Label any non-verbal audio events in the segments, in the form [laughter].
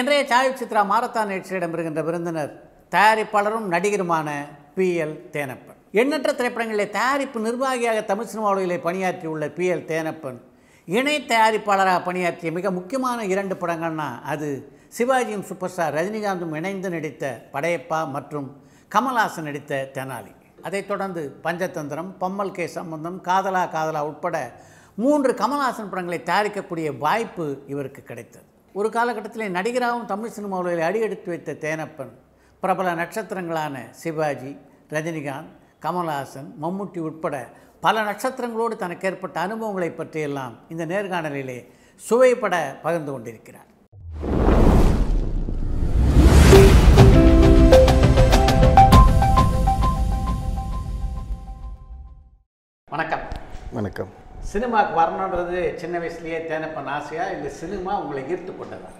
இன்றைய சாய் சித்ரா மாரத்தான் நிகழ்ச்சியிடம் இருக்கின்ற விருந்தினர் தயாரிப்பாளரும் நடிகருமான பி எல் தேனப்பன் எண்ணற்ற திரைப்படங்களில் தயாரிப்பு நிர்வாகியாக தமிழ் சினிமாவிலே பணியாற்றியுள்ள பி எல் தேனப்பன் இணை தயாரிப்பாளராக பணியாற்றிய மிக முக்கியமான இரண்டு படங்கள்னா அது சிவாஜியும் சூப்பர் ஸ்டார் ரஜினிகாந்தும் இணைந்து நடித்த படையப்பா மற்றும் கமல்ஹாசன் நடித்த தெனாலி அதைத் தொடர்ந்து பஞ்சதந்திரம் பம்மல் கே சம்பந்தம் காதலா காதலா உட்பட மூன்று கமல்ஹாசன் படங்களை தயாரிக்கக்கூடிய வாய்ப்பு இவருக்கு கிடைத்தது ஒரு காலகட்டத்தில் நடிகராகவும் தமிழ் சினிமாவில் அடியெடுத்து வைத்த தேனப்பன் பிரபல நட்சத்திரங்களான சிவாஜி ரஜினிகாந்த் கமல்ஹாசன் மம்முட்டி உட்பட பல நட்சத்திரங்களோடு தனக்கு ஏற்பட்ட அனுபவங்களை பற்றியெல்லாம் இந்த நேர்காணலிலே சுவைப்பட பகிர்ந்து கொண்டிருக்கிறார். வணக்கம். வணக்கம். சினிமாவுக்கு வரணுன்றது சின்ன வயசுலேயே தேனப்பன் ஆசையாக இல்லை சினிமா உங்களை ஈர்த்து கொண்டதா?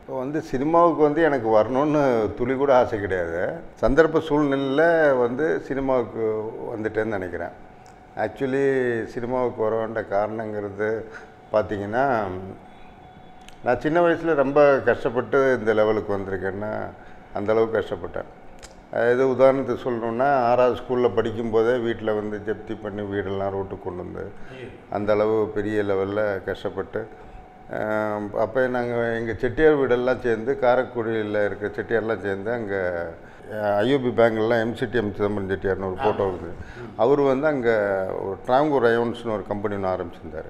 இப்போ வந்து சினிமாவுக்கு வந்து எனக்கு வரணும்னு துளி கூட ஆசை கிடையாது. சந்தர்ப்ப சூழ்நிலையில் வந்து சினிமாவுக்கு வந்துட்டேன்னு நினைக்கிறேன். ஆக்சுவலி சினிமாவுக்கு வர வேண்ட காரணங்கிறது பார்த்தீங்கன்னா நான் சின்ன வயசில் ரொம்ப கஷ்டப்பட்டு இந்த லெவலுக்கு வந்திருக்கேன்னா அந்தளவுக்கு கஷ்டப்பட்டேன். இது உதாரணத்துக்கு சொல்லணுன்னா ஆறாவது ஸ்கூலில் படிக்கும்போதே வீட்டில் வந்து ஜப்தி பண்ணி வீடெல்லாம் ரோட்டுக்கு கொண்டு வந்து அந்த அளவு பெரிய லெவலில் கஷ்டப்பட்டு அப்போ நாங்கள் எங்கள் செட்டியார் வீடெல்லாம் சேர்ந்து காரைக்குடியில் இருக்க செட்டியார்லாம் சேர்ந்து அங்கே ஐயூபி பேங்க்லாம் எம்சிடி எம் சிதம்பரம் செட்டியார்னு ஒரு ஃபோட்டோ இருக்குது. அவர் வந்து அங்கே ஒரு ட்ராங்கூர் ரயோன்ஸ்னு ஒரு கம்பெனி ஒன்று ஆரம்பிச்சிருந்தார்.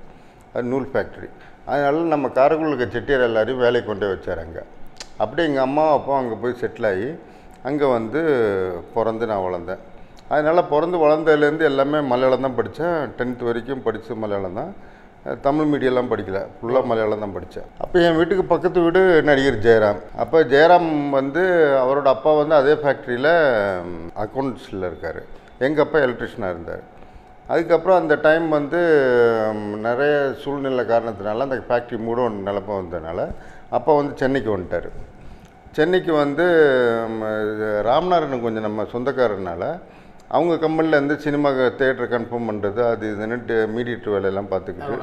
அது நூல் ஃபேக்ட்ரி அதனால நம்ம காரைக்குடியில் இருக்க செட்டியார் எல்லாரையும் வேலைக்கு கொண்டே வச்சார் அங்கே. அப்படியே எங்கள் அம்மா அப்பா அங்கே போய் செட்டில் ஆகி அங்கே வந்து பிறந்து நான் வளர்ந்தேன். அதனால் பிறந்து வளர்ந்ததுலேருந்து எல்லாமே மலையாளம் தான் படித்தேன். டென்த் வரைக்கும் படித்து மலையாளம் தான். தமிழ் மீடியம்லாம் படிக்கல. ஃபுல்லாக மலையாளம் தான் படித்தேன். அப்போ என் வீட்டுக்கு பக்கத்து வீடு நடிகர் ஜெயராம். அப்போ ஜெயராம் வந்து அவரோட அப்பா வந்து அதே ஃபேக்ட்ரியில் அக்கௌண்ட்ஸில் இருக்கார். எங்கள் அப்பா எலக்ட்ரிஷனாக இருந்தார். அதுக்கப்புறம் அந்த டைம் வந்து நிறைய சூழ்நிலை காரணத்தினால அந்த ஃபேக்ட்ரி மூட நிலப்பம் வந்ததுனால அப்பா வந்து சென்னைக்கு வந்துட்டார். சென்னைக்கு வந்து ராமநாதன் கொஞ்சம் நம்ம சொந்தக்காரனால அவங்க கம்பெனியில் இருந்து சினிமா தேட்டர் கன்ஃபார்ம் பண்ணுறது அது இதுன்னுட்டு மீடியேட்டர் வேலையெல்லாம் பார்த்துக்கிட்டு.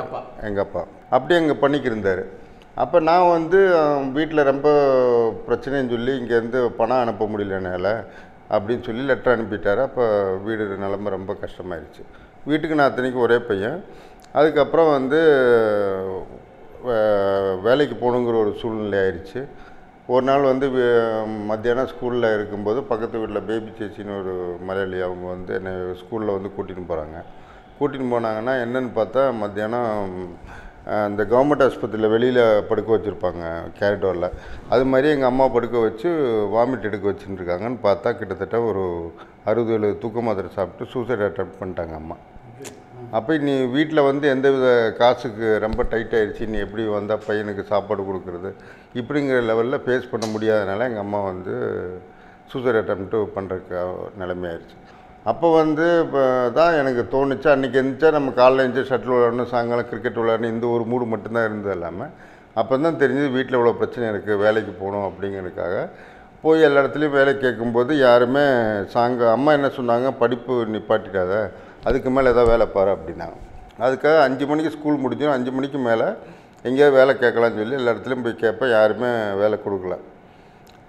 எங்கள் அப்பா. அப்படியே அங்கே பண்ணிக்கிருந்தார் அப்போ நான் வந்து வீட்டில் ரொம்ப பிரச்சனைன்னு சொல்லி இங்கேருந்து பணம் அனுப்ப முடியல என்னால் அப்படின்னு சொல்லி லெட்டர் அனுப்பிட்டார். அப்போ வீடு நிலமை ரொம்ப கஷ்டமாயிருச்சு. வீட்டுக்கு நான் அத்தனைக்கும் ஒரே பையன். அதுக்கப்புறம் வந்து வேலைக்கு போகணுங்கிற ஒரு சூழ்நிலை ஆயிடுச்சு ஒரு நாள் வந்து மத்தியானம் ஸ்கூலில் இருக்கும்போது பக்கத்து வீட்டில் பேபி சேச்சின்னு ஒரு மலையாளி அவங்க வந்து என்னை ஸ்கூலில் வந்து கூட்டின்னு போகிறாங்க கூட்டின்னு போனாங்கன்னா என்னன்னு பார்த்தா மத்தியானம் அந்த இந்த கவர்மெண்ட் ஆஸ்பத்திரியில் வெளியில் படுக்க வச்சுருப்பாங்க கேரிடோரில் அது மாதிரி எங்கள் அம்மா படுக்க வச்சு வாமிட் எடுக்க வச்சுட்டுருக்காங்கன்னு பார்த்தா கிட்டத்தட்ட ஒரு அறுபது எழுபது தூக்க மாத்திரை சாப்பிட்டு சூசைட் அட்டம் பண்ணிட்டாங்க அம்மா. அப்போ நீ வீட்டில் வந்து எந்த வித காசுக்கு ரொம்ப டைட் ஆயிடுச்சு நீ எப்படி வந்தால் பையனுக்கு சாப்பாடு கொடுக்குறது? இப்படிங்கிற லெவலில் ஃபேஸ் பண்ண முடியாதனால எங்கள் அம்மா வந்து சூசைட் அட்டம்ப்ட்டு பண்ணுறக்கு நிலைமையாயிருச்சு அப்போ வந்து இப்போ தான் எனக்கு தோணுச்சு அன்றைக்கி எழுந்திரிச்சா நம்ம காலைல எழுந்து ஷட்டில் விளையாடணும் சாயங்காலம் கிரிக்கெட் விளையாடணும் இந்த ஒரு மூடு மட்டும்தான் இருந்தது இல்லாமல் அப்போ தான் தெரிஞ்சது வீட்டில் இவ்வளோ பிரச்சனை இருக்குது வேலைக்கு போகணும் அப்படிங்கிறதுக்காக போய் எல்லா இடத்துலையும் வேலை கேட்கும்போது யாருமே சாங்க அம்மா என்ன சொன்னாங்க? படிப்பு நிப்பாட்டிடாத அதுக்கு மேலே ஏதாவது வேலை பாரு அப்படின்னாங்க அதுக்காக அஞ்சு மணிக்கு ஸ்கூல் முடிஞ்சிடும் அஞ்சு மணிக்கு மேலே எங்கேயாவது வேலை கேட்கலான்னு சொல்லி எல்லா இடத்துலையும் போய் கேட்பேன் யாருமே வேலை கொடுக்கல.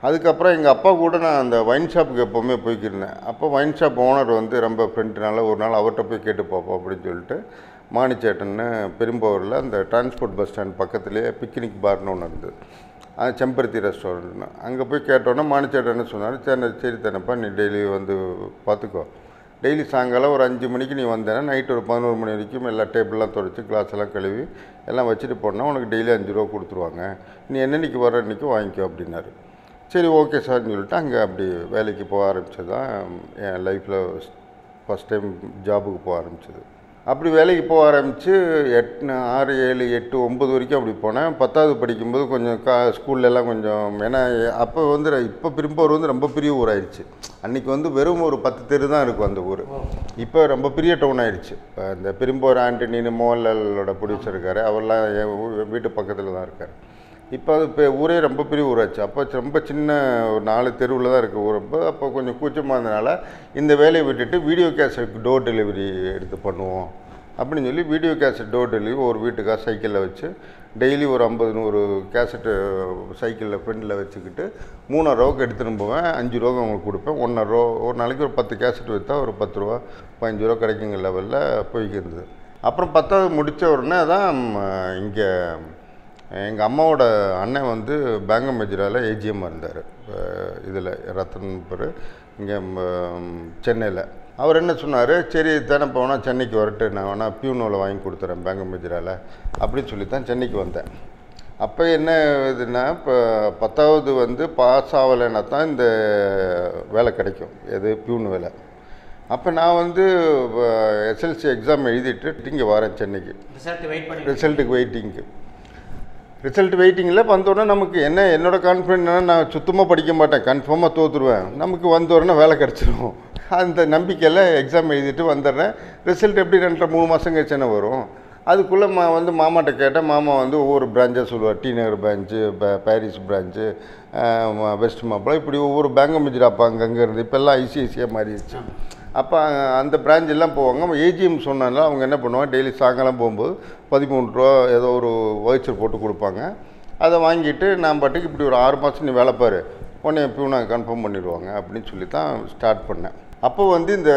அதுக்கப்புறம் எங்கள் அப்பா கூட நான் அந்த ஒயின் ஷாப்புக்கு எப்போவுமே போய்க்கிருந்தேன். அப்போ ஒயின் ஷாப் ஓனர் வந்து ரொம்ப ஃப்ரெண்ட்னால ஒரு நாள் அவர்கிட்ட போய் கேட்டு பார்ப்போம் அப்படின்னு சொல்லிட்டு மாணிச்சேட்டன்னு பெரும்பாவூரில் அந்த டிரான்ஸ்போர்ட் பஸ் ஸ்டாண்ட் பக்கத்துலேயே பிக்னிக் பார்னு ஒன்று இருந்தது. அது செம்பருத்தி ரெஸ்டாரண்ட்னு அங்கே போய் கேட்டோன்னே மாணிச்சேட்டன்னு சொன்னார். சரி சரி தானப்பா நீ டெய்லி வந்து பார்த்துக்கோ. டெய்லி சாயங்காலம் ஒரு அஞ்சு மணிக்கு நீ வந்தேன்னா நைட்டு ஒரு பதினோரு மணி வரைக்கும் எல்லா டேபிள்லாம் தொடச்சி கிளாஸ் எல்லாம் கழுவி எல்லாம் வச்சுட்டு போனால் உனக்கு டெய்லி அஞ்சு ரூபா கொடுத்துருவாங்க. நீ என்னன்னைக்கு வர அன்றைக்கி வாங்கிக்கோ அப்படின்னாரு. சரி ஓகே சார்னு சொல்லிட்டு அங்கே அப்படி வேலைக்கு போக ஆரம்பித்தது தான் என் லைஃப்பில் ஃபஸ்ட் டைம் ஜாபுக்கு போக ஆரம்பிச்சது. அப்படி வேலைக்கு போக ஆரம்பித்து எட்டு ஆறு ஏழு எட்டு ஒம்பது வரைக்கும் அப்படி போனேன். பத்தாவது படிக்கும்போது கொஞ்சம் கா ஸ்கூல்லலாம் கொஞ்சம் ஏன்னா அப்போ வந்து இப்போ பெரும்பாவூர் வந்து ரொம்ப பெரிய ஊர் ஆயிடுச்சு. அன்றைக்கி வந்து வெறும் ஒரு பத்து தெரு தான் இருக்கும் அந்த ஊர். இப்போ ரொம்ப பெரிய டவுன் ஆயிடுச்சு. இப்போ இந்த பெரும்பாவூர் ஆண்டனின்னு மோகன்லாலோட ப்ரொடியூசர் இருக்கார். அவர்லாம் என் வீட்டு பக்கத்தில் தான் இருக்கார். இப்போ அது இப்போ ஊரே ரொம்ப பெரிய ஊராச்சு. அப்போ ரொம்ப சின்ன ஒரு நாலு தெருவில் தான் இருக்குது ஊர். அப்போ அப்போ கொஞ்சம் கூச்சமாக இருந்தனால இந்த வேலையை விட்டுட்டு வீடியோ கேசட் டோர் டெலிவரி எடுத்து பண்ணுவோம் அப்படின்னு சொல்லி வீடியோ கேசட் டோர் டெலிவரி ஒரு வீட்டுக்காக சைக்கிளில் வச்சு டெய்லி ஒரு ஐம்பது நூறு கேசட்டு சைக்கிளில் ஃப்ரெண்டில் வச்சுக்கிட்டு மூணாயிரம் ரூபாய்க்கு எடுத்துகிட்டு போவேன். அஞ்சு ரூபா அவங்களுக்கு கொடுப்பேன். ஒன்றரை ரூபா ஒரு நாளைக்கு ஒரு பத்து கேசட் விற்றா ஒரு பத்து ரூபா பதினஞ்சு ரூபா கிடைக்குங்க லெவலில் போய்க்கு இருந்தது அப்புறம் பத்தாவது முடித்த உடனே தான் இங்கே எங்கள் அம்மாவோட அண்ணன் வந்து பேங்க் மேஜரால் ஏஜிஎம்மாக இருந்தார். இதில் ரத்தன் பேர். இங்கே சென்னையில். அவர் என்ன சொன்னார்? சரி தானே போனால் சென்னைக்கு வரட்டு. நான் வேணால் பியூனோவில் வாங்கி கொடுத்துறேன் பேங்க் மேஜரால். அப்படின்னு சொல்லி தான் சென்னைக்கு வந்தேன். அப்போ என்ன இதுன்னா இப்போ பத்தாவது வந்து பாஸ் ஆகலைன்னா தான் இந்த வேலை கிடைக்கும். எது? பியூன் வேலை. அப்போ நான் வந்து எஸ்எல்சி எக்ஸாம் எழுதிட்டு இங்கே வரேன் சென்னைக்கு. ரிசல்ட்டுக்கு வெயிட்டிங்க்கு ரிசல்ட் வெயிட்டிங்கில் வந்தோடனே நமக்கு என்ன என்னோட கான்ஃபிடென்ட் நான் சுத்தமாக படிக்க மாட்டேன். கன்ஃபார்மாக தோற்றுருவேன் நமக்கு வந்தோடனே வேலை கிடச்சிரும். அந்த நம்பிக்கையில் எக்ஸாம் எழுதிட்டு வந்துடுறேன். ரிசல்ட் எப்படி ரெண்டரை மூணு மாதம் கழிச்சுன்னு வரும்? அதுக்குள்ளே மா வந்து மாமாட்ட கேட்டால் மாமா வந்து ஒவ்வொரு பிரான்ச்சாக சொல்லுவார். T Nagar branch Parrys branch west மாப்பிள இப்படி ஒவ்வொரு பேங்க் மேஜர் அப்போ அங்கங்கே இருந்து இப்போல்லாம் ஐசிஐசியாக மாறிடுச்சு அப்போ அந்த branch போவாங்க. ஏஜிஎம் சொன்னால அவங்க என்ன பண்ணுவாங்க? டெய்லி சாயங்காலம் போகும்போது பதிமூணு ரூபா ஏதோ ஒரு வயிச்சர் போட்டு கொடுப்பாங்க. அதை வாங்கிட்டு நான் பாட்டுக்கு இப்படி ஒரு ஆறு மாதம் நீ வேலை பாரு. உடனே எப்பயும் நான் கன்ஃபார்ம் பண்ணிடுவாங்க அப்படின்னு சொல்லி தான் ஸ்டார்ட் பண்ணேன். அப்போ வந்து இந்த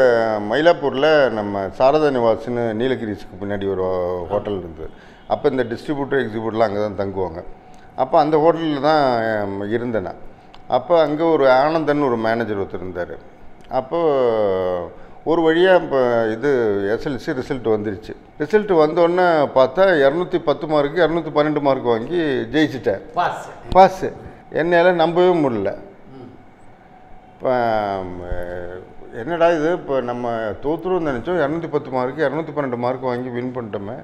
மயிலாப்பூரில் நம்ம சாரதா நிவாஸ்னு நீலகிரிஸுக்கு பின்னாடி ஒரு ஹோட்டல் இருந்தது. அப்போ இந்த டிஸ்ட்ரிபியூட்டர் எக்ஸிபியூட்டர்லாம் அங்கே தான் தங்குவாங்க. அப்போ அந்த ஹோட்டலில் தான் இருந்தேன் அப்போ அங்கே ஒரு ஆனந்தன் ஒரு மேனேஜர் ஒருத்தர் இருந்தார். அப்போ ஒரு வழியாக இப்போ இது எஸ்எல்சி ரிசல்ட் வந்துருச்சு. ரிசல்ட் வந்தோடனே பார்த்தா இரநூத்தி பத்து மார்க்கு இரநூத்தி பன்னெண்டு மார்க் வாங்கி ஜெயிச்சிட்டேன் பாஸ் பாஸு என்னால் நம்பவே முடியல. இப்போ என்னடா இது? இப்போ நம்ம தோற்றுருவோம்னு நினச்சோம். இரநூத்தி பத்து மார்க்கு இரநூத்தி பன்னெண்டு மார்க் வாங்கி வின் பண்ணிட்டோமே.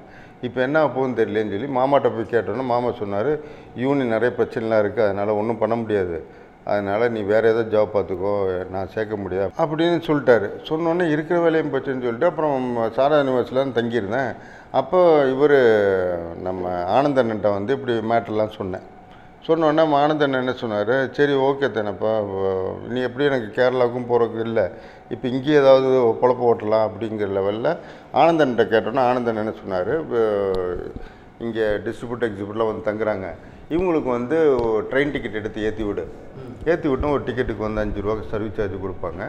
இப்போ என்ன போகுதுன்னு தெரியலேன்னு சொல்லி மாமாட்ட போய் கேட்டோன்னே மாமா சொன்னார் யூனி நிறைய பிரச்சனைலாம் இருக்குது அதனால் ஒன்றும் பண்ண முடியாது. அதனால் நீ வேறு ஏதோ ஜாப் பார்த்துக்கோ நான் சேர்க்க முடியாது அப்படின்னு சொல்லிட்டாரு. சொன்னோன்னே இருக்கிற வேலையும் போச்சுன்னு சொல்லிட்டு அப்புறம் சாரா யூனிவர்சிட்டியில் தங்கியிருந்தேன். அப்போ இவர் நம்ம ஆனந்தன்கிட்ட வந்து இப்படி மேட்டர்லாம் சொன்னேன். சொன்னோன்னே ஆனந்தன் என்ன சொன்னார்? சரி ஓகே தானேப்பா. நீ எப்படி எனக்கு கேரளாவுக்கும் போகிறதுக்கு இல்லை. இப்போ இங்கேயே ஏதாவது பொழப்பு ஓட்டலாம் அப்படிங்கிற லெவலில் ஆனந்தன்கிட்ட கேட்டோன்னே ஆனந்தன் என்ன சொன்னார்? இங்கே டிஸ்ட்ரிபியூட் எக்ஸிபியூட்டில் வந்து தங்குறாங்க. இவங்களுக்கு வந்து ட்ரெயின் டிக்கெட் எடுத்து ஏற்றி விடு. ஏற்றி விட்டோம் ஒரு டிக்கெட்டுக்கு வந்து அஞ்சு ரூபா சர்வீஸ் சார்ஜ் கொடுப்பாங்க.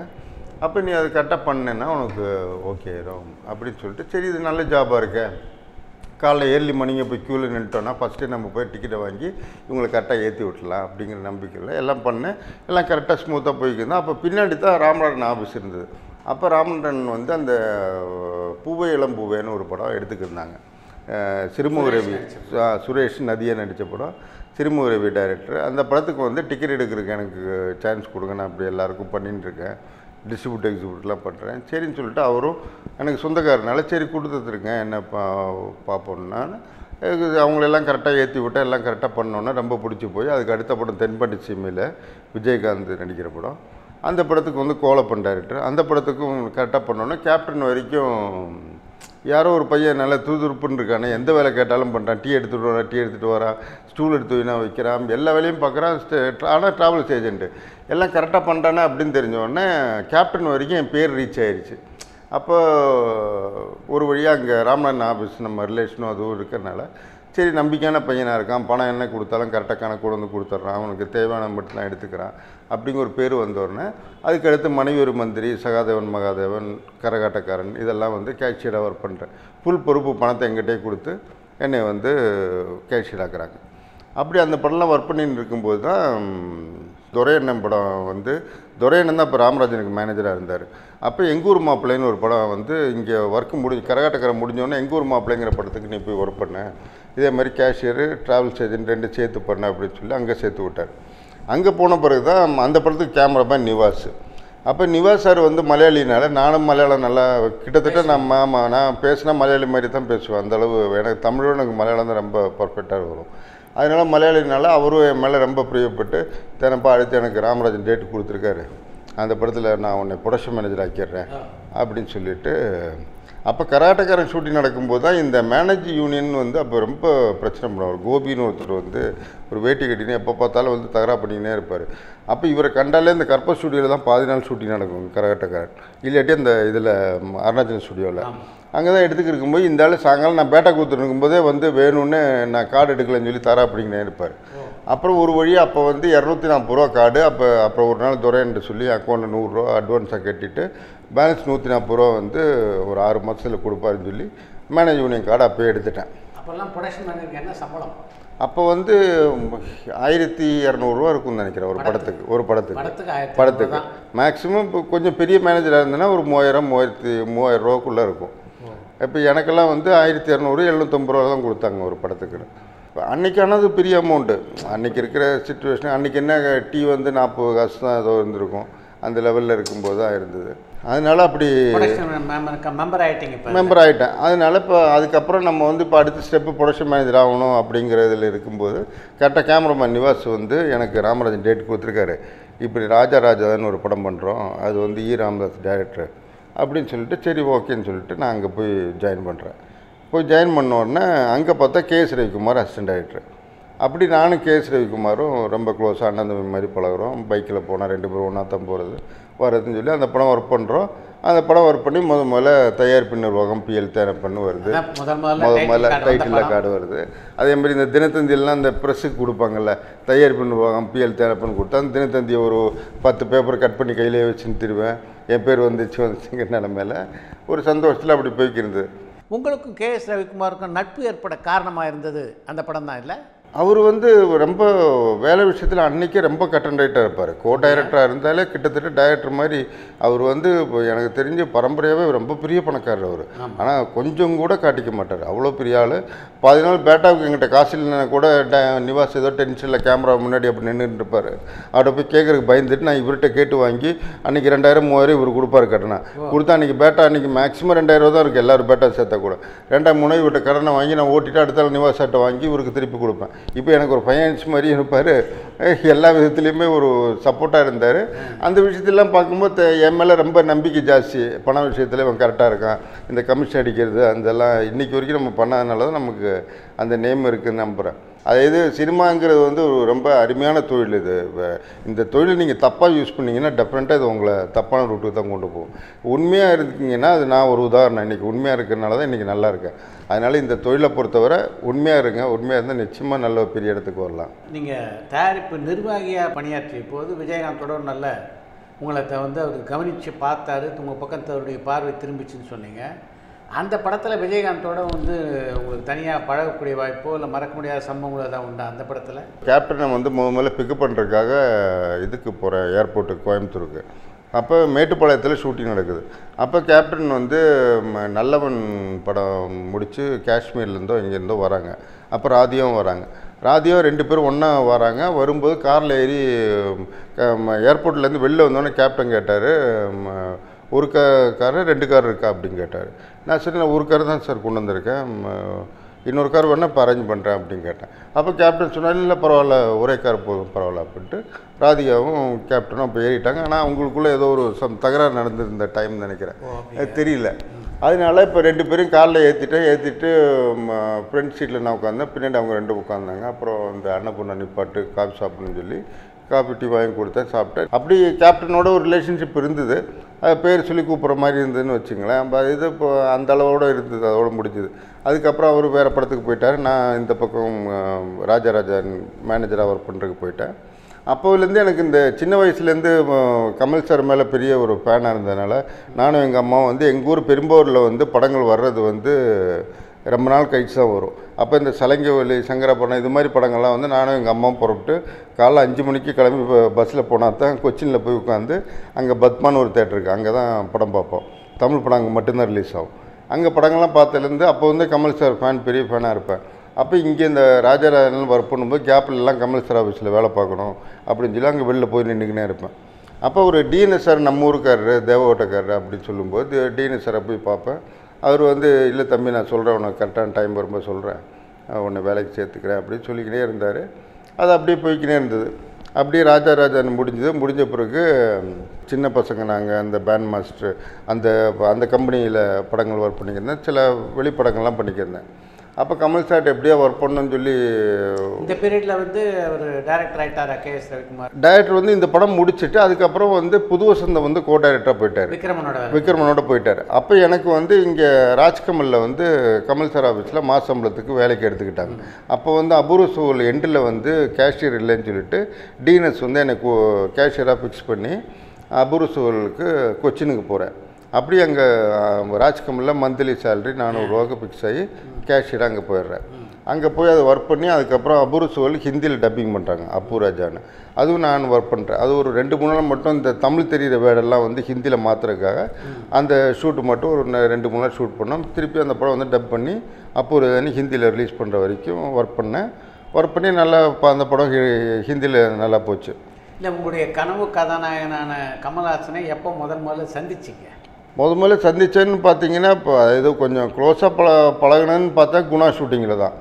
அப்போ நீ அது கரெக்டாக பண்ணேன்னா உனக்கு ஓகே ஆயிரும் அப்படின்னு சொல்லிட்டு சரி இது நல்ல ஜாபாக இருக்கே. காலைல ஏர்லி மார்னிங் போய் க்யூவில் நின்ட்டோன்னா ஃபஸ்ட்டு நம்ம போய் டிக்கெட்டை வாங்கி இவங்களை கரெக்டாக ஏற்றி விட்டலாம் அப்படிங்கிற நம்பிக்கையில் எல்லாம் பண்ணேன் எல்லாம் கரெக்டாக ஸ்மூத்தாக போய்க்கிருந்தோம் அப்போ பின்னாடி தான் ராமநாடன் ஆஃபீஸ் இருந்தது. அப்போ ராமநாடன் வந்து அந்த பூவை இளம் பூவேன்னு ஒரு படம் எடுத்துக்கிருந்தாங்க அஹ் சிறுமுக ரவி ஆ, சுரேஷ் நதியா நடித்த படம். சிறுமுக ரவி டைரக்டர் அந்த படத்துக்கு வந்து டிக்கெட் எடுக்கிறதுக்கு எனக்கு சான்ஸ் கொடுங்க. நான் அப்படி எல்லாருக்கும் பண்ணிட்டு இருக்கேன் டிஸ்ட்ரிபியூட் எக்ஸிபியூட்லாம் பண்ணுறேன் சரின்னு சொல்லிட்டு அவரும் எனக்கு சொந்தக்காரனால சரி கொடுத்துருங்க என்ன பா பார்ப்போம்னா அவங்களெல்லாம் கரெக்டாக ஏற்றி விட்டேன் எல்லாம் கரெக்டாக பண்ணோன்னே ரொம்ப பிடிச்சி போய் அதுக்கு அடுத்த படம் தென்பட்டு சீமையில் விஜயகாந்த் நடிக்கிற படம். அந்த படத்துக்கு வந்து கோலப்பன் டைரக்டர் அந்த படத்துக்கும் கரெக்டாக பண்ணோன்னே கேப்டன் வரைக்கும் யாரோ ஒரு பையன் நல்லா துருதுருப்புன்னு இருக்கானே எந்த வேலை கேட்டாலும் பண்ணுறான் டீ எடுத்துகிட்டு வரான் டீ எடுத்துகிட்டு வரான் ஸ்டூல் எடுத்து வீணா வைக்கிறான் எல்லா வேலையும் பார்க்குறான் ஆனால் ட்ராவல்ஸ் ஏஜென்ட்டு எல்லாம் கரெக்டாக பண்ணுறானே அப்படின்னு தெரிஞ்ச கேப்டன் வரைக்கும் என் பேர் ரீச் ஆயிடுச்சு அப்போ ஒரு வழியாக அங்கே ராமநாதன் ஆஃபீஸ் நம்ம ரிலேஷனும் அதுவும் இருக்கிறனால சரி நம்பிக்கையான பையனாக இருக்கான். பணம் என்ன கொடுத்தாலும் கரெக்டாக கணக்கு கொண்டு வந்து கொடுத்துட்றான். அவனுக்கு தேவையான மட்டும்தான் எடுத்துக்கிறான். அப்படிங்கிற ஒரு பேர் வந்தோடனே அதுக்கடுத்து மனைவி ஒரு மந்திரி சகாதேவன் மகாதேவன் கரகாட்டக்காரன் இதெல்லாம் வந்து கேஷியராக ஒர்க் பண்ணுறேன் ஃபுல் பொறுப்பு பணத்தை எங்கிட்டே கொடுத்து என்னை வந்து கேஷியராக்குறாங்க அப்படி அந்த படம்லாம் ஒர்க் பண்ணின்னு இருக்கும்போது தான் துரையண்ணன் படம் வந்து துரையண்ணன் தான் இப்போ ராமராஜனுக்கு மேனேஜராக இருந்தார். அப்போ எங்கூர் மாப்பிள்ளைன்னு ஒரு படம் வந்து இங்கே ஒர்க் முடிஞ்சு கரகாட்டக்கரை முடிஞ்சோடனே எங்கூர் மாப்பிள்ளைங்கிற படத்துக்கு நீ போய் ஒர்க் பண்ண. இதே மாதிரி கேஷியரு ட்ராவல்ஸ் ஏஜென்ட் ரெண்டு சேர்த்து பண்ண அப்படின்னு சொல்லி அங்கே சேர்த்து விட்டார். அங்கே போன பிறகு தான் அந்த படத்துக்கு கேமராமேன் நிவாஸ். அப்போ நிவாஸ் சார் வந்து மலையாளினால நானும் மலையாளம் நல்லா கிட்டத்தட்ட நம்ம ஆமாம் நான் பேசினா மலையாளி மாதிரி தான் பேசுவேன். அந்த அளவு எனக்கு தமிழோட எனக்கு மலையாளம் தான் ரொம்ப பர்ஃபெக்டாக வரும். அதனால் மலையாளினால அவரும் என் மேலே ரொம்ப பிரியப்பட்டு தினப்பா அடுத்து எனக்கு ராமராஜன் டேட் கொடுத்துருக்காரு. அந்த படத்தில் நான் உன்னை ப்ரொடக்ஷன் மேனேஜர் ஆக்கிடுறேன். அப்படின்னு சொல்லிட்டு அப்போ கராட்டக்காரன் ஷூட்டிங் நடக்கும்போது தான் இந்த மேனேஜ் யூனியன் வந்து அப்போ ரொம்ப பிரச்சனை பண்ணுவார். கோபின்னு ஒருத்தர் வந்து ஒரு வேட்டி கட்டினு எப்போ பார்த்தாலும் வந்து தகராறு பண்ணிக்கினே இருப்பார். அப்போ இவரை கண்டாலே இந்த கற்ப ஸ்டுடியோவில் தான் பாதி நாள் ஷூட்டிங் நடக்கும் கரகாட்டக்காரன் இல்லாட்டி அந்த இதில் அருணாச்சல் ஸ்டுடியோவில் அங்கே தான் எடுத்துக்கு இருக்கும்போது இந்த ஆள் சாயங்காலம் நான் பேட்டா கூத்து இருக்கும்போதே வந்து வேணும்னு நான் கார்டு எடுக்கலன்னு சொல்லி தரா அப்படிங்கினே இருப்பார். அப்புறம் ஒரு வழி அப்போ வந்து இரநூத்தி நாற்பது ரூபா கார்டு அப்போ அப்புறம் ஒரு நாள் துறைன்னு சொல்லி அக்கௌண்ட்டில் நூறுரூவா அட்வான்ஸாக கட்டிட்டு பேலன்ஸ் நூற்றி நாற்பது ரூபா வந்து ஒரு ஆறு மாதத்தில் கொடுப்பாருன்னு சொல்லி மேனேஜ் யூனியன் கார்டு அப்போயே எடுத்துட்டேன். அப்போல்லாம் ப்ரொடக்ஷன் மேனேஜருக்கு என்ன சம்பளம்? அப்போ வந்து ஆயிரத்தி இரநூறுவா இருக்கும்னு நினைக்கிறேன் ஒரு படத்துக்கு. ஒரு படத்துக்கு. படத்துக்கு மேக்ஸிமம் இப்போ கொஞ்சம் பெரிய மேனேஜராக இருந்தேன்னா ஒரு மூவாயிரம் மூவாயிரத்தி மூவாயிரம் ரூபாக்குள்ளே இருக்கும். இப்போ எனக்கெல்லாம் வந்து ஆயிரத்தி இரநூறு எழுநூத்தம்பது ரூபா தான் கொடுத்தாங்க ஒரு படத்துக்கு இப்போ அன்றைக்கானது பெரிய அமௌண்ட்டு அன்றைக்கி இருக்கிற சுச்சுவேஷன் அன்றைக்கி என்ன டீ வந்து நாற்பது காசு தான் ஏதோ இருந்திருக்கும். அந்த லெவலில் இருக்கும்போது தான் இருந்தது. அதனால அப்படி மெம்பர் ஆகிட்டீங்க மெம்பர் ஆகிட்டேன் அதனால இப்போ அதுக்கப்புறம் நம்ம வந்து இப்போ அடுத்த ஸ்டெப்பு ப்ரொடக்ஷன் மேனேஜர் ஆகணும் அப்படிங்கிறதுல இருக்கும்போது கரெக்டாக கேமராமேன் நிவாஸ் வந்து எனக்கு ராமராஜன் டேட் கொடுத்துருக்காரு. இப்படி ராஜா ராஜான்னு ஒரு படம் பண்ணுறோம் அது வந்து ஈ ராமதாஸ் டைரக்டர் அப்படின்னு சொல்லிட்டு சரி ஓகேன்னு சொல்லிட்டு நான் அங்கே போய் ஜாயின் பண்ணுறேன் போய் ஜாயின் பண்ண உடனே அங்கே பார்த்தா கேஎஸ் ரவிக்குமார் அசிஸ்டன்ட் டைரக்டர் அப்படி நானும் கேஎஸ் ரவிக்குமாரும் ரொம்ப க்ளோஸ் அண்ணன் மாதிரி பழகுறோம். பைக்கில் போனால் ரெண்டு பேரும் ஒன்றா தான் போகிறது வரதுன்னு சொல்லி அந்த படம் ஒர்க் பண்ணுறோம் அந்த படம் ஒர்க் பண்ணி முத முதல்ல தயாரிப்பு நிர்வாகம் பிஎல் தேனப்பண்ணு வருது. அதான் முதல் முதல்ல முத முதல்ல டைட்டில். கார்டு வருது. அதே மாதிரி இந்த தினத்தந்தியெல்லாம் இந்த ப்ரெஸ்ஸுக்கு கொடுப்பாங்கல்ல தயாரிப்பு நிர்வாகம் பிஎல் தேனப்பன் கொடுத்தா அந்த தினத்தந்தியை ஒரு பத்து பேப்பர் கட் பண்ணி கையிலே வச்சுன்னு திருவேன் என் பேர் வந்துச்சு வந்துச்சுங்கிற நிலமையில ஒரு சந்தோஷத்தில் அப்படி போய்க்கிருந்தது. உங்களுக்கும் கே எஸ் ரவிக்குமாருக்கும் நட்பு ஏற்பட காரணமாக இருந்தது அந்த படம் தான் இல்லை? அவர் வந்து ரொம்ப வேலை விஷயத்தில் அன்னைக்கே ரொம்ப கட்டன் ரைட்டாக இருப்பார். கோ டைரக்டராக இருந்தாலே கிட்டத்தட்ட டைரக்டர் மாதிரி அவர் வந்து இப்போ எனக்கு தெரிஞ்ச பரம்பரையாகவே ரொம்ப பெரிய பணக்காரர் அவர். ஆனால் கொஞ்சம் கூட காட்டிக்க மாட்டார். அவ்வளோ பெரிய ஆள். பாதி நாள் பேட்டாவுக்கு எங்கிட்ட காசு இல்லைன்னா கூட ட- நிவாஸ் ஏதோ டென்ஷனில் கேமரா முன்னாடி அப்படி நின்றுட்டு இருப்பார். அவர்கிட்ட போய் கேட்குறதுக்கு பயந்துட்டு நான் இவர்கிட்ட கேட்டு வாங்கி அன்றைக்கி ரெண்டாயிரம் மூவாயிரம் இவர் கொடுப்பாரு கடனை. கொடுத்தா அன்றைக்கி பேட்டா அன்றைக்கி மேக்ஸிமம் ரெண்டாயிரம் தான் இருக்குது எல்லாரும் பேட்டா சேர்த்தா கூட. ரெண்டாயிரம் மூணு இவர்கிட்ட கடனை வாங்கி நான் ஓட்டிட்டு அடுத்த ஆட்டை வாங்கி இவருக்கு திருப்பி கொடுப்பேன். இப்போ எனக்கு ஒரு ஃபைனான்ஸ் மாதிரி இருப்பார். எல்லா விதத்துலேயுமே ஒரு சப்போர்ட்டாக இருந்தார். அந்த விஷயத்தெல்லாம் பார்க்கும்போது என் மேலே ரொம்ப நம்பிக்கை ஜாஸ்தி. பண விஷயத்தில் இவன் கரெக்டாக இருக்கான். இந்த கமிஷன் அடிக்கிறது அதெல்லாம் இன்றைக்கி வரைக்கும் நம்ம பண்ணாதனால தான் நமக்கு அந்த நேம் இருக்குதுன்னு நம்புகிறேன் அது இது சினிமாங்கிறது வந்து ஒரு ரொம்ப அருமையான தொழில் இது. இந்த தொழில் நீங்கள் தப்பாக யூஸ் பண்ணிங்கன்னா டெஃபினட்டாக இது உங்களை தப்பான ரூட்டுக்கு தான் கொண்டு போகும். உண்மையாக இருக்கீங்கன்னா அது நான் ஒரு உதாரணம். இன்றைக்கி உண்மையாக இருக்கிறனால தான் இன்றைக்கி நல்லா இருக்கேன். அதனால் இந்த தொழிலை பொறுத்தவரை உண்மையாக இருங்க உண்மையாக இருந்தால் நிச்சயமாக நல்ல ஒரு பெரிய இடத்துக்கு வரலாம். நீங்கள் தயாரிப்பு நிர்வாகியாக பணியாற்றிய போது விஜயகாந்தோட நல்ல உங்களை த- வந்து அவர் கவனித்து பார்த்தாரு உங்கள் பக்கம் தன்னுடைய பார்வை திரும்பிச்சுன்னு சொன்னீங்க. அந்த படத்தில் விஜயகாந்தோட வந்து உங்களுக்கு தனியாக பழகக்கூடிய வாய்ப்போ இல்லை மறக்க முடியாத சம்பவங்களோ ஏதாவது உண்டா அந்த படத்தில்? கேப்டனை வந்து முத முதல்ல பிக்கப் பண்ணுறதுக்காக இதுக்கு போகிறேன் ஏர்போர்ட்டுக்கு கோயம்புத்தூருக்கு. அப்போ மேட்டுப்பாளையத்தில் ஷூட்டிங் நடக்குது. அப்போ கேப்டன் வந்து நல்லவன் படம் முடித்து காஷ்மீர்லேருந்தோ இங்கேருந்தோ வராங்க. அப்போ ராதியாவும் வராங்க. ராதியோ ரெண்டு பேரும் ஒன்றா வராங்க. வரும்போது காரில் ஏறி ஏர்போர்ட்லேருந்து வெளில வந்தோடனே கேப்டன் கேட்டார் ஒரு கார் ரெண்டு கார் இருக்கா அப்படின்னு கேட்டார். நான் சரி நான் ஒரு கார் தான் சார் கொண்டு வந்திருக்கேன். இன்னொரு கார் வேணால் இப்போ அரேஞ்ச் பண்ணுறேன் அப்படின்னு கேட்டேன். அப்போ கேப்டன் சொன்னார் இல்லை பரவாயில்ல ஒரே கார் போதும் பரவாயில்ல அப்படின்ட்டு ராதிகாவும் கேப்டனும் அப்போ ஏறிட்டாங்க. ஆனால் அவங்களுக்குள்ளே ஏதோ ஒரு சம் தகராறு நடந்திருந்த டைம் நினைக்கிறேன். அது தெரியல. அதனால இப்போ ரெண்டு பேரும் காரில் ஏற்றிட்டு ஏற்றிட்டு ஃப்ரண்ட் சீட்டில் நான் உட்காந்தேன் பின்னாடி அவங்க ரெண்டு உட்காந்தாங்க அப்புறம் இந்த அன்னபூர்ணா நிப்பாட்டு காஃபி சாப்பிடணும்னு சொல்லி காஃபி டீ வாங்கி கொடுத்தேன் சாப்பிட்டேன். அப்படி கேப்டனோட ஒரு ரிலேஷன்ஷிப் இருந்தது. அது பேர் சொல்லி கூப்பிட்ற மாதிரி இருந்ததுன்னு வச்சுங்களேன். அப்போ இது இப்போ அந்த அளவோட இருந்தது அதோட முடிஞ்சது. அதுக்கப்புறம் அவர் வேறு படத்துக்கு போயிட்டார். நான் இந்த பக்கம் அஹ், ராஜாராஜன் மேனேஜராக ஒர்க் பண்ணுறதுக்கு போயிட்டேன். அப்போதுலேருந்து எனக்கு இந்த சின்ன வயசுலேருந்து கமல் சார் மேலே பெரிய ஒரு ஃபேனாக இருந்ததுனால நானும் எங்கள் அம்மாவும் வந்து எங்கள் ஊர் பெரும்பூரில் வந்து படங்கள் வர்றது வந்து ரொம்ப நாள் கழிச்சு தான் வரும். அப்போ இந்த சலங்கவலி சங்கரப்படம் இது மாதிரி படங்கள்லாம் வந்து நானும் எங்கள் அம்மாவும் புறப்பட்டு காலைல அஞ்சு மணிக்கு கிளம்பி பஸ்ஸில் போனால் தான் கொச்சினில் போய் உட்காந்து அங்கே பத்மான்னு ஒரு தேட்டர் இருக்குது அங்கே தான் படம் பார்ப்போம். தமிழ் படம் அங்கே மட்டும்தான் ரிலீஸ் ஆகும். அங்கே படங்கள்லாம் பார்த்ததுலேருந்து அப்போ வந்து கமல் சார் ஃபேன் பெரிய ஃபேனாக இருப்பேன். அப்போ இங்கே இந்த ராஜராஜன் ஒர்க் பண்ணும்போது கேப்பில் கமல் சார் ஆஃபீஸில் வேலை பார்க்கணும் அப்படின்னு சொல்லி அங்கே வெளில போய் நின்றுக்கினே இருப்பேன். அப்போ ஒரு டிஎன்எஸ் சார் நம்ம ஊருக்காரரு தேவகோட்டக்காரரு அப்படின்னு சொல்லும்போது டிஎன்எஸ் சாரை போய் பார்ப்பேன். அவர் வந்து இல்லை தம்பி நான் சொல்கிறேன் உனக்கு கரெக்டான டைம் வரும்போது சொல்கிறேன் உன்னை வேலைக்கு சேர்த்துக்கிறேன் அப்படின்னு சொல்லிக்கிட்டே இருந்தார். அது அப்படியே போய்க்கினே இருந்தது. அப்படியே ராஜா ராஜான்னு முடிஞ்சது. முடிஞ்ச பிறகு சின்ன பசங்க நாங்கள் அந்த பேண்ட் மாஸ்டர் அந்த அந்த கம்பெனியில் படங்கள் ஒர்க் பண்ணிக்கிருந்தேன் சில வெளிப்படங்கள்லாம் பண்ணிக்கிருந்தேன் அப்போ கமல் சார்ட்ட எப்படியோ ஒர்க் பண்ணணும்னு சொல்லி இந்த பீரியட்ல வந்து அவர் டைரக்டர் ஆயிட்டாரா கே எஸ் ரவிக்குமார்? டைரக்டர் வந்து இந்த படம் முடிச்சுட்டு அதுக்கப்புறம் வந்து புது வசந்தம் வந்து கோ டைரக்டராக போயிட்டார். விக்ரமனோட. விக்ரமனோட போயிட்டார். அப்போ எனக்கு வந்து இங்கே ராஜ்கமலில் வந்து கமல் சார் ஆஃபீஸில் மாச சம்பளத்துக்கு வேலைக்கு எடுத்துக்கிட்டாங்க. அப்போ வந்து அபூர்வ சூழல் எண்டில் வந்து கேஷியர் இல்லைன்னு சொல்லிட்டு டீனஸ் வந்து எனக்கு கேஷியராக ஃபிக்ஸ் பண்ணி அபூர்வ சூழலுக்கு கொச்சினுக்கு போகிறேன் அப்படி அங்கே ராஜ்கமலில் மந்த்லி சேலரி நானூறுரூவாக்கு ஃபிக்ஸ் ஆகி கேஷியராக அங்கே போயிடுறேன். அங்கே போய் அதை ஒர்க் பண்ணி அதுக்கப்புறம் அபூர்வ சூழல் ஹிந்தியில் டப்பிங் பண்ணுறாங்க அப்புராஜான்னு அதுவும் நான் ஒர்க் பண்ணுறேன் அது ஒரு ரெண்டு மூணு நாள் மட்டும் இந்த தமிழ் தெரிகிற வேர்டெல்லாம் வந்து ஹிந்தியில் மாற்றுறதுக்காக அந்த ஷூட்டு மட்டும் ஒரு ரெண்டு மூணு நாள் ஷூட் பண்ணோம். திருப்பி அந்த படம் வந்து டப் பண்ணி அப்பு ஹிந்தியில் ரிலீஸ் பண்ணுற வரைக்கும் ஒர்க் பண்ணேன். ஒர்க் பண்ணி நல்லா இப்போ அந்த படம் ஹி- ஹிந்தியில் நல்லா போச்சு. இல்லை உங்களுடைய கனவு கதாநாயகனான கமல்ஹாசனை எப்போ முதல் முதல்ல சந்திச்சிங்க? முத முதல்ல சந்திச்சேன்னு பார்த்தீங்கன்னா இப்போ ஏதோ கொஞ்சம் க்ளோஸாக பழ பழகினேன்னு பார்த்தா குணா ஷூட்டிங்கில் தான்.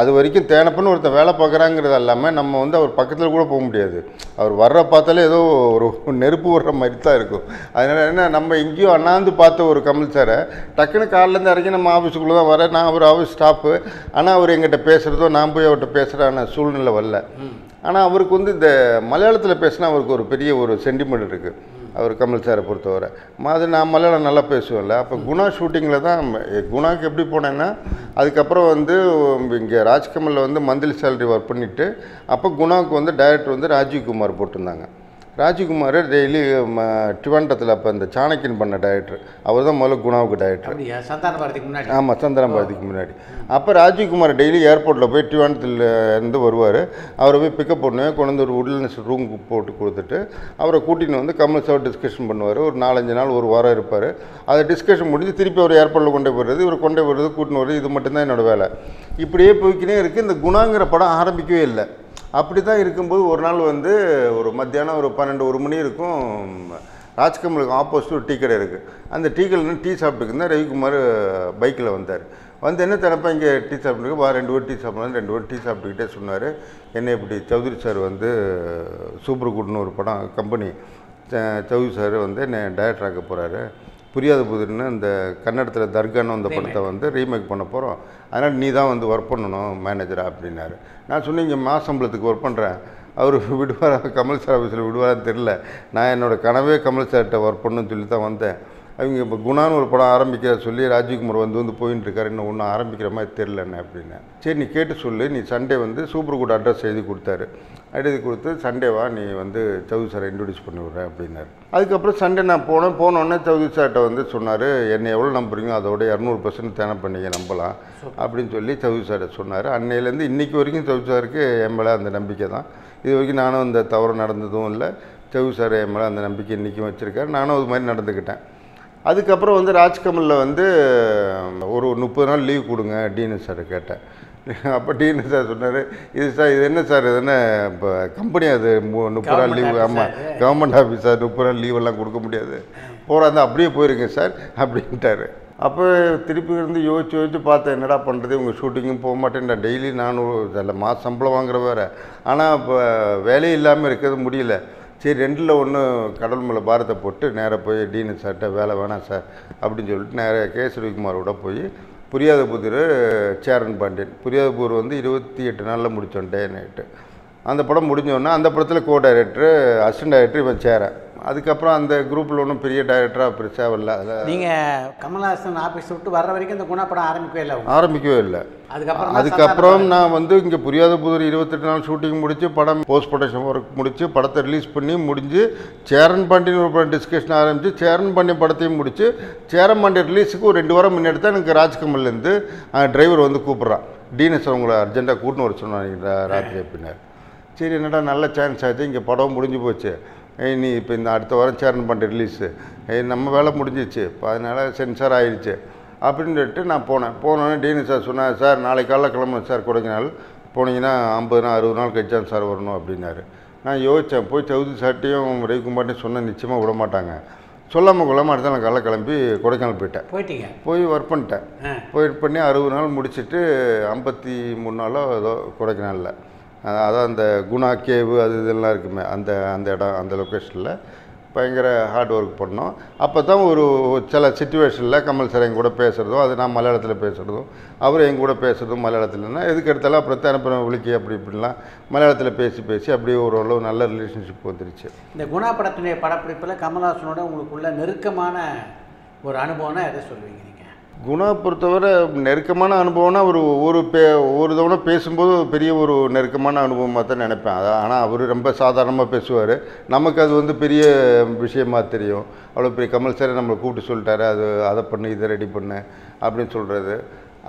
அது வரைக்கும் தேனப்பன்னு ஒருத்தன் வேலை பார்க்குறாங்கிறது இல்லாமல் நம்ம வந்து அவர் பக்கத்தில் கூட போக முடியாது. அவர் வர்ற பார்த்தாலே ஏதோ ஒரு நெருப்பு வர்ற மாதிரி தான் இருக்கும். அதனால் என்ன நம்ம எங்கேயோ அண்ணாந்து பார்த்த ஒரு கமல் சாரை டக்குன்னு காலிலேருந்து இறங்கி நம்ம ஆஃபீஸுக்குள்ளே தான் வரேன் நான் அவர் ஆஃபீஸ் ஸ்டாஃபு ஆனால் அவர் எங்கிட்ட பேசுகிறதோ நான் போய் அவர்கிட்ட பேசுகிறான சூழ்நிலை வரல. ஆனால் அவருக்கு வந்து இந்த மலையாளத்தில் பேசினா அவருக்கு ஒரு பெரிய ஒரு சென்டிமெண்ட் இருக்குது அவர் கமல் சாரை பொறுத்தவரை. அது நான் மலையாளம் நல்லா பேசுவேன்ல. அப்போ குணா ஷூட்டிங்கில் தான் குணாக்கு எப்படி போனேன்னா அதுக்கப்புறம் வந்து இங்கே ராஜ்கமலில் வந்து மந்த்லி சேலரி ஒர்க் பண்ணிவிட்டு அப்போ குணாவுக்கு வந்து டைரக்டர் வந்து ராஜீவ்குமார் போட்டிருந்தாங்க. ராஜீவ்குமார் டெய்லி ட்ரிவாண்டத்தில் அப்போ இந்த சாணக்கியன் பண்ண டைரக்டர் அவர் தான் முதல்ல குணாவுக்கு டைரக்டர் சந்தான பாரதிக்கு முன்னாடி? ஆமாம் சந்திரன் பாரதிக்கு முன்னாடி. அப்போ ராஜீவ்குமார் டெய்லி ஏர்போர்ட்டில் போய் டிவானத்தில் இருந்து வருவார். அவரை போய் பிக்கப் பண்ணுவேன். கொண்டு வந்து ஒரு உட்லன்ஸ் ரூம் போட்டு கொடுத்துட்டு அவரை கூட்டின்னு வந்து கமல் சார் டிஸ்கஷன் பண்ணுவார். ஒரு நாலஞ்சு நாள் ஒரு வாரம் இருப்பார். அதை டிஸ்கஷன் முடிஞ்சு திருப்பி அவர் ஏர்போர்ட்டில் கொண்டு போயிடுறது இவர் கொண்டு போயிடுறது கூட்டின்னு வர்றது இது மட்டும்தான் என்னோட வேலை. இப்படியே போய்க்கினே இருக்குது இந்த குணாங்கிற படம் ஆரம்பிக்கவே இல்லை. அப்படி தான் இருக்கும்போது ஒரு நாள் வந்து ஒரு மத்தியானம் ஒரு பன்னெண்டு ஒரு மணி இருக்கும் ராஜ்கமலுக்கு ஆப்போசிட் ஒரு டீ கடை இருக்குது அந்த டீ கடையில் டீ சாப்பிட்டுக்கு ரவிக்குமார் பைக்கில் வந்தார். வந்து என்ன தினப்பா இங்கே டீ சாப்பிட்டு வா ரெண்டு பேர் டீ சாப்பிடலாம் ரெண்டு பேர் டீ சாப்பிட்டுக்கிட்டே சொன்னார். என்ன இப்படி சௌத்ரி சார் வந்து சூப்பர் குட்னு ஒரு படம் கம்பெனி சௌத்ரி சார் வந்து என்னை டைரக்டர் ஆக்க போகிறாரு புரியாத புதிர்னு இந்த கன்னடத்தில் தர்கான்னு அந்த படத்தை வந்து ரீமேக் பண்ண போகிறோம் அதனால் நீ தான் வந்து ஒர்க் பண்ணணும் மேனேஜரா அப்படின்னாரு. நான் சொன்னேன் இங்கே மாசம்பளத்துக்கு ஒர்க் பண்ணுறேன் அவர் விடுவாரா கமல் சார் ஆஃபீஸில் விடுவாரான்னு தெரில நான் என்னோடய கனவே கமல் சார்கிட்ட ஒர்க் பண்ணணும்னு சொல்லி தான் வந்தேன். அவங்க இப்போ குணான்னு ஒரு படம் ஆரம்பிக்க சொல்லி ராஜீவ்குமார் வந்து வந்து போயின்னு இருக்காரு இன்னும் ஒன்றும் ஆரம்பிக்கிற மாதிரி தெரிலண்ணே அப்படின்னு. சரி நீ கேட்டு சொல்லு. நீ சண்டே வந்து சூப்பர் குட் அட்ரஸ் எழுதி கொடுத்தாரு. எழுதி கொடுத்து சண்டேவா நீ வந்து சௌத்ரி சாரை இன்ட்ரடியூஸ் பண்ணி விட்றேன் அப்படின்னாரு. அதுக்கப்புறம் சண்டே நான் போனேன். போனோடனே சௌத்ரி சார்கிட்ட வந்து சொன்னார் என்னை எவ்வளோ நம்புறீங்களோ அதோட இரநூறு பர்சன்ட் தேனை பண்ணிங்க நம்பலாம் அப்படின்னு சொல்லி சௌத்ரி சார்கிட்ட சொன்னார். அன்னையிலேருந்து இன்றைக்கி வரைக்கும் சௌத்ரி சாருக்கு என் மேலே அந்த நம்பிக்கை தான். இது வரைக்கும் நானும் அந்த தவறு நடந்ததும் இல்லை. சௌத்ரி சார் என் மேலே அந்த நம்பிக்கை இன்றைக்கும் வச்சுருக்காரு. நானும் அது மாதிரி நடந்துக்கிட்டேன். அதுக்கப்புறம் வந்து ராஜ்கமலில் வந்து ஒரு முப்பது நாள் லீவ் கொடுங்க டீனு சார் கேட்டேன். [laughs] அப்போ டீனு சார் சொன்னார்? இது சார் இது என்ன சார் இது என்ன இப்போ கம்பெனி அது முப்பது நாள் லீவு ஆமாம் கவர்மெண்ட் ஆஃபீஸர் முப்பது நாள் லீவெல்லாம் கொடுக்க முடியாது. போகிறாங்க அப்படியே போயிருங்க சார் அப்படின்ட்டாரு. அப்போ திருப்பி இருந்து யோசிச்சு யோசிச்சு பார்த்தேன் என்னடா பண்ணுறது உங்கள் ஷூட்டிங்கும் போக மாட்டேன்டா டெய்லி நானூறு அதில் மாத சம்பளம் வாங்குற வேறு. ஆனால் இப்போ வேலையே இல்லாமல் இருக்கிறது முடியல. சரி ரெண்டில் ஒன்று கடல் மேலே பாரத்தை போட்டு நேராக போய் டீனு சார்கிட்ட வேலை வேணாம் சார் அப்படின்னு சொல்லிட்டு நேராக கே. ரவிக்குமாரோட போய் புரியாத புதிர் சேரன் பாண்டியன். புரியாத புதிர் வந்து இருபத்தி எட்டு நாளில் முடித்தோம் டே நைட்டு அந்த படம் முடிஞ்சோடனே அந்த படத்தில் கோ டைரக்டர் அசிஸ்டன்ட் டைரக்டர் இவன் சேரன். அதுக்கப்புறம் அந்த குரூப்பில் ஒன்றும் பெரிய டைரக்டராக பெருசாக வரல அதில் நீங்கள் கமல்ஹாசன் ஆஃபீஸ் விட்டு வர்ற வரைக்கும் இந்த குணா படம் ஆரம்பிக்கவே இல்லை ஆரம்பிக்கவே இல்லை. அதுக்கப்புறம் அதுக்கப்புறம் நான் வந்து இங்கே புரியாத புதூர் இருபத்தெட்டு நாள் ஷூட்டிங் முடிச்சு படம் போஸ்ட் ப்ரொடக்ஷன் ஒர்க் முடிச்சு படத்தை ரிலீஸ் பண்ணி முடிஞ்சு சேரன் பாண்டியன் ஒரு படம் டிஸ்கஷன் ஆரம்பிச்சு சேரன் பாண்டியன் படத்தையும் முடிச்சு சேரன் பாண்டியன் ரிலீஸுக்கு ஒரு ரெண்டு வாரம் முன்னாடி தான் எனக்கு ராஜ்கமல்லேருந்து டிரைவர் வந்து கூப்பிட்றான். டீனஸ் உங்களை அர்ஜென்ட்டாக கூட்டின்னு வர சொன்னாங்க ராத்திரி அப்படின்னாரு. சரி என்னடா நல்ல சான்ஸ் ஆச்சு இங்கே படம் முடிஞ்சு போச்சு. நீ இப்போ இந்த அடுத்த வாரம் சேரன் பாண்டியன் ரிலீஸு ஏய் நம்ம வேலை முடிஞ்சிச்சு. இப்போ அதனால் சென்சார் ஆயிடுச்சு அப்படின்னு சொல்லிட்டு நான் போனேன். போனோடனே டீனு சார் சொன்னார் சார் நாளைக்கு காலைல கிளம்புறேன் சார் கொடைக்கானல். போனீங்கன்னா ஐம்பது நாள் அறுபது நாள் கழிச்சு சார் வரணும் அப்படின்னாரு. நான் யோசித்தேன் போய் சவுதி சார்ட்டையும் ரவிக்குமார்ட்டையும் சொன்னால் நிச்சயமாக விட மாட்டாங்க. சொல்லாமல் கொள்ளாமல் அடுத்த நாள் காலைல கிளம்பி கொடைக்கானல் போயிட்டேன். போயிட்டீங்க? போய் ஒர்க் பண்ணிட்டேன். போய் பண்ணி அறுபது நாள் முடிச்சுட்டு ஐம்பத்தி மூணு நாளோ ஏதோ கொடைக்கானலில். அதான் அந்த குணா கேவு அது இதெல்லாம் இருக்குமே அந்த அந்த இடம் அந்த லொக்கேஷனில் பயங்கர ஹார்ட் ஒர்க் பண்ணோம். அப்போ தான் ஒரு சில சுச்சுவேஷனில் கமல் சார் எங்கூட பேசுகிறதும் அது நான் மலையாளத்தில் பேசுகிறதும் அவர் எங்கூட பேசுகிறதும் மலையாளத்தில்னா எதுக்கு எடுத்தாலும் அப்புறம் தினப்புறம் விളിக்கு அப்படி இப்படிலாம் மலையாளத்தில் பேசி பேசி அப்படியே ஓரளவு நல்ல ரிலேஷன்ஷிப் வந்துருச்சு. இந்த குணா படத்தினுடைய படப்பிடிப்பில் கமல்ஹாசனோட உங்களுக்குள்ள நெருக்கமான ஒரு அனுபவம்னா எதை சொல்லுவீங்க குணா பொறுத்தவரை நெருக்கமான அனுபவம்னா ஒரு ஒரு பே ஒரு தவணை பேசும்போது பெரிய ஒரு நெருக்கமான அனுபவமாக தான் நினைப்பேன். அதான் ஆனால் அவர் ரொம்ப சாதாரணமாக பேசுவார். நமக்கு அது வந்து பெரிய விஷயமாக தெரியும். அவ்வளோ பெரிய கமல் சார் நம்மளை கூப்பிட்டு சொல்லிட்டாரு. அது அதை பண்ணு இதை ரெடி பண்ணு அப்படின்னு சொல்கிறது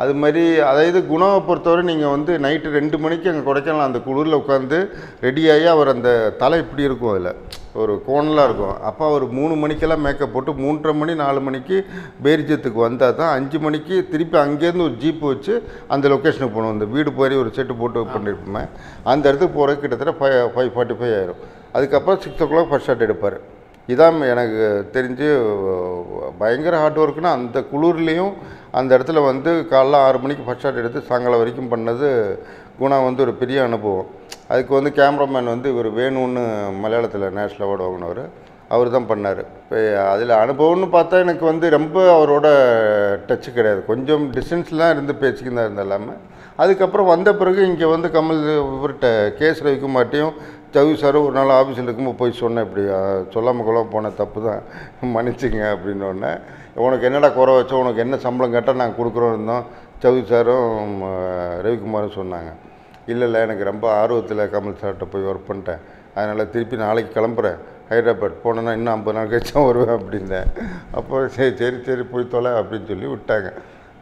அது மாதிரி அதாவது குணாவை பொறுத்தவரை நீங்கள் வந்து நைட்டு ரெண்டு மணிக்கு அங்கே கொடைக்கானல் அந்த குளிரில் உட்காந்து ரெடியாகி அவர் அந்த தலை இப்படி இருக்கும் அதில்? ஒரு கோணலாக இருக்கும். அப்போ அவர் மூணு மணிக்கெல்லாம் மேக்கப் போட்டு மூன்றரை மணி நாலு மணிக்கு பேரிஜத்துக்கு வந்தால் தான் அஞ்சு மணிக்கு திருப்பி அங்கேருந்து ஒரு ஜீப்பு வச்சு அந்த லொக்கேஷனுக்கு போகணும். அந்த வீடு போய் ஒரு செட்டு போட்டு பண்ணியிருப்போமே அந்த இடத்துக்கு போகிற கிட்டத்தட்ட ஃபைவ் ஃபைவ் ஃபார்ட்டி ஃபைவ் ஆயிரும். அதுக்கப்புறம் six o'clock first shot எடுப்பார். இதான் எனக்கு தெரிஞ்சு பயங்கர ஹார்ட் ஒர்க்குனா அந்த குளிர்லேயும் அந்த இடத்துல வந்து காலைல ஆறு மணிக்கு ஃபஸ்ட் ஷாட் எடுத்து சாயங்காலம் வரைக்கும் பண்ணது குணா வந்து ஒரு பெரிய அனுபவம். அதுக்கு வந்து கேமராமேன் வந்து இவர் வேணும்னு மலையாளத்தில் நேஷ்னல் அவார்டு வாங்கினவர். அவர் தான் பண்ணார். இப்போ அதில் அனுபவம்னு பார்த்தா எனக்கு வந்து ரொம்ப அவரோட டச்சு கிடையாது. கொஞ்சம் டிஸ்டன்ஸ்லாம் இருந்து பேசிக்கிட்டு தான் இருந்த இல்லாமல் அதுக்கப்புறம் வந்த பிறகு இங்கே வந்து கமல் இவர்கிட்ட கேஸ் ரவிக்குமார்ட்டையும் ஜவி சார் ஒரு நாள் ஆஃபீஸில் இருக்கும்போது போய் சொன்னேன் இப்படி சொல்லாமல் கொள்ள போன தப்பு தான். மன்னிச்சிங்க அப்படின்னோடனே உனக்கு என்னடா குறை வச்சோம் உனக்கு என்ன சம்பளம் கேட்டால் நாங்கள் கொடுக்குறோம் இருந்தோம். ஜவி சாரும் ரவிக்குமாரும் சொன்னாங்க. இல்லை இல்லை எனக்கு ரொம்ப ஆர்வத்தில் கமல் சார்கிட்ட போய் ஒர்க் பண்ணிட்டேன். அதனால் திருப்பி நாளைக்கு கிளம்புறேன். ஹைதராபாத் போனேன்னா இன்னும் ஐம்பது நாள் கழிச்சா வருவேன் அப்படின்னேன். அப்போ சரி சரி சரி போய் தொலை அப்படின்னு சொல்லி விட்டாங்க.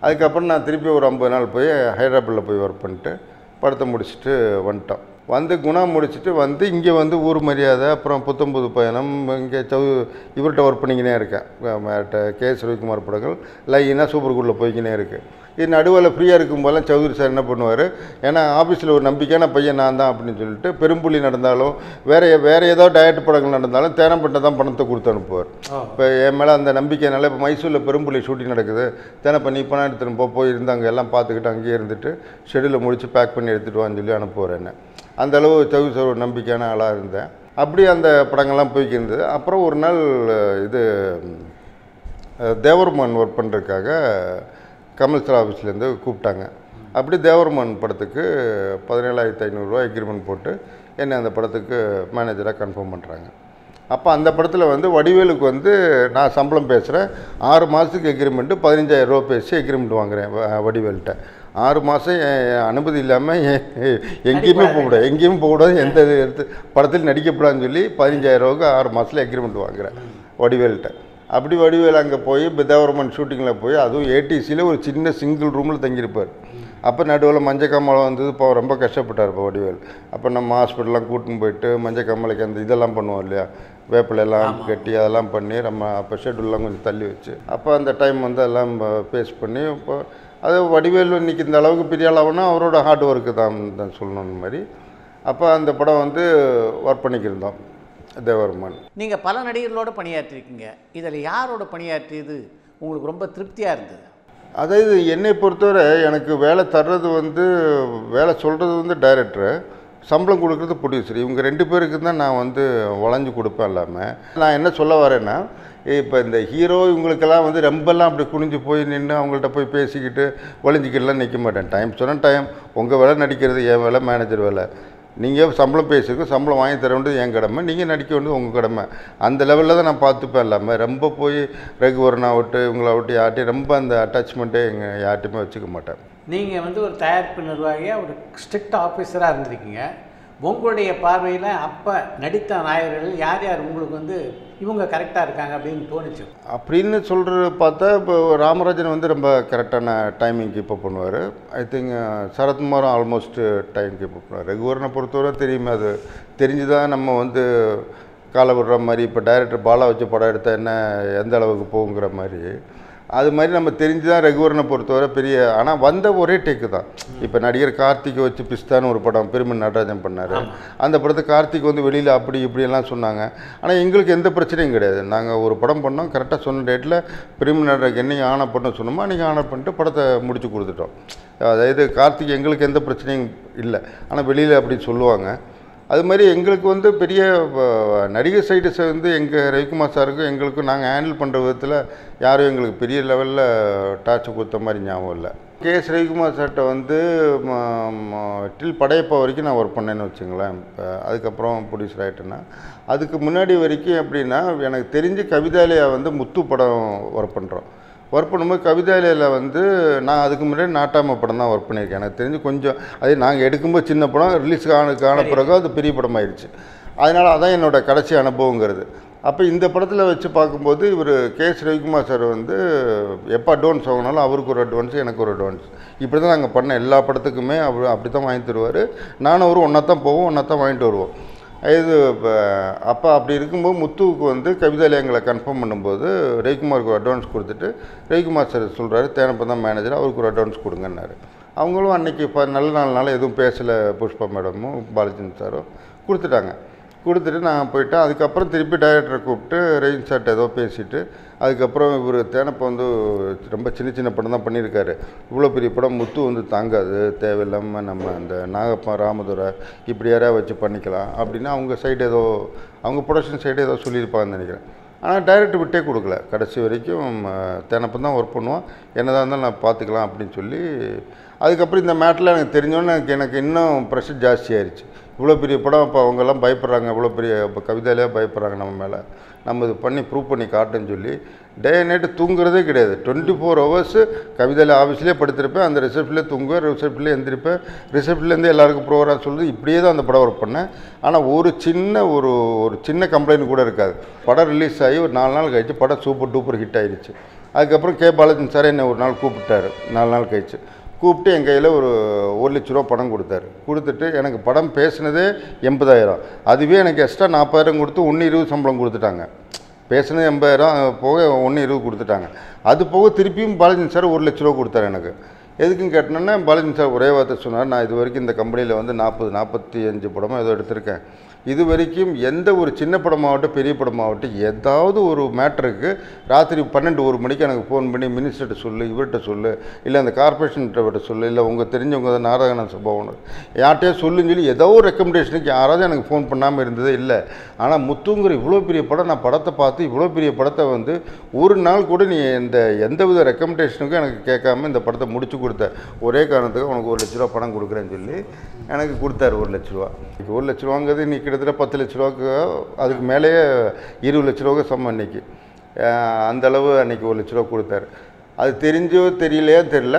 அதுக்கப்புறம் நான் திருப்பி ஒரு ஐம்பது நாள் போய் ஹைதராபாத்தில் போய் ஒர்க் பண்ணிட்டு படத்தை முடிச்சுட்டு வந்துட்டோம். வந்து குணா முடிச்சுட்டு வந்து இங்கே வந்து ஊர் மரியாதை அப்புறம் புத்தம்புது பயணம் இங்கே சவு இவர்கிட்ட ஒர்க் பண்ணிக்கினே இருக்கேன். கே. எஸ் ரவிக்குமார் படங்கள் லைனாக சூப்பர் குடில் போய்க்கினே இருக்குது இது நடுவில் ஃப்ரீயாக இருக்கும் போதெல்லாம் சௌதரி சார் என்ன பண்ணுவார்? ஏன்னா ஆஃபீஸில் ஒரு நம்பிக்கையான பையன் நான் தான் அப்படின்னு சொல்லிட்டு பெரும்புலி நடந்தாலும் வேறு வேறு ஏதோ டயட் படங்கள் நடந்தாலும் தேனப்பட்ட தான் பணத்தை கொடுத்து அனுப்புவார். இப்போ என் மேலே அந்த நம்பிக்கைனால இப்போ மைசூரில் பெரும்புலி ஷூட்டிங் நடக்குது. தேனப்ப நீ பணம் எடுத்துன்னு போ போய் இருந்து அங்கே எல்லாம் பார்த்துக்கிட்டு அங்கேயே இருந்துட்டு ஷெடியூலை முடித்து பேக் பண்ணி எடுத்துகிட்டு வான்னு சொல்லி அனுப்புவார் என்ன. அந்த அளவு சௌதரி சார் ஒரு நம்பிக்கையான ஆளாக இருந்தேன். அப்படி அந்த படங்கள்லாம் போய்க்கிருந்தது அப்புறம் ஒரு நாள் இது தேவர்மன் ஒர்க் பண்ணுறதுக்காக கமல் சார் ஆஃபீஸ்லேருந்து கூப்பிட்டாங்க. அப்படி தேவர்மன் படத்துக்கு பதினேழாயிரத்தி ஐநூறுரூவா எக்ரிமெண்ட் போட்டு என்னை அந்த படத்துக்கு மேனேஜராக கன்ஃபார்ம் பண்ணுறாங்க அப்போ அந்த படத்தில் வந்து வடிவேலுக்கு வந்து நான் சம்பளம் பேசுகிறேன் ஆறு மாதத்துக்கு எக்ரிமெண்ட்டு பதினஞ்சாயிரம் ரூபா பேசி எக்ரிமெண்ட் வாங்குறேன் வ- வடிவேல்கிட்ட. ஆறு மாதம் அனுமதி இல்லாமல் எங்கேயுமே போகக்கூடாது. எங்கேயும் போகக்கூடாது. எந்த எடுத்து படத்தில் நடிக்கப்படாதுன்னு சொல்லி பதினஞ்சாயிரம் ரூபாய்க்கு ஆறு மாதத்தில் எக்ரிமெண்ட் வாங்குறேன். வடிவேல்கிட்ட. அப்படி வடிவேல் அங்கே போய் பிதாவரமன் ஷூட்டிங்கில் போய் அதுவும் ஏடிசியில் ஒரு சின்ன சிங்கிள் ரூமில் தங்கியிருப்பார். அப்போ நடுவில் மஞ்சள் காமலை வந்தது இப்போ ரொம்ப கஷ்டப்பட்டார் இப்போ வடிவேல். அப்போ நம்ம ஹாஸ்பிட்டல்லாம் கூட்டின்னு போயிட்டு மஞ்சள் காமலைக்கு அந்த இதெல்லாம் பண்ணுவோம் இல்லையா? வேப்பிலெல்லாம் கட்டி அதெல்லாம் பண்ணி நம்ம அப்போ ஷெட்யூல்லாம் கொஞ்சம் தள்ளி வச்சு. அப்போ அந்த டைம் வந்து எல்லாம் பேஸ் பண்ணி இப்போ அது வடிவேல் இன்னைக்கு இந்த அளவுக்கு பெரிய அளவுனா அவரோட ஹார்ட் ஒர்க்கு தான் தான் சொல்லணும் மாதிரி. அப்போ அந்த படம் வந்து ஒர்க் பண்ணிக்கிருந்தோம் தேவர்மன். நீங்கள் பல நடிகர்களோட பணியாற்றிருக்கீங்க. இதில் யாரோட பணியாற்றியது உங்களுக்கு ரொம்ப திருப்தியாக இருந்தது? அதாவது என்னை பொறுத்தவரை எனக்கு வேலை தர்றது வந்து வேலை சொல்கிறது வந்து டைரக்டரு சம்பளம் கொடுக்குறது ப்ரொடியூசர் இவங்க ரெண்டு பேருக்கு தான் நான் வந்து வளைஞ்சு கொடுப்பேன் இல்லாமல் நான் என்ன சொல்ல வரேன்னா இப்போ இந்த ஹீரோ இவங்களுக்கெல்லாம் வந்து ரொம்பலாம் அப்படி குனிஞ்சு போய் நின்று அவங்கள்ட்ட போய் பேசிக்கிட்டு வளைஞ்சிக்கிட்டுலாம் நிற்க மாட்டேன். டைம் சொன்ன டைம் உங்கள் வேலை நடிக்கிறது என் வேலை மேனேஜர் வேலை. நீங்கள் சம்பளம் பேசிருக்கு சம்பளம் வாங்கி தர வேண்டியது என் கடமை. நீங்கள் நடிக்க வேண்டியது உங்கள் கடமை. அந்த லெவலில் தான் நான் பார்த்துப்பேன் இல்லாமல் ரொம்ப போய் ரகுவரன் ஆகட்டும் இவங்கள ஆகட்டும் யார்ட்டையும் ரொம்ப அந்த அட்டாச்மெண்ட்டே எங்கள் யார்ட்டையுமே வச்சுக்க மாட்டேன். நீங்கள் வந்து ஒரு தயாரிப்பு நிர்வாகியாக ஒரு ஸ்ட்ரிக்ட் ஆஃபீஸராக இருந்திருக்கீங்க. உங்களுடைய பார்வையில் அப்போ நடித்த நாயகர்கள் யார் யார்? உங்களுக்கு வந்து இவங்க கரெக்டாக இருக்காங்க அப்படின்னு தோணுச்சு. அப்படின்னு சொல்கிறத பார்த்தா இப்போ ராமராஜன் வந்து ரொம்ப கரெக்டான டைமிங் கீப்பப் பண்ணுவார். ஐ திங்க் சரத்குமாரும் ஆல்மோஸ்ட் டைம் கீப் அப் பண்ணுவார். ரகுவரனை பொறுத்தவரை தெரியுமே அது. தெரிஞ்சு தான் நம்ம வந்து காலை விடுற மாதிரி இப்போ டைரக்டர் பாலா வச்சு படம் எடுத்தால் என்ன எந்த அளவுக்கு போகுங்கிற மாதிரி. அது மாதிரி நம்ம தெரிஞ்சு தான் ரகுவரனை பொறுத்தவரை பெரிய ஆனால் வந்த ஒரே டேக்கு தான். இப்போ நடிகர் கார்த்திகை வச்சு பிஸ்தான்னு ஒரு படம் பெருமன் நடராஜன் பண்ணார். அந்த படத்தை கார்த்திக் வந்து வெளியில் அப்படி இப்படி எல்லாம் சொன்னாங்க. ஆனால் எங்களுக்கு எந்த பிரச்சனையும் கிடையாது. நாங்கள் ஒரு படம் பண்ணோம் கரெக்டாக சொன்ன டேட்டில் பெருமன் நடராஜன் என்னைக்கு ஆனர் பண்ண சொன்னோமோ அன்றைக்கி ஆனர் பண்ணிட்டு படத்தை முடிச்சு கொடுத்துட்டோம். அதாவது கார்த்திக் எங்களுக்கு எந்த பிரச்சனையும் இல்லை. ஆனால் வெளியில் அப்படி சொல்லுவாங்க. அது மாதிரி எங்களுக்கு வந்து பெரிய நடிகர் சைடு வந்து எங்கள் ரவிக்குமார் சாருக்கும் எங்களுக்கும் நாங்கள் ஹேண்டில் பண்ணுற விதத்தில் யாரும் எங்களுக்கு பெரிய லெவலில் டார்ச் கொடுத்த மாதிரி ஞாபகம் இல்லை. கே எஸ் ரவிக்குமார் சார்கிட்ட வந்து டில் படையப்பா வரைக்கும் நான் ஒர்க் பண்ணேன்னு வச்சுங்களேன். இப்போ அதுக்கப்புறம் ப்ரொடியூசர் ஆகிட்டேன்னா அதுக்கு முன்னாடி வரைக்கும் எப்படின்னா எனக்கு தெரிஞ்சு கவிதாலயா வந்து முத்து படம் ஒர்க் பண்ணுறோம் ஒர்க் பண்ணும்போது கவிதாலயில் வந்து நான் அதுக்கு முன்னாடி நாட்டாம படம் தான் ஒர்க் பண்ணியிருக்கேன். எனக்கு தெரிஞ்சு கொஞ்சம் அதே நாங்கள் எடுக்கும்போது சின்ன படம் ரிலீஸ் ஆன ஆன பிறகு அது பெரிய படமாயிருச்சு. அதனால் அதான் என்னோட கடைசி அனுபவங்கிறது. அப்போ இந்த படத்தில் வச்சு பார்க்கும்போது இவர் கே எஸ் ரவிக்குமார் சார் வந்து எப்போ அட்வான்ஸ் வாங்கினாலும் அவருக்கு ஒரு அட்வான்ஸ் எனக்கு ஒரு அட்வான்ஸ் இப்படி தான் நாங்கள் பண்ண எல்லா படத்துக்குமே அவர் அப்படி தான் வாங்கி தருவார். நானும் அவரும் ஒன்றா தான் போவோம் ஒன்றா தான் வாங்கிட்டு வருவோம். இது இப்போ அப்போ அப்படி இருக்கும்போது முத்துவுக்கு வந்து கவிதாலயங்களை கன்ஃபார்ம் பண்ணும்போது ரவிக்குமாருக்கு ஒரு அட்வான்ஸ் கொடுத்துட்டு ரவிக்குமார் சார் சொல்கிறாரு தேனப்ப தான் மேனேஜர் அவருக்கு ஒரு அட்வான்ஸ் கொடுங்கன்னாரு. அவங்களும் அன்றைக்கி இப்போ நல்ல நாள்னால எதுவும் பேசலை புஷ்பா மேடமும் பாலச்சந்திரன் சாரும் கொடுத்துட்டாங்க. கொடுத்துட்டு நான் போயிட்டேன். அதுக்கப்புறம் திருப்பி டைரக்டரை கூப்பிட்டு ரெயின் சார்ட்ட ஏதோ பேசிவிட்டு அதுக்கப்புறம் இவர் தேனப்ப வந்து ரொம்ப சின்ன சின்ன படம் தான் பண்ணியிருக்காரு. இவ்வளோ பெரிய படம் முத்து வந்து தாங்காது தேவையில்லாமல் நம்ம அந்த நாகப்பா ராமதுரை இப்படி யாரையா வச்சு பண்ணிக்கலாம் அப்படின்னு அவங்க சைடு ஏதோ அவங்க ப்ரொடக்ஷன் சைடு ஏதோ சொல்லியிருப்பாங்கன்னு நினைக்கிறேன். ஆனால் டைரக்ட் விட்டே கொடுக்கல. கடைசி வரைக்கும் தேனப்பம் தான் ஒர்க் பண்ணுவோம். என்னதான் இருந்தாலும் நான் பார்த்துக்கலாம் அப்படின்னு சொல்லி அதுக்கப்புறம் இந்த மேட்டில் எனக்கு தெரிஞ்சோன்னே எனக்கு எனக்கு இன்னும் ப்ரெஷர் ஜாஸ்தியாயிருச்சு இவ்வளோ பெரிய படம் இப்போ அவங்கெல்லாம் பயப்படுறாங்க இவ்வளோ பெரிய இப்போ கவிதையிலே பயப்படுறாங்க நம்ம மேலே. நம்ம இது பண்ணி ப்ரூவ் பண்ணி காட்டுன்னு சொல்லி டே நைட்டு தூங்குறதே கிடையாது. டுவெண்ட்டி ஃபோர் ஹவர்ஸு கவிதையில் ஆஃபீஸ்லேயே படுத்திருப்பேன் அந்த ரிசப்ஷன்லேயே தூங்குவேன் ரிசப்ஷன்லேயே எந்திரிப்பேன் ரிசப்ஷன்லேருந்து எல்லாருக்கும் ப்ரோக்ராம் சொல்லுது இப்படியே தான் அந்த படம் ஒர்க் பண்ணேன். ஆனால் ஒரு சின்ன ஒரு ஒரு சின்ன கம்ப்ளைண்ட் கூட இருக்காது. படம் ரிலீஸ் ஆகி ஒரு நாலு நாள் கழிச்சு படம் சூப்பர் டூப்பர் ஹிட் ஆயிடுச்சு. அதுக்கப்புறம் கே பாலாஜன் சார் என்னை ஒரு நாள் கூப்பிட்டாரு நாலு நாள் கழிச்சு. கூப்பிட்டு என் கையில் ஒரு ஒரு லட்ச ரூபா படம் கொடுத்தாரு. கொடுத்துட்டு எனக்கு படம் பேசினதே எண்பதாயிரம். அதுவே எனக்கு எக்ஸ்ட்ரா நாற்பதாயிரம் கொடுத்து ஒன்று இருபது சம்பளம் கொடுத்துட்டாங்க. பேசினது எண்பதாயிரம் போக ஒன்று இருபது கொடுத்துட்டாங்க. அது போக திருப்பியும் பாலாஜி சார் ஒரு லட்ச ரூபா கொடுத்தாரு எனக்கு. எதுக்குன்னு கேட்டோன்னா பாலாஜி சார் ஒரே வார்த்தை சொன்னார் நான் இது வரைக்கும் இந்த கம்பெனியில் வந்து நாற்பது நாற்பத்தி அஞ்சு படமும் ஏதோ எடுத்திருக்கேன். இது வரைக்கும் எந்த ஒரு சின்ன படமாகட்டும் பெரிய படமாகட்டும் ஏதாவது ஒரு மேட்டருக்கு ராத்திரி பன்னெண்டு ஒரு மணிக்கு எனக்கு ஃபோன் பண்ணி மினிஸ்டர்கிட்ட சொல்லு இவர்கிட்ட சொல்லு இல்லை அந்த கார்பரேஷன்கிட்ட சொல்லு இல்லை உங்கள் தெரிஞ்சவங்க தான் நாராயண சபா ஓனர். சொல்லுன்னு சொல்லி ஏதோ ஒரு ரெக்கமெண்டேஷனுக்கு யாராவது எனக்கு ஃபோன் பண்ணாமல் இருந்ததே இல்லை. ஆனால் முத்துங்கிற இவ்வளோ பெரிய படம் நான் படத்தை பார்த்து இவ்வளோ பெரிய படத்தை வந்து ஒரு நாள் கூட நீ இந்த எந்தவித ரெக்கமெண்டேஷனுக்கும் எனக்கு கேட்காம இந்த படத்தை முடிச்சு கொடுத்த. ஒரே காரணத்துக்கு உனக்கு ஒரு லட்ச ரூபா பணம் கொடுக்குறேன்னு சொல்லி எனக்கு கொடுத்தாரு ஒரு லட்ச ரூபா. இன்னைக்கு ஒரு லட்ச ரூபாங்கிறது நீ கிட்டத்தட்ட பத்து லட்ச ரூபாக்கு அதுக்கு மேலேயே இருபது லட்ச ரூபாய்க்கு சமம் அன்றைக்கி அந்தளவு அந்த அளவு அன்னைக்கு ஒரு லட்ச ரூபா கொடுத்தாரு. அது தெரிஞ்சோ தெரியலையோ தெரியல.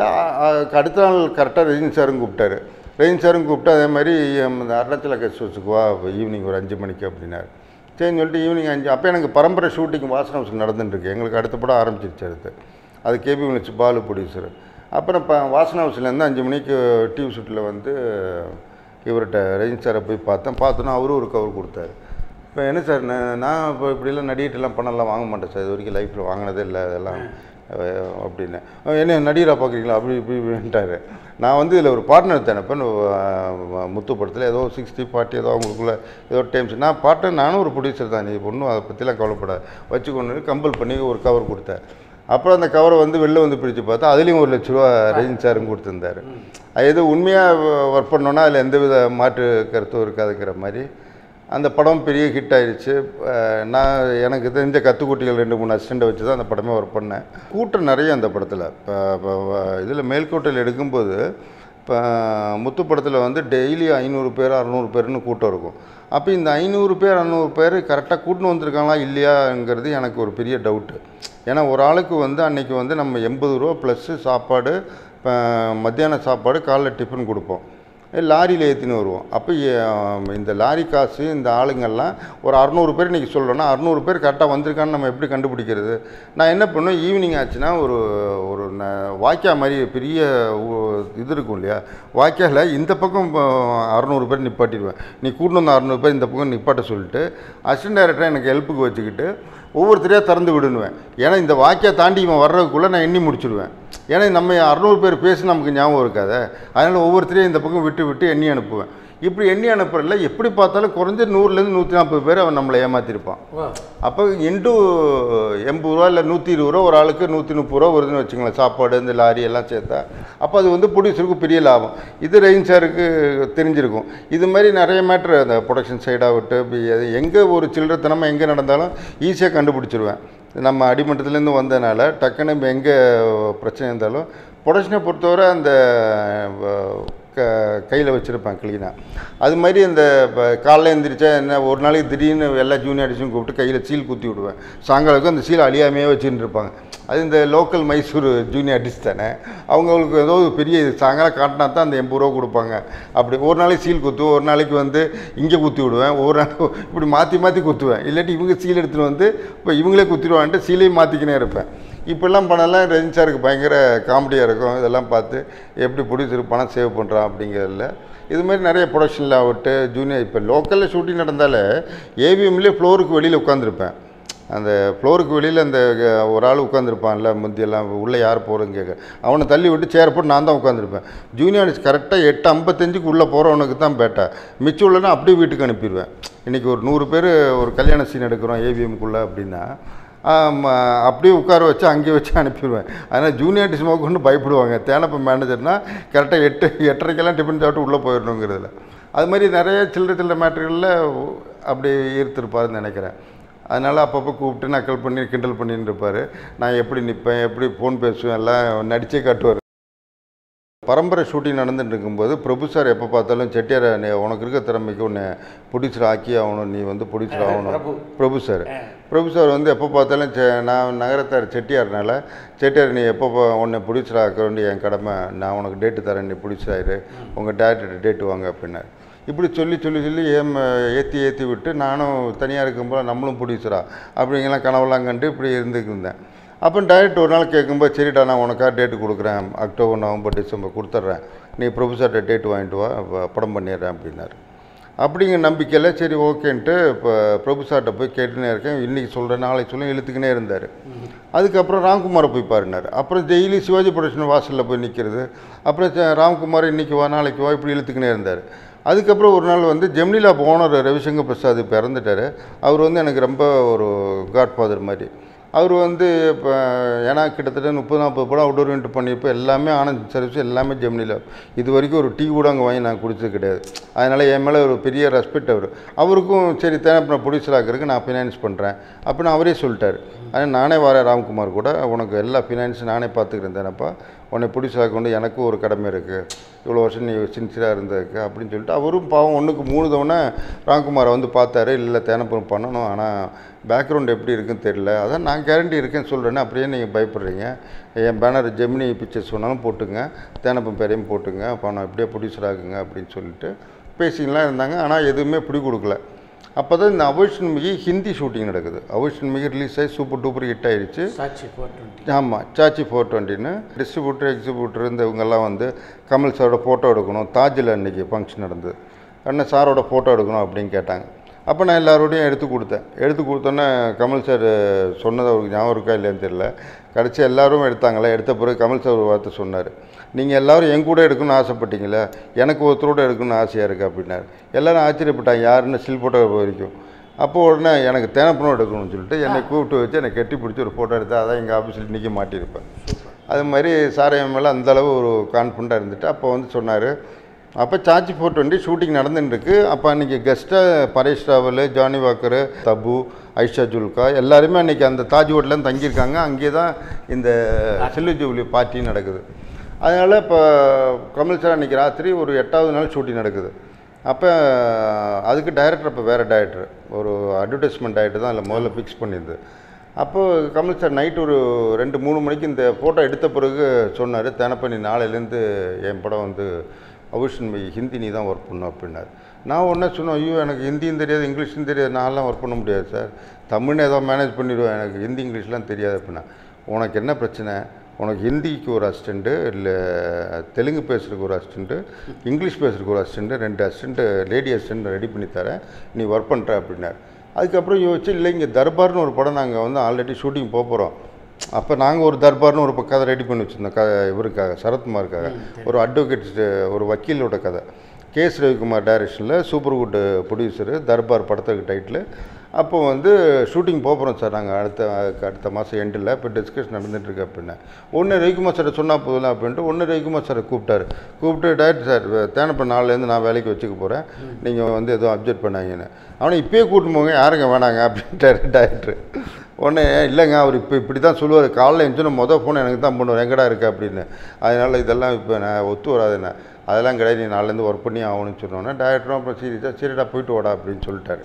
அடுத்த நாள் கரெக்டாக ரஜினி சாரும் கூப்பிட்டாரு. ரஜினி சாரும் கூப்பிட்டு அதே மாதிரி இந்த அருணாச்சல கெஸ்ட் ஹவுஸுக்கு வா ஈவினிங் ஒரு அஞ்சு மணிக்கு அப்படின்னாரு. சரின்னு சொல்லிட்டு ஈவினிங் அஞ்சு அப்போ எனக்கு பரம்பரை ஷூட்டிங் வாசன ஹவுஸ் நடந்துட்டு எங்களுக்கு அடுத்த படம் ஆரம்பிச்சிருச்சு அடுத்து. அது கேபி மினிச்சு பாலு ப்ரொடியூசர் அப்புறம் இப்போ வாசன் ஹவுஸ்லேருந்து அஞ்சு மணிக்கு டிவி ஷூட்டில் வந்து இவர்கிட்ட ரஜினி சாரை போய் பார்த்தேன். பார்த்தோன்னா அவரும் ஒரு கவர் கொடுத்தாரு. இப்போ என்ன சார் நான் நான் இப்போ இப்படிலாம் நடிகர்லாம் பணம்லாம் வாங்க மாட்டேன் சார் இது வரைக்கும் லைஃப்பில் வாங்கினதே இல்லை அதெல்லாம். அப்படின்னு. என்ன நடிகராக பார்க்குறீங்களா அப்படி இப்படின்ட்டாரு. நான் வந்து இதில் ஒரு பார்ட்னர் தானே இப்போ முத்து படத்தில் ஏதோ சிக்ஸ்டி ஃபார்ட்டி ஏதோ அவங்களுக்குள்ள ஏதோ டைம்ஸ் நான் பார்ட்னர் நானும் ஒரு ப்ரொடியூசர் தான். நீ ஒன்றும் அதை பற்றிலாம் கவலைப்படாது. வச்சுக்கொண்டு கம்பல் பண்ணி ஒரு கவர் கொடுத்தேன். அப்புறம் அந்த கவரை வந்து வெளில வந்து பிரித்து பார்த்தா அதுலேயும் ஒரு லட்ச ரூபா ரஜினி சாரும் கொடுத்துருந்தாரு. அது எது உண்மையாக ஒர்க் பண்ணோன்னா அதில் எந்தவித மாற்று கருத்தும் இருக்காதுங்கிற மாதிரி அந்த படம் பெரிய ஹிட் ஆயிடுச்சு நான் எனக்கு தெரிஞ்ச கத்துக்குட்டிகள் ரெண்டு மூணு அசிஸ்டண்ட்டை வச்சு தான் அந்த படமே ஒர்க் பண்ணேன். கூட்டம் நிறைய அந்த படத்தில். இப்போ இதில் மேல்கோட்டையில் எடுக்கும்போது இப்போ முத்து படத்தில் வந்து டெய்லி ஐநூறு பேர் அறநூறு பேர்னு கூட்டம் இருக்கும். அப்போ இந்த ஐநூறு பேர் அறநூறு பேர் கரெக்டாக கூட்டின்னு வந்திருக்காங்களா இல்லையாங்கிறது எனக்கு ஒரு பெரிய டவுட்டு ஏன்னா ஒரு ஆளுக்கு வந்து அன்றைக்கி வந்து நம்ம எண்பது ரூபா ப்ளஸ்ஸு சாப்பாடு இப்போ மத்தியான சாப்பாடு காலைல டிஃபன் கொடுப்போம். லாரியில் ஏற்றின்னு வருவோம். அப்போ இந்த லாரி காசு இந்த ஆளுங்கள்லாம் ஒரு அறநூறு பேர் இன்றைக்கி சொல்கிறோன்னா அறநூறு பேர் கரெக்டாக வந்திருக்கான்னு நம்ம எப்படி கண்டுபிடிக்கிறது? நான் என்ன பண்ணுவேன்? ஈவினிங் ஆச்சுன்னா ஒரு ஒரு ந- வாய்க்கா மாதிரி பெரிய இது இருக்கும் இல்லையா? வாய்க்கால இந்த பக்கம் அறநூறு பேர் நிப்பாட்டிடுவேன். நீ கூட்டு வந்த அறநூறு பேர் இந்த பக்கம் நிப்பாட்ட சொல்லிட்டு அசிஸ்டன்ட் டைரக்டரை எனக்கு ஹெல்ப்புக்கு வச்சுக்கிட்டு ஒவ்வொருத்தரையாக திறந்து விடுனுவேன் ஏன்னா இந்த வாக்கியை தாண்டி இவன் வர்றதுக்குள்ளே நான் எண்ணி முடிச்சிடுவேன். ஏன்னா நம்ம அறநூறு பேர் பேசி நமக்கு ஞாபகம் இருக்காது? அதனால் ஒவ்வொருத்தரையும் இந்த பக்கம் விட்டு விட்டு எண்ணி அனுப்புவேன். இப்படி எண்ணி அனுப்புறதுல எப்படி பார்த்தாலும் குறைஞ்ச நூறுலேருந்து நூற்றி நாற்பது பேர் அவன் நம்மளை ஏமாற்றிருப்பான் அப்போ இன்டு எண்பது ரூபா இல்லை நூற்றி இருபது ரூபா ஒரு ஆளுக்கு நூற்றி முப்பது ரூபா வருதுன்னு வச்சுங்களேன் சாப்பாடு இந்த லாரி எல்லாம் சேர்த்தா. அப்போ அது வந்து ப்ரொடியூசருக்கு பெரிய லாபம். இது ரெயின் சாருக்கு தெரிஞ்சிருக்கும். இது மாதிரி நிறைய மேட்ரு அந்த ப்ரொடக்ஷன் சைடாகட்டும் எங்கே ஒரு சில்லறத்தனமாக எங்கே நடந்தாலும் ஈஸியாக கண்டுபிடிச்சிருவேன். நம்ம அடிமட்டத்துலேருந்து வந்ததுனால டக்குன்னு இப்போ எங்கே பிரச்சனை இருந்தாலும் ப்ரொடக்ஷனை பொறுத்தவரை அந்த க கையில் வச்சுருப்பேன் க்ளீனாக அது மாதிரி இந்த இப்போ காலைல எழுந்திரிச்சா என்ன ஒரு நாளைக்கு திடீர்னு எல்லா ஜூனியர் அடிச்சும் கூப்பிட்டு கையில் சீல் குத்தி விடுவேன். சாயங்காலத்துக்கு அந்த சீல் அழியாமையே வச்சுட்டு இருப்பாங்க. அது இந்த லோக்கல் மைசூர் ஜூனியர் ஆர்டிஸ்ட் தானே. அவங்களுக்கு ஏதோ ஒரு பெரிய சாயங்காலம் காட்டினா தான் அந்த எண்பது ரூபா கொடுப்பாங்க. அப்படி ஒரு நாளைக்கு சீல் குத்துவேன் ஒரு நாளைக்கு வந்து இங்கே குத்தி விடுவேன் ஒரு நாள் இப்படி மாற்றி மாற்றி குத்துவேன். இல்லாட்டி இவங்க சீல் எடுத்துகிட்டு வந்து இப்போ இவங்களே குத்திடுவான்ட்டு சீலையும் மாற்றிக்கினே இருப்பேன். இப்படிலாம் பண்ணலாம் ரஜினி சாருக்கு பயங்கர காமெடியாக இருக்கும். இதெல்லாம் பார்த்து எப்படி பிடிச்சிரு பணம் சேவ் பண்ணுறான் அப்படிங்கிறதுல. இது மாதிரி நிறைய ப்ரொடக்ஷனில் ஆகட்டு ஜூனியர் இப்போ லோக்கலில் ஷூட்டிங் நடந்தாலே ஏவிஎம்லேயே ஃப்ளோருக்கு வெளியில் உட்காந்துருப்பேன் அந்த ஃப்ளோருக்கு வெளியில் அந்த ஒரு ஆள் உட்காந்துருப்பான்ல முந்தியெல்லாம் உள்ளே யார் போகிறோன்னு கேட்க. அவனை தள்ளி விட்டு சேர் போட்டு நான் தான் உட்காந்துருப்பேன் ஜூனியர்ஸ் கரெக்டாக எட்டு ஐம்பத்தஞ்சுக்கு உள்ளே போகிறவனுக்கு தான் பேட்டை மிச்சம் உள்ளனா அப்படியே வீட்டுக்கு அனுப்பிடுவேன். இன்றைக்கி ஒரு நூறு பேர் ஒரு கல்யாண சீன் எடுக்கிறோம் ஏவிஎம்குள்ளே அப்படின்னா அப்படியே உட்கார வச்சு அங்கேயே வச்சு அனுப்பிடுவேன். அதனால் ஜூனியர் டிஸ்மோக்கு கொண்டு பயப்படுவாங்க. தேனப்ப மேனேஜர்னால் கரெக்டாக எட்டு எட்டரைக்கெல்லாம் டிஃபன் சாப்பிட்டு உள்ளே போயிடணுங்கிறதுல. அது மாதிரி நிறைய சில்லறை சில்லறை மேட்டர்களில் அப்படி ஈர்த்திருப்பாருன்னு நினைக்கிறேன். அதனால் அப்பப்போ கூப்பிட்டு நக்கல் பண்ணி கிண்டல் பண்ணின்னு இருப்பார். நான் எப்படி நிற்பேன் எப்படி ஃபோன் பேசுவேன் எல்லாம் நடிச்சே காட்டுவார். பரம்பரை ஷூட்டிங் நடந்துட்டு இருக்கும்போது பிரபு சார் எப்போ பார்த்தாலும் செட்டியார் உனக்கு இருக்க திறமைக்கு உன்னை ப்ரொடியூசர் ஆக்கி ஆகணும் நீ வந்து ப்ரொடியூசர் ஆகணும். பிரபு. சார். பிரபு சார் வந்து எப்போ பார்த்தாலும் செ- நான் நகரத்தார் செட்டியார்னால செட்டியார் நீ எப்போ உன்னை ப்ரொடியூசர் ஆக்க வேண்டிய என் கடமை. நான் உனக்கு டேட்டு தரேன் நீ ப்ரொடியூசர் ஆயிரு. உங்கள் டேரக்டர் டேட்டு வாங்க அப்படின்னாரு. இப்படி சொல்லி சொல்லி சொல்லி ஏம் ஏற்றி ஏற்றி விட்டு நானும் தனியாக இருக்கும்போது நம்மளும் ப்ரொடியூசரா அப்படிங்கலாம் கனவெல்லாம் கண்டு இப்படி இருந்துக்கிருந்தேன். அப்போ டைரக்ட் ஒரு நாள் கேட்கும்போது சரிடா நான் உனக்காக டேட்டு கொடுக்குறேன். அக்டோபர் நவம்பர் டிசம்பர் கொடுத்துட்றேன். நீ ப்ரொஃபஸர்கிட்ட டேட் வாங்கிட்டு வா படம் பண்ணிடுறேன் அப்படின்னாரு. அப்படிங்கிற நம்பிக்கையில் சரி ஓகேன்ட்டு இப்போ பிரபு சார்கிட்ட போய் கேட்டுனே இருக்கேன். இன்றைக்கி சொல்கிறேன் நாளைக்கு சொல்லி இழுத்துக்கினே இருந்தார். அதுக்கப்புறம் ராம்குமாரை போய் பாருனார் அப்புறம் டெய்லி சிவாஜி ப்ரொடக்ஷன் வாசலில் போய் நிற்கிறது அப்புறம் ராம்குமார் இன்றைக்கி வா நாளைக்கு வா இப்படி இழுத்துக்கினே இருந்தார். அதுக்கப்புறம் ஒரு நாள் வந்து ஜெமினிலா ஓனர் ரவிசங்கர் பிரசாத் இப்போ இறந்துட்டார். அவர் வந்து எனக்கு ரொம்ப ஒரு காட்ஃபாதர் மாதிரி. அவர் வந்து இப்போ ஏன்னா கிட்டத்தட்ட முப்பது நாற்பது படம் அவுட்டோர் இன்ட்டு பண்ணியிருப்போம் எல்லாமே ஆனந்த் சர்வீஸ் எல்லாமே ஜெமினியில் இது வரைக்கும் ஒரு டீ கூட அங்கே வாங்கி நான் குடிச்சது கிடையாது. அதனால் என் மேலே ஒரு பெரிய ரெஸ்பெக்ட் அவர். அவருக்கும் சரி தேனப்ப நான் ப்ரொடியூசர் நான் ஃபினான்ஸ் பண்ணுறேன் அப்படின்னு அவரே சொல்லிட்டார். ஆனால் நானே வரேன் ராம்குமார் கூட உனக்கு எல்லா ஃபினான்ஸும் நானே பார்த்துக்கிறேன் தானப்பா. உன்னை பிடிச்சா கொண்டு எனக்கும் ஒரு கடமை இருக்குது இவ்வளோ வருஷம் நீ சின்சியராக இருந்ததுக்கு அப்படின்னு சொல்லிட்டு அவரும் பாவம் ஒன்றுக்கு மூணு தவணை ராம்குமாரை வந்து பார்த்தாரு. இல்லை தேனப்புறம் பண்ணணும். ஆனால் பேக்ரவுண்ட் எப்படி இருக்குன்னு தெரியல. அதான் நான் கேரண்டி இருக்கேன்னு சொல்கிறேன்னு அப்படியே நீங்கள் பயப்படுறீங்க. என் பேனர் ஜெமினி பிக்சர்ஸ் சொன்னாலும் போட்டுங்க. தேனப்பம் பேரையும் போட்டுங்க. அப்போ நான் எப்படியே ப்ரொடியூசர் ஆகுங்க அப்படின்னு சொல்லிட்டு பேசிங்கலாம் இருந்தாங்க. ஆனால் எதுவுமே பிடி கொடுக்கல அப்போ தான் இந்த அவிஷன் மிகி ஹிந்தி ஷூட்டிங் நடக்குது. அவிஷன் மிகி ரிலீஸ் ஆகி சூப்பர் டூப்பர் ஹிட் ஆயிடுச்சு ஆமாம் சாச்சி ஃபோர் டுவெண்ட்டின்னு டிஸ்ட்ரிபியூட்டர் எக்ஸிபியூட்டர் இந்த இவங்கெல்லாம் வந்து கமல் சாரோட ஃபோட்டோ எடுக்கணும். தாஜில் அன்றைக்கி ஃபங்க்ஷன் நடந்தது. அண்ணன் சாரோட ஃபோட்டோ எடுக்கணும் அப்படின்னு கேட்டாங்க. அப்போ நான் எல்லாரோடையும் எடுத்து கொடுத்தேன். எடுத்து கொடுத்தோன்னே கமல் சார் சொன்னது அவருக்கு ஞாபகம் இருக்கா இல்லையான்னு தெரியல. கடைசி எல்லாரும் எடுத்தாங்களே. எடுத்த பிறகு கமல் சார் ஒரு வார்த்தை சொன்னார். நீங்கள் எல்லாரும் என் கூட எடுக்கணும்னு ஆசைப்பட்டீங்களே எனக்கு ஒருத்தரோட எடுக்கணும்னு ஆசையாக இருக்குது அப்படின்னாரு. எல்லாரும் ஆச்சரியப்பட்டாங்க யாருன்னு ஸ்டில் ஃபோட்டோ வரைக்கும். அப்போ உடனே எனக்கு தேனப்பணம் எடுக்கணும்னு சொல்லிட்டு என்னை கூப்பிட்டு வச்சு என்னை கட்டி பிடிச்சி ஒரு ஃபோட்டோ எடுத்து அதான் எங்கள் ஆஃபீஸில் இன்றைக்கி மாட்டியிருப்பேன். அது மாதிரி சாரையம் மேலே அந்தளவு ஒரு கான்ஃபிடண்ட்டாக இருந்துட்டு அப்போ வந்து சொன்னார் அப்போ சாச்சி ஃபோர் டுவெண்ட்டி ஷூட்டிங் நடந்துட்டு இருக்கு அப்போ அன்றைக்கி கெஸ்ட்டாக பரேஷ் ராவல் ஜானி வாக்கர் தபு ஐஷா ஜுல்கா எல்லாருமே அன்றைக்கி அந்த தாஜ் ஹோட்டலில் தங்கியிருக்காங்க. அங்கே தான் இந்த சில்லு ஜூப்ளி பார்ட்டி நடக்குது. அதனால் இப்போ கமல் சார் அன்றைக்கி ராத்திரி ஒரு எட்டாவது நாள் ஷூட்டிங் நடக்குது. அப்போ அதுக்கு டைரக்டர் அப்போ வேறு டைரக்டர் ஒரு அட்வர்டைஸ்மெண்ட் டைரக்டர் தான் அதில் முதல்ல ஃபிக்ஸ் பண்ணியிருந்தது. அப்போது கமல் சார் நைட் ஒரு ரெண்டு மூணு மணிக்கு இந்த ஃபோட்டோ எடுத்த பிறகு சொன்னார் தினப்பண்ணி நாளையிலேருந்து என் படம் வந்து அவிஷன் ஹிந்தி நீ தான் ஒர்க் பண்ணும் அப்படின்னார். நான் ஒன்றே சொன்னேன் ஐயோ எனக்கு ஹிந்தியும் தெரியாது இங்கிலீஷும் தெரியாது நான்லாம் ஒர்க் பண்ண முடியாது சார் தமிழ்னு ஏதோ மேனேஜ் பண்ணிடுவேன் எனக்கு ஹிந்தி இங்கிலீஷ்லாம் தெரியாது அப்படின்னா உனக்கு என்ன பிரச்சனை? உனக்கு ஹிந்திக்கு ஒரு அசிஸ்டண்ட்டு இல்லை தெலுங்கு பேசுறதுக்கு ஒரு அசிஸ்டண்ட்டு இங்கிலீஷ் பேசுறதுக்கு ஒரு அசிஸ்டண்ட்டு ரெண்டு அசிஸ்டண்ட்டு லேடி அசிஸ்டண்ட் ரெடி பண்ணி தரேன். நீ ஒர்க் பண்ணுற அப்படின்னார். அதுக்கப்புறம் யோசிச்சு இல்லை இங்கே தர்பார்னு ஒரு படம் நாங்கள் வந்து ஆல்ரெடி ஷூட்டிங் போக போகிறோம் அப்போ நாங்கள் ஒரு தர்பார்னு ஒரு கதை ரெடி பண்ணி வச்சுருந்தோம். க இவருக்காக சரத்குமாருக்காக. ஒரு அட்வொகேட் ஒரு வக்கீலோட கதை. கேஎஸ் ரவிக்குமார் டைரக்ஷனில் சூப்பர் குட் ப்ரொடியூசரு தர்பார் படத்துக்கு டைட்டில் அப்போ வந்து ஷூட்டிங் போகிறோம் சார் நாங்கள் அடுத்த அடுத்த மாதம் எண்டில் இப்போ டிஸ்கஷன் நடந்துட்டுருக்கு அப்படின்னா. ஒன்று ரவிக்குமார் சார் சொன்னால் போதும் அப்படின்ட்டு ஒன்று ரவிக்குமார் சாரை கூப்பிட்டாரு. கூப்பிட்டு டேரக்டர் சார் தேனப்ப நாள்லேருந்து நான் வேலைக்கு வச்சுக்க போகிறேன் நீங்கள் வந்து எதுவும் அப்ஜெக்ட் பண்ணாங்கன்னு அவனை இப்போயே கூட்டிட்டு போங்க. யாருங்க வேணாங்க அப்படின்ட்டாரு டேரக்டர் உடனே இல்லைங்க அவர் இப்போ இப்படி தான் சொல்லுவார். காலைல எழுந்துச்சு மொதல் ஃபோன் எனக்கு தான் பண்ணுவார். எங்கடா இருக்கு? அப்படின்னு. அதனால் இதெல்லாம் இப்போ நான் ஒத்து வராதுண்ணே அதெல்லாம் கிடையாது. நீ நாளைலேருந்து ஒர்க் பண்ணி ஆகணும்னு சொன்னோன்னே டேரக்டரும் அப்புறம் சீரியஸாக சரிடா போயிட்டு வாடா அப்படின்னு சொல்லிட்டாரு.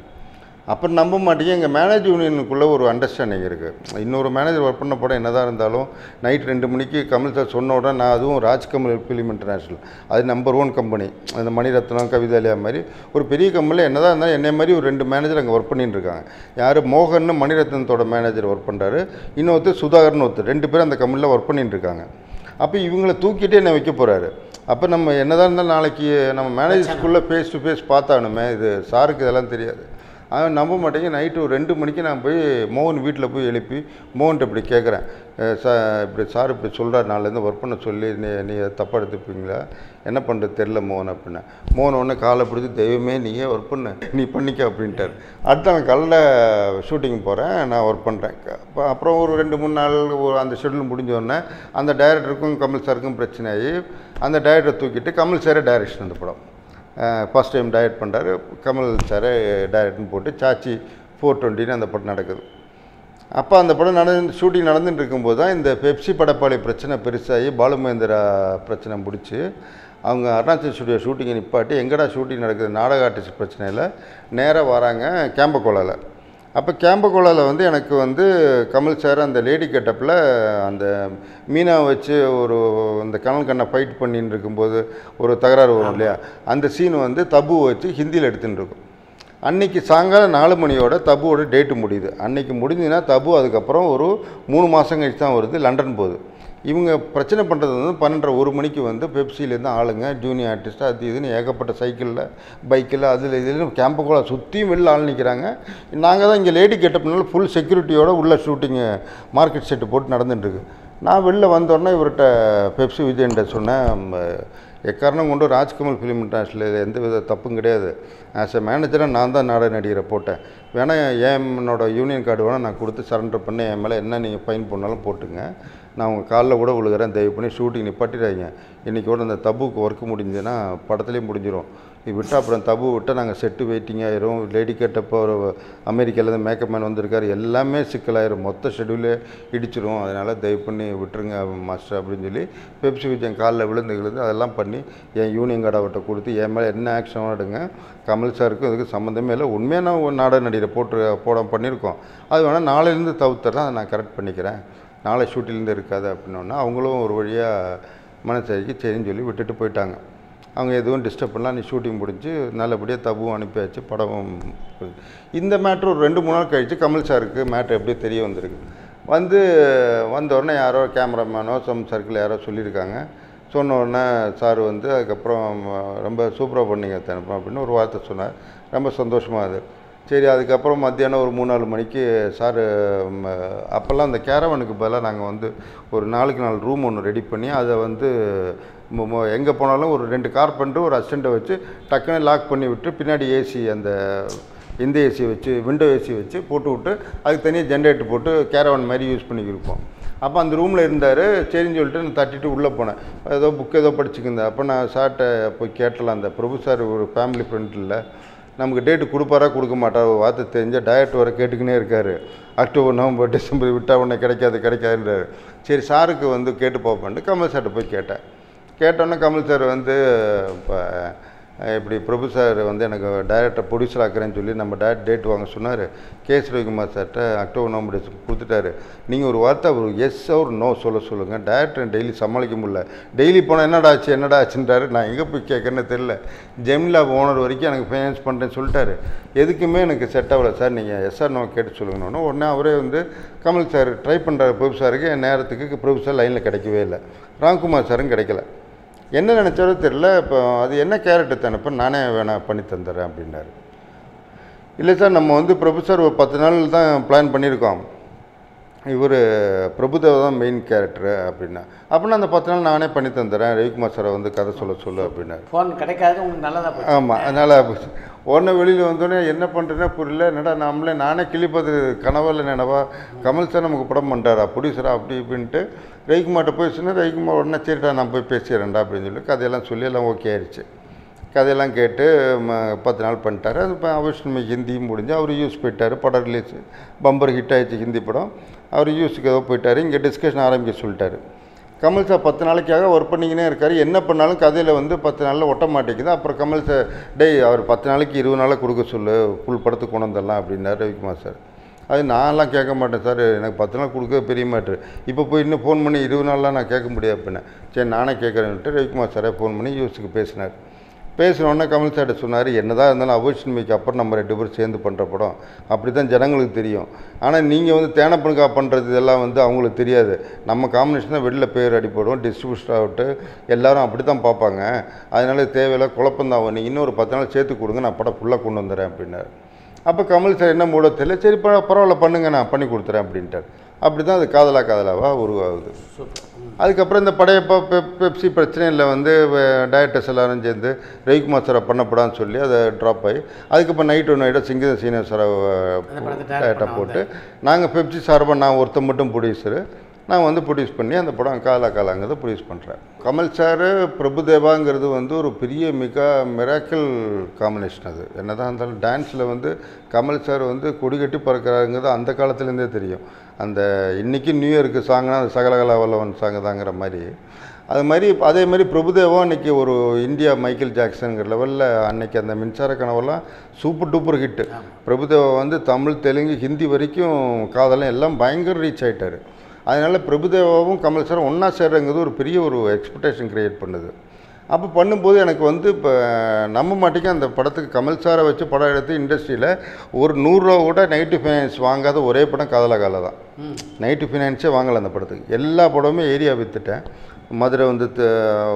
அப்புறம் நம்ப மாட்டீங்க. எங்கள் மேனேஜ் யூனியனுக்குள்ளே ஒரு அண்டர்ஸ்டாண்டிங் இருக்குது இன்னொரு மேனேஜர் ஒர்க் பண்ண படம் என்னதான் இருந்தாலும் நைட் ரெண்டு மணிக்கு கமல் சார் சொன்ன உடனே நான் அதுவும் ராஜ்கமல் ஃபிலிம் இன்டர்நேஷ்னல் அது நம்பர் ஒன் கம்பெனி அந்த மணிரத்னம் கவிதாலயா மாதிரி ஒரு பெரிய கம்பெனியில் என்னதான் இருந்தாலும் என்னை மாதிரி ஒரு ரெண்டு மேனேஜர் அங்கே ஒர்க் பண்ணிட்டு இருக்காங்க. யார்? மோகன் மணிரத்னத்தோட மேனேஜர் ஒர்க் பண்ணுறாரு இன்னொருத்தர் சுதாகர்னு ஒருத்தர். ரெண்டு பேரும் அந்த கம்பெனியில் ஒர்க் பண்ணிட்டு இருக்காங்க. அப்போ இவங்கள தூக்கிட்டே என்னை வைக்க போகிறாரு அப்போ நம்ம என்னதான் இருந்தாலும் நாளைக்கு நம்ம மேனேஜர்ஸ்குள்ளே ஃபேஸ் டு ஃபேஸ் பார்த்தானுமே இது சாருக்கு இதெல்லாம் தெரியாது. அவன் நம்ப மாட்டேங்க. நைட்டு ஒரு ரெண்டு மணிக்கு நான் போய் மோகன் வீட்டில் போய் எழுப்பி மோகன்ட்ட இப்படி கேட்குறேன். சா இப்படி சார் இப்படி சொல்கிறார் நாலேருந்து ஒர்க் பண்ண சொல்லி நீ நீ தப்பாக எடுத்துப்பீங்களா? என்ன பண்ணுறது தெரில மோகன் அப்படின்னா. மோகன் ஒன்று காலை பிடிச்சி தெய்வமே நீயே ஒர்க் பண்ணு. நீ பண்ணிக்க அப்படின்ட்டார். அடுத்த நான் காலைல ஷூட்டிங் போகிறேன் நான் ஒர்க் பண்ணுறேன் அப்போ அப்புறம் ஒரு ரெண்டு மூணு நாள் ஒரு அந்த ஷெட்யூல் முடிஞ்ச உடனே அந்த டைரக்டருக்கும் கமல் சாருக்கும் பிரச்சனை ஆகி அந்த டைரக்டரை தூக்கிட்டு கமல் சாரே டைரக்ஷன் அந்த படம். ஃபஸ்ட் டைம் டைரக்ட் பண்ணுறாரு கமல் சாரை டைரக்ட்னு போட்டு சாச்சி ஃபோர் டுவெண்ட்டின்னு அந்த படம் நடக்குது. அப்போ அந்த படம் நடந்து ஷூட்டிங் நடந்துட்டு இருக்கும்போது தான் இந்த பெப்சி படப்பாளி பிரச்சனை பெருசாகி பாலுமகேந்திரா பிரச்சனை முடிச்சு அவங்க அருணாச்சல் ஸ்டுடியோ ஷூட்டிங்கை நிப்பாட்டி எங்கடா ஷூட்டிங் நடக்குது? நாடக ஆர்டிஸ்ட் பிரச்சனையில் நேராக வராங்க கேம்பகோலாவில் அப்போ கேம்பகோலாவில் வந்து எனக்கு வந்து கமல் சார் அந்த லேடி கெட்டப்பில் அந்த மீனா வச்சு ஒரு அந்த கனல் கண்ணை ஃபைட் பண்ணின்னு இருக்கும்போது ஒரு தகராறு வரும் இல்லையா? அந்த சீன் வந்து தபு வச்சு ஹிந்தியில் எடுத்துகிட்டு இருக்கும். அன்னைக்கு சாயங்காலம் நாலு மணியோட தபுவோட டேட்டு முடியுது. அன்னைக்கு முடிஞ்சுன்னா தபு அதுக்கப்புறம் ஒரு மூணு மாதம் கழிச்சு தான் வருது லண்டன் போகுது. இவங்க பிரச்சனை பண்ணுறது வந்து பன்னெண்டரை ஒரு மணிக்கு வந்து பெப்சிலேருந்து ஆளுங்க ஜூனியர் ஆர்டிஸ்ட்டு அது இதுன்னு ஏகப்பட்ட சைக்கிளில் பைக்கில் அதில் இதில் கேம்புக்குள்ளே சுற்றியும் வெளில ஆள் நிற்கிறாங்க நாங்கள் தான் இங்கே லேடி கெட்டப்னால ஃபுல் செக்யூரிட்டியோட உள்ள ஷூட்டிங்கு மார்க்கெட் செட்டு போட்டு நடந்துட்டுருக்கு. நான் வெளில வந்தோடனே இவர்கிட்ட பெப்சி விஜயன்ட்ட சொன்னேன் எக்காரணம் கொண்டு ராஜ்கமல் ஃபிலிம் இன்டர்நேஷனல் எந்த வித தப்பும் கிடையாது. ஆஸ் எ மேனேஜராக நான் தான் நாடக நடிகரை போட்டேன். வேணால் என்னோட யூனியன் கார்டு வேணால் நான் கொடுத்து சரண்டர் பண்ணி என் மேலே என்ன நீங்கள் ஃபைன் பண்ணாலும் போட்டுங்க. நான் உங்கள் காலில் கூட விழுகிறேன் தயவு பண்ணி ஷூட்டிங் நிப்பாட்டிடாதீங்க. இன்றைக்கி கூட அந்த தபுக்கு ஒர்க் முடிஞ்சுன்னா படத்துலேயும் முடிஞ்சிடும் இது விட்டால் அப்புறம் தபு விட்டால் நாங்கள் செட்டு வெயிட்டிங் ஆயிரும். லேடி கேட்டப்போ ஒரு அமெரிக்காவிலேருந்து மேக்கப் மேன் வந்திருக்காரு. எல்லாமே சிக்கலாயிரும். மொத்த ஷெடியூலே இடிச்சிரும். அதனால் தயவு பண்ணி விட்டுருங்க மாஸ்டர் அப்படின்னு சொல்லி பெப்சி விஜயன் காலில் விழுந்து விழுந்து அதெல்லாம் பண்ணி என் யூனியன் கார்டு அவர்கிட்ட கொடுத்து என் மேலே என்ன ஆக்ஷன் எடுங்க. கமல் சாருக்கும் இதுக்கு சம்மந்தமே இல்லை. உண்மையாக நான் ஒரு நாடக நடிகரை போட்டு போட பண்ணியிருக்கோம். அது வேணால் நாளையிலேருந்து தவிர்த்துறேன். அதை நான் கரெக்ட் பண்ணிக்கிறேன். நாளை ஷூட்டிலேருந்து இருக்காது அப்படின்னோன்னா அவங்களும் ஒரு வழியாக மனசாரிக்கு சரின்னு சொல்லி விட்டுட்டு போயிட்டாங்க. அவங்க எதுவும் டிஸ்டர்ப் பண்ணலாம் நீ ஷூட்டிங் முடிஞ்சு நல்லபடியாக தபுவும் அனுப்பியாச்சு படமும் இந்த மேட்ரு ஒரு ரெண்டு மூணு நாள் கழித்து கமல் சாருக்கு மேட்ரு எப்படியோ தெரிய வந்திருக்கு. வந்து வந்த உடனே யாரோ கேமராமேனோ சம் சர்க்கிள் யாரோ சொல்லியிருக்காங்க. சொன்னோடனே சார் வந்து அதுக்கப்புறம் ரொம்ப சூப்பராக பண்ணிங்க தனப்பா அப்படின்னு ஒரு வார்த்தை சொன்னார். ரொம்ப சந்தோஷமாக அது. சரி அதுக்கப்புறம் மத்தியானம் ஒரு மூணு நாலு மணிக்கு சார் அப்போல்லாம் அந்த கேரவனுக்கு பதிலாக நாங்கள் வந்து ஒரு நாளுக்கு நாலு ரூம் ஒன்று ரெடி பண்ணி அதை வந்து எங்கே போனாலும் ஒரு ரெண்டு கார் பண்ணிட்டு ஒரு அசிஸ்டண்ட்டை வச்சு டக்குன்னு லாக் பண்ணி விட்டு பின்னாடி ஏசி அந்த இந்த ஏசி வச்சு விண்டோ ஏசி வச்சு போட்டு விட்டு அதுக்கு தனியாக ஜென்ரேட்டர் போட்டு கேரவன் மாதிரி யூஸ் பண்ணிக்கிருப்போம். அப்போ அந்த ரூமில் இருந்தார் சரின்னு சொல்லிட்டு நான் தட்டிட்டு உள்ளே போனேன். ஏதோ புக் ஏதோ படிச்சுக்கிருந்தேன். அப்போ நான் சார்கிட்ட போய் கேட்டலாம். அந்த பிரபு சார் ஒரு ஃபேமிலி ஃப்ரெண்ட் இல்லை. நமக்கு டேட்டு கொடுப்பாரா கொடுக்க மாட்டார் வார்த்தை தெரிஞ்ச டயட் வர கேட்டுக்கினே இருக்கார். அக்டோபர் நவம்பர் டிசம்பர் விட்டால் உடனே கிடைக்காது கிடைக்காதுன்றாரு. சரி சாருக்கு வந்து கேட்டு பார்ப்பேன்ட்டு கமல் சார்கிட்ட போய் கேட்டேன். கேட்டோன்னே கமல் சார் வந்து இப்போ இப்படி பிரபு சார் வந்து எனக்கு டைரக்டர் ப்ரொடியூசர் ஆக்குறேன்னு சொல்லி நம்ம டேரக்ட் டேட் வாங்க சொன்னார். கே. ரவிக்குமார் சார்கிட்ட அக்டோபர் நவம்பர் கொடுத்துட்டாரு. நீங்கள் ஒரு வார்த்தை அவர் எஸ் அவர் நோ சொல்ல சொல்லுங்கள் டேரக்டர் டெய்லி சமாளிக்க முடியல. டெய்லி போனால் என்னடா ஆச்சு என்னடா ஆச்சுன்றாரு. நான் எங்கே போய் கேட்கறேன்னு தெரில ஜெமிலா ஓனர் வரைக்கும் எனக்கு ஃபைனான்ஸ் பண்ணுறேன்னு சொல்லிட்டாரு. எதுக்குமே எனக்கு செட் ஆகல சார் நீங்கள் எஸ்ஆர் நோ கேட்டு சொல்லுங்கன்னு உடனே அவரே வந்து கமல் சார் ட்ரை பண்ணுறாரு பிரபு சாருக்கு என் நேரத்துக்கு பிரபு சார் லைனில் கிடைக்கவே இல்லை. ராம்குமார் சாரும் கிடைக்கல. என்ன நினச்சாரோ தெரில இப்போ அது என்ன கேரக்டர் தானப்போ நானே வேணா பண்ணி தந்துடுறேன் அப்படின்னாரு. இல்லை சார் நம்ம வந்து பிரபு சார் ஒரு பத்து நாள் தான் பிளான் பண்ணியிருக்கோம். இவர் பிரபுதேவா தான் மெயின் கேரக்டரு அப்படின்னா. அப்படின்னா அந்த பத்து நாள் நானே பண்ணி தந்துடுறேன். ரவிக்குமார் சாரை வந்து கதை சொல்ல சொல்லு அப்படின்னாரு. ஃபோன் கிடைக்காது உங்களுக்கு நல்லதாக ஆமாம் அதனால் உடனே வெளியில் வந்தோடனே என்ன பண்ணுறேன்னே புரியல. என்னடா நம்மளே நானே கிளிப்பது கனவில் நினைவா கமல் சார் நமக்கு படம் பண்ணுறாரா ப்ரொடியூசரா அப்படி இப்படின்ட்டு ரவிக்குமார்கிட்ட போய் சொன்னேன் ரவிக்குமார் உடனே சரிடா நான் போய் பேசிடுறேன்டா அப்படின்னு சொல்லி கதையெல்லாம் சொல்லி எல்லாம் ஓகே ஆயிடுச்சு. கதையெல்லாம் கேட்டு ம, பத்து நாள் பண்ணிட்டார். அது இப்போ அவஷ்ணமி ஹிந்தியும் முடிஞ்சு அவர் யூஸ் போயிட்டார். படம் ரிலீஸ் பம்பர் ஹிட் ஆயிடுச்சு ஹிந்தி படம். அவர் யூஸுக்கு ஏதோ போயிட்டார். இங்கே டிஸ்கஷன் ஆரம்பிக்க சொல்லிட்டாரு. கமல் சார் பத்து நாளைக்காக ஒர்க் பண்ணிக்கினே இருக்கார். என்ன பண்ணாலும் கதையில் வந்து பத்து நாளில் ஒட்ட மாட்டேங்குது. அப்புறம் கமல் சார் டேய் அவர் பத்து நாளைக்கு இருபது நாளில் கொடுக்க சொல்லு. ஃபுல் படத்துக்கு கொண்டு வந்துடலாம் அப்படின்னாரு ரவிக்குமார் சார் அது நான்லாம் கேட்க மாட்டேன் சார் எனக்கு பத்து நாள் கொடுக்க பெரிய மேட்ரு இப்போ போய் இன்னும் ஃபோன் பண்ணி இருபது நாள்லாம் நான் கேட்க முடியாது அப்படின்னு சரி நானே கேட்குறேன்ட்டு ரவிக்குமார் சாரே ஃபோன் பண்ணி யூஸுக்கு பேசினார். பேசினோடனே கமல் சார்ட்ட சொன்னார் என்னதான் இருந்தாலும் அபோஷன்மைக்கு அப்புறம் நம்ம ரெண்டு பேரும் சேர்ந்து பண்ணுற படம். அப்படி தான் ஜனங்களுக்கு தெரியும். ஆனால் நீங்கள் வந்து தேனப்பனுக்கா பண்ணுறது இதெல்லாம் வந்து அவங்களுக்கு தெரியாது. நம்ம காம்பினேஷன் தான் வெளில பேர் அடிப்படும் டிஸ்ட்ரிபியூஷன் ஆகிட்டு எல்லாரும் அப்படி தான் பார்ப்பாங்க. அதனால தேவையில்ல குழப்பம் தான். நீங்கள் இன்னொரு பத்து நாள் சேர்த்து கொடுங்க நான் படம் ஃபுல்லாக கொண்டு வந்துடுறேன் அப்படின்னாரு. அப்போ கமல் சார் என்ன மூட தெரியல. சரி பர- பரவாயில்ல பண்ணுங்க நான் பண்ணி கொடுத்துறேன் அப்படின்ட்டார். அப்படி தான் அது காதலா காதலாவா உருவாகுது. அதுக்கப்புறம் இந்த படையப்பா பெப் பெப்சி பிரச்சனையில் வந்து டயட்டர்ஸ் எல்லாரும் சேர்ந்து ரவிக்குமார் சாரை பண்ணப்படான்னு சொல்லி அதை ட்ராப் ஆகி அதுக்கப்புறம் நைட்டு நைட்டாக சிங்கித சீனியர் சாரை பண்ண போட்டு நாங்கள் பெப்சி சார்பாக நான் ஒருத்தன் மட்டும் ப்ரொடியூசரு நான் வந்து ப்ரொடியூஸ் பண்ணி அந்த படம் காலா காலாங்கிறத ப்ரொடியூஸ் பண்ணுறேன் கமல் சார் பிரபுதேவாங்கிறது வந்து ஒரு பெரிய மிக மிராக்கிள் காம்பினேஷன் அது. என்னதான் இருந்தாலும் டான்ஸில் வந்து கமல் சார் வந்து கொடி கட்டி பறக்கிறாருங்கிறது அந்த காலத்துலேருந்தே தெரியும். அந்த இன்னைக்கு நியூ இயருக்கு சாங்னா அது சகலகலா வல்லவன் சாங் தாங்கிற மாதிரி. அது மாதிரி அதே மாதிரி பிரபுதேவா அன்னைக்கு ஒரு இந்தியா மைக்கேல் ஜாக்சனுங்கிற லெவலில் அன்னைக்கு அந்த மின்சார கனவெல்லாம் சூப்பர் டூப்பர் ஹிட்டு பிரபுதேவா வந்து தமிழ் தெலுங்கு ஹிந்தி வரைக்கும் காதலும் எல்லாம் பயங்கர ரீச் ஆயிட்டாரு. அதனால் பிரபுதேவாவும் கமல் சாரும் ஒன்றா சேர்றங்கிறது ஒரு பெரிய ஒரு எக்ஸ்பெக்டேஷன் க்ரியேட் பண்ணுது. அப்போ பண்ணும்போது எனக்கு வந்து இப்போ நம்ப மாட்டேங்க அந்த படத்துக்கு கமல் சாரை வச்சு படம் எடுத்து இண்டஸ்ட்ரியில் ஒரு நூறுரூவா கூட நெகட்டிவ் ஃபைனான்ஸ் வாங்காத ஒரே படம் காதல கால தான் நைட்டு ஃபினான்ஸே வாங்கலை அந்த படத்துக்கு. எல்லா படமுமே ஏரியா விற்றுட்டேன் மதுரை வந்து த-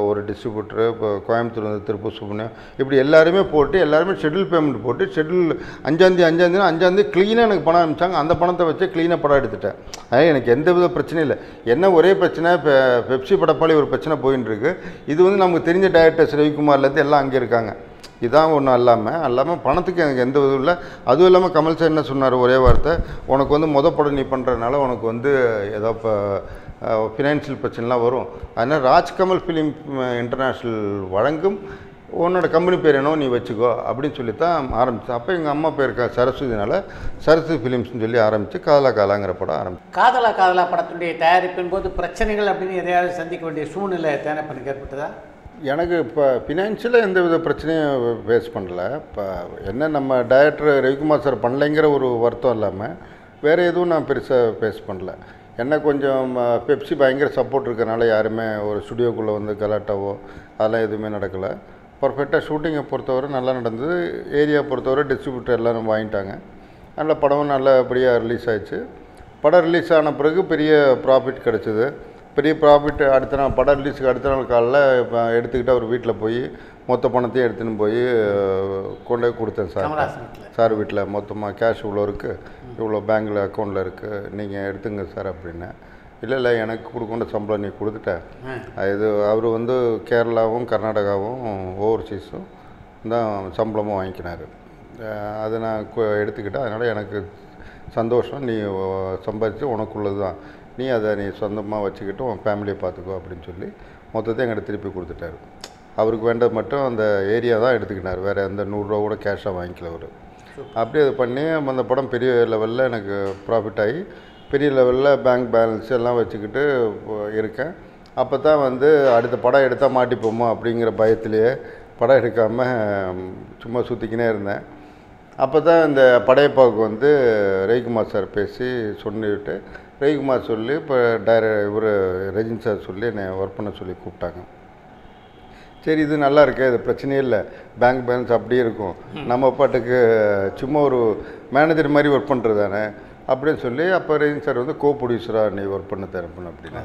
ஒரு டிஸ்ட்ரிபியூட்டரு இப்போ கோயம்புத்தூர் வந்து திருப்பூர் சுப்ரமணியம் இப்படி எல்லாருமே போட்டு எல்லாருமே ஷெட்யூல் பேமெண்ட் போட்டு ஷெட்யூல் அஞ்சாந்தேதி அஞ்சாந்தேதி அஞ்சாந்தேதி க்ளீனாக எனக்கு பணம் அனுப்பிச்சாங்க. அந்த பணத்தை வச்சு க்ளீனாக படம் எடுத்துட்டேன். அதனால் எனக்கு எந்த வித பிரச்சனையும் இல்லை. என்ன ஒரே பிரச்சனை இப்போ பெப்சி படப்பாளி ஒரு பிரச்சனை போயின்னு இருக்கு இது வந்து நமக்கு தெரிஞ்ச டைரக்டர்ஸ் ரவிக்குமார்லேருந்து எல்லாம் அங்கே இருக்காங்க. இதான் ஒன்றும் இல்லாமல் இல்லாமல் பணத்துக்கு எனக்கு எந்த இதுவும் இல்லை. அதுவும் இல்லாமல் கமல் சார் என்ன சொன்னார் ஒரே வார்த்தை உனக்கு வந்து மொத படம் நீ பண்ணுறதுனால உனக்கு வந்து ஏதோ இப்போ ஃபினான்ஷியல் பிரச்சனைலாம் வரும். அதனால் ராஜ்கமல் ஃபிலிம் இன்டர்நேஷ்னல் வழங்கும். உன்னோட கம்பெனி பேர் என்னவோ நீ வச்சுக்கோ அப்படின்னு சொல்லி தான் ஆரம்பித்தேன் அப்போ எங்கள் அம்மா பேர் சரஸ்வதினால சரஸ்வதி ஃபிலிம்ஸ்னு சொல்லி ஆரம்பித்து காலா காலாங்கிற படம் ஆரம்பிச்சு. காதலா காதலா படத்துடைய தயாரிப்பின் போது பிரச்சனைகள் அப்படின்னு எதையாவது சந்திக்க வேண்டிய சூழ்நிலை தேனப்பனுக்கு ஏற்பட்டதா? எனக்கு இப்போ ஃபினான்ஷியலாக எந்த வித பிரச்சனையும் ஃபேஸ் பண்ணல. இப்போ என்ன நம்ம டைரக்டர் ரவிக்குமார் சார் பண்ணலைங்கிற ஒரு வருத்தம் இல்லாமல் வேறு எதுவும் நான் பெருசாக ஃபேஸ் பண்ணல. என்ன கொஞ்சம் பெப்சி பயங்கர சப்போர்ட் இருக்கறனால யாருமே ஒரு ஸ்டுடியோக்குள்ளே வந்து கலாட்டாவோ அதெல்லாம் எதுவுமே நடக்கலை. பர்ஃபெக்டாக ஷூட்டிங்கை பொறுத்தவரை நல்லா நடந்தது. ஏரியா பொறுத்தவரை டிஸ்ட்ரிபியூட்டர் எல்லாரும் வாங்கிட்டாங்க. நல்ல படமும் நல்லபடியாக ரிலீஸ் ஆயிடுச்சு. படம் ரிலீஸ் ஆன பிறகு பெரிய ப்ராஃபிட் கிடச்சிது. பெரிய ப்ராஃபிட் அடுத்த நாள் படம் ரிலீஸுக்கு அடுத்த நாள் காலையில் இப்போ எடுத்துக்கிட்டு அவர் வீட்டில் போய் மொத்த பணத்தையும் எடுத்துன்னு போய் கொண்டு போய் கொடுத்தேன் சார். சார் வீட்டில் மொத்தமாக கேஷ் இவ்வளோ இருக்குது இவ்வளோ பேங்க்கில் அக்கௌண்ட்டில் இருக்குது நீங்கள் எடுத்துங்க சார் அப்படின்னேன் இல்லை இல்லை எனக்கு கொடுக்கொண்ட சம்பளம் நீ கொடுத்துட்ட. இது அவர் வந்து கேரளாவும் கர்நாடகாவும் ஓவர்சீஸும் தான் சம்பளமும் வாங்கிக்கினாரு. அதை நான் எடுத்துக்கிட்டேன். அதனால் எனக்கு சந்தோஷம். நீ சம்பாதிச்சு உனக்குள்ளது தான் நீ அதை நீ சொந்தமாக வச்சுக்கிட்டு உன் ஃபேமிலியை பார்த்துக்கோ அப்படின்னு சொல்லி மொத்தத்தை எங்கிட்ட திருப்பி கொடுத்துட்டாரு. அவருக்கு வேண்டது மட்டும் அந்த ஏரியா தான் எடுத்துக்கினார் வேறு எந்த நூறுரூவா கூட கேஷாக வாங்கிக்கல அவர். அப்படியே அது பண்ணி அந்த படம் பெரிய லெவலில் எனக்கு ப்ராஃபிட் ஆகி பெரிய லெவலில் பேங்க் பேலன்ஸ் எல்லாம் வச்சுக்கிட்டு இருக்கேன். அப்போ தான் வந்து அடுத்த படம் எடுத்தால் மாட்டிப்போமோ அப்படிங்கிற பயத்திலேயே படம் எடுக்காமல் சும்மா சுற்றிக்கினே இருந்தேன். அப்போ தான் இந்த படையப்பாவுக்கு வந்து ரவிக்குமார் சார் பேசி சொல்லிவிட்டு ரவிக்குமார் சொல்லி இப்போ டைர இவர் ரஜினி சார் சொல்லி என்னை ஒர்க் பண்ண சொல்லி கூப்பிட்டாங்க. சரி இது நல்லா இருக்கே இது பிரச்சனையே இல்லை. பேங்க் பேலன்ஸ் அப்படியே இருக்கும். நம்ம பாட்டுக்கு சும்மா ஒரு மேனேஜர் மாதிரி ஒர்க் பண்ணுறது தானே? அப்படின்னு சொல்லி அப்போ ரஜினி சார் வந்து கோ ப்ரொடியூசராக நீ ஒர்க் பண்ண தரப்பணும் அப்படின்னா.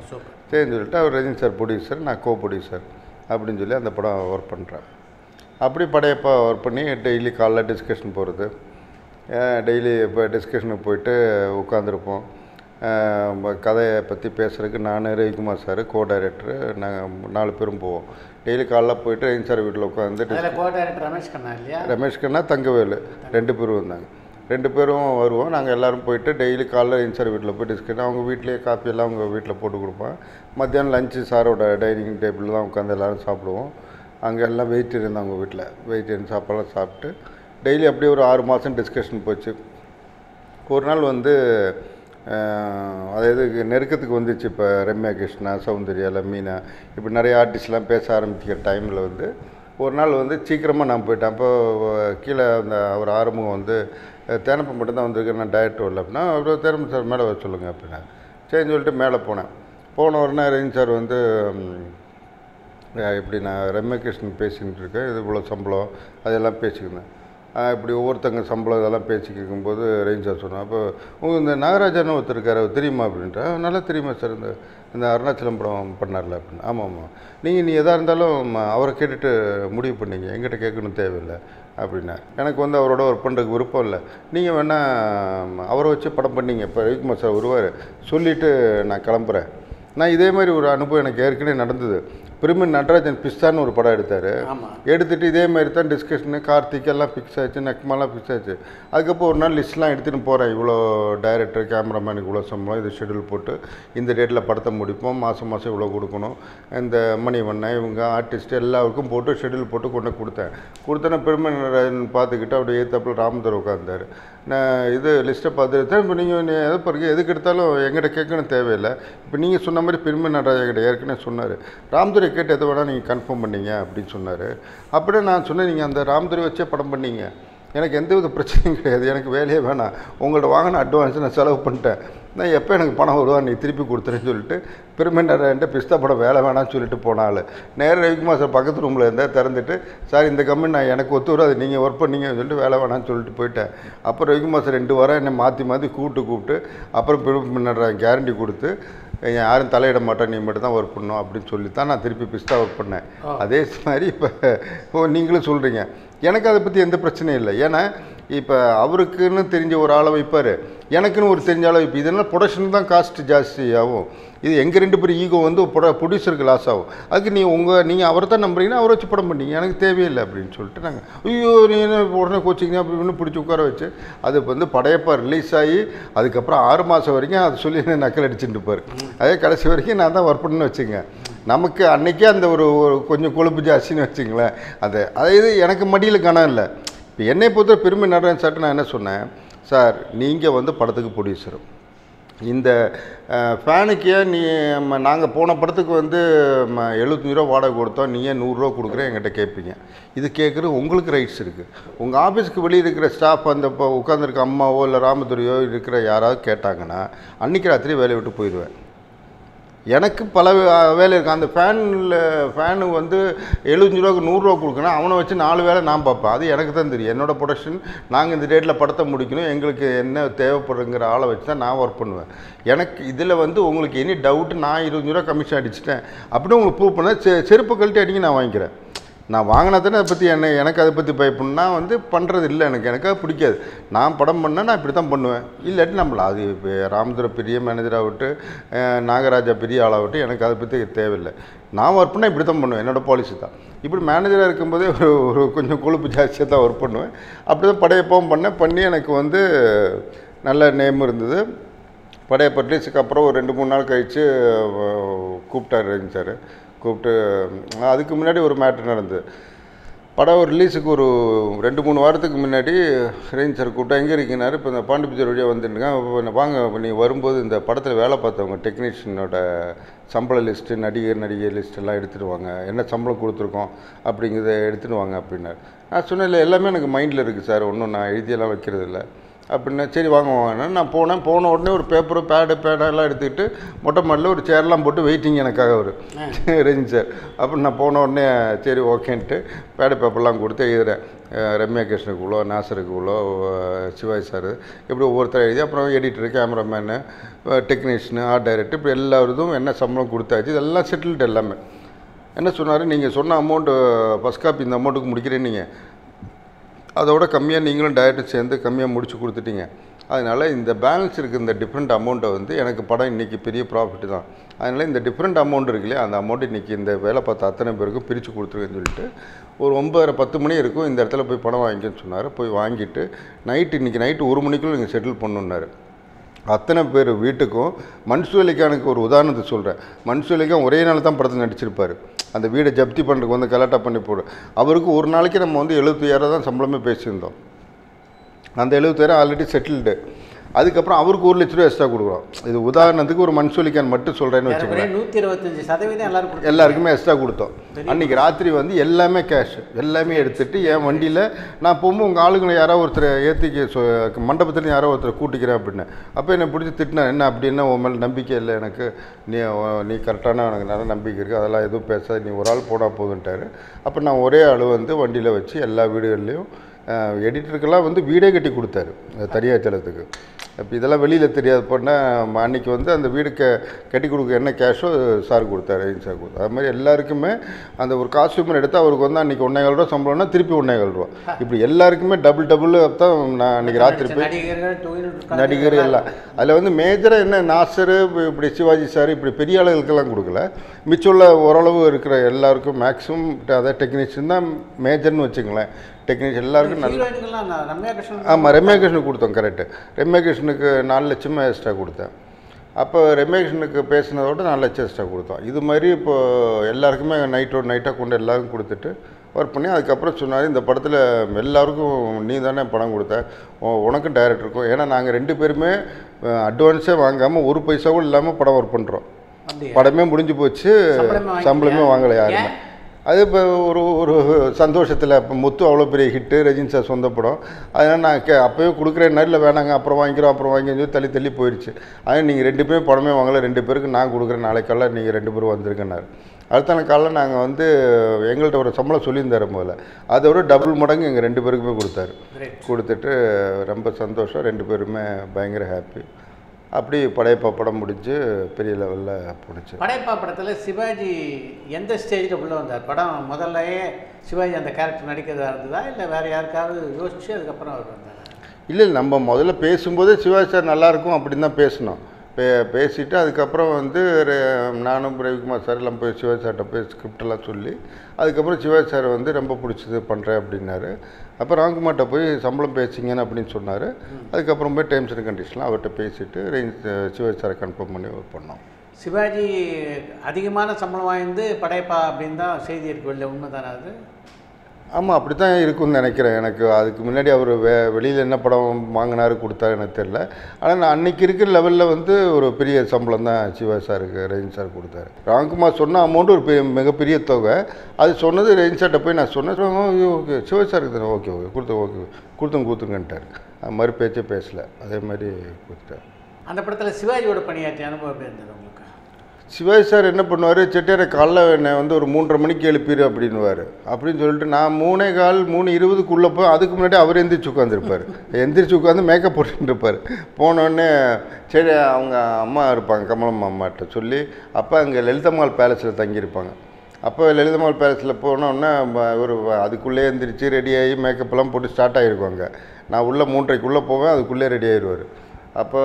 சரின்னு சொல்லிட்டு அவர் ரஜினி சார் ப்ரொடியூசர் நான் கோ ப்ரொடியூசர் அப்படின்னு சொல்லி அந்த படம் ஒர்க் பண்ணுறேன் அப்படி படையப்பா ஒர்க் பண்ணி டெய்லி காலைல டிஸ்கஷன் போகிறது டெய்லி இப்போ டிஸ்கஷனுக்கு போயிட்டு உட்காந்துருப்போம் கதையை பற்றி பேசுகிறதுக்கு நான் ரவிக்குமார் சார் கோ டைரக்டரு நாங்கள் நாலு பேரும் போவோம். டெய்லி காலைல போயிட்டு சார் வீட்டில் உட்காந்து ரமேஷ் கண்ணா இல்லையா? ரமேஷ் கண்ணா தங்கவேலு. ரெண்டு பேரும் வந்தாங்க. ரெண்டு பேரும் வருவோம். நாங்கள் எல்லோரும் போயிட்டு டெய்லி காலைல இன்சார் வீட்டில் போய் டிஸ்கஸ் அவங்க வீட்லேயே காப்பி எல்லாம் அவங்க வீட்டில் போட்டு கொடுப்பேன் மத்தியானம் லஞ்சு சாரோட டைனிங் டேபிள் தான் உட்காந்து எல்லோரும் சாப்பிடுவோம். அங்கே எல்லாம் வெயிட் இருந்தாங்க அவங்க வீட்டில் வெயிட் இருந்து சாப்பாடெல்லாம் சாப்பிட்டு டெய்லி அப்படியே ஒரு ஆறு மாதம் டிஸ்கஷன் போச்சு. ஒரு நாள் வந்து அதாவது நெருக்கத்துக்கு வந்துச்சு இப்போ ரம்யா கிருஷ்ணா சௌந்தர்யா லமீனா. இப்படி நிறைய ஆர்டிஸ்ட்லாம் பேச ஆரம்பிக்கிற டைமில் வந்து ஒரு நாள் வந்து சீக்கிரமாக நான் போயிட்டேன். அப்போ கீழே அந்த அவர் ஆரம்பம் வந்து அஹ், தேனப்ப மட்டும்தான் வந்திருக்கேன் நான் டயட் வரல அப்படின்னா அவர் தேனப்ப சார் மேலே வர சொல்லுங்கள் அப்படின்னா சரின்னு சொல்லிட்டு மேலே போனேன். போன உடனே ரஜினி சார் வந்து எப்படி நான் இப்படி நான் பேசிக்கிட்டு இருக்கேன் இது இவ்வளோ சம்பளம் அதெல்லாம் பேசிக்கிருந்தேன் இப்படி ஒவ்வொருத்தங்க சம்பளம் இதெல்லாம் பேசி கேட்கும்போது ரேஞ்சர் சொன்னான் அப்போ உங்கள் இந்த நாகராஜான்னு ஒருத்தர் இருக்காரு அவர் தெரியுமா அப்படின்ட்டு. நல்லா தெரியுமா சார் இந்த இந்த அருணாச்சலம் படம் பண்ணார்ல அப்படின்னு. ஆமாம் ஆமாம் நீங்கள் நீ எதாக இருந்தாலும் அவரை கேட்டுட்டு முடிவு பண்ணீங்க. எங்கிட்ட கேட்கணும் தேவையில்லை அப்படின்னா. எனக்கு வந்து அவரோட ஒர்க் பண்ணுறதுக்கு விருப்பம் இல்லை. நீங்கள் வேணால் அவரை வச்சு படம் பண்ணீங்க. இப்போ ரவிக்குமார் சார் வருவார். சொல்லிவிட்டு நான் கிளம்புறேன். நான் இதே மாதிரி ஒரு அனுபவம் எனக்கு ஏற்கனவே நடந்தது. பிரிமின் நடராஜன் பிஸ்தான்னு ஒரு படம் எடுத்தார். ஆமாம் எடுத்துட்டு இதே மாதிரி தான் டிஸ்கஷனு கார்த்திக் எல்லாம் ஃபிக்ஸ் ஆச்சு நக்மாலாம் ஃபிக்ஸ் ஆச்சு. அதுக்கப்புறம் ஒரு நாள் லிஸ்ட்லாம் எடுத்துகிட்டு போகிறேன் இவ்வளோ டைரக்டர் கேமராமேனுக்கு இவ்வளோ சம்பளம் இது ஷெட்யூல் போட்டு இந்த டேட்டில் படத்தை முடிப்போம் மாதம் மாதம் இவ்வளோ கொடுக்கணும். இந்த மணிவண்ணன் இவங்க ஆர்டிஸ்ட் எல்லாருக்கும் போட்டு ஷெட்யூல் போட்டு கொண்டு கொடுத்தேன். கொடுத்தோன்னே பெருமன் நடராஜன் பார்த்துக்கிட்டு அப்படியே ஏத்தாப்புல ராமதர் உட்காந்தார் நான் இது லிஸ்ட்டை பார்த்துட்டு இப்போ நீங்கள் எதை பாருங்க எதுக்கு எடுத்தாலும் எங்கிட்ட கேட்கணும் தேவையில்லை. இப்போ நீங்கள் சொன்ன மாதிரி பெருமன் நடராஜன் கிட்ட ஏற்கனவே சொன்னார். ராம்துரை கேட்டு எதை வேணால் நீங்கள் கன்ஃபார்ம் பண்ணீங்க அப்படின்னு சொன்னார். அப்படியே நான் சொன்னேன் நீங்கள் அந்த ராம்துரை வச்சே படம் பண்ணீங்க. எனக்கு எந்த வித பிரச்சனையும் கிடையாது. எனக்கு வேலையே வேணாம். உங்கள்கிட்ட வாங்கின அட்வான்ஸ் நான் செலவு பண்ணிட்டேன். நான் எப்போ எனக்கு பணம் வருவா நீ திருப்பி கொடுத்துறேன்னு சொல்லிட்டு பெருமெண்டர்ன்ட்டு பிஸ்தா படம் வேலை வேணாம்னு சொல்லிட்டு போனாள் நேரம் ரவிக்குமார் சார் பக்கத்து ரூமில் இருந்தால் திறந்துட்டு சார் இந்த கம்பெனி நான் எனக்கு ஒத்து வராது. நீங்கள் ஒர்க் பண்ணீங்கன்னு சொல்லிட்டு வேலை வேணாம்னு சொல்லிட்டு போயிட்டேன். அப்புறம் ரவிக்குமார் சார் ரெண்டு வாரம் என்னை மாற்றி மாற்றி கூப்பிட்டு கூப்பிட்டு அப்புறம் பெருமெண்டர் கேரண்டி கொடுத்து யாரும் தலையிட மாட்டேன் நீ மட்டும் தான் ஒர்க் பண்ணணும் அப்படின்னு சொல்லி தான் நான் திருப்பி பிஸ்தா ஒர்க் பண்ணேன். அதே மாதிரி இப்போ ஓ நீங்களும் சொல்கிறீங்க எனக்கு அதை பற்றி எந்த பிரச்சனையும் இல்லை. ஏன்னா இப்போ அவருக்குன்னு தெரிஞ்ச ஒரு ஆளை வைப்பார். எனக்குன்னு ஒரு தெரிஞ்ச ஆளை வைப்பு இதெல்லாம் ப்ரொடக்ஷன் தான் காஸ்ட் ஜாஸ்தி ஆகும் இது எங்கள் ரெண்டு பேரும் ஈகோ வந்து பட ப்ரொடியூசருக்கு லாஸ் ஆகும். அதுக்கு நீ உங்கள் நீங்கள் அவரை தான் நம்புறீங்கன்னா அவரை வச்சு படம் பண்ணீங்க. எனக்கு தேவையில்லை அப்படின்னு சொல்லிட்டு நாங்கள் ஐயோ நீ என்ன உடனே கோச்சிங்க அப்படி இன்னும் பிடிச்சி உட்கார வச்சு அது வந்து படையப்பா ரிலீஸ் ஆகி அதுக்கப்புறம் ஆறு மாதம் வரைக்கும் அதை சொல்லி நக்கல் அடிச்சுட்டு இருப்பார். அதே கடைசி வரைக்கும் நான் தான் ஒர்க் பண்ணணும்னு வச்சுங்க நமக்கு அன்னைக்கே அந்த ஒரு கொஞ்சம் கொழுப்பு ஜாஸ்தின்னு வச்சுங்களேன் அது அதாவது எனக்கு மடியில் கணம் இல்லை. இப்போ என்னை பொறுத்த பெருமை நடன சார்ட்டு நான் என்ன சொன்னேன்? சார் நீங்கள் வந்து படத்துக்கு ப்ரொடியூசரும் இந்த ஃபேனுக்கே நீ நாங்கள் போன படத்துக்கு வந்து எழுபத்தஞ்சி ரூபா வாடகை கொடுத்தோம். நீ ஏன் நூறுரூவா கொடுக்குறேன் என்கிட்ட கேட்பீங்க. இது கேட்குறது உங்களுக்கு ரைட்ஸ் இருக்குது உங்கள் ஆஃபீஸ்க்கு வெளியே இருக்கிற ஸ்டாஃப் அந்த இப்போ உட்காந்துருக்க அம்மாவோ இல்லை ராமதுரையோ இருக்கிற யாராவது கேட்டாங்கன்னா அன்றைக்கி ராத்திரி வேலையை விட்டு போயிடுவேன். எனக்கு பல வேலை இருக்குது அந்த ஃபேனில் ஃபேனு வந்து எழுபத்தஞ்சு ரூபாக்கு நூறுரூவா கொடுக்கணும் அவனை வச்சு நாலு வேலை நான் பார்ப்பேன். அது எனக்கு தான் தெரியும். என்னோடய ப்ரொடக்ஷன் நாங்கள் இந்த டேட்டில் படத்தை முடிக்கணும். எங்களுக்கு என்ன தேவைப்படுங்கிற ஆளை வச்சு தான் நான் ஒர்க் பண்ணுவேன். எனக்கு இதில் வந்து உங்களுக்கு எனி டவுட்டு நான் இருபத்தஞ்சு ரூபா கமிஷன் அடிச்சிட்டேன். அப்படின்னு உங்களுக்கு ப்ரூவ் பண்ணால் செ செருப்பு கழட்டி அடிக்க நான் வாங்கிக்கிறேன். நான் வாங்கினதானே அதை பற்றி என்ன எனக்கு அதை பற்றி பயப்புன்னா வந்து பண்ணுறது இல்லை எனக்கு. எனக்கு அது பிடிக்காது. நான் படம் பண்ணால் நான் இப்படி தான் பண்ணுவேன். இல்லாட்டி நம்மள அது இப்போ ராமதுரை பெரிய மேனேஜராகட்டு நாகராஜா பெரிய ஆளாகட்டும் எனக்கு அதை பற்றி தேவையில்லை. நான் ஒர்க் பண்ணால் இப்படி தான் பண்ணுவேன். என்னோடய பாலிசி தான். இப்படி மேனேஜராக இருக்கும்போதே ஒரு ஒரு கொஞ்சம் கொழுப்பு ஜாஸ்தியாக தான் ஒர்க் பண்ணுவேன். அப்படி தான் படையப்பவும் பண்ணேன். பண்ணி எனக்கு வந்து நல்ல நேம் இருந்தது. படைய பர்டிஸுக்கு அப்புறம் ஒரு ரெண்டு மூணு நாள் கழித்து கூப்பிட்டாரு இருந்துச்சார் சார் கூப்பிட்டு அதுக்கு முன்னாடி ஒரு மேட்ரு நடந்தது. படம் ரிலீஸுக்கு ஒரு ரெண்டு மூணு வாரத்துக்கு முன்னாடி ரேஞ்சர் கூப்பிட்டா எங்கே இருக்கீங்கன்னாரு? இப்போ இந்த பாண்டிபுஜர் வழியாக வந்துட்டுருக்கேன் இப்போ வாங்க இப்போ நீ வரும்போது இந்த படத்தில் வேலை பார்த்தவங்க டெக்னீஷியனோட சம்பள லிஸ்ட்டு நடிகர் நடிகை லிஸ்ட்டெல்லாம் எடுத்துகிட்டு வாங்க. என்ன சம்பளம் கொடுத்துருக்கோம் அப்படிங்கிறத எடுத்துகிட்டு வாங்க அப்படின்னாரு. நான் சொன்னேன் எல்லாமே எனக்கு மைண்டில் இருக்குது சார் ஒன்றும் நான் எழுதியெல்லாம் வைக்கிறது இல்லை அப்படின்னா சரி வாங்க வாங்க நான் போனேன். போன உடனே ஒரு பேப்பரு பேடு பேடெல்லாம் எடுத்துக்கிட்டு மொட்டை மாடியில் ஒரு சேர்லாம் போட்டு வெயிட்டிங் எனக்காக ஒரு ரேஞ்ச் சார் அப்போ நான் போன உடனே சரி ஓகேன்ட்டு பேடு பேப்பர்லாம் கொடுத்து எழுதுறேன். ரம்யா கிருஷ்ணனுக்கு இவ்வளோ நாசருக்கு அஹ் சிவாஜி சார் இப்படி ஒவ்வொருத்தர் எழுதி அப்புறம் editor cameraman technician art director இப்படி எல்லா இதுவும் என்ன சம்பளம் கொடுத்தாச்சு இதெல்லாம் செட்டில்டு எல்லாமே. என்ன சொன்னார்? நீங்கள் சொன்ன அமௌண்ட்டு ஃபஸ்ட் காப்பி இந்த அமௌண்ட்டுக்கு முடிக்கிறேன் நீங்கள் அதோட கம்மியாக நீங்களும் டயட்டு சேர்ந்து கம்மியாக முடிச்சு கொடுத்துட்டீங்க. அதனால் இந்த பேலன்ஸ் இருக்க இந்த டிஃப்ரெண்ட் அமௌண்ட்டை வந்து எனக்கு படம் இன்றைக்கி பெரிய ப்ராஃபிட் தான். அதனால் இந்த டிஃப்ரெண்ட் அமௌண்ட் இருக்கு இல்லையா அந்த அமௌண்ட் இன்றைக்கி இந்த வேலை பார்த்த அத்தனை பேருக்கும் பிரித்து கொடுத்துருக்கேன்னு சொல்லிட்டு ஒரு ஒம்பதரை பத்து மணி இருக்கும் இந்த இடத்துல போய் படம் வாங்கிக்கன்னு சொன்னார். போய் வாங்கிட்டு நைட்டு இன்றைக்கி நைட்டு ஒரு மணிக்குள்ளே நீங்கள் செட்டில் பண்ணுன்னாரு அத்தனை பேர் வீட்டுக்கும் மன்சூலிக்கானுக்கு ஒரு உதாரணத்தை சொல்கிறேன் மன்சூலிக்கான் ஒரே நாள் தான் படத்தில் நடிச்சிருப்பார். அந்த வீடை ஜப்தி பண்ணுறதுக்கு வந்து கலாட்டா பண்ணி போடு. அவருக்கு ஒரு நாளைக்கு நம்ம வந்து எழுபத்தாயிரம் தான் சம்பளமே பேசியிருந்தோம். அந்த எழுபத்தாயிரம் ஆல்ரெடி செட்டில்டு அதுக்கப்புறம் அவருக்கு ஒரு லட்ச ரூபா எக்ஸ்ட்ரா கொடுக்குறோம். இது உதாரணத்துக்கு ஒரு மன்சூர் அலிகான் மட்டும் சொல்கிறேன்னு நூற்றி இருபத்தஞ்சி சதவீதம் கொடுத்தாங்க. எல்லாருக்குமே எக்ஸ்ட்ரா கொடுத்தோம். அன்றைக்கி ராத்திரி வந்து எல்லாமே கேஷ் எல்லாமே எடுத்துட்டு என் வண்டியில் நான் போகும்போது உங்கள் ஆளுங்களை யாரோ ஒருத்தர் ஏற்றிக்க சொ மண்டபத்துலேயும் யாரோ ஒருத்தர் கூட்டிக்கிறேன் அப்படின்னு. அப்போ என்னை பிடிச்சி திட்டினா என்ன அப்படின்னா உன் மேலே நம்பிக்கை இல்லை எனக்கு. நீ நீ கரெக்டான எனக்கு நல்ல நம்பிக்கை இருக்குது அதெல்லாம் எதுவும் பேசாத. நீ ஒரு ஆள் போனால் போதுன்ட்டாரு. அப்போ நான் ஒரே ஆள் வந்து வண்டியில் வச்சு எல்லா வீடுகள்லையும் எடிட்டருக்கெல்லாம் வந்து வீடே கட்டி கொடுத்தாரு. தனியாச்சலத்துக்கு இப்போ இதெல்லாம் வெளியில் தெரியாது போனால் அன்றைக்கி வந்து அந்த வீடு க கட்டி கொடுக்க என்ன கேஷோ சார் கொடுத்தாரு ரஜினி சார் கொடுத்தாரு. அது மாதிரி எல்லாருக்குமே அந்த ஒரு காஸ்டியூமர் எடுத்து அவருக்கு வந்து அன்றைக்கி ஒன்றேகால் ரூபா சம்பளம்னா திருப்பி ஒன்றேகால் ரூபா. இப்படி எல்லாருக்குமே டபுள் டபுள் தான் நான் அன்றைக்கி ராத்திரி போய் நடிகர் எல்லாம். அதில் வந்து மேஜராக என்ன நாசர் இப்ப- இப்படி சிவாஜி சார் இப்படி பெரிய ஆளுகளுக்கெல்லாம் கொடுக்கல. மிச்சம் உள்ள ஓரளவு இருக்கிற எல்லாருக்கும் மேக்ஸிமம் அதாவது டெக்னீஷியன் தான் மேஜர்னு வச்சுங்களேன் டெக்னீஷியன் எல்லாருக்கும் நல்ல ரம்யா கிருஷ்ணன் ஆமாம் ரம்யா கிருஷ்ணனுக்கு கொடுத்தோம் கரெக்டு ரம்யா கிருஷ்ணனுக்கு நாலு லட்சமாக எக்ஸ்ட்ரா கொடுத்தேன். அப்போ ரம்யா கிருஷ்ணனுக்கு பேசினதோட நாலு லட்சம் எக்ஸ்ட்ரா கொடுத்தோம். இது மாதிரி இப்போ எல்லாருக்குமே நைட்டோட நைட்டாக கொண்டு எல்லாருக்கும் கொடுத்துட்டு ஒர்க் பண்ணி அதுக்கப்புறம் சொன்னார் இந்த படத்தில் எல்லாருக்கும் நீ தானே பணம் கொடுத்த உனக்கும் டைரக்டருக்கும் ஏன்னா நாங்கள் ரெண்டு பேருமே அட்வான்ஸே வாங்காமல் ஒரு பைசா கூட இல்லாமல் படம் ஒர்க் பண்ணுறோம் படமே முடிஞ்சு போச்சு சம்பளமே வாங்கலை யாருமே? அது இப்போ ஒரு ஒரு சந்தோஷத்தில் இப்போ முத்து அவ்வளோ பெரிய ஹிட்டு ரஜினி சார் சொந்த படம். அதனால் நான் கே அப்போயே கொடுக்குறேன். இல்லை வேணாங்க அப்புறம் வாங்கிக்கிறோம் அப்புறம் வாங்கின்னு சொல்லி தள்ளி தள்ளி போயிடுச்சு அதனால் நீங்கள் ரெண்டு பேரும் படமே வாங்கலை ரெண்டு பேருக்கு நான் கொடுக்குறேன். நாளைக்கு காலைல நீங்கள் ரெண்டு பேரும் வந்திருக்கேன்னாரு. அடுத்த நாள் காலைல நாங்கள் வந்து எங்கள்கிட்ட ஒரு சம்பளம் சொல்லியிருந்தாரு முதல்ல. அதை விட டபுள் மடங்கு எங்கள் ரெண்டு பேருக்குமே கொடுத்தாரு. கொடுத்துட்டு ரொம்ப சந்தோஷம். ரெண்டு பேருமே பயங்கர ஹாப்பி அப்படி படையப்பா படம் முடிஞ்சு பெரிய லெவலில் போணுச்சு. படையப்பா படத்தில் சிவாஜி எந்த ஸ்டேஜில் உள்ள வந்தார்? படம் முதல்லயே சிவாஜி அந்த கேரக்டர் நடிக்கிறதா இருந்ததா? இல்லை வேறு யாருக்காவது யோசிச்சு அதுக்கப்புறம் அவர் வந்தார்? இல்லை இல்லை நம்ம முதல்ல பேசும்போதே சிவாஜி சார் நல்லாயிருக்கும் அப்படின்னு தான் பேசினோம் பே பேசிவிட்டு அதுக்கப்புறம் வந்து நானும் ரவிக்குமார் சார் எல்லாம் போய் சிவாஜி சார்கிட்ட போய் ஸ்கிரிப்டெல்லாம் சொல்லி அதுக்கப்புறம் சிவாஜி சார் வந்து ரொம்ப பிடிச்சது பண்ணுறேன் அப்படின்னாரு. அப்போ ராம்குமார்கிட்ட போய் சம்பளம் பேசிங்கன்னு அப்படின்னு சொன்னார். அதுக்கப்புறம் போய் டேர்ம்ஸ் அண்ட் கண்டிஷன்லாம் அவர்கிட்ட பேசிவிட்டு ரேஞ்ச் சிவாஜி சாரை கன்ஃபார்ம் பண்ணி பண்ணோம். சிவாஜி அதிகமான சம்பளம் வாய்ந்து படைப்பா அப்படின்னு தான் செய்தி இருக்கு வெளில உண்மை தானே அது? ஆமாம் அப்படி தான் இருக்கும்னு நினைக்கிறேன். எனக்கு அதுக்கு முன்னாடி அவர் வே வெளியில் என்ன படம் வாங்கினாரு கொடுத்தாரு எனக்கு தெரில ஆனால் நான் அன்னைக்கு இருக்கிற லெவலில் வந்து ஒரு பெரிய சம்பளம் தான் சிவா சாருக்கு ரஜினி சார் கொடுத்தாரு. ராம்குமார் சொன்ன அமௌண்ட் ஒரு பெரிய மிகப்பெரிய தொகை. அது சொன்னது ரஜினி சார்கிட்ட போய் நான் சொன்னேன். ஓகே ஓகே சிவா சாருக்கு தானே ஓகே ஓகே கொடுத்து ஓகே கொடுத்துங்க கொடுத்துங்கன்ட்டார். அது மாதிரி பேச்சே பேசலை. அதே மாதிரி கொடுத்துட்டார். அந்த படத்தில் சிவாஜியோட பணியாற்றிய அனுபவம் இருந்தது சிவாஜி சார் என்ன பண்ணுவார்? செட்டியாரை காலைல என்னை வந்து ஒரு மூன்றரை மணிக்கு எழுப்பிடு அப்படின்னுவார். அப்படின்னு சொல்லிட்டு நான் மூணே கால் மூணு இருபதுக்குள்ளே போய் அதுக்கு முன்னாடி அவர் எந்திரிச்சு உட்காந்துருப்பார் எந்திரிச்சு உட்காந்து மேக்கப் போட்டுருப்பார் போனோடனே சரி அவங்க அம்மா இருப்பாங்க கமலம் அம்மாட்ட சொல்லி அப்போ அங்கே லலிதம்மாள் பேலஸில் தங்கியிருப்பாங்க. அப்போ லலிதம்மாள் பேலஸில் போனோடனே ஒரு அதுக்குள்ளே எந்திரிச்சு ரெடியாகி மேக்கப்லாம் போட்டு ஸ்டார்ட் ஆகிருப்பாங்க நான் உள்ளே மூன்றைக்குள்ளே போவேன் அதுக்குள்ளே ரெடி ஆயிடுவார் அப்போ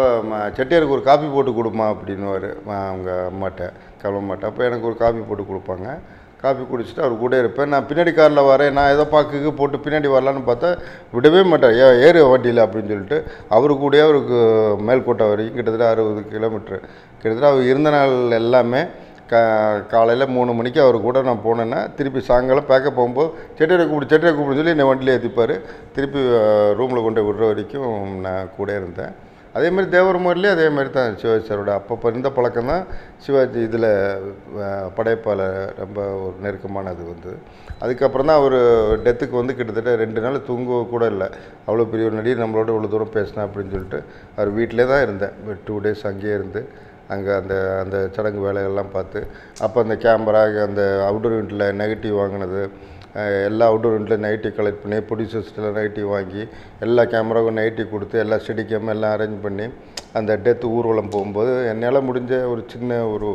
செட்டியாருக்கு ஒரு காப்பி போட்டு கொடுமா அப்படின்னுவார் அவங்க அம்மாட்ட கவலம்மாட்ட அப்போ எனக்கு ஒரு காப்பி போட்டு கொடுப்பாங்க. காப்பி குடிச்சிட்டு அவர் கூட இருப்பேன். நான் பின்னாடி காரில் வரேன். நான் ஏதோ பாக்குக்கு போட்டு பின்னாடி வரலான்னு பார்த்தா விடவே மாட்டார். ஏ ஏறு வண்டியில் அப்படின்னு சொல்லிட்டு அவரு கூடயே அவருக்கு மேல்கோட்டை வரைக்கும் கிட்டத்தட்ட அறுபது கிலோமீட்ரு கிட்டத்தட்ட அவர் இருந்த நாள் எல்லாமே கா காலையில் மூணு மணிக்கு அவர் கூட நான் போனேன்னா திருப்பி சாயங்காலம் பேக்க போகும்போது செட்டியரை கூப்பிடு செட்டியை கூப்பிடுன்னு சொல்லி என்னை வண்டியில் ஏற்றிப்பார் திருப்பி ரூமில் கொண்டு போய் விடுற வரைக்கும் நான் கூட இருந்தேன். அதே மாதிரி தேவரமூர்லேயும் அதே மாதிரி தான் சிவாஜி சாரோட அப்போ இருந்த பழக்கம் தான் சிவாஜி இதில் படைப்பால் ரொம்ப ஒரு நெருக்கமானது வந்து. அதுக்கப்புறம் தான் அவர் டெத்துக்கு வந்து கிட்டத்தட்ட ரெண்டு நாள் தூங்க கூட இல்லை. அவ்வளோ பெரிய ஒரு நடிகர் நம்மளோட இவ்வளோ தூரம் பேசினா அப்படின்னு சொல்லிட்டு அவர் வீட்டிலே தான் இருந்தேன். டூ டேஸ் அங்கேயே இருந்து அங்கே அந்த அந்த சடங்கு வேலைகள்லாம் பார்த்து. அப்போ அந்த கேமரா அந்த அவுட்டோர் யூனிட்டில் நெகட்டிவ் வாங்கினது எல்லா அவுட்டோர் நைட்டி கலெக்ட் பண்ணி ப்ரொடியூசர்ஸ்டில் நைட்டி வாங்கி எல்லா கேமராவுக்கும் நைட்டி கொடுத்து எல்லா ஸ்டடி கேம் எல்லாம் அரேஞ்ச் பண்ணி அந்த டெத்து ஊர்வலம் போகும்போது என்னால் முடிஞ்ச ஒரு சின்ன ஒரு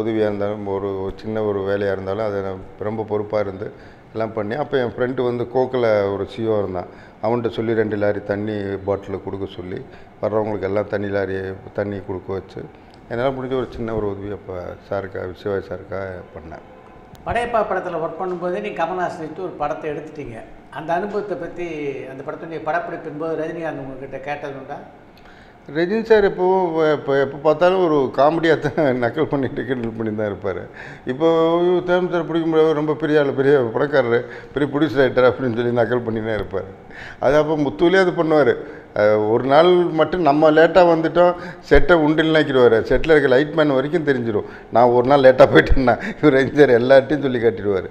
உதவியாக இருந்தாலும் ஒரு சின்ன ஒரு வேலையாக இருந்தாலும் அதை நான் ரொம்ப பொறுப்பாக இருந்து எல்லாம் பண்ணி அப்போ என் ஃப்ரெண்டு வந்து கோக்கில் ஒரு சிஓ இருந்தான். அவன்கிட்ட சொல்லி ரெண்டு லாரி தண்ணி பாட்டில் கொடுக்க சொல்லி வர்றவங்களுக்கு எல்லாம் தண்ணி லாரி தண்ணி கொடுக்க வச்சு என்னால் முடிஞ்ச ஒரு சின்ன ஒரு உதவி அப்போ சாருக்கா சிவாய் சாருக்காக பண்ணேன். படையப்பா படத்தில் ஒர்க் பண்ணும்போதே நீங்கள் கமல்ஹாசன் வச்சு ஒரு படத்தை எடுத்துட்டீங்க. அந்த அனுபவத்தை பற்றி அந்த படத்துடைய படப்பிடிப்பின் போது ரஜினிகாந்த் உங்ககிட்ட கேட்டது உண்டா? ரஜினி சார் எப்போவும் இப்போ எப்போ பார்த்தாலும் ஒரு காமெடியாக தான் நக்கல் பண்ணிட்டு கிண்டல் பண்ணி தான் இருப்பார். இப்போ தேம் சார் முடியாது ரொம்ப பெரிய ஆள் பெரிய படக்காரர் பெரிய ப்ரொடியூசர் ஆகிட்டார் அப்படின்னு சொல்லி நக்கல் பண்ணி தான் இருப்பார். அது அப்போ முத்துலேயே அது பண்ணுவார். ஒரு நாள் மட்டும் நம்ம லேட்டாக வந்துட்டோம் செட்டை உண்டில் நாக்கிடுவார். செட்டில் இருக்க லைட் மேன் வரைக்கும் தெரிஞ்சிடும் நான் ஒரு நாள் லேட்டாக போயிட்டேன்னா இவர் ரஜினி எல்லார்ட்டையும் சொல்லி காட்டிடுவார்.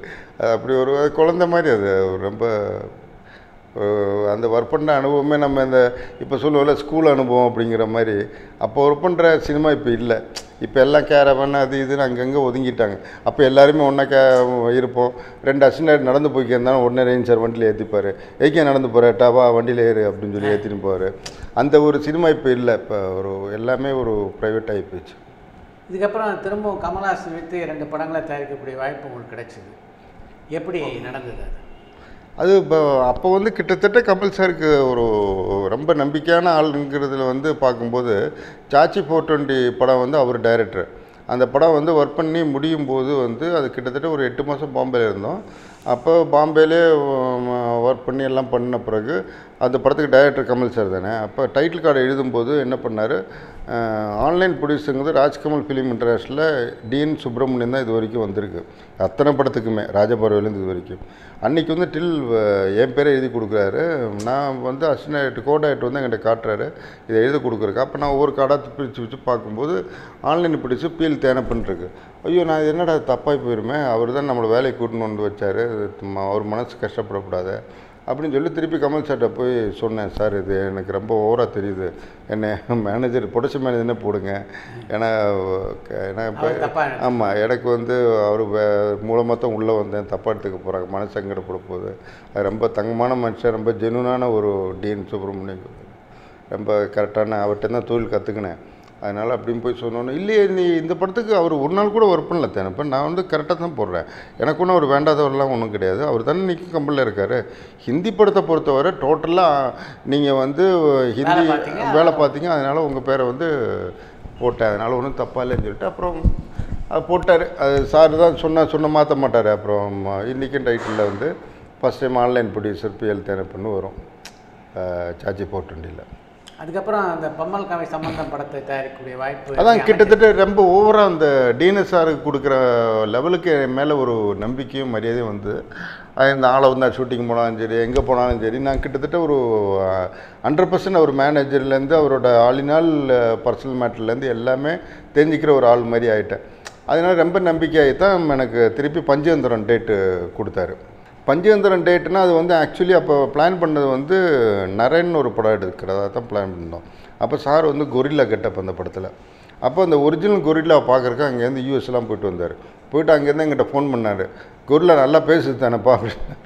அப்படி ஒரு குழந்த மாதிரி அது ரொம்ப அந்த ஒர்க் பண்ணுற அனுபவமே நம்ம இந்த இப்போ சொல்லுவோம்ல ஸ்கூல் அனுபவம் அப்படிங்கிற மாதிரி. அப்போ ஒர்க் பண்ணுற சினிமா இப்போ இல்லை. இப்போ எல்லாம் கேரவன் அது இதுன்னு அங்கங்கே ஒதுங்கிட்டாங்க. அப்போ எல்லாருமே ஒன்றா கே இருப்போம். ரெண்டு அசிஸ்டன்ட் நடந்து போய்க்க இருந்தாலும் உடனே ரேஞ்சர் வண்டியில் ஏற்றிப்பார் எங்கே நடந்து போகிற டாவா வண்டியில் ஏறு அப்படின்னு சொல்லி ஏற்றின்னு போவார். அந்த ஒரு சினிமா இப்போ இல்லை. இப்போ ஒரு எல்லாமே ஒரு ப்ரைவேட் ஆகி போயிடுச்சு இதுக்கப்புறம் திரும்பவும் கமல்ஹாசன் வைத்து இரண்டு படங்களை தயாரிக்கக்கூடிய வாய்ப்பு உங்களுக்கு கிடைச்சிது. எப்படி நடந்தது அது? அது இப்போ அப்போ வந்து கிட்டத்தட்ட கமல் சாருக்கு ஒரு ரொம்ப நம்பிக்கையான ஆளுங்கிறதுல வந்து பார்க்கும்போது சாச்சி ஃபோர் டுவெண்ட்டி படம் வந்து அவர் டைரக்டர் அந்த படம் வந்து ஒர்க் பண்ணி முடியும் போது வந்து அது கிட்டத்தட்ட ஒரு எட்டு மாதம் பாம்பேல இருந்தோம். அப்போ பாம்பேலே ஒர்க் பண்ணி எல்லாம் பண்ண பிறகு அந்த படத்துக்கு டைரக்டர் கமல் சார் தானே. அப்போ டைட்டில் கார்டு எழுதும்போது என்ன பண்ணார்? ஆன்லைன் ப்ரொடியூசருங்கிறது ராஜ்கமல் ஃபிலிம் இன்டர்நேஷனில் டிஎன் சுப்பிரமணியம் தான் இது வரைக்கும் வந்திருக்கு. அத்தனை படத்துக்குமே ராஜபார்வையிலேருந்து இது வரைக்கும். அன்றைக்கி வந்து டில் என் பேரை எழுதி கொடுக்குறாரு. நான் வந்து அசிஸ்டன்ட் கோடாக்டர் வந்து என்கிட்ட காட்டுறாரு. இதை எழுதி கொடுக்குறக்கு அப்போ நான் ஒவ்வொரு கார்டாக பிரித்து பிரித்து பார்க்கும்போது ஆன்லைன் பிடிச்சி பீல் தேனப்பன்ருக்கு ஐயோ நான் என்னடா தப்பாகி போயிருமே? அவர் தான் நம்மளை வேலைக்கு கூட்டின்னு வந்து வச்சார். அவர் மனசு கஷ்டப்படக்கூடாது. அப்படின்னு சொல்லி திருப்பி கமல் சார்கிட்ட போய் சொன்னேன் சார் இது எனக்கு ரொம்ப ஓவராக தெரியுது. என்ன மேனேஜர் ப்ரொடக்ஷன் மேனேஜர்னே போடுங்க. ஏன்னா ஏன்னா இப்போ ஆமாம் எனக்கு வந்து அவர் மூலமாக தான் உள்ளே வந்தேன். தப்பாக எடுத்துக்க போகிறாங்க மனசு சங்கடப்பட போகுது. அது ரொம்ப தங்கமான மனுஷன் ரொம்ப ஜெனுனான ஒரு டிஎன் சுப்பிரமணியம் ரொம்ப கரெக்டான அவர்கிட்ட தான் தொழில் கற்றுக்கினேன் அதனால் அப்படின்னு போய் சொன்னோன்னே இல்லையே நீ இந்த படத்துக்கு அவர் ஒரு நாள் கூட ஒர்க் பண்ணல தேனப்ப நான் வந்து கரெக்டாக தான் போடுறேன். எனக்கு ஒன்றும் அவர் வேண்டாதவரெலாம் ஒன்றும் கிடையாது. அவர் தானே நிற்க கம்பெனியில் இருக்கார். ஹிந்தி படத்தை பொறுத்தவரை டோட்டலாக நீங்கள் வந்து ஹிந்தி வேலை பார்த்தீங்க. அதனால் உங்கள் பேரை வந்து போட்டேன். அதனால் ஒன்றும் தப்பாக இல்லைன்னு சொல்லிட்டு அப்புறம் அது போட்டார். அது சார் தான் சொன்ன சொன்ன மாற்ற மாட்டார். அப்புறம் இன்றைக்கும் டைட்டிலில் வந்து first time online producer P L தேனப்பன்னு வரும். சாச்சி ஃபோர் டுவெண்ட்டியில் அதுக்கப்புறம் அந்த பம்மல் காவை சம்பந்தம் படத்தை தயாரிக்கக்கூடிய வாய்ப்பு அதான் கிட்டத்தட்ட ரொம்ப ஓவராக அந்த டிஎன்எஸ்ஆருக்கு கொடுக்குற லெவலுக்கு மேலே ஒரு நம்பிக்கையும் மரியாதையும் வந்து அது இந்த ஆளை வந்து ஷூட்டிங் போனாலும் சரி எங்கே போனாலும் சரி நான் கிட்டத்தட்ட ஒரு ஹண்ட்ரட் பர்சன்ட் அவர் மேனேஜர்லேருந்து அவரோட ஆளினால் பர்சனல் மேட்டர்லேருந்து எல்லாமே தெரிஞ்சுக்கிற ஒரு ஆள் மாதிரி ஆகிட்டேன் அதனால் ரொம்ப நம்பிக்கையாகி தான் எனக்கு திருப்பி பஞ்சேந்திரன் டேட்டு கொடுத்தாரு. பஞ்சதந்திரன் டேட்னா அது வந்து ஆக்சுவலி அப்போ பிளான் பண்ணது வந்து நரன் ஒரு படம் எடுக்கிறதா தான் பிளான் பண்ணோம். அப்போ சார் வந்து கொரில்லா கெட்டப் அந்த படத்தில். அப்போ அந்த ஒரிஜினல் கொரில்லா பார்க்குறக்கு அங்கேருந்து யூஎஸ்லாம் போயிட்டு வந்தார். போயிட்டு அங்கேருந்து எங்கிட்ட ஃபோன் பண்ணார். கொரில்லா நல்லா பேசுது தானேப்பா அப்படின்னாரு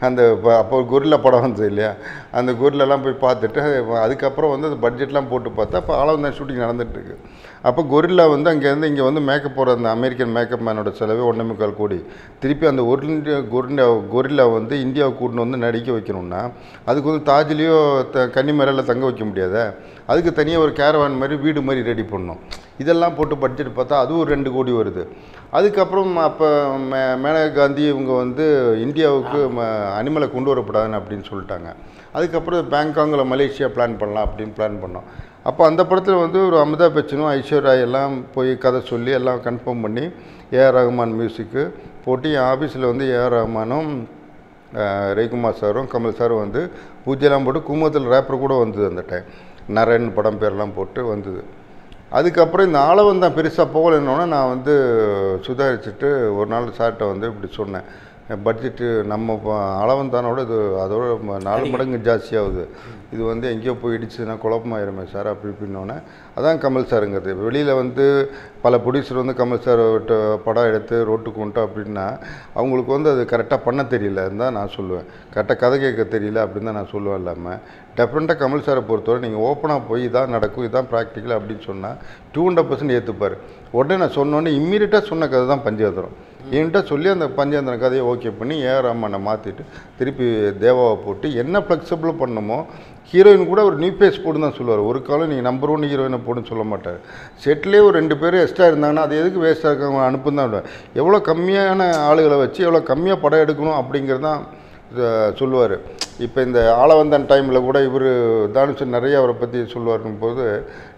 அந்த ப- அப்போ கொரில்லா படம் வந்தது இல்லையா? அந்த கொரில்லாம் போய் பார்த்துட்டு அதுக்கப்புறம் வந்து அந்த பட்ஜெட்லாம் போட்டு பார்த்தா அப்போ ஆளவந்தான் ஷூட்டிங் நடந்துகிட்ருக்கு அப்போ கொரில்லா வந்து அங்கேருந்து இங்கே வந்து மேக்கப் போகிற அந்த அமெரிக்கன் மேக்கப் மேனோட செலவே ஒன்றே முக்கால் கோடி. திருப்பி அந்த ஒரு கொரில்லா கொரில்லா வந்து இந்தியாவை கூட்டின்னு வந்து நடிக்க வைக்கணும்னா அதுக்கு வந்து தாஜ்லேயோ த கன்னிமரையில் தங்க வைக்க முடியாத? அதுக்கு தனியாக ஒரு கேரவான் மாதிரி வீடு மாதிரி ரெடி பண்ணணும். இதெல்லாம் போட்டு பட்ஜெட் பார்த்தா அதுவும் ஒரு ரெண்டு கோடி வருது. அதுக்கப்புறம் அப்போ மே மேனகா காந்தி இவங்க வந்து இந்தியாவுக்கு அனிமலை கொண்டு வரப்படாதுன்னு அப்படின்னு சொல்லிட்டாங்க. அதுக்கப்புறம் பேங்காங்கில் மலேசியா பிளான் பண்ணலாம் அப்படின்னு பிளான் பண்ணோம். அப்போ அந்த படத்தில் வந்து ஒரு அமிதாப் பச்சனும் ஐஸ்வர்யா எல்லாம் போய் கதை சொல்லி எல்லாம் கன்ஃபார்ம் பண்ணி ஏஆர் ரஹ்மான் மியூசிக்கு போட்டு. என் ஆஃபீஸில் வந்து ஏஆர் ரஹ்மானும் ரவிக்குமார் சாரும் கமல் சாரும் வந்து பூஜைலாம் போட்டு குமுதத்தில் ரேப்பர் கூட வந்தது அந்த டைம் நரன் படம் பேர்லாம் போட்டு வந்தது. அதுக்கப்புறம் இந்த ஆளவன் தான் பெருசாக போகலைன்னொன்னே நான் வந்து சுதாரிச்சுட்டு ஒரு நாள் சார்கிட்ட வந்து இப்படி சொன்னேன். பட்ஜெட்டு நம்ம அளவந்தானோட இது அதோட நாலு மடங்கு ஜாஸ்தியாகுது. இது வந்து எங்கேயோ போய் இடிச்சுன்னா குழப்பமாயிருமே சார் அப்படி இப்படின்னோடனே அதான் கமல் சாருங்கிறது. வெளியில் வந்து பல ப்ரொடியூசர் வந்து கமல் சார் படம் எடுத்து ரோட்டுக்கு கொண்டு அப்படின்னா அவங்களுக்கு வந்து அது கரெக்டாக பண்ண தெரியலன்னு தான் நான் சொல்லுவேன். கரெக்டாக கதை கேட்க தெரியல அப்படின்னு தான் நான் சொல்லுவேன் இல்லாமல் டெஃபரெண்ட்டாக கமல் சாரை பொறுத்தவரை நீங்கள் ஓப்பனாக போய் இதான் நடக்கும் இதான் ப்ராக்டிக்கல் அப்படின்னு சொன்னால் டூ ஹண்ட்ரட் பர்சன்ட் ஏற்றுப்பார் உடனே சொன்னோடனே சொன்னோன்னே இம்மீடியட்டாக சொன்ன கதை தான் பஞ்சதந்திரம் என்கிட்ட சொல்லி அந்த பஞ்சதந்திரம் கதையை ஓகே பண்ணி ஏ ஆர் மாற்றிட்டு திருப்பி தேவாவை போட்டு என்ன ஃப்ளெக்சிபிள் பண்ணுமோ ஹீரோயின் கூட ஒரு நியூ ஃபேஸ் போடுன்னு தான் சொல்லுவார். ஒரு காலம் நீங்கள் நம்பர் ஒன் ஹீரோயினை போடுன்னு சொல்ல மாட்டார். செட்லேயே ஒரு ரெண்டு பேரும் எக்ஸ்ட்ரா இருந்தாங்கன்னா அது எதுக்கு வேஸ்ட்டாக இருக்காங்க அனுப்புன்னு தான் எவ்வளோ கம்மியான ஆளுகளை வச்சு எவ்வளோ கம்மியாக படம் எடுக்கணும் அப்படிங்கிறது தான் சொல்லுவார். இப்போ இந்த ஆளவந்தன் டைமில் கூட இவர் தானுஷ் நிறைய அவரை பற்றி சொல்லுவார்னும் போது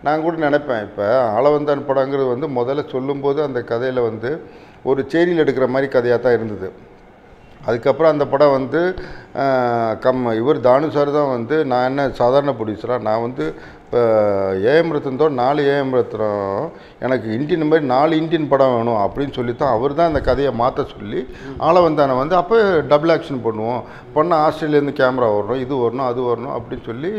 நான் கூட நினைப்பேன். இப்போ ஆளவந்தான் படங்கிறது வந்து முதல்ல சொல்லும்போது அந்த கதையில் வந்து ஒரு சேரியில் எடுக்கிற மாதிரி கதையாக தான் இருந்தது. அதுக்கப்புறம் அந்த படம் வந்து கம் இவர் தானு சார் தான் வந்து நான் என்ன சாதாரண ப்ரொடியூசராக நான் வந்து இப்போ ஏஎம் ரத்தனத்தோட நாலு ஏஎம் ரத்னம் எனக்கு இந்தியன் மாதிரி நாலு இந்தியன் படம் வேணும் அப்படின்னு சொல்லி தான் அவர் தான் அந்த கதையை மாற்ற சொல்லி ஆளவந்தானை வந்து அப்போ டபுள் ஆக்ஷன் பண்ணுவோம். பொண்ணு ஆஸ்திரேலியாந்து கேமரா வரணும் இது வரணும் அது வரணும் அப்படின்னு சொல்லி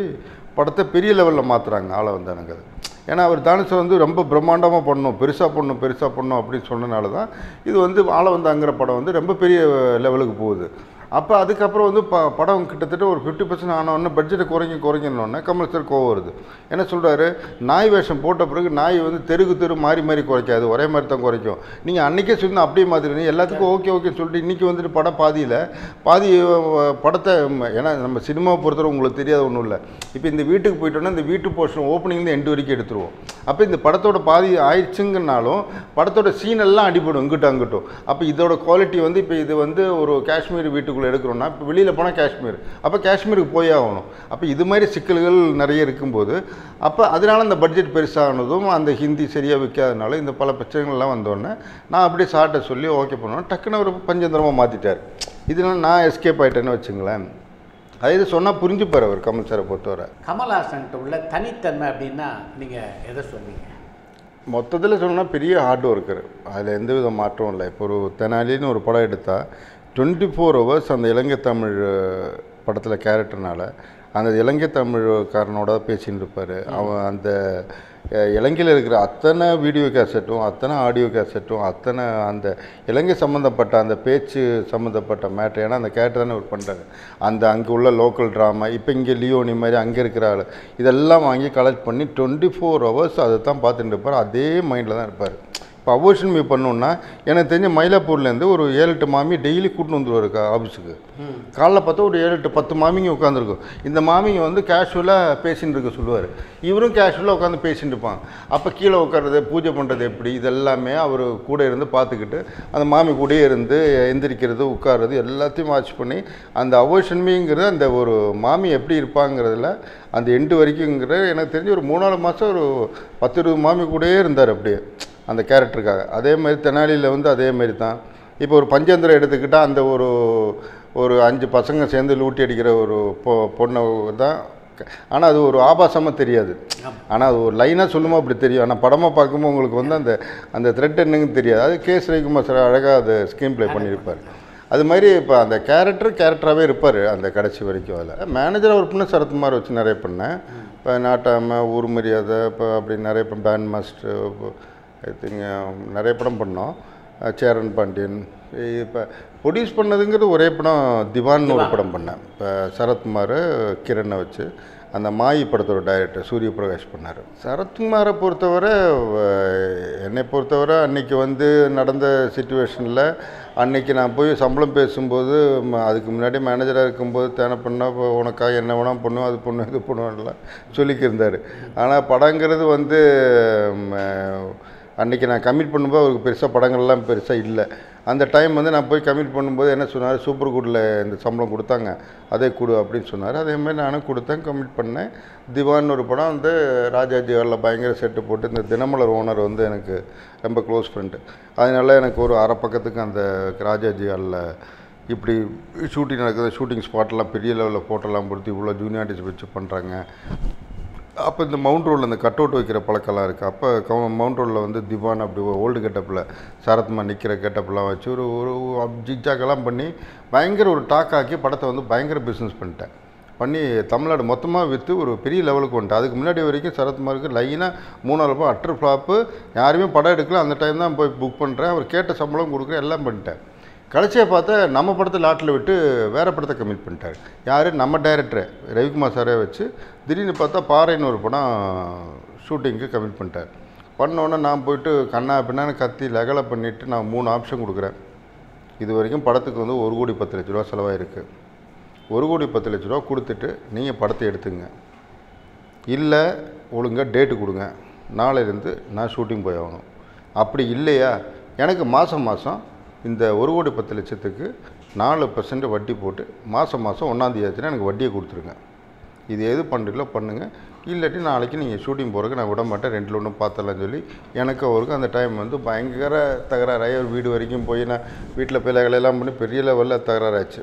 படத்தை பெரிய லெவலில் மாற்றுறாங்க ஆளவந்தானுங்க கதை. ஏன்னா அவர் தானுஷை வந்து ரொம்ப பிரம்மாண்டமாக பண்ணணும் பெருசாக பண்ணணும் பெருசாக பண்ணணும் அப்படின்னு சொன்னனால தான் இது வந்து ஆளவந்தாங்கிற படம் வந்து ரொம்ப பெரிய லெவலுக்கு போகுது. அப்போ அதுக்கப்புறம் வந்து ப படம் கிட்டத்தட்ட ஒரு ஃபிஃப்டி பர்சன்ட் ஆனவுடனே பட்ஜெட்டை குறைங்க குறைங்கன்னொடனே கமல் சார் கோவம் வருது. என்ன சொல்கிறாரு நாய் வேஷம் போட்ட பிறகு நாய் வந்து தெருக்கு தெரு மாறி மாறி குறைக்காது ஒரே மாதிரி தான் குறைக்கும். நீங்கள் அன்றைக்கே சொல்லி அப்படியே மாதிரி எல்லாத்துக்கும் ஓகே ஓகேன்னு சொல்லிட்டு இன்றைக்கி வந்துட்டு படம் பாதியில் பாதி படத்தை ஏன்னா நம்ம சினிமாவை பொறுத்தவரை உங்களுக்கு தெரியாத ஒன்றும் இல்லை. இப்போ இந்த வீட்டுக்கு போயிட்டோன்னா இந்த வீட்டு போர்ஷன் ஓப்பனிங்லேருந்து எண்டு வரைக்கும் எடுத்துருவோம். அப்போ இந்த படத்தோட பாதி ஆயிடுச்சுங்கனாலும் படத்தோட சீன் எல்லாம் அடிபடும் இங்கிட்டும் அங்கிட்டும். அப்போ இதோட குவாலிட்டி வந்து இப்போ இது வந்து ஒரு காஷ்மீர் வீட்டுக்குள்ளே எடுக்கிறோன்னா இப்போ வெளியில் போனால் காஷ்மீர். அப்போ காஷ்மீருக்கு போய் ஆகணும். அப்போ இது மாதிரி சிக்கல்கள் நிறைய இருக்கும்போது அப்போ அதனால அந்த பட்ஜெட் பெருசானதும் அந்த ஹிந்தி சரியாக விற்காதனால இந்த பல பிரச்சனைகள்லாம் வந்தோடனே நான் அப்படியே சார்ட்டை சொல்லி ஓகே பண்ணுவேன். டக்குன்னு ஒரு பஞ்சந்திரமாக மாற்றிட்டார் இதனால் நான் எஸ்கேப் ஆகிட்டேன்னு வச்சுங்களேன். அதே இது சொன்னால் புரிஞ்சுப்பார் அவர் கமல் சாரை பொறுத்தவரை. கமல்ஹாசன்கிட்ட உள்ள தனித்தன்மை அப்படின்னா நீங்கள் எதை சொல்வீங்க மொத்தத்தில் சொன்னால் பெரிய ஹார்ட் ஒர்க்கர் அதில் எந்த வித மாற்றமும் இல்லை. இப்போ ஒரு தெனாலின்னு ஒரு படம் எடுத்தால் டுவெண்ட்டி ஃபோர் ஹவர்ஸ் அந்த இலங்கை தமிழ் படத்தில் கேரக்டர்னால அந்த இலங்கை தமிழ்காரனோட பேசின்னு இருப்பார். அவன் அந்த இலங்கையில் இருக்கிற அத்தனை வீடியோ கேசட்டும் அத்தனை ஆடியோ கேசட்டும் அத்தனை அந்த இலங்கை சம்மந்தப்பட்ட அந்த பேச்சு சம்மந்தப்பட்ட மேட்ரு ஏன்னா அந்த கேரக்டர் தானே அவர் பண்ணுறாரு அந்த அங்கே உள்ள லோக்கல் ட்ராமா இப்போ இங்கே லியோனி மாதிரி அங்கே இருக்கிற ஆள் இதெல்லாம் வாங்கி கலெக்ட் பண்ணி டுவெண்ட்டி ஃபோர் ஹவர்ஸ் அதை தான் பார்த்துட்டு இருப்பார். அதே மைண்டில் தான் இருப்பார். இப்போ அபோஷன் மீ பண்ணோன்னா எனக்கு தெரிஞ்ச மயிலாப்பூர்லேருந்து ஒரு ஏழு எட்டு மாமி டெய்லி கூட்டின்னு வந்துருவாரு ஆஃபீஸுக்கு காலைல பார்த்தா ஒரு ஏழு எட்டு பத்து மாமிங்க உட்காந்துருக்கும். இந்த மாமிங்க வந்து கேஷுவலாக பேசின்னு இருக்க சொல்லுவார். இவரும் கேஷுவலாக உட்காந்து பேசிட்டு இருப்பாங்க அப்போ கீழே உட்காறது பூஜை பண்ணுறது எப்படி இதெல்லாமே அவர் கூட இருந்து பார்த்துக்கிட்டு அந்த மாமி கூடயே இருந்து எந்திரிக்கிறது உட்கார்றது எல்லாத்தையும் வாட்ச் பண்ணி அந்த அவோஷன்மிங்கிறது அந்த ஒரு மாமி எப்படி இருப்பாங்கிறதுல அந்த எண்டு வரைக்குங்கிற எனக்கு தெரிஞ்சு ஒரு மூணு நாலு மாதம் ஒரு பத்து இருபது மாமி கூடயே இருந்தார் அப்படியே. அந்த கேரக்டருக்காக. அதே மாதிரி தெனாலியில் வந்து அதே மாதிரி தான். இப்போ ஒரு பஞ்சேந்திரம் எடுத்துக்கிட்டால் அந்த ஒரு ஒரு அஞ்சு பசங்க சேர்ந்து லூட்டி அடிக்கிற ஒரு பொ பொண்ணை தான். ஆனால் அது ஒரு ஆபாசமாக தெரியாது. ஆனால் அது ஒரு லைனாக சொல்லுமோ அப்படி தெரியும். ஆனால் படமாக பார்க்கும்போது உங்களுக்கு வந்து அந்த அந்த த்ரெட் என்னன்னு தெரியாது. அது கே. ஸ்ரீகுமார் சார் அழகாக அதை ஸ்க்ரீன் ப்ளே பண்ணியிருப்பார். அது மாதிரி இப்போ அந்த கேரக்டர் கேரக்டராகவே இருப்பார் அந்த கடைசி வரைக்கும் அதில். மேனேஜர் ஒரு பண்ண சரத்குமார் வச்சு நிறைய பண்ணேன். இப்போ நாட்டாம ஊர் மரியாதை இப்போ அப்படி நிறைய பேண்ட் மாஸ்டர் ஐ திங்க் நிறைய படம் பண்ணோம். சேரன் பாண்டியன். இப்போ ப்ரொடியூஸ் பண்ணதுங்கிறது ஒரே படம் திவான் ஒரு படம் பண்ணேன். இப்போ சரத்குமார் கிரனை வச்சு அந்த மாயி படத்தோட டைரக்டர் சூரிய பிரகாஷ் பண்ணார். சரத்குமாரை பொறுத்தவரை என்னை பொறுத்தவரை அன்னைக்கு வந்து நடந்த சுச்சுவேஷனில் அன்னைக்கு நான் போய் சம்பளம் பேசும்போது அதுக்கு முன்னாடி மேனேஜராக இருக்கும்போது தேனை பண்ணால் இப்போ உனக்காக என்ன வேணால் பண்ணுவோம் அது பண்ணுவோம் இது பண்ணுவோம்லாம் சொல்லிக்கிருந்தார். ஆனால் படங்கிறது வந்து அன்றைக்கி நான் கமிட் பண்ணும்போது அவருக்கு பெருசாக படங்கள்லாம் பெருசாக இல்லை. அந்த டைம் வந்து நான் போய் கமிட் பண்ணும்போது என்ன சொன்னார்? சூப்பர் குட்டில் இந்த சம்பளம் கொடுத்தாங்க. அதே கொடு அப்படின்னு சொன்னார். அதேமாதிரி நானும் கொடுத்தேன் கமிட் பண்ணேன். திவான் ஒரு படம் வந்து ராஜாஜி ஹாலில் பயங்கர செட்டு போட்டு இந்த தினமலர் ஓனர் வந்து எனக்கு ரொம்ப க்ளோஸ் ஃப்ரெண்டு அதனால எனக்கு ஒரு அரை பக்கத்துக்கு அந்த ராஜாஜி ஹாலில் இப்படி ஷூட்டிங் நடக்குது ஷூட்டிங் ஸ்பாட்லாம் பெரிய லெவலில் ஃபோட்டோலாம் கொடுத்து இவ்வளோ ஜூனியாரிட்டிஸ் வச்சு பண்ணுறாங்க அப்போ இந்த மவுண்ட் ரோடில் இந்த கட் அவுட் வைக்கிற பழக்கம்லாம் இருக்குது அப்போ கவு மவுண்ட் ரோடில் வந்து திவான் அப்படி ஓல்டு கெட்டப்பில் சரத்மா நிற்கிற கெட்டப்லாம் வச்சு ஒரு ஒரு ஜிக்ஜாக்கெல்லாம் பண்ணி பயங்கர ஒரு டாக் ஆக்கி படத்தை வந்து பயங்கர பிஸ்னஸ் பண்ணிட்டேன். பண்ணி தமிழ்நாடு மொத்தமாக விற்று ஒரு பெரிய லெவலுக்கு வந்துட்டேன். அதுக்கு முன்னாடி வரைக்கும் சரத்குமாருக்கு லைனாக மூணாவது ரூபாய் அட்டர் ஃப்ளாப்பு யாருமே படம் எடுக்கல. அந்த டைம் தான் போய் புக் பண்ணுறேன் அவர் கேட்ட சம்பளம் கொடுக்குறேன். எல்லாம் பண்ணிட்டேன். கடைசியாக பார்த்தா நம்ம படத்தை லாட்டில் விட்டு வேறு படத்தை கமிட் பண்ணிட்டார். யார்? நம்ம டைரக்டர் ரவிக்குமார் சாரே வச்சு திடீர்னு பார்த்தா பாறைன்னு ஒரு படம் ஷூட்டிங்க்கு கமிட் பண்ணிட்டார். பண்ணோன்னே நான் போயிட்டு கண்ணா பின்னான்னு கத்தி லகலை பண்ணிவிட்டு நான் மூணு ஆப்ஷன் கொடுக்குறேன். இது வரைக்கும் படத்துக்கு வந்து ஒரு கோடி பத்து லட்ச ரூபா செலவாயிருக்கு. ஒரு கோடி பத்து லட்ச ரூபா கொடுத்துட்டு நீங்கள் படத்தை எடுத்துங்க. இல்லை ஒழுங்காக டேட்டு கொடுங்க. நாளையிலேருந்து நான் ஷூட்டிங் போய் ஆகணும். அப்படி இல்லையா? எனக்கு மாதம் மாதம் இந்த ஒரு கோடி பத்து லட்சத்துக்கு நாலு பர்சன்ட் வட்டி போட்டு மாதம் மாதம் ஒன்றாந்தேதி ஆச்சுன்னா எனக்கு வட்டியை கொடுத்துருங்க. இது எது பண்ணுறீங்களோ பண்ணுங்கள் இல்லாட்டி நாளைக்கு நீங்கள் ஷூட்டிங் போகிறதுக்கு நான் விட மாட்டேன் ரெண்டில் ஒன்றும் பார்த்தலாம் சொல்லி எனக்கு அவருக்கு அந்த டைம் வந்து பயங்கர தகராறாகி ஒரு வீடு வரைக்கும் போய் நான் வீட்டில் போய் எல்லாம் பண்ணி பெரிய லெவலில் தகராறாச்சு.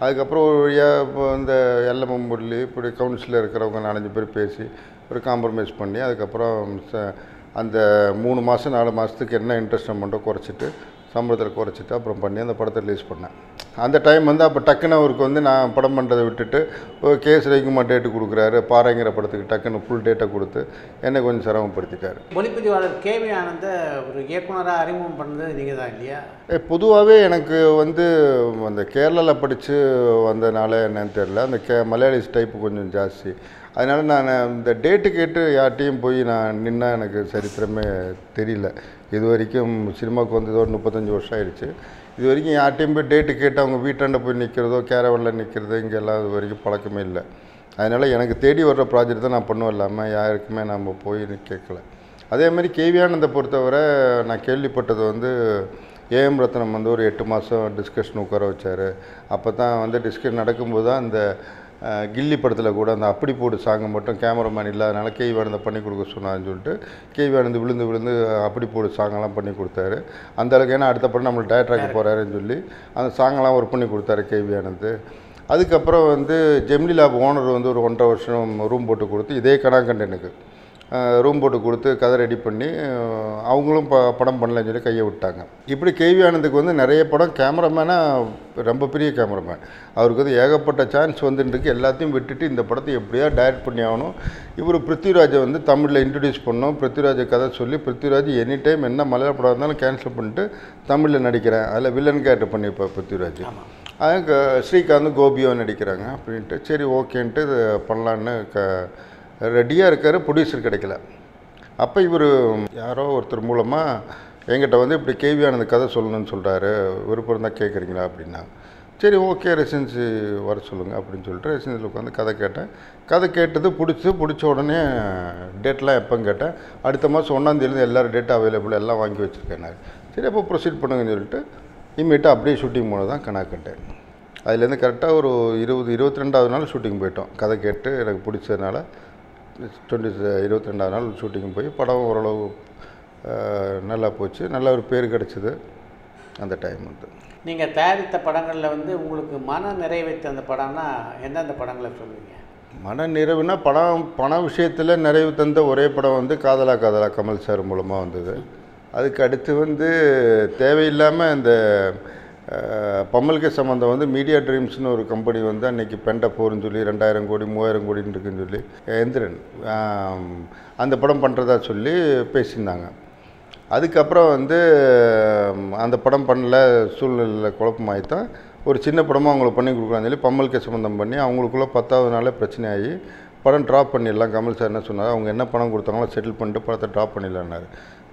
அதுக்கப்புறம் ஒரு வழியாக இப்போ இந்த எல்எம்எம் முரளி இப்படி கவுன்சிலில் இருக்கிறவங்க நாலஞ்சு பேர் பேசி ஒரு காம்ப்ரமைஸ் பண்ணி அதுக்கப்புறம் ச- அந்த மூணு மாதம் நாலு மாதத்துக்கு என்ன இன்ட்ரெஸ்ட் அமௌண்ட்டோ குறைச்சிட்டு சம்பளத்தில் குறைச்சிட்டு அப்புறம் பண்ணி அந்த படத்தை ரிலீஸ் பண்ணேன். அந்த டைம் வந்து அப்போ டக்குன்னு அவருக்கு வந்து நான் படம் பண்ணுறதை விட்டுட்டு கேஸ் ரவிக்குமார் டேட்டு கொடுக்குறாரு பாறைங்கிற படத்துக்கு டக்குன்னு ஃபுல் டேட்டை கொடுத்து என்னை கொஞ்சம் சிரமப்படுத்திட்டார். ஒளிப்பதிவாளர் கேவி ஆனந்த ஒரு இயக்குனராக அறிமுகம் பண்ணது நீங்கள் தான் இல்லையா பொதுவாகவே எனக்கு வந்து அந்த கேரளாவில் படித்து வந்தனால என்னன்னு தெரில அந்த கே. மலையாளிஸ் டைப் கொஞ்சம் ஜாஸ்தி. அதனால் நான் இந்த டேட்டு கேட்டு யார்கிட்டையும் போய் நான் நின்னா எனக்கு சரித்திரமே தெரியல. இது வரைக்கும் சினிமாவுக்கு வந்தது ஒரு முப்பத்தஞ்சு வருஷம் ஆயிடுச்சு. இது வரைக்கும் யார்கிட்டையும் போய் டேட்டு கேட்டு அவங்க வீட்டாண்ட போய் நிற்கிறதோ கேரவனில் நிற்கிறதோ இங்கே எல்லாம் இது வரைக்கும் பழக்கமே இல்லை. அதனால் எனக்கு தேடி வர்ற ப்ராஜெக்ட் தான் நான் பண்ணுவேன். இல்லாமல் யாருக்குமே நம்ம போய் கேட்கல. அதே மாதிரி கேவியானந்தை பொறுத்தவரை நான் கேள்விப்பட்டது வந்து ஏஎம் ரத்னம் வந்து ஒரு எட்டு மாதம் டிஸ்கஷன் உட்கார வச்சார். அப்போ தான் வந்து டிஸ்கஷன் நடக்கும்போது தான் அந்த கில்லி படத்தில் கூட அந்த அப்படி போடு சாங்கை மட்டும் கேமராமேன் இல்லாதனால கேவி ஆனந்தை பண்ணி கொடுக்க சொன்னான்னு சொல்லிட்டு கேவி ஆனந்த் விழுந்து விழுந்து அப்படி போடு சாங்கெல்லாம் பண்ணி கொடுத்தாரு. அந்த அளவுக்கு ஏன்னா அடுத்த படம் நம்மளுக்கு டேரக்டராக போகிறாருன்னு சொல்லி அந்த சாங்கெல்லாம் ஒர்க் பண்ணி கொடுத்தாரு கேவி ஆனந்த். அதுக்கப்புறம் வந்து ஜெமினி லேப் ஓனர் வந்து ஒரு ஒன்றரை வருஷம் ரூம் போட்டு கொடுத்து இதே கணாகண்டனுக்கு ரூம் போட்டு கொடுத்து கதை ரெடி பண்ணி அவங்களும் ப படம் பண்ணலன்னு சொல்லி கையை விட்டாங்க. இப்படி கேவி ஆனந்துக்கு வந்து நிறைய படம் கேமராமேனாக ரொம்ப பெரிய கேமராமேன் அவருக்கு வந்து ஏகப்பட்ட சான்ஸ் வந்துருக்கு எல்லாத்தையும் விட்டுட்டு இந்த படத்தை எப்படியா டைரக்ட் பண்ணி ஆகணும். இவர் பிருத்திவிராஜை வந்து தமிழில் இன்ட்ரடியூஸ் பண்ணோம் பிருத்திவிராஜை கதை சொல்லி பிருத்திவிராஜ் எனி டைம் என்ன மலையாள படம் இருந்தாலும் கேன்சல் பண்ணிட்டு தமிழில் நடிக்கிறேன் அதில் வில்லன் கேரக்டர் பண்ணியிருப்பார் பிருத்திவிராஜ் அதுக்கு ஸ்ரீகாந்த் கோபியோ நடிக்கிறாங்க அப்படின்ட்டு. சரி ஓகேன்ட்டு இது பண்ணலான்னு க ரெடியாக இருக்கார் ப்ரொடியூசர் கிடைக்கல. அப்போ இவர் யாரோ ஒருத்தர் மூலமாக என்கிட்ட வந்து இப்படி கேவி ஆனந்த கதை சொல்லணும்னு சொல்கிறாரு விருப்பம் இருந்தால் கேட்குறீங்களா அப்படின்னா. சரி ஓகே ரெசன்ஸு வர சொல்லுங்கள் அப்படின்னு சொல்லிட்டு ரெசிடென்சியில் உட்காந்து கதை கேட்டேன். கதை கேட்டது பிடிச்சி பிடிச்ச உடனே டேட்லாம் எப்போன்னு கேட்டேன். அடுத்த மாதம் ஒன்றாந்தேதியிலேருந்து எல்லோரும் டேட்டா அவைலபிள் எல்லாம் வாங்கி வச்சுருக்கேன் சரி அப்போ ப்ரொசீட் பண்ணுங்கன்னு சொல்லிட்டு இம்மீட்டாக அப்படியே ஷூட்டிங் போனது தான் கணா கட்டேன் அதுலேருந்து கரெக்டாக ஒரு இருபது இருபத்தி ரெண்டாவது நாள் ஷூட்டிங் போயிட்டோம். கதை கேட்டு எனக்கு பிடிச்சதுனால டுவெண்ட்டி இருபத்தி ரெண்டாவது நாள் ஷூட்டிங் போய் படம் ஓரளவு நல்லா போச்சு. நல்ல ஒரு பேர் கிடச்சிது அந்த டைம் வந்து. நீங்கள் தயாரித்த படங்களில் வந்து உங்களுக்கு மன நிறைவைத்த அந்த படம்னா எந்தெந்த படங்களை சொல்லுவீங்க? மன நிறைவுனா படம் பண விஷயத்தில் நிறைவு தந்த ஒரே படம் வந்து காதலா காதலா கமல் சார் மூலமாக வந்தது. அதுக்கு அடுத்து வந்து தேவையில்லாமல் இந்த பம்மல்கே சம்மந்தம் வந்து மீடியா ட்ரீம்ஸ்னு ஒரு கம்பெனி வந்து அன்னைக்கு பெண்ட போர்னு சொல்லி ரெண்டாயிரம் கோடி மூவாயிரம் கோடின்னு இருக்குன்னு சொல்லி எந்திரன் அந்த படம் பண்ணுறதா சொல்லி பேசியிருந்தாங்க. அதுக்கப்புறம் வந்து அந்த படம் பண்ணல சூழ்நிலையில் குழப்பமாகி தான் ஒரு சின்ன படமாக அவங்களுக்கு பண்ணி கொடுக்குறான்னு சொல்லி பம்மல்கே சம்மந்தம் பண்ணி அவங்களுக்குள்ளே பத்தாவது நாளே பிரச்சனை ஆகி படம் ட்ராப் பண்ணிடலாம். கமல் சார் என்ன சொன்னார்? அவங்க என்ன பணம் கொடுத்தாங்களோ செட்டில் பண்ணிட்டு படத்தை ட்ராப் பண்ணிடலான்னாரு.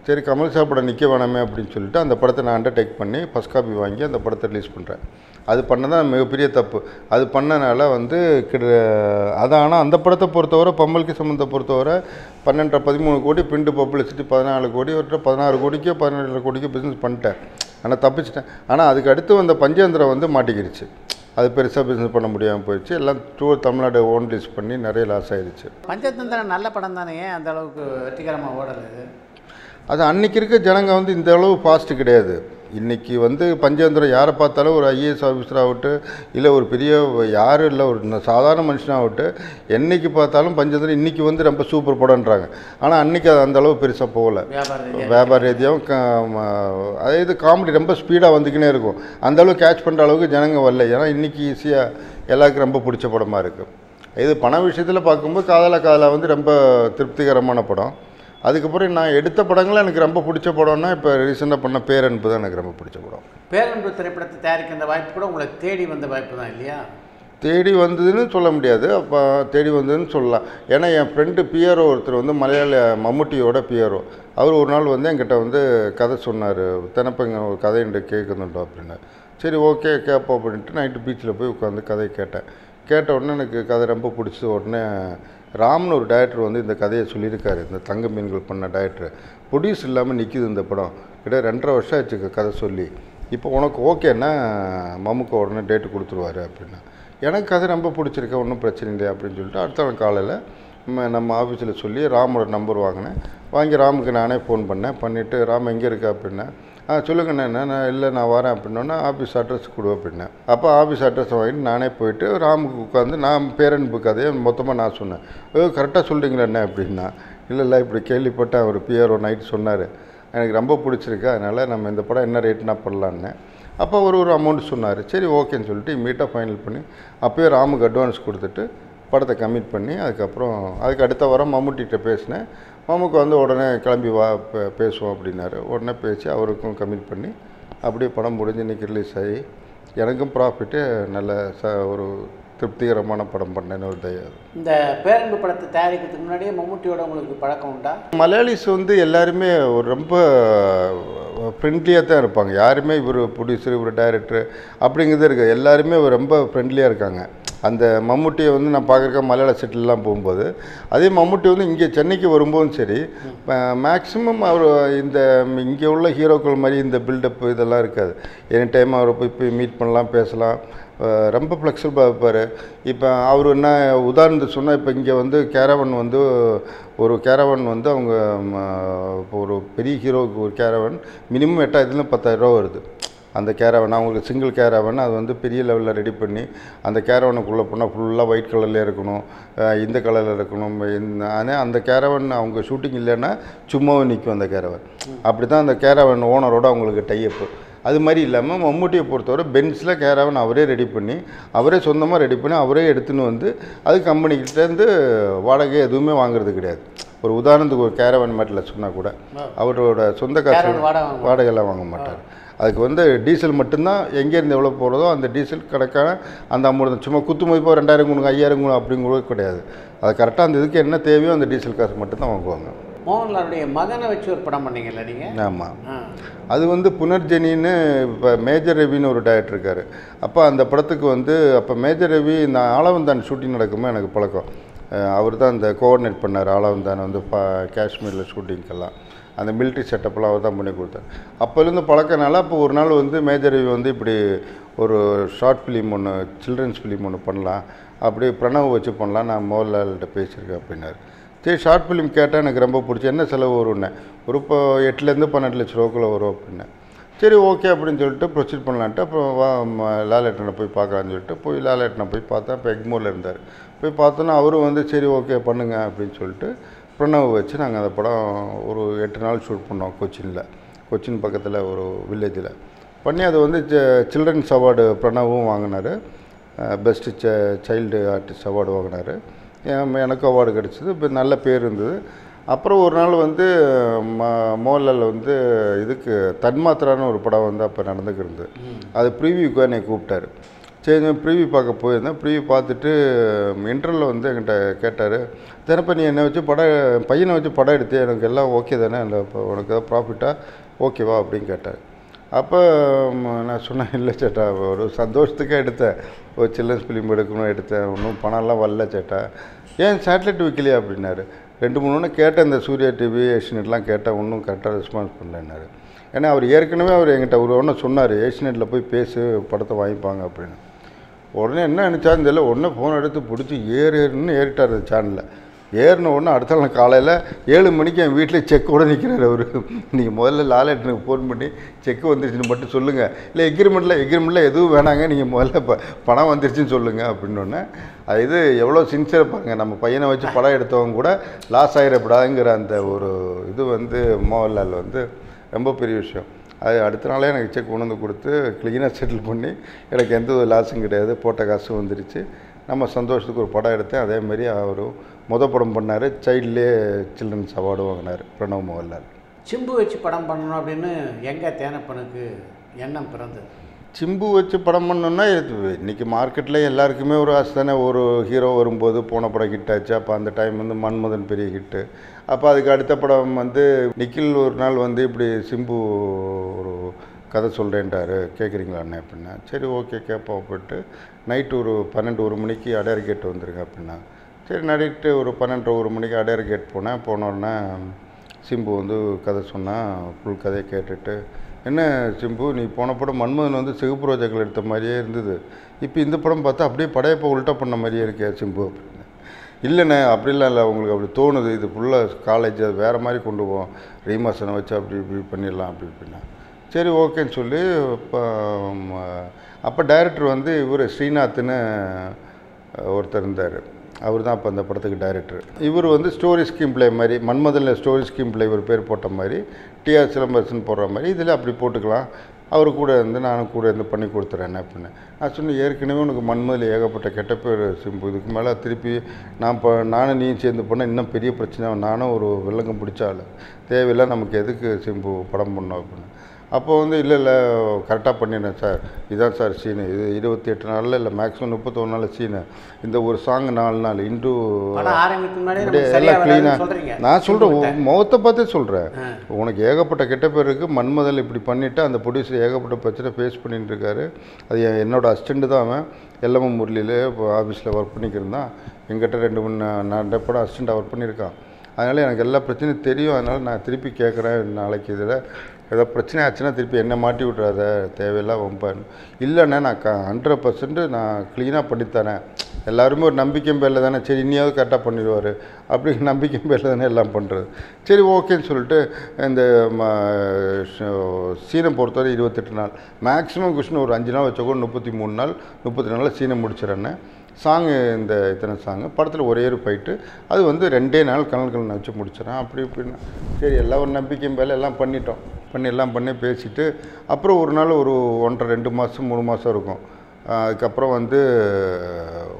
சரி கமல் சார் படம் நிற்க வேணாமே அப்படின்னு சொல்லிட்டு அந்த படத்தை நான் அண்டர்டேக் பண்ணி ஃபஸ்ட் காப்பி வாங்கி அந்த படத்தை ரிலீஸ் பண்ணுறேன் அது பண்ணதான் மிகப்பெரிய தப்பு. அது பண்ணனால வந்து கிட அது ஆனால் அந்த படத்தை பொறுத்தவரை பம்மல்கி சம்மந்தத்தை பொறுத்தவரை பன்னெண்டரை பதிமூணு கோடி பிரிண்ட் பப்ளிசிட்டி பதினாலு கோடி ஒரு பதினாறு கோடிக்கோ பதினேழு கோடிக்கோ பிஸ்னஸ் பண்ணிட்டேன். ஆனால் தப்பிச்சிட்டேன். ஆனால் அதுக்கு அடுத்து வந்த பஞ்சேந்திரம் வந்து மாட்டிக்கிடுச்சு அது பெருசாக பிஸ்னஸ் பண்ண முடியாமல் போயிடுச்சு. எல்லாம் டூர் தமிழ்நாடு ஓன் லிஸ்ட் பண்ணி நிறைய லாஸ் ஆயிடுச்சு பஞ்சதந்திரம் நல்ல படம் தானே ஏன் அந்த அளவுக்கு வெற்றிகரமாக ஓடலை. அது அன்னைக்கு இருக்க ஜனங்க வந்து இந்த அளவு ஃபாஸ்ட்டு கிடையாது. இன்னைக்கு வந்து பஞ்சேந்திரம் யாரை பார்த்தாலும் ஒரு ஐஏஎஸ் ஆஃபீஸர் ஆகட்டும் இல்லை ஒரு பெரிய யாரும் இல்லை ஒரு சாதாரண மனுஷனாகட்டும் என்னைக்கு பார்த்தாலும் பஞ்சேந்திரம் இன்னைக்கு வந்து ரொம்ப சூப்பர் படம்ன்றாங்க. ஆனால் அன்னைக்கு அது அந்த அளவு பெருசாக போகல. வியாபார ரீதியா. வியாபார ரீதியாகவும் அதே இது காமெடி ரொம்ப ஸ்பீடாக வந்துக்கினே இருக்கும். அந்த அளவுக்கு கேட்ச் பண்ணுற அளவுக்கு ஜனங்க வரல. ஏன்னா இன்றைக்கி ஈஸியாக எல்லாருக்கும் ரொம்ப பிடிச்ச படமாக இருக்குது இது பண விஷயத்தில் பார்க்கும்போது காதலா காதலா வந்து ரொம்ப திருப்திகரமான படம். அதுக்கப்புறம் நான் எடுத்த படங்கள் எனக்கு ரொம்ப பிடிச்ச படம்னா இப்போ ரீசெண்டாக பண்ண பேரன்பு தான் எனக்கு ரொம்ப பிடிச்ச படம். பேரன்பு திரைப்படத்தை தயாரிக்கின்ற வாய்ப்பு கூட உங்களை தேடி வந்த வாய்ப்பு தான் இல்லையா? தேடி வந்ததுன்னு சொல்ல முடியாது. அப்போ தேடி வந்ததுன்னு சொல்லலாம். ஏன்னா என் ஃப்ரெண்டு பிஆர்ஓ ஒருத்தர் வந்து மலையாள மம்முட்டியோட பிஆர்ஓ அவர் ஒரு நாள் வந்து என்கிட்ட வந்து கதை சொன்னார். தினப்பங்க ஒரு கதை என்று கேட்கணுண்டோம் அப்படின்னு சரி ஓகே கேட்போம் அப்படின்ட்டு நைட்டு பீச்சில் போய் உட்காந்து கதையை கேட்டேன். கேட்ட உடனே எனக்கு கதை ரொம்ப பிடிச்சது. உடனே ராம்னு ஒரு டைரக்டர் வந்து இந்த கதையை சொல்லியிருக்காரு இந்த தங்க மீன்கள் பண்ண டைரக்டர் ப்ரொடியூஸ் இல்லாமல் நிற்கிது இந்த படம். கிட்ட ரெண்டரை வருஷம் ஆச்சு கதை சொல்லி. இப்போ உனக்கு ஓகேன்னா மம்முக்கு உடனே டேட்டு கொடுத்துருவாரு அப்படின்னா. எனக்கு கதை ரொம்ப பிடிச்சிருக்க ஒன்றும் பிரச்சனை இல்லை அப்படின்னு சொல்லிட்டு அடுத்த காலையில் நம்ம நம்ம ஆஃபீஸில் சொல்லி ராமோட நம்பர் வாங்கினேன். வாங்கி ராமுக்கு நானே ஃபோன் பண்ணேன். பண்ணிவிட்டு ராம் எங்கே இருக்கா? அப்படின்னா. ஆ சொல்லுங்கண்ணே நான். இல்லை நான் வரேன் அப்படின்னோன்னா ஆஃபீஸ் அட்ரஸ் கொடு அப்படின்னேன். அப்போ ஆஃபீஸ் அட்ரஸ் வாங்கிட்டு நானே போயிட்டு ராமுக்கு உட்காந்து நான் பேரன்பு கதையை மொத்தமாக நான் சொன்னேன். ஓ கரெக்டாக சொல்கிறீங்களண்ணே என்ன அப்படின்னா இல்லை இல்லை இப்படி கேள்விப்பட்டேன். அவர் பிஆர்ஓ நைட் சொன்னார். எனக்கு ரொம்ப பிடிச்சிருக்கு. அதனால் நம்ம இந்த படம் என்ன ரேட்னா பண்ணலான்னு அப்போ ஒரு ஒரு அமௌண்ட் சொன்னார். சரி ஓகேன்னு சொல்லிட்டு மீட்டாக ஃபைனல் பண்ணி அப்போயே ராமுக்கு அட்வான்ஸ் கொடுத்துட்டு படத்தை கமிட் பண்ணி அதுக்கப்புறம் அதுக்கு அடுத்த வாரம் மம்முட்டிகிட்ட பேசினேன். மாமுக்கு வந்து உடனே கிளம்பி வா பேசுவோம் அப்படின்னாரு. உடனே பேசி அவருக்கும் கமிட் பண்ணி அப்படியே படம் முடிஞ்சு இன்றைக்கி ரிலீஸ் ஆகி எனக்கும் ப்ராஃபிட்டு நல்ல ச ஒரு திருப்திகரமான படம் பண்ணேன்னு ஒரு தயம் இந்த பேரன்பு படத்தை தயாரிக்கிறதுக்கு முன்னாடியே மம்முட்டியோட உங்களுக்கு பழக்கம் உண்டா? மலையாளிஸ் வந்து எல்லாருமே ஒரு ரொம்ப ஃப்ரெண்ட்லியாக தான் இருப்பாங்க. யாருமே இவர் ப்ரொடியூசர் இவர் டைரக்டர் அப்படிங்கிறது இருக்குது எல்லாருமே ரொம்ப ஃப்ரெண்ட்லியாக இருக்காங்க. அந்த மம்முட்டியை வந்து நான் பார்க்குறக்க மலையாள செட்டிலெலாம் போகும்போது அதே மம்முட்டி வந்து இங்கே சென்னைக்கு வரும்போதும் சரி மேக்ஸிமம் அவர் இந்த இங்கே உள்ள ஹீரோக்கள் மாதிரி இந்த பில்டப் இதெல்லாம் இருக்காது. எனி டைம் அவரை போய் போய் மீட் பண்ணலாம் பேசலாம். ரொம்ப ஃப்ளெக்சிபிளாக இருப்பார். இப்போ அவர் என்ன உதாரணத்துக்கு சொன்னால் இப்போ இங்கே வந்து கேரவன் வந்து ஒரு கேரவன் வந்து அவங்க இப்போ ஒரு பெரிய ஹீரோவுக்கு ஒரு கேரவன் மினிமம் எட்டாயிரத்துலேருந்து பத்தாயிரரூவா வருது. அந்த கேரவன் அவங்களுக்கு சிங்கிள் கேரவன் அது வந்து பெரிய லெவலில் ரெடி பண்ணி அந்த கேரவனுக்குள்ளே போனால் ஃபுல்லாக ஒயிட் கலர்லேயே இருக்கணும். இந்த கலரில் இருக்கணும். ஆனால் அந்த கேரவன் அவங்க ஷூட்டிங் இல்லைன்னா சும்மாவும் நிற்கும் அந்த கேரவன் அப்படி தான் அந்த கேரவன் ஓனரோட அவங்களுக்கு டைஅப்பு அது மாதிரி இல்லாமல் மம்முட்டியை பொறுத்தவரை பென்ஸில் கேரவன் அவரே ரெடி பண்ணி அவரே சொந்தமாக ரெடி பண்ணி அவரே எடுத்துன்னு வந்து அது கம்பெனிக்கிட்டேருந்து வாடகை எதுவுமே வாங்குறது கிடையாது. ஒரு உதாரணத்துக்கு ஒரு கேரவன் மேட்டில் சொன்னால் கூட அவரோட சொந்த காசு வாடகைலாம் வாங்க மாட்டார். அதுக்கு வந்து டீசல் மட்டும்தான் எங்கேருந்து எவ்வளோ போகிறதோ அந்த டீசல் கணக்கான அந்த அமௌண்ட் சும்மா குத்து மதிப்பாக ரெண்டாயிரம் கொடுங்க ஐயாயிரம் கொடுங்க அப்படிங்கிறது கிடையாது. அது கரெக்டாக அந்த இதுக்கு என்ன தேவையோ அந்த டீசல் காசு மட்டும்தான் வாங்குவாங்க. மோகன்லாலுடைய மகனை வச்சு ஒரு படம் பண்ணீங்கல்ல நீங்கள் ஆமாம் அது வந்து புனர்ஜெனின்னு இப்போ மேஜர் ரவின்னு ஒரு டேரக்டர் இருக்கார். அப்போ அந்த படத்துக்கு வந்து அப்போ மேஜர் ரவி இந்த ஆளவந்தான் ஷூட்டிங் நடக்கும்போது எனக்கு பழக்கம். அவர் தான் இந்த கோஆர்டினேட் பண்ணார் ஆளவந்தான் வந்து காஷ்மீரில் ஷூட்டிங்க்கெல்லாம் அந்த மிலிட்ரி செட்டப்லாம் அவர் தான் பண்ணி கொடுத்தார். அப்போலேருந்து பழக்கனால அப்போ ஒரு நாள் வந்து மேஜர் ரவி வந்து இப்படி ஒரு ஷார்ட் ஃபிலிம் ஒன்று சில்ட்ரன்ஸ் ஃபிலிம் ஒன்று பண்ணலாம். அப்படியே பிரணவ் வச்சு பண்ணலாம் நான் மோகன்லால்கிட்ட பேசியிருக்கேன் அப்படின்னாரு. சரி ஷார்ட் ஃபிலிம் கேட்டால் எனக்கு ரொம்ப பிடிச்சி. என்ன செலவு வரும்னே ஒரு இப்போ எட்டுலேருந்து பன்னெண்டு லட்ச ரூபாக்குள்ள வரும் அப்படின்னே. சரி ஓகே அப்படின்னு சொல்லிட்டு ப்ரொசீட் பண்ணலான்ட்டு அப்புறம் வா லாலேட்டனை போய் பார்க்கலான்னு சொல்லிட்டு போய் லாலேட்டனை போய் பார்த்தா இப்போ எக்மோரில் இருந்தார். போய் பார்த்தோன்னா அவரும் வந்து சரி ஓகே பண்ணுங்க அப்படின்னு சொல்லிட்டு பிரணவ் வச்சு நாங்கள் அந்த படம் ஒரு எட்டு நாள் ஷூட் பண்ணோம் கொச்சினில். கொச்சின் பக்கத்தில் ஒரு வில்லேஜில் பண்ணி அது வந்து சில்ட்ரன்ஸ் அவார்டு பிரணவும் வாங்கினார். பெஸ்ட்டு ச சைல்டு ஆர்டிஸ்ட் அவார்டு வாங்கினார். எனக்கு அவார்டு கிடச்சிது. இப்போ நல்ல பேர் இருந்தது. அப்புறம் ஒரு நாள் வந்து ம மோகன்லால் வந்து இதுக்கு தன்மாத்திரான்னு ஒரு படம் வந்து அப்போ நடந்துக்கு இருந்தது. அது ப்ரீவியூக்கு என்னை கூப்பிட்டாரு. சரி ப்ரீவியூ பார்க்க போயிருந்தேன். ப்ரீவியூ பார்த்துட்டு இன்டர்வியூவில் வந்து என்கிட்ட கேட்டார் தினப்ப நீ என்னை வச்சு படம் பையனை வச்சு படம் எடுத்து எனக்கு எல்லாம் ஓகே தானே? இல்லை இப்போ உனக்கு ஏதாவது ப்ராஃபிட்டா ஓகேவா அப்படின்னு கேட்டார். அப்போ நான் சொன்னேன் இல்லை சேட்டா ஒரு சந்தோஷத்துக்கே எடுத்தேன். ஒரு சில்ட்ரன்ஸ் ஃபிலிம் எடுக்கணும் எடுத்தேன். ஒன்றும் பணம்லாம் வரல சேட்டா. ஏன் சேட்டலைட் வைக்கலையா? அப்படின்னாரு. ரெண்டு மூணு ஒன்று கேட்டேன் இந்த சூர்யா டிவி ஏஷியநெட்லாம் கேட்டேன். ஒன்றும் கரெக்டாக ரெஸ்பான்ஸ் பண்ணலன்னாரு. ஏன்னா அவர் ஏற்கனவே அவர் என்கிட்ட ஒரு ஒன்று சொன்னார் ஏஷியநெட்டில் போய் பேசு படத்தை வாங்கிப்பாங்க அப்படின்னு. உடனே என்ன நினச்சான்னு தெரியல. உடனே ஃபோன் எடுத்து பிடிச்சி ஏறு ஏறுன்னு ஏறிட்டார் அந்த சேனலில் ஏறின உடனே அடுத்த நாள் காலையில் ஏழு மணிக்கு என் வீட்டில் செக்கோட நிற்கிறார் அவர். நீங்கள் முதல்ல லாலேட்டனுக்கு ஃபோன் பண்ணி செக் வந்துருச்சுன்னு மட்டும் சொல்லுங்கள் இல்லை எக்ரிமெண்ட்டில் எக்ரிமெண்ட்டில் எதுவும் வேணாங்க நீங்கள் முதல்ல இப்போ பணம் வந்துருச்சுன்னு சொல்லுங்கள் அப்படின்னோடனே அது இது எவ்வளோ சின்சியராக பாருங்க. நம்ம பையனை வச்சு படம் எடுத்தவங்க கூட லாஸ் ஆகிடப்படாதுங்கிற அந்த ஒரு இது வந்து மோகன்லால் வந்து ரொம்ப பெரிய விஷயம். அது அடுத்த நாளே எனக்கு செக் கொண்டு வந்து கொடுத்து க்ளீனாக செட்டில் பண்ணி எனக்கு எந்த ஒரு லாஸும் கிடையாது. போட்ட காசும் வந்துருச்சு. நம்ம சந்தோஷத்துக்கு ஒரு படம் எடுத்தேன். அதே அவரும் முத படம் பண்ணார் சைல்ட்லேயே சில்ட்ரன்ஸ் அவார்டு வாங்கினார் பிரணவ் மோகன்லால். சிம்பு வச்சு படம் பண்ணணும் அப்படின்னு எங்கே தேனப்பனுக்கு எண்ணம் பிறந்தது? சிம்பு வச்சு படம் பண்ணோன்னா இன்றைக்கி மார்க்கெட்டில் எல்லாருக்குமே ஒரு ஆசை தானே ஒரு ஹீரோ வரும்போது போன படம் ஹிட் ஆச்சு அப்போ அந்த டைம் வந்து மன்மதன் பெரிய ஹிட்டு அப்போ அதுக்கு அடுத்த படம் வந்து நிக்கில் ஒரு நாள் வந்து இப்படி சிம்பு ஒரு கதை சொல்கிறேன்ட்டாரு கேட்குறீங்களா அண்ணே? அப்படின்னா சரி ஓகே கேட்போம் அப்படின்ட்டு நைட்டு ஒரு பன்னெண்டு ஒரு மணிக்கு அடையார் கேட் வந்துருங்க அப்படின்னா சரி நடிட்டு ஒரு பன்னெண்டு ஒரு மணிக்கு அடையார் கேட் போனேன். போனோடனே சிம்பு வந்து கதை சொன்னால் ஃபுல் கதையை கேட்டுட்டு என்ன சிம்பு நீ போன படம் மன்மதன் வந்து சிகப்பு ரோஜாக்கள் எடுத்த மாதிரியே இருந்தது. இப்போ இந்த படம் பார்த்தா அப்படியே படையப்போ உல்ட்டா பண்ண மாதிரியே இருக்கே சிம்பு அப்படின்னு. இல்லைண்ணே அப்படிலாம் இல்லை. உங்களுக்கு அப்படி தோணுது. இது ஃபுல்லாக காலேஜ் அது வேறு மாதிரி கொண்டு போவோம் ரீமாசனை வச்சு அப்படி இப்படி பண்ணிடலாம் அப்படி இப்படின்னா. சரி ஓகேன்னு சொல்லி இப்போ அப்போ டைரக்டர் வந்து இவர் ஸ்ரீநாத்னு ஒருத்தர் இருந்தார். அவர் தான் அப்போ அந்த படத்துக்கு டைரக்டர் இவர் வந்து ஸ்டோரி ஸ்கீம் பிளே மாதிரி மன்மதனில் ஸ்டோரி ஸ்கீம் பிளே இவர் பேர் போட்ட மாதிரி டிஆர் சிலம்பரசன் போடுற மாதிரி இதில் அப்படி போட்டுக்கலாம். அவர் கூட இருந்து நானும் கூட இருந்து பண்ணி கொடுத்துறேன் அப்படின்னு. நான் சொன்னேன் ஏற்கனவே உனக்கு மண்மதில் ஏகப்பட்ட கெட்ட பேர் சிம்பு இதுக்கு மேலே திருப்பி நான் இப்போ நானும் நீ சேர்ந்து போனால் இன்னும் பெரிய பிரச்சனை நானும் ஒரு வில்லங்கம் பிடிச்சாலும் தேவையில்லை நமக்கு எதுக்கு சிம்பு படம் பண்ணோம் அப்படின்னு. அப்போ வந்து இல்லை இல்லை கரெக்டாக பண்ணிடுறேன் சார். இதான் சார் சீனு. இது இருபத்தி எட்டு நாளில் இல்லை மேக்ஸிமம் முப்பத்தொன்று நாள் சீனு. இந்த ஒரு சாங் நாலு நாள் இன்டூ எல்லாம் க்ளீனாக நான் சொல்கிறேன் முகத்தை பார்த்தே சொல்கிறேன் உனக்கு ஏகப்பட்ட கெட்ட பேர் இருக்குது மன்மதல் இப்படி பண்ணிவிட்டு அந்த ப்ரொடியூசர் ஏகப்பட்ட பிரச்சனை ஃபேஸ் பண்ணிட்டு இருக்காரு. அது என் என்னோட அசிஸ்டண்ட்டு தான் அவன். எல்லம்ம முரளியில் இப்போ ஆஃபீஸில் ஒர்க் பண்ணிக்கிருந்தான் எங்கிட்ட ரெண்டு மூணு நான் நான் படம் அசிஸ்டண்ட்டாக ஒர்க் பண்ணியிருக்கான். அதனால் எனக்கு எல்லா பிரச்சனையும் தெரியும். அதனால் நான் திருப்பி கேட்குறேன் நாளைக்கு இதில். ஏதோ பிரச்சனை ஆச்சுன்னா திருப்பி என்ன மாட்டி விட்றாத தேவையில்லாம் வம்பன் இல்லைண்ணே நான் க ஹண்ட்ரட் பர்சன்ட் நான் க்ளீனாக பண்ணித்தரேன். எல்லாருமே ஒரு நம்பிக்கை பேரில் தானே சரி இனியாவது கரெக்டாக பண்ணிடுவார். அப்படி [laughs] நம்பிக்கை பேரில் தானே எல்லாம் பண்ணுறது சரி ஓகேன்னு சொல்லிட்டு இந்த சீனை பொறுத்தவரை இருபத்தெட்டு நாள். மேக்ஸிமம் கிருஷ்ணன் ஒரு அஞ்சு நாள் வச்ச கூட முப்பத்தி மூணு நாள் முப்பத்தி நாளில் சீனை முடிச்சிடறேன்னு சாங்கு இந்த இத்தனை சாங்கு படத்தில் ஒரே ஒரு போயிட்டு அது வந்து ரெண்டே நாள் கனல் கலன் வச்சு முடிச்சிடறேன் அப்படி இப்படின்னு. சரி எல்லாம் ஒரு நம்பிக்கையும் மேலே எல்லாம் பண்ணிட்டோம். பண்ணி எல்லாம் பண்ணி பேசிட்டு அப்புறம் ஒரு நாள் ஒரு ஒன்றரை ரெண்டு மாதம் மூணு மாதம் இருக்கும். அதுக்கப்புறம் வந்து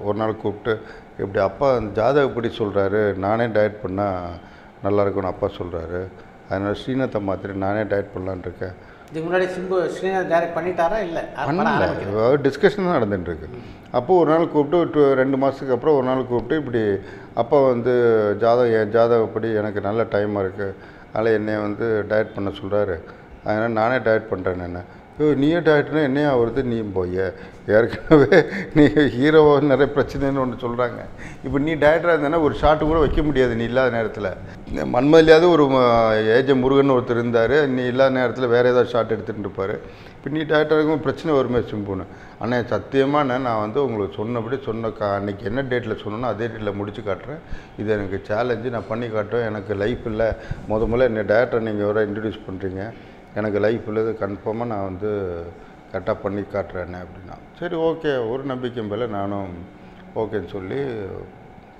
ஒரு நாள் கூப்பிட்டு இப்படி அப்பா ஜாதகப்படி சொல்கிறாரு நானே டயட் பண்ணால் நல்லாயிருக்கும்னு அப்பா சொல்கிறாரு அதனால் ஸ்ரீநாத்தை மாத்திரை நானே டயட் பண்ணலான் இருக்கேன். இதுக்கு முன்னாடி சிம்பு ஸ்ரீநாத் டைரக்ட் பண்ணிட்டாரா இல்லை? டிஸ்கஷன் தான் நடந்துட்டு இருக்கு அப்போ ஒரு நாள் கூப்பிட்டு டு- ரெண்டு மாதத்துக்கு அப்புறம் ஒரு நாள் கூப்பிட்டு இப்படி அப்பா வந்து ஜாதகம் என் ஜாதகப்படி எனக்கு நல்ல டைமாக இருக்குது அதனால் என்னைய வந்து டயட் பண்ண சொல்கிறாரு அதனால் நானே டயட் பண்ணுறேன் என்ன. நீயே டாக்டர்னா என்னையா வருது நீ போய் ஏற்கனவே நீ ஹீரோவோ நிறைய பிரச்சனைன்னு ஒன்று சொல்கிறாங்க இப்போ நீ டயட்டராக இருந்தேன்னா ஒரு ஷாட்டு கூட வைக்க முடியாது நீ இல்லாத நேரத்தில். மண்மதிலையாவது ஒரு ஏஜ முருகன் ஒருத்தர் இருந்தார். நீ இல்லாத நேரத்தில் வேறு ஏதாவது ஷாட் எடுத்துகிட்டு இருப்பார். இப்போ நீ டயட்டாக பிரச்சனை வருமே சிம்புன்னு. அண்ணே சத்தியமாக நான் வந்து உங்களுக்கு சொன்னபடி சொன்ன கா அன்றைக்கி என்ன டேட்டில் சொன்னனோ அதே டேட்டில் முடிச்சு காட்டுறேன். இது எனக்கு சேலஞ்சு நான் பண்ணி காட்டுவேன் எனக்கு லைஃப் இல்லை. முத முதல்ல என்னை டேரக்டரை நீங்கள் வர இன்ட்ரடியூஸ் பண்ணுறீங்க எனக்கு லைஃப் உள்ளது கன்ஃபார்மாக நான் வந்து கரெக்டாக பண்ணி காட்டுறேனே அப்படின்னா. சரி ஓகே ஒரு நம்பிக்கை மேலே நானும் ஓகேன்னு சொல்லி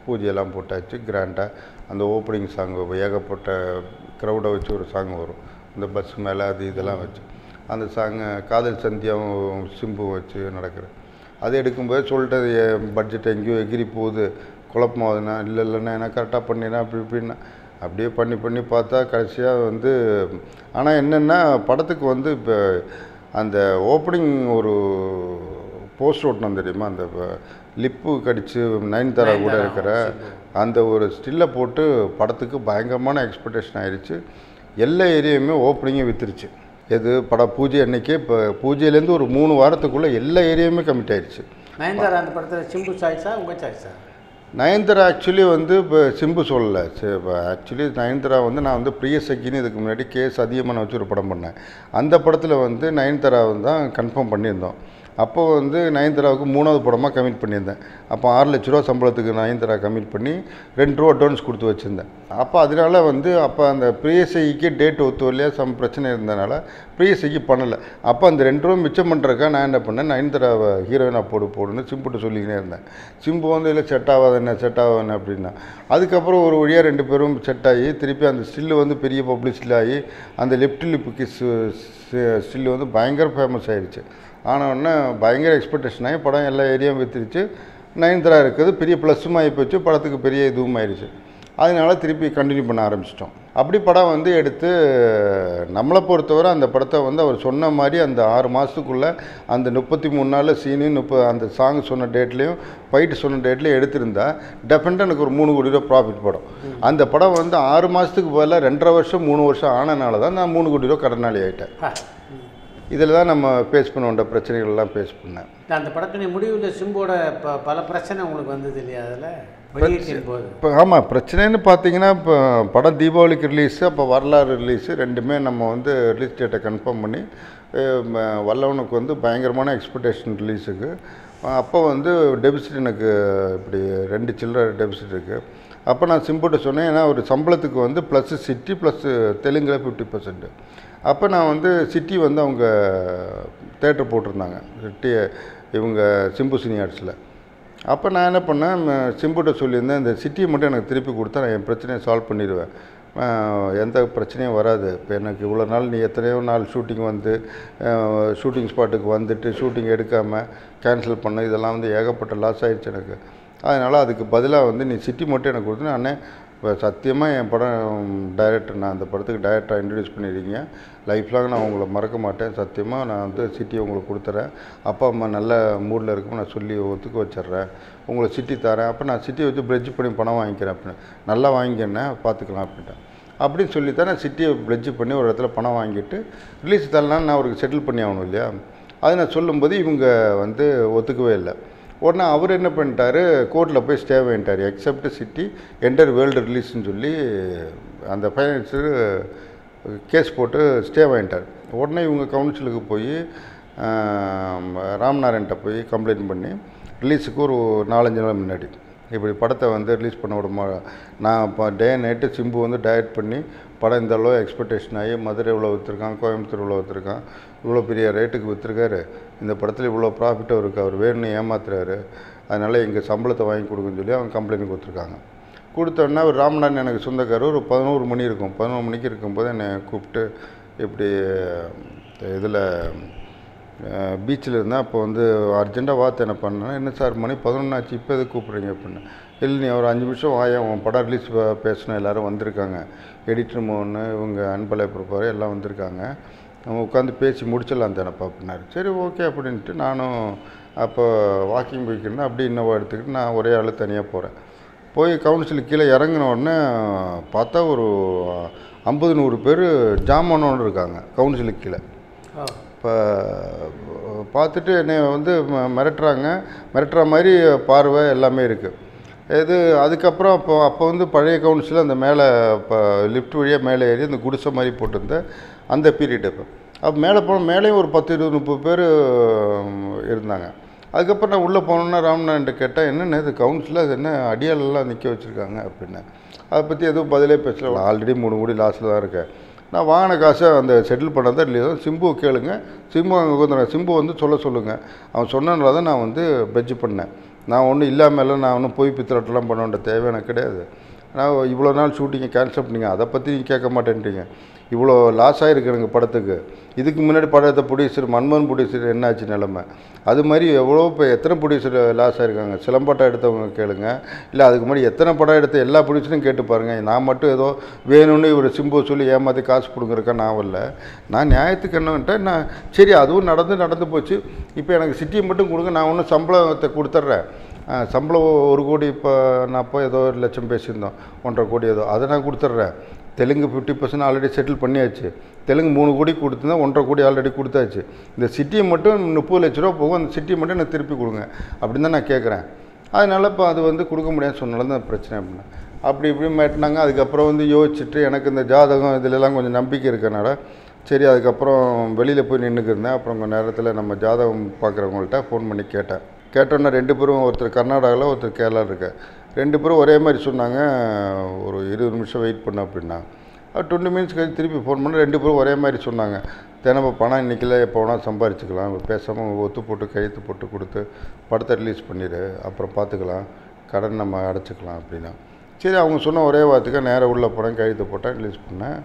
பூஜையெல்லாம் போட்டாச்சு. கிராண்டாக அந்த ஓப்பனிங் சாங் ஏகப்பட்ட க்ரௌடை வச்சு ஒரு சாங் வரும். இந்த பஸ் மேலே அது இதெல்லாம் வச்சு. அந்த சாங்கை காதல் சந்தியாவும் சிம்பு வச்சு நடக்கிற அது எடுக்கும்போது சொல்லிட்டது என் பட்ஜெட் எங்கேயோ எகிரி போகுது. குழப்பமாகுதுண்ணா. இல்லை இல்லைண்ணா. என்ன கரெக்டாக பண்ணிடுறேன் அப்படி இப்படின்னா. அப்படியே பண்ணி பண்ணி பார்த்தா கடைசியாக வந்து ஆனால் என்னென்னா படத்துக்கு வந்து இப்போ அந்த ஓப்பனிங் ஒரு போஸ்ட் ஓட்டணும் தெரியுமா? அந்த லிப்பு கடிச்சு நயன்தாரா கூட இருக்கிற அந்த ஒரு ஸ்டில்லை போட்டு படத்துக்கு பயங்கரமான எக்ஸ்பெக்டேஷன் ஆயிடுச்சு எல்லா ஏரியாவுமே ஓப்பனிங்கே வித்துருச்சு. எது பட பூஜை அன்னைக்கே இப்போ பூஜையிலேருந்து ஒரு மூணு வாரத்துக்குள்ளே எல்லா ஏரியாவுமே கமிட் ஆயிடுச்சு நயன்தாரா அந்த படத்தில் சிம்பு சாய்ஸா உங்கள் சாய்ஸா? நயன்தாரா ஆக்சுவலி வந்து இப்போ சிம்பு சொல்லலை. ஆக்சுவலி நயன்தாரா வந்து நான் வந்து பிரியசக்கின்னு இதுக்கு முன்னாடி கேஸ் அதிகமான வச்சு ஒரு படம் பண்ணேன். அந்த படத்தில் வந்து நயன்தாராவை தான் கன்ஃபார்ம் பண்ணியிருந்தோம். அப்போ வந்து நயன்தாராவுக்கு மூணாவது படமாக கமிட் பண்ணியிருந்தேன். அப்போ ஆறு லட்ச ரூபா சம்பளத்துக்கு நயன்தாரா கமிட் பண்ணி ரெண்டு ரூபா அட்வான்ஸ் கொடுத்து வச்சுருந்தேன். அப்போ அதனால வந்து அப்போ அந்த பிஎஸ்ஐக்கு டேட் ஒத்து இல்லையா சம் பிரச்சனை இருந்தனால பிஎஸ்ஐக்கு பண்ணலை. அப்போ அந்த ரெண்டு ரூபா மிச்சம் பண்ணுறக்கா நான் என்ன பண்ணேன் நயன்தாராவை ஹீரோயினாக போடு போடுன்னு சிம்புட்டு சொல்லிக்கினே இருந்தேன். சிம்பு வந்து இல்லை செட் ஆகாது என்ன செட் ஆகாது என்ன? அப்படின்னா அதுக்கப்புறம் ஒரு வழியாக ரெண்டு பேரும் செட் ஆகி திருப்பி அந்த ஸ்டில்லு வந்து பெரிய பப்ளிசிட்டி ஆகி அந்த லெஃப்ட் லிப்பு கிஸ் ஸ்டில்லு வந்து பயங்கர ஃபேமஸ் ஆயிடுச்சு ஆனவுடனே பயங்கர எக்ஸ்பெக்டேஷன் ஆகி படம் எல்லா ஏரியாவும் வித்துருச்சு. நயன்தரா இருக்குது பெரிய ப்ளஸ்ஸும் ஆகி போச்சு படத்துக்கு பெரிய இதுவும் ஆயிடுச்சு அதனால திருப்பி கண்டினியூ பண்ண ஆரம்பிச்சிட்டோம். அப்படி படம் வந்து எடுத்து நம்மளை பொறுத்தவரை அந்த படத்தை வந்து அவர் சொன்ன மாதிரி அந்த ஆறு மாதத்துக்குள்ளே அந்த முப்பத்தி மூணு நாளில் சீனு முப்ப அந்த சாங் சொன்ன டேட்லேயும் ஃபைட்டு சொன்ன டேட்லேயும் எடுத்திருந்தா டெஃபினட்டாக எனக்கு ஒரு மூணு கோடி ரூபா ப்ராஃபிட் படம். அந்த படம் வந்து ஆறு மாதத்துக்கு பதிலாக ரெண்டரை வருஷம் மூணு வருஷம் ஆனனால தான் நான் மூணு கோடி ரூபா கடனாளி ஆகிட்டேன் இதில் தான் நம்ம ஃபேஸ் பண்ண பிரச்சனைகள்லாம் ஃபேஸ் பண்ணேன். அந்த படத்தினுடைய முடிவில் சிம்போட ப பல பிரச்சனை உங்களுக்கு வந்தது இல்லையா அதில்? இப்போ ஆமாம் பிரச்சனைன்னு பார்த்தீங்கன்னா இப்போ படம் தீபாவளிக்கு ரிலீஸு அப்போ வரலாறு ரிலீஸு ரெண்டுமே நம்ம வந்து ரிலீஸ் டேட்டை கன்ஃபார்ம் பண்ணி வல்லவனுக்கு வந்து பயங்கரமான எக்ஸ்பெக்டேஷன் ரிலீஸுக்கு அப்போ வந்து டெபிசிட் எனக்கு இப்படி ரெண்டு சில்லற டெபிசிட் இருக்குது அப்போ நான் சிம்பிட்ட சொன்னேன் ஏன்னா ஒரு சம்பளத்துக்கு வந்து ப்ளஸ் சிட்டி ப்ளஸ் தெலுங்கில் ஃபிஃப்டி பர்சன்ட் அப்போ நான் வந்து சிட்டி வந்து அவங்க தேட்டர் போட்டிருந்தாங்க. சிட்டி இவங்க சிம்பு சினி ஆர்ட்ஸில் அப்போ நான் என்ன பண்ணேன் ம- சிம்புட்ட சொல்லியிருந்தேன் இந்த சிட்டியை மட்டும் எனக்கு திருப்பி கொடுத்தா நான் என் பிரச்சனையை சால்வ் பண்ணிடுவேன். எந்த பிரச்சனையும் வராது. இப்போ எனக்கு இவ்வளோ நாள் நீ எத்தனையோ நாள் ஷூட்டிங் வந்து ஷூட்டிங் ஸ்பாட்டுக்கு வந்துட்டு ஷூட்டிங் எடுக்காமல் கேன்சல் பண்ண இதெல்லாம் வந்து ஏகப்பட்ட லாஸ் ஆகிடுச்சு எனக்கு. அதனால் அதுக்கு பதிலாக வந்து நீ சிட்டி மட்டும் எனக்கு கொடுத்து அண்ணே இப்போ சத்தியமாக என் படம் டைரக்டர் நான் அந்த படத்துக்கு டைரக்டராக இன்ட்ரடியூஸ் பண்ணியிருக்கீங்க லைஃப் லாங் நான் உங்களை மறக்க மாட்டேன். சத்தியமாக நான் வந்து சிட்டியை உங்களுக்கு கொடுத்துறேன். அப்பா அம்மா நல்ல மூடில் இருக்கும் நான் சொல்லி ஒத்துக்க வச்சிடுறேன். உங்களை சிட்டி தரேன். அப்போ நான் சிட்டியை வச்சு பிரிட்ஜ் பண்ணி பணம் வாங்கிக்கிறேன் அப்படின்னு. நல்லா வாங்கிக்கிறேன் பார்த்துக்கலாம் அப்படின்ட்டேன். அப்படின்னு சொல்லி தான் நான் சிட்டியை பிரிட்ஜ் பண்ணி ஒரு இடத்துல பணம் வாங்கிட்டு ரிலீஸ் தரலாம் நான் அவருக்கு செட்டில் பண்ணி ஆகணும் இல்லையா? அது நான் சொல்லும்போது இவங்க வந்து ஒத்துக்கவே இல்லை. உடனே அவர் என்ன பண்ணிட்டாரு? கோர்ட்டில் போய் ஸ்டே வாங்கிட்டார் எக்ஸப்ட் சிட்டி என்டர் வேர்ல்டு ரிலீஸ்னு சொல்லி அந்த ஃபைனான்ஸு கேஸ் போட்டு ஸ்டே வாங்கிட்டார் உடனே இவங்க கவுன்சிலுக்கு போய் ராம்நாராயண்கிட்ட போய் கம்ப்ளைண்ட் பண்ணி ரிலீஸுக்கு ஒரு நாலஞ்சு நாள் முன்னாடி. இப்படி படத்தை வந்து ரிலீஸ் பண்ண விடுமா? நான் இப்போ டே நைட்டு சிம்பு வந்து டயட் பண்ணி படம் இந்த அளவு எக்ஸ்பெக்டேஷன் ஆகி மதுரை இவ்வளோ விற்றுருக்கான் கோயம்புத்தூர் இவ்வளோ விற்றுருக்கான் இவ்வளோ பெரிய ரேட்டுக்கு விற்றுருக்காரு இந்த படத்தில் இவ்வளோ ப்ராஃபிட் அவருக்கு அவர் வேணும்னு ஏமாத்துறாரு. அதனால் எங்கள் சம்பளத்தை வாங்கி கொடுங்கன்னு சொல்லி அவங்க கம்ப்ளைண்ட் கொடுத்துருக்காங்க. கொடுத்தோன்னே அவர் ராமநாதன் எனக்கு சொந்தக்காரர். ஒரு பதினோரு மணி இருக்கும். பதினோரு மணிக்கு இருக்கும்போது என்னை கூப்பிட்டு இப்படி இதில் பீச்சில் இருந்தால் அப்போ வந்து அர்ஜென்ட்டாக வார்த்தை என்ன பண்ணேன் என்ன சார் மணி பதினொன்றாச்சு இப்போ எது கூப்பிட்றீங்க அப்படின்னு. இல்லை நீ ஒரு அஞ்சு நிமிஷம் வாயா உன் படம் ரிலீஸ் பேசணும். எல்லோரும் வந்திருக்காங்க. எடிட்டர் மோகன் இவங்க அன்பலை ப்ரொப்பார் எல்லாம் வந்திருக்காங்க. நம்ம உட்காந்து பேசி முடிச்சிடலாம் தானப்பா அப்படின்னாரு சரி ஓகே அப்படின்ட்டு நானும் அப்போ வாக்கிங் போய்க்கிருந்தேன் அப்படியே இன்னோவா எடுத்துக்கிட்டு நான் ஒரே ஆள் தனியாக போகிறேன் போய் கவுன்சிலுக்கு கீழே இறங்கின உடனே பார்த்தா ஒரு ஐம்பது நூறு பேர் ஜாமானோடு இருக்காங்க கவுன்சிலுக்கு கீழே. இப்போ பார்த்துட்டு என்னை வந்து மிரட்டுறாங்க. மிரட்டுற மாதிரி பார்வை எல்லாமே இருக்குது இது அதுக்கப்புறம் அப்போ அப்போ வந்து பழைய கவுன்சில் அந்த மேலே இப்போ லிஃப்ட் வழியாக மேலே ஏறி அந்த குடிசை மாதிரி போட்டிருந்த அந்த பீரியட் அப்போ. அப்போ மேலே போன மேலேயும் ஒரு பத்து இருபது முப்பது பேர் இருந்தாங்க. அதுக்கப்புறம் நான் உள்ளே போனோன்னா ராமநாதன்ட்ட கேட்டேன் என்னென்ன இது கவுன்சிலாக அது என்ன அடியாலெல்லாம் நிற்க வச்சுருக்காங்க? அப்படின்னு. அதை பற்றி எதுவும் பதிலே பேசல. ஆல்ரெடி மூணு கோடி லாஸில் தான் இருக்கேன். நான் வாங்கின காசை அந்த செட்டில் பண்ணதான் இல்லையோ சிம்புவை கேளுங்க. சிம்பு அங்கே உட்காந்துறேன் சிம்பு வந்து சொல்ல சொல்லுங்கள் அவன் சொன்னனால தான் நான் வந்து பெட்ஜ் பண்ணேன். நான் ஒன்றும் இல்லாமல் நான் ஒன்றும் போய் பித்திரட்டெல்லாம் பண்ண வேண்டிய தேவை எனக்கு கிடையாது. நான் இவ்வளோ நாள் ஷூட்டிங்கை கேன்சல் பண்ணீங்க. அதை பற்றி நீங்கள் கேட்க மாட்டேன்றீங்க. இவ்வளோ லாஸ் ஆகிருக்கு எனக்கு படத்துக்கு. இதுக்கு முன்னாடி படத்தை ப்ரொடியூசர் மன்மோகன் ப்ரொடியூசர் என்னாச்சு நிலமை? அது மாதிரி எவ்வளோ இப்போ எத்தனை ப்ரொடியூசர் லாஸ் ஆகிருக்காங்க சிலம்பட்டம் எடுத்தவங்க கேளுங்க. இல்லை அதுக்கு முன்னாடி எத்தனை படம் எடுத்த எல்லா ப்ரொடியூசரும் கேட்டு பாருங்கள் நான் மட்டும் ஏதோ வேணும்னு இவர் சிம்பு சொல்லி ஏமாற்றி காசு கொடுங்குறக்கா நான் வரல. நான் நியாயத்துக்கு என்னன்ட்டேன் நான் சரி அதுவும் நடந்து நடந்து போச்சு. இப்போ எனக்கு சிட்டியை மட்டும் கொடுங்க. நான் ஒன்றும் சம்பளத்தை கொடுத்துட்றேன். சம்பளம் ஒரு கோடி இப்போ நான் அப்போ ஏதோ ஒரு லட்சம் பேசியிருந்தோம். ஒன்றரை கோடி ஏதோ. அதை நான் கொடுத்துட்றேன். Telugu fifty percent already settle பண்ணியாச்சு. தெலுங்கு மூணு கோடி கொடுத்துருந்தா ஒன்றரை கோடி ஆல்ரெடி கொடுத்தாச்சு. இந்த சிட்டியை மட்டும் முப்பது லட்ச ரூபா போகும் அந்த சிட்டியை மட்டும் எனக்கு திருப்பி கொடுங்க. அப்படின்னு தான் நான் கேட்குறேன் அதனால் இப்போ அது வந்து கொடுக்க முடியாது சொன்னால தான் பிரச்சனை அப்படின்னா. அப்படி இப்படி மாட்டினாங்க. அதுக்கப்புறம் வந்து யோசிச்சுட்டு எனக்கு இந்த ஜாதகம் இதிலெல்லாம் கொஞ்சம் நம்பிக்கை இருக்கனால சரி அதுக்கப்புறம் வெளியில் போய் நின்றுக்கிருந்தேன் அப்புறம் கொஞ்சம் நேரத்தில் நம்ம ஜாதகம் பார்க்குறவங்கள்ட்ட ஃபோன் பண்ணி கேட்டேன். கேட்டோன்னே ரெண்டு பேரும் ஒருத்தர் கர்நாடகாவில் ஒருத்தர் கேரளா இருக்கேன் ரெண்டு பேரும் ஒரே மாதிரி சொன்னாங்க ஒரு இருபது நிமிஷம் வெயிட் பண்ண அப்படின்னா. டுவெண்ட்டி மினிட்ஸ் கழிச்சு திருப்பி ஃபோன் பண்ண ரெண்டு பேரும் ஒரே மாதிரி சொன்னாங்க. தினமும் பணம் இன்றைக்கில எப்போ வேணால் சம்பாரிச்சுக்கலாம் பேசாமல் ஒத்து போட்டு கையெழுத்து போட்டு கொடுத்து படத்தை ரிலீஸ் பண்ணிடு அப்புறம் பார்த்துக்கலாம் கடன் நம்ம அடைச்சிக்கலாம் அப்படின்னா. சரி அவங்க சொன்ன ஒரே வார்த்தைக்கு நேராக உள்ளே போனேன் கையெழுத்து போட்டேன் ரிலீஸ் பண்ணேன்.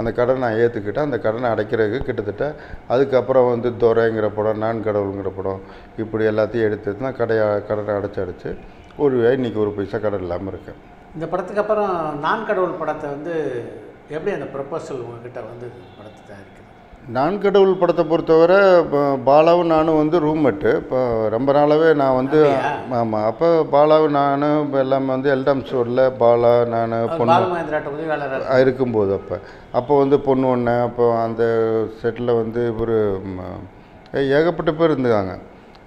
அந்த கடனை நான் ஏற்றுக்கிட்டேன் அந்த கடனை அடைக்கிறதுக்கு கிட்டத்தட்ட அதுக்கப்புறம் வந்து துறைங்கிற படம் நான் கடவுளுங்கிற படம் இப்படி எல்லாத்தையும் எடுத்து தான் கடையை கடனை அடைச்சி அடைச்சி ஒரு இன்றைக்கி ஒரு பைசா கடன் இல்லாமல் இருக்கேன். இந்த படத்துக்கு அப்புறம் நான் கடவுள் படத்தை வந்து எப்படி அந்த ப்ரொபோசல் உங்ககிட்ட வந்து படத்தை தயாரிக்கிறது நான் கடவுள் படத்தை பொறுத்தவரை பாலாவும் நானும் வந்து ரூம்மேட்டு இப்போ ரொம்ப நாளாகவே நான் வந்து? ஆமாம் அப்போ பாலாவும் நானும் இப்போ எல்லாமே வந்து எல்டம் ஸ்டோரில் பாலா நான் பொண்ணு. இருக்கும்போது அப்போ. அப்போ வந்து பொண்ணு ஒன்று அப்போ அந்த செட்டில் வந்து ஒரு ஏகப்பட்ட பேர் இருந்தாங்க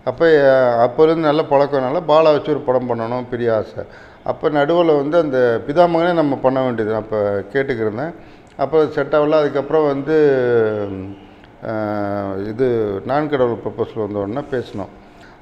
அப்போ அப்போலேருந்து நல்ல பழக்கம்னால பாலா வச்சு ஒரு படம் பண்ணணும் பெரிய ஆசை. அப்போ நடுவில் வந்து அந்த பிதாமகனே நம்ம பண்ண வேண்டியது அப்போ கேட்டுக்கிருந்தேன். அப்போ செட் ஆகல. அதுக்கப்புறம் வந்து இது நான் கடவுள் ப்ரப்போசல் வந்த பேசினோம்.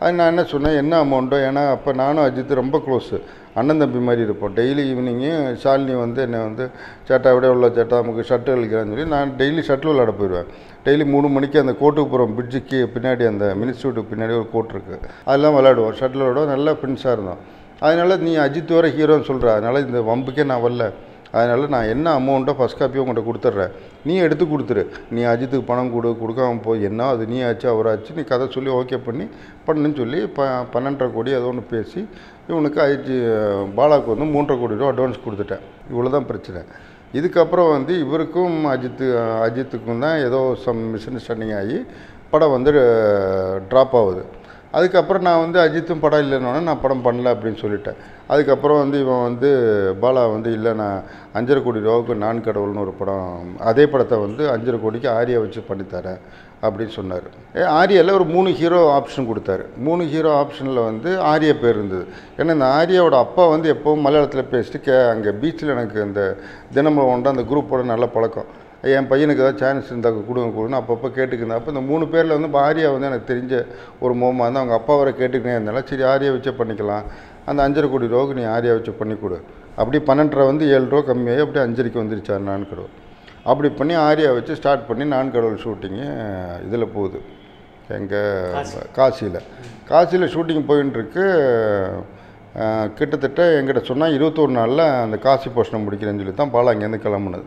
அது நான் என்ன சொன்னேன் என்ன அமௌண்ட்டோ ஏன்னா அப்போ நானும் அஜித் ரொம்ப க்ளோஸு அண்ணன் தம்பி மாதிரி இருப்போம். டெய்லி ஈவினிங்கு ஷாலினி வந்து என்னை வந்து சேட்டா விட உள்ள சேட்டா நமக்கு ஷர்ட்டு அழிக்கிறான்னு சொல்லி நான் டெய்லி ஷட்டில் விளாட போயிடுவேன். டெய்லி மூணு மணிக்கு அந்த கோட்டுப்புறம் பிரிட்ஜுக்கு பின்னாடி அந்த மினிஸ்ட்ரியூட்டுக்கு பின்னாடி ஒரு கோட் இருக்குது அதெல்லாம் விளாடுவோம் ஷட்டில் விளாடுவோம் நல்லா ஃப்ரெண்ட்ஸாக இருந்தோம். அதனால் நீ அஜித் வர ஹீரோன்னு சொல்கிற அதனால் இந்த வம்புக்கே நான் வரல. அதனால் நான் என்ன அமௌண்ட்டோ ஃபஸ்ட் காப்பி உங்கள்கிட்ட கொடுத்துட்றேன். நீ எடுத்து கொடுத்துரு. நீ அஜித்துக்கு பணம் கொடு கொடுக்காம போய் என்ன அது நீ ஆச்சு அவராச்சு நீ கதை சொல்லி ஓகே பண்ணி பண்ணுன்னு சொல்லி ப பன்னெண்டரை கோடி ஏதோ ஒன்று பேசி இவனுக்கு அஜித் பாலாவுக்கு வந்து மூன்றரை கோடி ரூபா அட்வான்ஸ் கொடுத்துட்டேன். இவ்வளோ தான் பிரச்சனை. இதுக்கப்புறம் வந்து இவருக்கும் அஜித்து அஜித்துக்கும் தான் ஏதோ சம் மிஸ் அண்டர்ஸ்டாண்டிங் ஆகி படம் வந்து ட்ராப் ஆகுது. அதுக்கப்புறம் நான் வந்து அஜித்தும் படம் இல்லைன்னொன்னே நான் படம் பண்ணல அப்படின்னு சொல்லிட்டேன். அதுக்கப்புறம் வந்து இவன் வந்து பாலா வந்து இல்லை நான் அஞ்சரை கோடி ரூபாவுக்கு நான் கடவுள்னு ஒரு படம் அதே படத்தை வந்து அஞ்சரை கோடிக்கு ஆரியா வச்சு பண்ணித்தரேன் அப்படின்னு சொன்னார். ஏ ஆரியாவில் ஒரு மூணு ஹீரோ ஆப்ஷன் கொடுத்தாரு. மூணு ஹீரோ ஆப்ஷனில் வந்து ஆரியா பேர் இருந்தது. ஏன்னா இந்த ஆரியாவோட அப்பா வந்து எப்போவும் மலையாளத்தில் பேசிட்டு கே அங்கே பீச்சில் எனக்கு அந்த தினமும் உண்டு அந்த குரூப்போட நல்ல பழக்கம். என் பையனுக்கு ஏதாவது சான்ஸ் இருந்தால் கொடுங்க கொடுங்க அப்பப்போ கேட்டுக்கிறேன் அப்போ இந்த மூணு பேரில் வந்து இப்போ ஆரியா வந்து எனக்கு தெரிஞ்ச ஒரு மோமா இருந்தால் அவங்க அப்பா வர கேட்டுக்கினே இருந்தாலும் சரி ஆரியா வச்சே பண்ணிக்கலாம். அந்த அஞ்சரை கோடி ரூபாவுக்கு நீ ஆரியா வச்சு பண்ணி கொடு. அப்படி பன்னெண்டரை வந்து ஏழு ரூபா கம்மியாகி அப்படியே அஞ்சரைக்கு வந்துருச்சு அது நான் கடவுள் அப்படி பண்ணி ஆரியா வச்சு ஸ்டார்ட் பண்ணி நான் கடவுள் ஷூட்டிங்கு இதில் போகுது. எங்கள் காசியில். காசியில். ஷூட்டிங் அஹ், கிட்டத்தட்ட எங்கிட்ட சொன்னால் இருபத்தோரு நாளில் அந்த காசி போஷணம் முடிக்கிறேன்னு சொல்லி தான் பாலா அங்கேருந்து கிளம்புனது.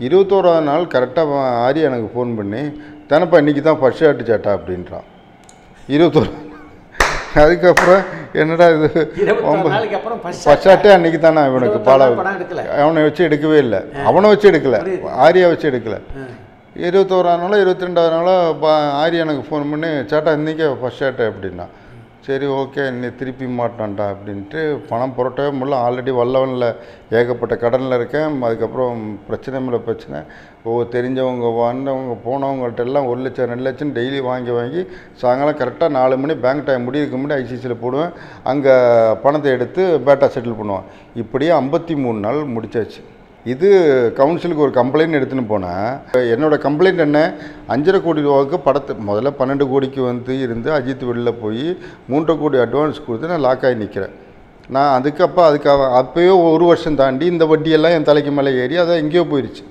இருபத்தோராவது நாள் கரெக்டாக ஆரியா எனக்கு ஃபோன் பண்ணி தானப்பா இன்றைக்கி தான் ஃபஸ்ட் ஷாட்டு சேட்டா? அப்படின்றான். இருபத்தோரு அதுக்கப்புறம் என்னடா இது? ஷாட்டே அன்றைக்கி தானே இவனுக்கு படம். அவனை வச்சு எடுக்கவே இல்லை. அவனை வச்சு எடுக்கல. ஆரியா வச்சு எடுக்கல. இருபத்தோராம் நாளோ இருபத்தி ரெண்டாவது நாளோ பா ஆரியா எனக்கு ஃபோன் பண்ணி சேட்டா இன்றைக்கே ஃபஸ்ட் ஷாட்டு அப்படின்னா. சரி ஓகே நீ திருப்பி மாட்டான்டா அப்படின்ட்டு பணம் புரட்டவே முடியல. ஆல்ரெடி வல்லவனில் ஏகப்பட்ட கடனில் இருக்கேன். அதுக்கப்புறம் பிரச்சனை மேலே பிரச்சனை. ஓ தெரிஞ்சவங்க வந்தவங்க போனவங்கள்ட்ட எல்லாம் ஒரு லட்சம் ரெண்டு லட்சம் டெய்லி வாங்கி வாங்கி சாயங்காலம் கரெக்டாக நாலு மணி பேங்க் டைம் முடியுதுக்கு முன்னாடி ஐசிசியில் போடுவேன். அங்கே பணத்தை எடுத்து பேட்டா செட்டில் பண்ணுவான். இப்படியே ஐம்பத்தி மூணு நாள் முடிச்சாச்சு. இது கவுன்சிலுக்கு ஒரு கம்ப்ளைண்ட் எடுத்துன்னு போனால் என்னோடய கம்ப்ளைண்ட் என்ன? அஞ்சரை கோடி ரூபாவுக்கு படத்தை முதல்ல பன்னெண்டு கோடிக்கு வந்து இருந்து அஜித் வெளில போய் மூன்றரை கோடி அட்வான்ஸ் கொடுத்து நான் லாக் ஆகி நிற்கிறேன் நான் அதுக்கப்போ அதுக்கு அப்போயோ ஒரு வருஷம் தாண்டி இந்த வட்டியெல்லாம் என் தலைக்கு மேலே ஏறி அதை எங்கேயோ போயிடுச்சு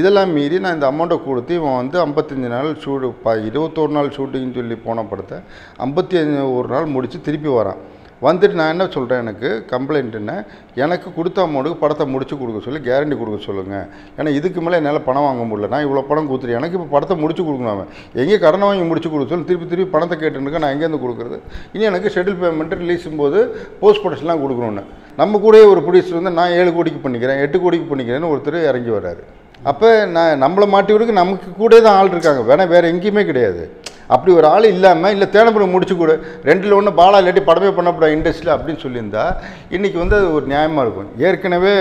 இதெல்லாம் மீறி நான் இந்த அமௌண்ட்டை கொடுத்து இவன் வந்து ஐம்பத்தஞ்சு நாள் ஷூட் ப இருபத்தோரு நாள் ஷூட்டிங்னு சொல்லி போன படத்தை ஐம்பத்தி அஞ்சு ஒரு நாள் முடித்து திருப்பி வரான். வந்துட்டு நான் என்ன சொல்கிறேன் எனக்கு? கம்ப்ளைண்ட்டுன்னு எனக்கு கொடுத்த அமௌண்ட்டுக்கு படத்தை முடிச்சு கொடுக்க சொல்லி கேரண்டி கொடுக்க சொல்லுங்கள் ஏன்னா இதுக்கு மேலே என்னால் பணம் வாங்க முடியல. நான் இவ்வளோ பணம் கொடுத்துரு எனக்கு இப்போ படத்தை முடிச்சு கொடுக்கணும் அவன். எங்கே கடனை வாங்கி முடிச்சு கொடுக்க சொல்லி திருப்பி திருப்பி பணத்தை கேட்டுருக்க நான் எங்கேருந்து கொடுக்குறது? இனி எனக்கு ஷெட்யூல் பேமெண்ட் ரிலீஸும் போது போஸ்ட் ப்ரொடக்ஷன்லாம் கொடுக்கணுன்னு நம்ம கூட ஒரு ப்ரொடியூசர் வந்து நான் ஏழு கோடிக்கு பண்ணிக்கிறேன் எட்டு கோடிக்கு பண்ணிக்கிறேன்னு ஒருத்தர் இறங்கி வர்றாரு. அப்போ நான் நம்மளை மாட்டி விடுக்கு நமக்கு கூட தான் ஆள் இருக்காங்க. வேணால் வேறு எங்கேயுமே கிடையாது. அப்படி ஒரு ஆள் இல்லாமல் இல்லை தேனபுரம் முடிச்சு கொடு ரெண்டில் ஒன்று பாலா இல்லாட்டி படமே பண்ணப்படாது இண்டஸ்ட்ரியில் அப்படின்னு சொல்லியிருந்தா இன்றைக்கி வந்து அது ஒரு நியாயமாக இருக்கும். ஏற்கனவே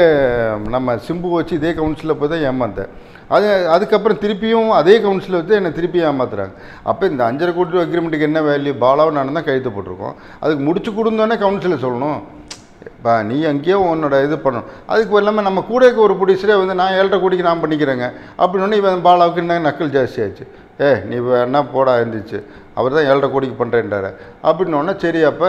நம்ம சிம்பு வச்சு இதே கவுன்சிலில் போய் தான் ஏமாந்தேன் அது அதுக்கப்புறம் திருப்பியும் அதே கவுன்சிலில் வச்சு என்னை திருப்பி ஏமாத்துறாங்க. அப்போ இந்த அஞ்சரை கோடி ரூபா அக்ரிமெண்ட்டுக்கு என்ன வேல்யூ பாலாவும் நான் தான் கையெழுத்து போட்டிருக்கோம். அதுக்கு முடிச்சு கொடுந்தோன்னே கவுன்சிலில் சொல்லணும். பா நீ அங்கேயோ உன்னோட இது பண்ணணும். அதுக்கு இல்லாமல் நம்ம கூட இருக்க ஒரு ப்ரொடியூசரே வந்து நான் ஏழரை கோடிக்கு நான் பண்ணிக்கிறேங்க. அப்படின்னு இவன் பாலாவுக்கு என்ன நக்கல் ஜாஸ்தியாச்சு ஏ நீ என்ன போடா இருந்துச்சு அவர் தான் ஏழரை கோடிக்கு பண்ணுறேன்றாரு அப்படின்னோடனே சரி அப்போ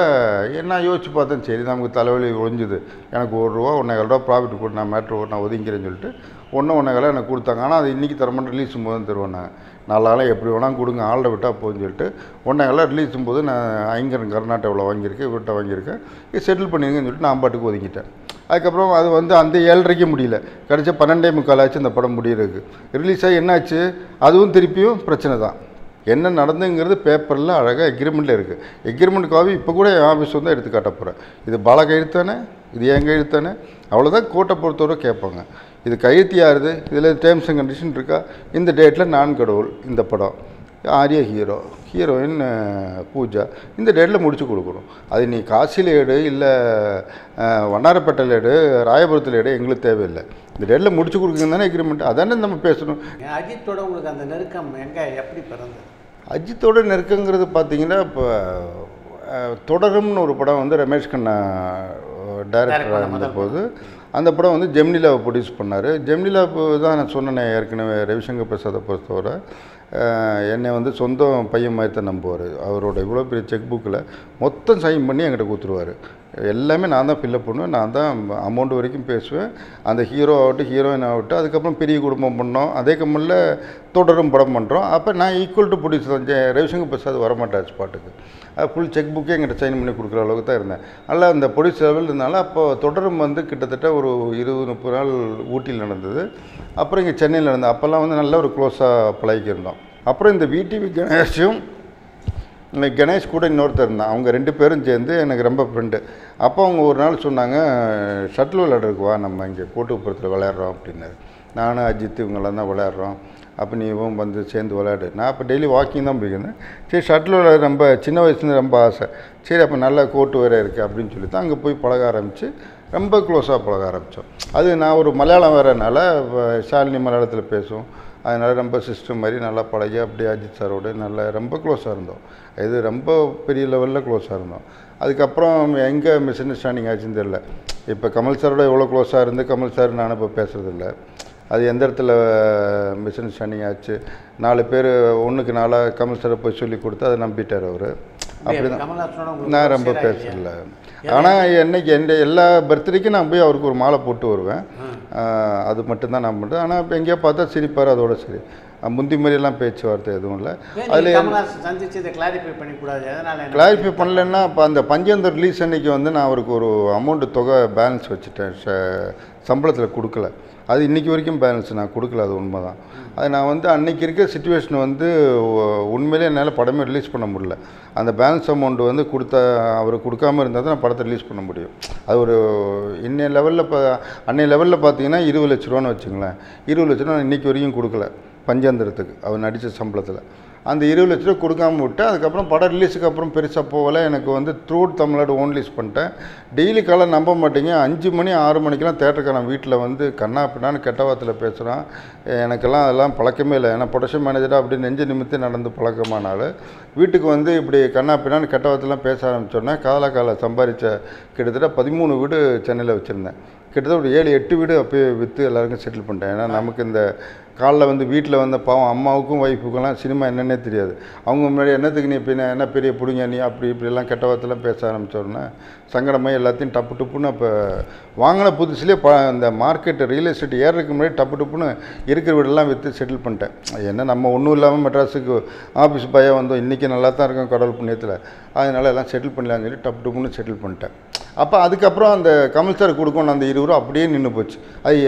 என்ன யோசிச்சு பார்த்தேன். சரி நமக்கு தலைவலி ஒழிஞ்சுது. எனக்கு ஒரு ரூபா ஒன்றே ரூபா ப்ராஃபிட் கொடு நான் மேட்ரு நான் ஒதுங்கிறேன்னு சொல்லிட்டு ஒன்று ஒன்றே காலம் எனக்கு கொடுத்தாங்க. ஆனால் அது இன்றைக்கி தரமாட்டேன் ரிலீஸும் போது தருவேன் நான். நாளால எப்படி வேணால் கொடுங்க ஆள்ட விட்டால் போதுன்னு சொல்லிட்டு ஒன்றே காலம் ரிலீஸும் போது நான் ஐங்கரன் கர்நாடகாவில் வாங்கியிருக்கேன் இவர்கிட்ட வாங்கியிருக்கேன். இது செட்டில் பண்ணிடுங்கன்னு சொல்லிட்டு நான் பாட்டுக்கு ஒதுங்கிட்டேன். அதுக்கப்புறம் அது வந்து அந்த ஏழரைக்கு முடியல. கிடச்ச பன்னெண்டே முக்கால் ஆச்சு அந்த படம் முடியறதுக்கு. ரிலீஸ் ஆகி என்னாச்சு? அதுவும் திருப்பியும் பிரச்சனை தான். என்ன நடந்துங்கிறது பேப்பரில் அழகாக எக்ரிமெண்ட்டில் இருக்குது எக்ரிமெண்ட் காப்பி இப்போ கூட என் ஆஃபீஸ் வந்து எடுத்து காட்ட போகிறேன் இது பாலா கையெழுத்தானே இது என் கையெழுத்தானே அவ்வளோதான் கோட்டை பொறுத்தவரை கேட்பாங்க. இது கையெழுத்து யாருது? இதில் டேர்ம்ஸ் அண்ட் கண்டிஷன் இருக்கா? இந்த டேட்டில் நான் கடவுள் இந்த படம். ஆரிய ஹீரோ. ஹீரோயின் பூஜா? இந்த டேட்டில் முடிச்சு கொடுக்கணும். அது நீ காசியில் எடு இல்லை வண்ணாரப்பேட்டையில் எடு ராயபுரத்தில் எடு எங்களுக்கு தேவையில்லை. இந்த டேட்டில் முடிச்சு கொடுக்குங்க தானே எக்ரிமெண்ட் அதானே நம்ம பேசணும். அஜித்தோட உங்களுக்கு அந்த நெருக்கம் எங்கே எப்படி பிறந்தது? அஜித்தோட நெருக்கங்கிறது பார்த்தீங்கன்னா இப்போ தொடரும்னு ஒரு படம் வந்து ரமேஷ் கண்ணா டைரக்டராக இருந்தபோது அந்த படம் வந்து ஜெமினிலா ப்ரொடியூஸ் பண்ணார். ஜெமினிலா தான் நான் சொன்னேனே ஏற்கனவே ரவிசங்கர் பிரசாதை பொறுத்தவரை. என்னை வந்து சொந்தம் பையன் மாதிரி தான் நம்புவார். அவரோட இவ்வளோ பெரிய செக் புக்கில் மொத்தம் சைன் பண்ணி என்கிட்ட கொடுத்துருவார். எல்லாமே நான் தான் ஃபில்லப் பண்ணுவேன். நான் தான் அமௌண்ட் வரைக்கும் பேசுவேன். அந்த ஹீரோ ஆகட்டும் ஹீரோயின் ஆகட்டும் அதுக்கப்புறம் பெரிய குடும்பம் பண்ணோம். அதே கம்மலில் தொடரும் படம் பண்ணுறோம் அப்போ நான் ஈக்குவல் டு ப்ரொடியூசர் தான் ரவிசங்கர் பிரசாத் வரமாட்டார் ஸ்பாட்டுக்கு ஃபுல் செக் புக்கே எங்கிட்ட சைன் பண்ணி கொடுக்குற அளவுக்கு தான் இருந்தேன். நல்லா அந்த பொலிஸ் லெவல் இருந்தால அப்போ தொடரும் வந்து கிட்டத்தட்ட ஒரு இருபது முப்பது நாள் ஊட்டியில் நடந்தது. அப்புறம் இங்கே சென்னையில் நடந்தது. அப்போல்லாம் வந்து நல்ல ஒரு க்ளோஸாக பழகிக்கிருந்தோம் அப்புறம் இந்த விடிவி கணேஷும் கணேஷ் கூட இன்னொருத்தர் இருந்தான். அவங்க ரெண்டு பேரும் சேர்ந்து எனக்கு ரொம்ப ஃப்ரெண்டு அப்போ அவங்க ஒரு நாள் சொன்னாங்க ஷட்டில் விளையாடுறதுக்கு வா நம்ம இங்கே கூட்டுப்புறத்தில் விளையாடுறோம் அப்படின்னாரு. நானும் அஜித் இவங்கெல்லாம் தான் விளையாடுறோம். அப்போ நீ இவன் வந்து சேர்ந்து விளையாடு. நான் அப்போ டெய்லி வாக்கிங் தான் போயிருந்தேன் சரி ஷட்டில் விளையாட ரொம்ப சின்ன வயசுலேருந்து ரொம்ப ஆசை. சரி அப்போ நல்ல கோட்டு வேறு இருக்குது அப்படின்னு சொல்லி தான் அங்கே போய் பழக ஆரம்பித்து ரொம்ப க்ளோஸாக பழக ஆரம்பித்தோம் அது நான் ஒரு மலையாளம் வேறனால ஷாலினி மலையாளத்தில் பேசுவோம். அதனால் ரொம்ப சிஸ்டம் மாதிரி நல்லா பழகி அப்படியே அஜித் சாரோட நல்லா ரொம்ப க்ளோஸாக இருந்தோம். இது ரொம்ப பெரிய லெவலில் க்ளோஸாக இருந்தோம். அதுக்கப்புறம் எங்கே மிஸ் அண்டர்ஸ்டாண்டிங் ஆச்சுன்னு தெரில இப்போ கமல் சாரோட எவ்வளோ க்ளோஸாக இருந்து கமல் சார் நானும் இப்போ பேசுகிறதில்ல அது எந்த இடத்துல மிஸ் அண்டர்ஸ்டாண்டிங் ஆச்சு? நாலு பேர் ஒன்றுக்கு நாளாக கமல் சாரை போய் சொல்லி கொடுத்து அதை நம்பிட்டார் அவர். அப்படி தான் கமல்ஹாசனோட உங்களுக்கு நான் ரொம்ப? பேசல. ஆனால் என்னைக்கு என் எல்லா பர்த்டேக்கும் நான் போய் அவருக்கு ஒரு மாலை போட்டு வருவேன். அது மட்டும்தான் நான் பண்ணுறேன் ஆனால் இப்போ எங்கேயோ பார்த்தா சிரிப்பார் அதோட சரி. முந்தி மாதிரியெல்லாம் பேச்சுவார்த்தை எதுவும் இல்லை. அதில் சந்திச்சு இதை கிளாரிஃபை பண்ணிக்கூடாது? பண்ணலன்னா இப்போ அந்த பஞ்சந்தர் ரிலீஸ் அன்னைக்கு வந்து நான் அவருக்கு ஒரு அமௌண்ட்டு தொகை பேலன்ஸ் வச்சுட்டேன் சம்பளத்தில் கொடுக்கல. அது இன்றைக்கி வரைக்கும் பேலன்ஸ் நான் கொடுக்கல அது உண்மை தான் அது நான் வந்து அன்னைக்கு இருக்க சுச்சுவேஷன் வந்து உண்மையிலே என்னால் படமே ரிலீஸ் பண்ண முடியல. அந்த பேலன்ஸ் அமௌண்ட் வந்து கொடுத்த அவர் கொடுக்காம இருந்தால் தான் நான் படத்தை ரிலீஸ் பண்ண முடியும். அது ஒரு இன்னைய லெவலில் இப்போ அன்னைய லெவலில் பார்த்தீங்கன்னா இருபது லட்ச ரூபான்னு வச்சுங்களேன் இருபது லட்ச ரூபா நான் இன்றைக்கி வரைக்கும் கொடுக்கல பஞ்சாந்திரத்துக்கு அவர் நடித்த சம்பளத்தில். அந்த இருபது லட்ச ரூபா கொடுக்காம விட்டு அதுக்கப்புறம் படம் ரிலீஸுக்கு அப்புறம் பெருசாக போகலை. எனக்கு வந்து த்ரூட் தமிழ்நாடு ஓன் ரிலீஸ் பண்ணிட்டேன். டெய்லி காலை நம்ப மாட்டீங்க. அஞ்சு மணி ஆறு மணிக்கெலாம் தேட்டருக்காரன் வீட்டில் வந்து கண்ணா பின்னான்னு கெட்ட வார்த்தையில் பேசுகிறான் எனக்கெல்லாம் அதெல்லாம் பழக்கமே இல்லை. ஏன்னா ப்ரொடக்ஷன் மேனேஜராக அப்படி நெஞ்சு நிமித்தி நடந்து பழக்கமானால வீட்டுக்கு வந்து இப்படி கண்ணா பின்னான்னு கெட்ட வார்த்தைலாம் பேச ஆரம்பிச்சோன்னே காலா காலை சம்பாதிச்ச கிட்டத்தட்ட பதிமூணு வீடு சென்னையில் வச்சுருந்தேன். கிட்டத்தட்ட ஒரு ஏழு எட்டு வீடு அப்போயே விற்று எல்லாருக்கும் செட்டில் பண்ணிட்டேன். ஏன்னா நமக்கு இந்த காலைல வந்து வீட்டில் வந்த பாவம் அம்மாவுக்கும் ஒய்ஃபுக்கெல்லாம் சினிமா என்னென்னே தெரியாது. அவங்க முன்னாடி என்னத்துக்கு நீ பின்ன என்ன பெரிய பிடிங்க நீ அப்படி இப்படிலாம் கெட்ட வார்த்தைலாம் பேச ஆரம்பித்தோடனே சங்கடமாக எல்லாத்தையும் டப்பு டப்புன்னு அப்போ வாங்கின புதுசுலேயே ப இந்த மார்க்கெட்டு ரியல் எஸ்டேட் ஏறதுக்கு முன்னாடி டப்பு டப்புன்னு இருக்கிற வீடெல்லாம் விற்று செட்டில் பண்ணிட்டேன். என்ன நம்ம ஒன்றும் இல்லாமல் மெட்ராஸுக்கு ஆஃபீஸ் பையன் வந்தோம். இன்றைக்கி நல்லா தான் இருக்கோம் கடவுள் புண்ணியத்தில். அதனால எல்லாம் செட்டில் பண்ணலான்னு சொல்லி டப்பு டப்புன்னு செட்டில் பண்ணிட்டேன். அப்போ அதுக்கப்புறம் அந்த கமல் சார் கொடுக்கணும் அந்த இருபது ரூபா அப்படியே நின்று போச்சு. அது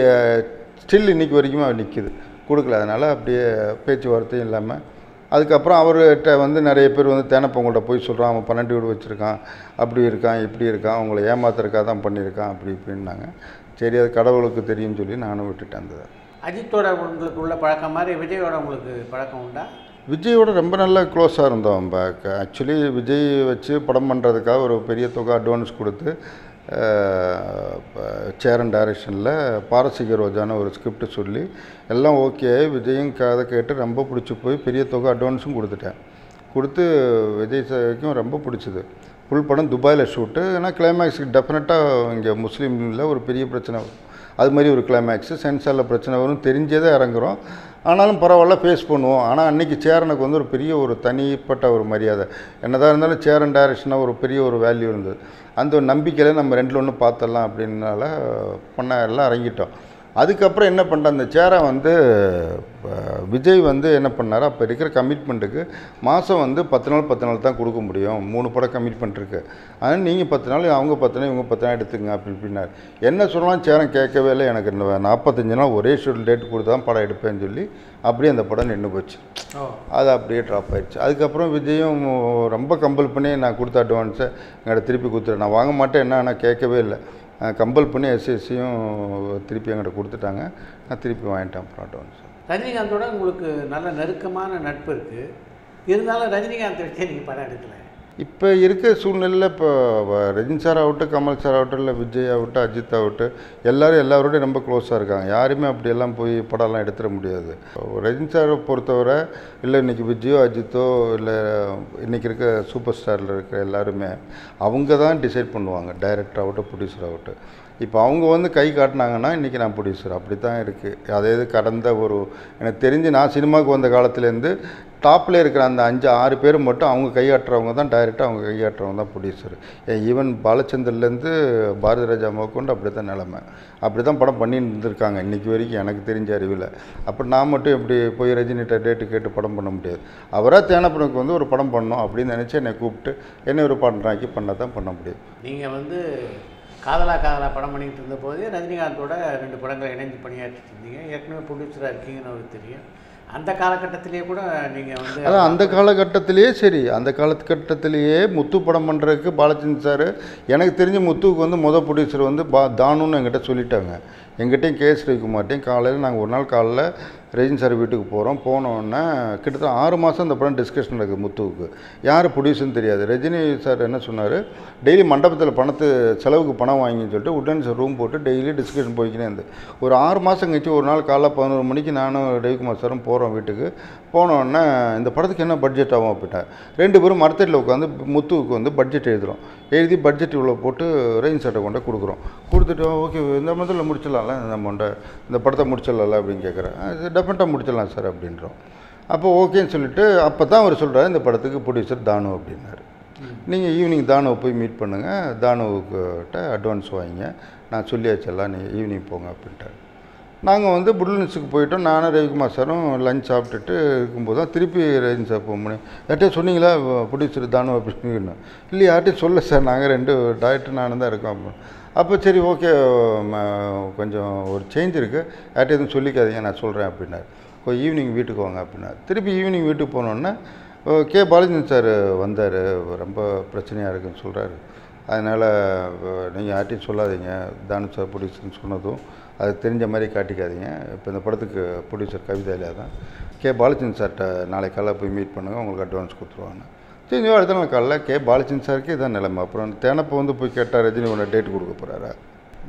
ஸ்டில் இன்னைக்கு வரைக்குமே நிற்கிது கொடுக்கல. அதனால் அப்படியே பேச்சுவார்த்தையும் இல்லாமல் அதுக்கப்புறம் அவர்கிட்ட வந்து நிறைய பேர் வந்து தேனப்பவங்கள்ட்ட போய் சொல்கிறான் அவன் பன்னெண்டு வீடு வச்சுருக்கான். அப்படி இருக்கான் இப்படி இருக்கான். அவங்கள ஏமாத்துறதுக்காக தான் பண்ணியிருக்கான். அப்படி இப்படின்னாங்க. சரி அது கடவுளுக்கு தெரியும்னு சொல்லி நானும் விட்டுட்டேன் அந்த அஜித்தோட உங்களுக்கு உள்ள பழக்கம் மாதிரி விஜயோட உங்களுக்கு பழக்கம் உண்டா? விஜயோட ரொம்ப நல்ல க்ளோஸாக இருந்தோம். ஆக்சுவலி விஜய் வச்சு படம் பண்ணுறதுக்காக ஒரு பெரிய தொகை அட்வான்ஸ் கொடுத்து சேரன் டைரக்ஷனில் பாரசீக ரோஜான ஒரு ஸ்கிரிப்ட் சொல்லி எல்லாம் ஓகே விஜயும் கதை கேட்டு ரொம்ப பிடிச்சி போய் பெரிய தொகை அட்வான்ஸும் கொடுத்துட்டேன். கொடுத்து விஜய் சாருக்கும் ரொம்ப பிடிச்சிது. ஃபுல் படம் துபாயில் ஷூட்டு ஏன்னா கிளைமேக்ஸுக்கு டெஃபினட்டாக இங்கே முஸ்லீமில் ஒரு பெரிய பிரச்சனை வரும். அது மாதிரி ஒரு கிளைமேக்ஸு சென்சாரில் பிரச்சனை வரும். தெரிஞ்சதே இறங்குறோம். ஆனாலும் பரவாயில்ல ஃபேஸ் பண்ணுவோம். ஆனால் அன்றைக்கி சேரனுக்கு வந்து ஒரு பெரிய ஒரு தனிப்பட்ட ஒரு மரியாதை. என்னதான் இருந்தாலும் சேரன் டைரக்ஷனாக ஒரு பெரிய ஒரு வேல்யூ இருந்தது. அந்த ஒரு நம்பிக்கையில் நம்ம ரெண்டில் ஒன்று பார்த்துடலாம் அப்படின்னால பண்ண எல்லாம் இறங்கிட்டோம். அதுக்கப்புறம் என்ன பண்ணிட்டேன் அந்த சேரை வந்து விஜய் வந்து என்ன பண்ணார் அப்போ இருக்கிற கமிட்மெண்ட்டுக்கு மாதம் வந்து பத்து நாள் பத்து நாள் தான் கொடுக்க முடியும். மூணு படம் கமிட்மெண்ட் இருக்குது அதனால் நீங்கள் பத்து நாள் அவங்க பத்து நாள் இவங்க பத்து நாள் எடுத்துங்க அப்படி இப்படின்னார் என்ன சொல்லலாம் சேரம் கேட்கவே இல்லை. எனக்கு இந்த நாற்பத்தஞ்சு நாள் ஒரே ஷெடியூல் டேட் கொடுத்து தான் படம் எடுப்பேன்னு சொல்லி அப்படியே அந்த படம் நின்று போச்சு. அது அப்படியே ட்ராப் ஆயிடுச்சு. அதுக்கப்புறம் விஜயும் ரொம்ப கம்பல் பண்ணி நான் கொடுத்த அட்வான்ஸை எங்கிட்ட திருப்பி கொடுத்துட்டேன். நான் வாங்க மாட்டேன் என்ன ஆனால் கேட்கவே இல்லை. கம்பல் பண்ணி எஸ்எஸ்சியும் திருப்பி எங்கிட்ட கொடுத்துட்டாங்க. நான் திருப்பி வாங்கிட்டேன் ப்ராடக்ட் ஒன்று சார் ரஜினிகாந்தோட உங்களுக்கு நல்ல நெருக்கமான நட்பு இருக்குது இருந்தாலும் ரஜினிகாந்த் வச்சே நீங்கள் படம் எடுக்கலை. இப்போ இருக்க சூழ்நிலையில் இப்போ ரஜின் ரஜினி சார் ஆகட்டும் கமல் சார் ஆகட்டும் இல்லை விஜய் ஆகட்டும் அஜித் ஆகட்டும் எல்லாரும் எல்லாரோடையும் ரொம்ப க்ளோஸாக இருக்காங்க. யாருமே அப்படியெல்லாம் போய் படம்லாம் எடுத்துட முடியாது. ரஜினி சாரை பொறுத்தவரை இல்லை இன்றைக்கி விஜயோ அஜித்தோ இல்லை இன்றைக்கி இருக்க சூப்பர் ஸ்டாரில் இருக்கிற எல்லாருமே அவங்க தான் டிசைட் பண்ணுவாங்க. டைரக்டர் ஆகட்டும் ப்ரொடியூசர் ஆகட்டும். இப்போ அவங்க வந்து கை காட்டினாங்கன்னா இன்றைக்கி நான் ப்ரொடியூசர் அப்படி தான் இருக்குது அதே இது கடந்த ஒரு எனக்கு தெரிஞ்சு நான் சினிமாவுக்கு வந்த காலத்துலேருந்து டாப்பில் இருக்கிற அந்த அஞ்சு ஆறு பேர் மட்டும் அவங்க கையாட்டுறவங்க தான் டைரெக்டாக அவங்க கையாட்டுறவங்க தான் ப்ரொடியூசர் ஈவன் பாலச்சந்தர்லேருந்து பாரதி ராஜா மோக்கொண்டு அப்படி தான் நிலமை. அப்படி தான் படம் பண்ணிட்டு இருந்திருக்காங்க. இன்றைக்கி வரைக்கும் எனக்கு தெரிஞ்ச அறிவில். அப்போ நான் மட்டும் எப்படி போய் ரஜினிகிட்ட டேட்டு கேட்டு படம் பண்ண முடியாது. அவராக தேனப்பனுக்கு வந்து ஒரு படம் பண்ணோம் அப்படின்னு நினச்சி என்னை கூப்பிட்டு என்ன ஒரு பாடனாக்கி பண்ணால் தான் பண்ண முடியும். நீங்கள் வந்து காதலா காதலா படம் பண்ணிக்கிட்டு இருந்தபோது ரஜினிகாந்தோட ரெண்டு படங்களை இணைந்து பணியாற்றிட்டு இருந்தீங்க. ஏற்கனவே ப்ரொடியூசராக இருக்கீங்கன்னு அவருக்கு தெரியும். அந்த காலகட்டத்திலேயே கூட நீங்கள் வந்து அதான் அந்த காலகட்டத்திலேயே சரி. அந்த காலகட்டத்திலேயே முத்து படம் பண்ணுறதுக்கு பாலச்சந்திரன் சார் எனக்கு தெரிஞ்ச முத்துவுக்கு வந்து முத ப்ரொடியூசர் வந்து பா தானுன்னு என்கிட்ட சொல்லிட்டாங்க. எங்கிட்டையும் கேஸ் ரவிக்குமார்ட்டையும் காலையில் நாங்கள் ஒரு நாள் காலைல ரஜினி சார் வீட்டுக்கு போகிறோம் போனோடனே கிட்டத்தட்ட ஆறு மாதம் இந்த படம் டிஸ்கஷன் நடக்குது முத்துவுக்கு. யார் ப்ரொடியூசர்னு தெரியாது. ரஜினி சார் என்ன சொன்னார்? டெய்லி மண்டபத்தில் பணத்து செலவுக்கு பணம் வாங்கின்னு சொல்லிட்டு உடனே சார் ரூம் போட்டு டெய்லி டிஸ்கஷன் போய்க்கினே இருந்து. ஒரு ஆறு மாதம் கழிச்சு ஒரு நாள் காலைல பதினோரு மணிக்கு நானும் ரவிக்குமார் சாரும் போகிறோம் வீட்டுக்கு. போனோடனே இந்த படத்துக்கு என்ன பட்ஜெட் ஆகும்? அப்படின்ட்டார். ரெண்டு பேரும் மரத்தட்டில் உட்காந்து முத்துவுக்கு வந்து பட்ஜெட் எழுதுகிறோம் எழுதி பட்ஜெட் இவ்வளோ போட்டு ரேஞ்ச் சட்டை கொண்டு கொடுக்குறோம். கொடுத்துட்டு ஓகே இந்த மதத்தில் முடிச்சிடலாம்ல நம்ம இந்த படத்தை முடிச்சிடலாம்ல அப்படின்னு கேட்குறேன். டெஃபினட்டாக முடிச்சிடலாம் சார் அப்படின்றோம். அப்போ ஓகேன்னு சொல்லிட்டு அப்போ தான் அவர் சொல்கிறாரு இந்த படத்துக்கு ப்ரொடியூசர் தானு அப்படின்னாரு. நீங்கள் ஈவினிங் தானுவை போய் மீட் பண்ணுங்கள் தானுவுக்கிட்ட அட்வான்ஸ் வாங்கிங்க. நான் சொல்லியாச்செல்லாம் நீங்கள் ஈவினிங் போங்க அப்படின்ட்டாரு. நாங்கள் வந்து புட்லன்ஸுக்கு போயிட்டோம். நானும் ரவிக்குமார் சாரும் லஞ்ச் சாப்பிட்டுட்டு இருக்கும்போது தான் திருப்பி ரஜினி சார் போக முடியும் யார்கிட்டயும் சொன்னீங்களா? ப்ரொடியூசர் தானு அப்படின்னு இல்லை யார்கிட்டையும் சொல்ல சார். நாங்கள் ரெண்டு டாக்டர் நானும் தான் இருக்கோம். அப்படின்னு அப்போ சரி ஓகே கொஞ்சம் ஒரு சேஞ்ச் இருக்குது யார்கிட்ட எதுவும் சொல்லிக்காதீங்க நான் சொல்கிறேன் அப்படின்னாரு. இப்போ ஈவினிங் வீட்டுக்கு வாங்க அப்படின்னாரு. திருப்பி ஈவினிங் வீட்டுக்கு போனோன்னே கே பாலச்சந்திரன் சார் வந்தார். ரொம்ப பிரச்சனையாக இருக்குன்னு சொல்கிறாரு அதனால் நீங்கள் யார்ட்டையும் சொல்லாதீங்க. தானு சார் ப்ரொடியூசர்னு சொன்னதும் அது தெரிஞ்ச மாதிரி காட்டிக்காதீங்க. இப்போ இந்த படத்துக்கு ப்ரொடியூசர் கவிதாலியா தான் கே பாலச்சந்திரன் சார்கிட்ட நாளைக்கு காலைல போய் மீட் பண்ணுங்கள் உங்களுக்கு அட்வான்ஸ் கொடுத்துருவாங்க. சரி அடுத்த நாள் காலைல கே பாலச்சந்திரன் சாருக்கு இதான் நிலைமை. அப்புறம் தேனப்போ வந்து போய் கேட்டால் ரஜினி ஒன்று டேட் கொடுக்க போகிறாரா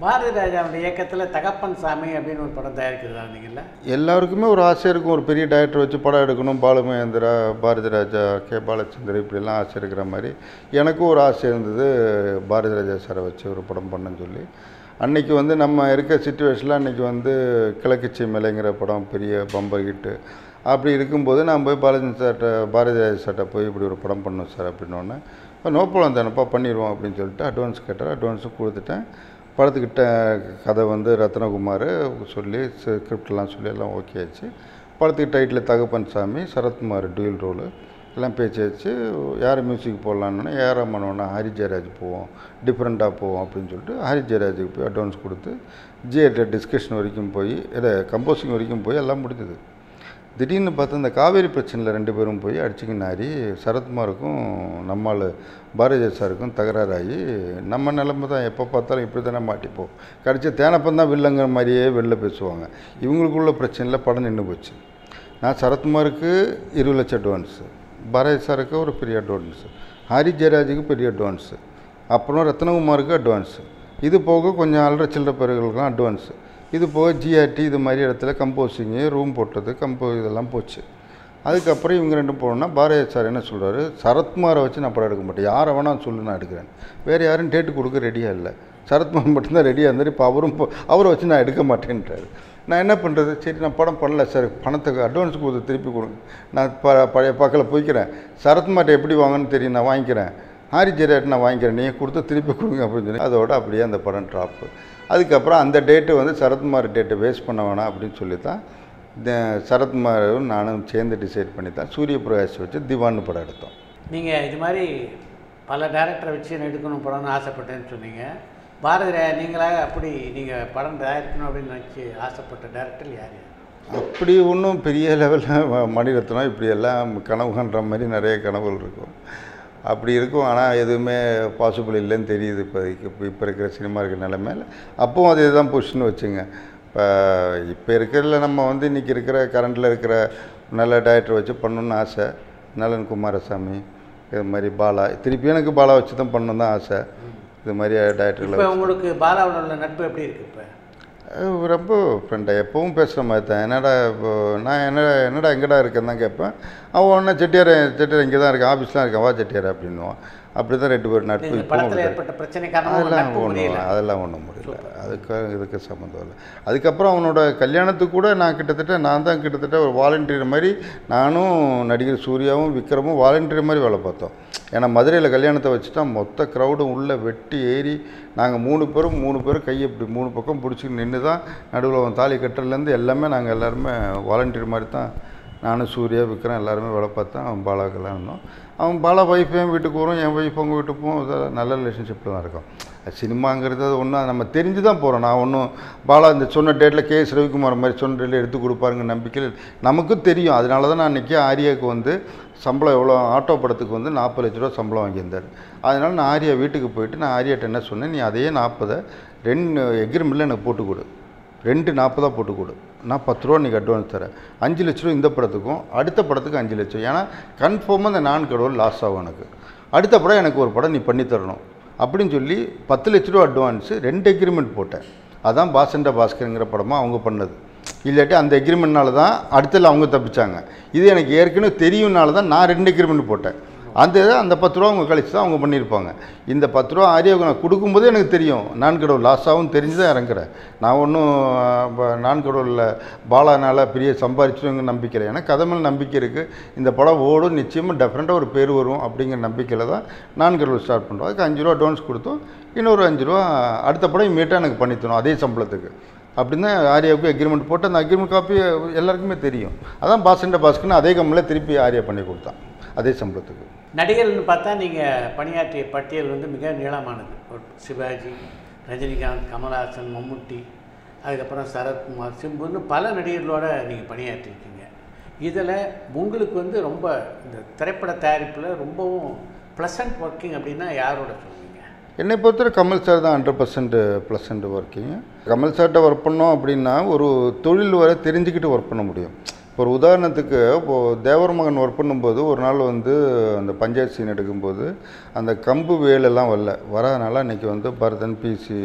பாரதி ராஜாவுடைய இயக்கத்தில் தகப்பன் சாமி அப்படின்னு ஒரு படம் தயாரிக்கிறதா இருந்தீங்கல்ல எல்லாருக்குமே ஒரு ஆசை இருக்கும். ஒரு பெரிய டைரக்டர் வச்சு படம் எடுக்கணும். பாலுமகேந்திரா பாரதி ராஜா கே பாலச்சந்தர் இப்படிலாம் ஆசை இருக்கிற மாதிரி. எனக்கும் ஒரு ஆசை இருந்தது பாரதி ராஜா சாரை வச்சு ஒரு படம் பண்ணேன்னு சொல்லி. அன்றைக்கி வந்து நம்ம இருக்க சுச்சுவேஷனில் அன்றைக்கி வந்து கிழக்கு மேலைங்கிற படம் பெரிய பம்பர் ஹிட்டு அப்படி இருக்கும்போது நான் போய் பாலாஜி சார்கிட்ட பாரதிராஜ் சார்கிட்ட போய் இப்படி ஒரு படம் பண்ணணும் சார் அப்படின்னோடனே நோ ப்ராப்ளம் தானப்பா பண்ணிடுவோம் அப்படின்னு சொல்லிட்டு அட்வான்ஸ் கேட்டார். அட்வான்ஸும் கொடுத்துட்டேன். படத்துக்கிட்ட கதை வந்து ரத்னகுமார் சொல்லி ஸ்கிரிப்ட்லாம் சொல்லி எல்லாம் ஓகே ஆச்சு. படத்துக்கு டைட்டில் தகப்பன் சாமி சரத்குமார் டூயல் ரோலு எல்லாம் பேச்சு வச்சு யார் மியூசிக் போடலான்னு ஏஆர் ரமணோன்னா ஹரி ஜெயராஜ் போவோம் டிஃப்ரெண்ட்டாக போவோம் அப்படின்னு சொல்லிட்டு ஹரி ஜெயராஜுக்கு போய் அட்வான்ஸ் கொடுத்து ஜிஏட்ட டிஸ்கஷன் வரைக்கும் போய் இதை கம்போசிங் வரைக்கும் போய் எல்லாம் முடிஞ்சது. திடீர்னு பார்த்தா இந்த காவேரி பிரச்சனையில் ரெண்டு பேரும் போய் அடிச்சுக்கினாரி சரத்குமாருக்கும் நம்மால் பாரதிய சாருக்கும் தகராறாகி நம்ம நிலமை தான் எப்போ பார்த்தாலும் இப்படி தானே மாட்டிப்போம் கடிச்ச தேனப்பம் தான் வில்லங்கிற மாதிரியே வெளில பேசுவாங்க. இவங்களுக்குள்ள பிரச்சனையில் படம் நின்று போச்சு. நான் சரத்குமாருக்கு இருபது லட்சம் அட்வான்ஸு பாரதி சாருக்கு ஒரு பெரிய அட்வான்ஸு ஹரி ஜெயராஜுக்கு பெரிய அட்வான்ஸு அப்புறம் ரத்னகுமாருக்கு அட்வான்ஸு இது போக கொஞ்சம் அல்ற சில்லற பேர்களுக்கெல்லாம் அட்வான்ஸு இது போக ஜிஆர்டி இது மாதிரி இடத்துல கம்போசிங்கு ரூம் போட்டது கம்போ இதெல்லாம் போச்சு. அதுக்கப்புறம் இவங்க ரெண்டும் போனோம்னா பாரதிய சார் என்ன சொல்கிறாரு சரத்குமாரை வச்சு நான் படம் எடுக்க மாட்டேன். யாரை வேணால் சொல்லு நான் எடுக்கிறேன். வேறு யாரும் டேட்டு கொடுக்க ரெடியாக இல்லை. சரத்குமார் மட்டும்தான் ரெடியாக இருந்தார். இப்போ அவரும் அவரை வச்சு நான் எடுக்க மாட்டேன்றாரு. நான் என்ன பண்ணுறது சரி நான் படம் பண்ணல சார் பணத்துக்கு அட்வான்ஸ் கொடுத்து திருப்பி கொடுங்க நான் ப பழைய பக்கத்தில் போய்க்கிறேன். சரத்குமார்ட்ட எப்படி வாங்கன்னு தெரியும் நான் வாங்கிக்கிறேன். ஹாரி ஜெராட் நான் வாங்கிக்கிறேன். நீங்கள் கொடுத்து திருப்பி கொடுங்க அப்படின்னு சொல்லி அதோட அப்படியே அந்த படம் ட்ராப்பு அதுக்கப்புறம் அந்த டேட்டு வந்து சரத்குமார் டேட்டை வேஸ்ட் பண்ண வேணாம் அப்படின்னு சொல்லி தான் சரத்குமாரும் நானும் சேர்ந்து டிசைட் பண்ணி தான் சூரிய பிரகாஷ் வச்சு திவான்னு படம் எடுத்தோம். நீங்கள் இது மாதிரி பல டேரக்டரை வச்சு நான் எடுக்கணும் படம்னு ஆசைப்பட்டேன்னு சொன்னீங்க. பாரதி நீங்களாக நீங்களா அப்படி நீங்கள் படம் தயாரிக்கணும் அப்படின்னு நினச்சி ஆசைப்பட்ட டேரக்டர் யார்? அப்படி ஒன்றும் பெரிய லெவலில் மணிரத்னம் இப்படி எல்லாம் கனவு மாதிரி நிறைய கனவுகள் இருக்கும். அப்படி இருக்கும். ஆனால் எதுவுமே பாசிபிள் இல்லைன்னு தெரியுது இப்போதைக்கு. இப்போ இப்போ இருக்கிற சினிமா இருக்கிற நிலைமையில் அப்பவும் அதே தான் பொசிஷன் வச்சுங்க. இப்போ இப்போ இருக்கிறதுல நம்ம வந்து இன்றைக்கி இருக்கிற கரண்டில் இருக்கிற நல்ல டேரக்டர் வச்சு பண்ணணும்னு ஆசை. நலன் குமாரசாமி இது மாதிரி பாலா. திருப்பி எனக்கு பாலா வச்சு தான் பண்ணணும் தான் ஆசை. இது மாதிரி டேரக்டர்களை இப்போ உங்களுக்கு பாலாவோட உள்ள நட்பு எப்படி இருக்குது இப்போ? ரொம்ப ஃப்ரெண்டாக எப்பவும் பேசுகிற மாதிரி தான். என்னடா இப்போ நான் என்ன என்னடா எங்கடா இருக்கேன்னு தான் கேட்பேன். அவன் ஒன்று செட்டியார் செட்டியார் இங்கே தான் இருக்கேன் ஆஃபீஸ்லாம் இருக்கேன் வா செட்டியார் அப்படின்னுவான். அப்படி தான் ரெண்டு பேர் நட்பு அதெல்லாம் ஒன்றும் அதெல்லாம் ஒன்றும் முடியல அதுக்கு இதுக்கு சம்மந்தம் இல்லை. அதுக்கப்புறம் அவனோட கல்யாணத்துக்கு கூட நான் கிட்டத்தட்ட நான் தான் கிட்டத்தட்ட ஒரு வாலண்டியர் மாதிரி நானும் நடிகர் சூர்யாவும் விக்ரமும் வாலண்டியர் மாதிரி வேலை பார்த்தோம். ஏன்னா மதுரையில் கல்யாணத்தை வச்சுட்டா மொத்த க்ரௌடும் உள்ளே வெட்டி ஏறி நாங்கள் மூணு பேரும் மூணு பேரும் கையை இப்படி மூணு பக்கம் பிடிச்சி நின்று தான் நடுவில் அவன் தாலி கட்டுறதுலேருந்து எல்லாமே நாங்கள் எல்லாருமே வாலண்டியர் மாதிரி தான் நானும் சூர்யா விக்ரம் எல்லாருமே வேலை பார்த்தேன் அவன் பாலாக்கெல்லாம் இருந்தோம். அவன் பாலா ஒய்ஃப் என் வீட்டுக்கு வரும் என் ஒய்ஃப் அவங்க வீட்டுக்கு நல்ல ரிலேஷன்ஷிப்பில் தான் இருக்கும். சினிமாங்கிறது அது ஒன்றா நம்ம தெரிஞ்சு தான் போகிறோம் நான் ஒன்றும் பாலா இந்த சொன்ன டேட்டில் கே எஸ் ரவிக்குமார் மாதிரி சொன்ன டேட்டில் எடுத்து கொடுப்பாருங்க நம்பிக்கையில் நமக்கும் தெரியும். அதனால தான் நான் அன்றைக்கி ஆரியாவுக்கு வந்து சம்பளம் எவ்வளோ ஆட்டோ படத்துக்கு வந்து நாற்பது லட்ச ரூபா சம்பளம் வாங்கியிருந்தார். அதனால் நான் ஆரியா வீட்டுக்கு போயிட்டு நான் ஆரியாட்ட என்ன சொன்னேன் நீ அதையே நாற்பதை ரெண்டு எக்ரிமெண்ட்டில் எனக்கு போட்டு கொடு. ரெண்டு நாற்பதாக போட்டு கொடு. நான் பத்து ரூபா நீக்கு அட்வான்ஸ் தரேன். அஞ்சு லட்ச ரூபா இந்த படத்துக்கும் அடுத்த படத்துக்கு அஞ்சு லட்சம். ஏன்னா கன்ஃபார்மாக அந்த நான்கு கடவுள் லாஸ் ஆகும் எனக்கு அடுத்த படம் எனக்கு ஒரு படம் நீ பண்ணி தரணும். அப்படின்னு சொல்லி பத்து லட்ச ரூபா அட்வான்ஸு ரெண்டு எக்ரிமெண்ட் போட்டேன். அதான் பாசண்ட பாஸ்கருங்கிற படமாக அவங்க பண்ணது. இல்லாட்டி அந்த எக்ரிமெண்ட்னால தான் அடுத்தல அவங்க தப்பிச்சாங்க. இது எனக்கு ஏற்கனவே தெரியும்னால தான் நான் ரெண்டு எக்ரிமெண்ட் போட்டேன். அந்த இதை அந்த பத்து ரூபா அவங்க கழிச்சு தான் அவங்க பண்ணியிருப்பாங்க. இந்த பத்து ரூபா ஆரியாவுக்கு நான் கொடுக்கும்போதே எனக்கு தெரியும். நான் கடவுள் லாஸாகவும் தெரிஞ்சு தான் இறங்குறேன். நான் ஒன்றும் நான் கடவுளில் பாலானால் பெரிய சம்பாரிச்சுங்க நம்பிக்கிறேன் ஏன்னா கதை மேலே நம்பிக்கை இருக்குது இந்த படம் ஓடும் நிச்சயமாக டெஃபரெண்ட்டாக ஒரு பேர் வரும் அப்படிங்கிற நம்பிக்கையில் தான் நான் கடவுள் ஸ்டார்ட் பண்ணுறோம் அதுக்கு அஞ்சு ரூபா அட்வான்ஸ் கொடுத்தோம். இன்னொரு அஞ்சு ரூபா அடுத்த படம் இமீடியட்டாக எனக்கு பண்ணித்தணும் அதே சம்பளத்துக்கு. அப்படின்னு தான் ஆரியாவுக்கு அக்ரிமெண்ட் போட்டு அந்த அக்ரிமெண்ட் காப்பி எல்லாருக்குமே தெரியும். அதான் பாசண்ட பாஸ்க்குன்னு அதே கம்பெனியில் திருப்பி ஆரியா பண்ணி கொடுத்தான் அதே சம்பளத்துக்கு. நடிகர்னு பார்த்தா நீங்கள் பணியாற்றிய பட்டியல் வந்து மிக நீளமானது. சிவாஜி ரஜினிகாந்த் கமல்ஹாசன் மம்முட்டி அதுக்கப்புறம் சரத்குமார் சிம்புன்னு பல நடிகர்களோட நீங்கள் பணியாற்றிருக்கீங்க. இதில் உங்களுக்கு வந்து ரொம்ப இந்த திரைப்பட தயாரிப்பில் ரொம்பவும் ப்ளசண்ட் ஒர்க்கிங் அப்படின்னா யாரோட சொல்லுவீங்க என்னை பொறுத்தவரை கமல் சார் தான் hundred percent pleasant working Kamal சார்கிட்ட ஒர்க் பண்ணோம் அப்படின்னா ஒரு தொழில் வர தெரிஞ்சுக்கிட்டு ஒர்க் பண்ண முடியும். இப்போ ஒரு உதாரணத்துக்கு இப்போது தேவர் மகன் ஒர்க் பண்ணும்போது ஒரு நாள் வந்து அந்த பஞ்சாயத்து சீன் எடுக்கும்போது அந்த கம்பு வேலெல்லாம் வரல. வராதனால அன்றைக்கி வந்து பரதன் பிசி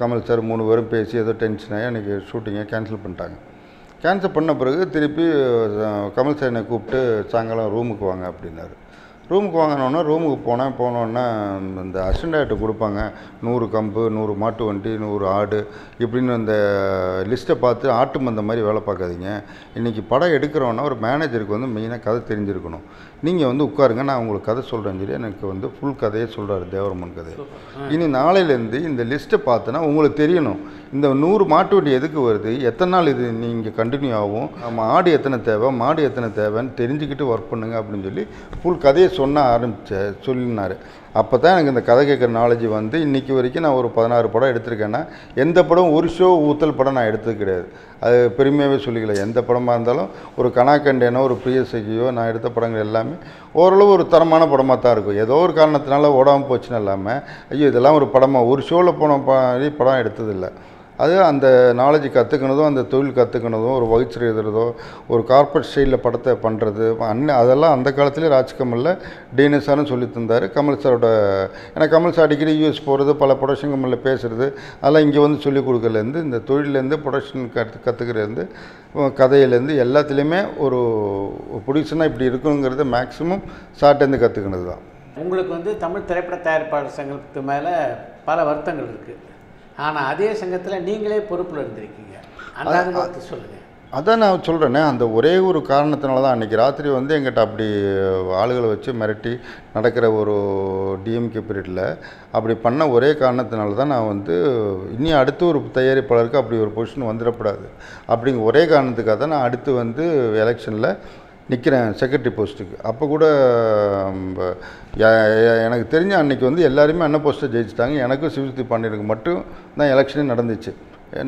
கமல் சார் மூணு பேரும் பேசி ஏதோ டென்ஷன் ஆகி அன்றைக்கி ஷூட்டிங்கை கேன்சல் பண்ணிட்டாங்க. கேன்சல் பண்ண பிறகு திருப்பி கமல் சார் என்னை கூப்பிட்டு சாயங்காலம் ரூமுக்கு வாங்க அப்படின்னாரு. ரூமுக்கு வாங்கினோன்னா ரூமுக்கு போனேன் போனோன்னே இந்த அசிஸ்டண்ட்டாகிட்ட கொடுப்பாங்க. நூறு கம்பு நூறு மாட்டு வண்டி நூறு ஆடு இப்படின்னு அந்த லிஸ்ட்டை பார்த்து ஆட்டு மந்த மாதிரி வேலை பார்க்காதீங்க. இன்றைக்கி படம் எடுக்கிறோன்னா ஒரு மேனேஜருக்கு வந்து மெயினாக கதை தெரிஞ்சிருக்கணும். நீங்கள் வந்து உட்காருங்க நான் உங்களுக்கு கதை சொல்கிறேன்னு சொல்லி எனக்கு வந்து ஃபுல் கதையே சொல்கிறாரு தேவரமன் கதையை இனி நாளையிலேருந்து இந்த லிஸ்ட்டை பார்த்தோன்னா உங்களுக்கு தெரியணும். இந்த நூறு மாட்டு வண்டி எதுக்கு வருது? எத்தனை நாள் இது நீங்கள் கண்டினியூ ஆகும்? ஆடு எத்தனை தேவை? மாடு எத்தனை தேவைன்னு தெரிஞ்சுக்கிட்டு ஒர்க் பண்ணுங்க அப்படின்னு சொல்லி ஃபுல் கதையை சொன்ன ஆரம்பிச்ச சொல்லினார். அப்போ தான் எனக்கு இந்த கதை கேட்குற நாலேஜ் வந்து இன்றைக்கி வரைக்கும் நான் ஒரு பதினாறு படம் எடுத்திருக்கேன்னா எந்த படம் ஒரு ஷோ ஊத்தல் படம் நான் எடுத்தது கிடையாது. அது பெருமையாகவே சொல்லிக்கல. எந்த படமாக இருந்தாலும் ஒரு கனாக்கண்டேனோ ஒரு பிஎஸ்ஐக்கியோ நான் எடுத்த படங்கள் எல்லாமே ஓரளவு ஒரு தரமான படமாக தான் இருக்கும். ஏதோ ஒரு காரணத்தினால ஓடாமல் போச்சுன்னு இல்லாமல் ஐயோ இதெல்லாம் ஒரு படமாக ஒரு ஷோவில் போன படம் எடுத்ததில்லை. அது அந்த நாலேஜ் கற்றுக்கினதும் அந்த தொழில் கற்றுக்கினதும் ஒரு வகுச்சர் எழுதுறதோ ஒரு கார்ப்பரேட் ஸ்டைலில் படத்தை பண்ணுறது அன்ன அதெல்லாம் அந்த காலத்துலேயே ராஜ்கமலில் டிஎன்எஸ் சாரும் சொல்லி தந்தார். கமல் சாரோட ஏன்னா கமல் சார் அடிக்கடி யூஎஸ் போகிறது பல ப்ரொடக்ஷன் கம்பெனியில் பேசுகிறது அதெல்லாம் இங்கே வந்து சொல்லிக் கொடுக்கலேருந்து இந்த தொழிலேருந்து ப்ரொடக்ஷன் கற்று கற்றுக்கிறதுலேருந்து கதையிலேருந்து எல்லாத்துலேயுமே ஒரு ப்ரொடியூஷனாக இப்படி இருக்குங்கிறது மேக்ஸிமம் சார்ட்டேருந்து கற்றுக்கினது தான் உங்களுக்கு வந்து தமிழ் திரைப்பட தயாரிப்பாளர் சங்கத்து மேலே பல வருத்தங்கள் இருக்குது ஆனால் அதே சங்கத்தில் நீங்களே பொறுப்பில் இருந்திருக்கீங்க. அந்த அனுபவத்தை சொல்லுங்கள் அதான் நான் சொல்கிறேனே அந்த ஒரே ஒரு காரணத்தினால தான் அன்றைக்கி ராத்திரி வந்து எங்கிட்ட அப்படி ஆளுகளை வச்சு மிரட்டி நடக்கிற ஒரு டிஎம்கே பீரியடில் அப்படி பண்ண ஒரே காரணத்தினால தான் நான் வந்து இனி அடுத்து ஒரு தயாரிப்பாளருக்கு அப்படி ஒரு பொசிஷன் வந்துடக்கூடாது. அப்படிங்கிற ஒரே காரணத்துக்காக தான் நான் அடுத்து வந்து எலெக்ஷனில் நிற்கிறேன் செக்ரட்டரி போஸ்ட்டுக்கு அப்போ கூட எனக்கு தெரிஞ்ச அன்றைக்கி வந்து எல்லாருமே அண்ணன் போஸ்ட்டை ஜெயிச்சிட்டாங்க. எனக்கும் சிவசக்தி பாண்டியனுக்கு மட்டும் தான் எலெக்ஷனே நடந்துச்சு.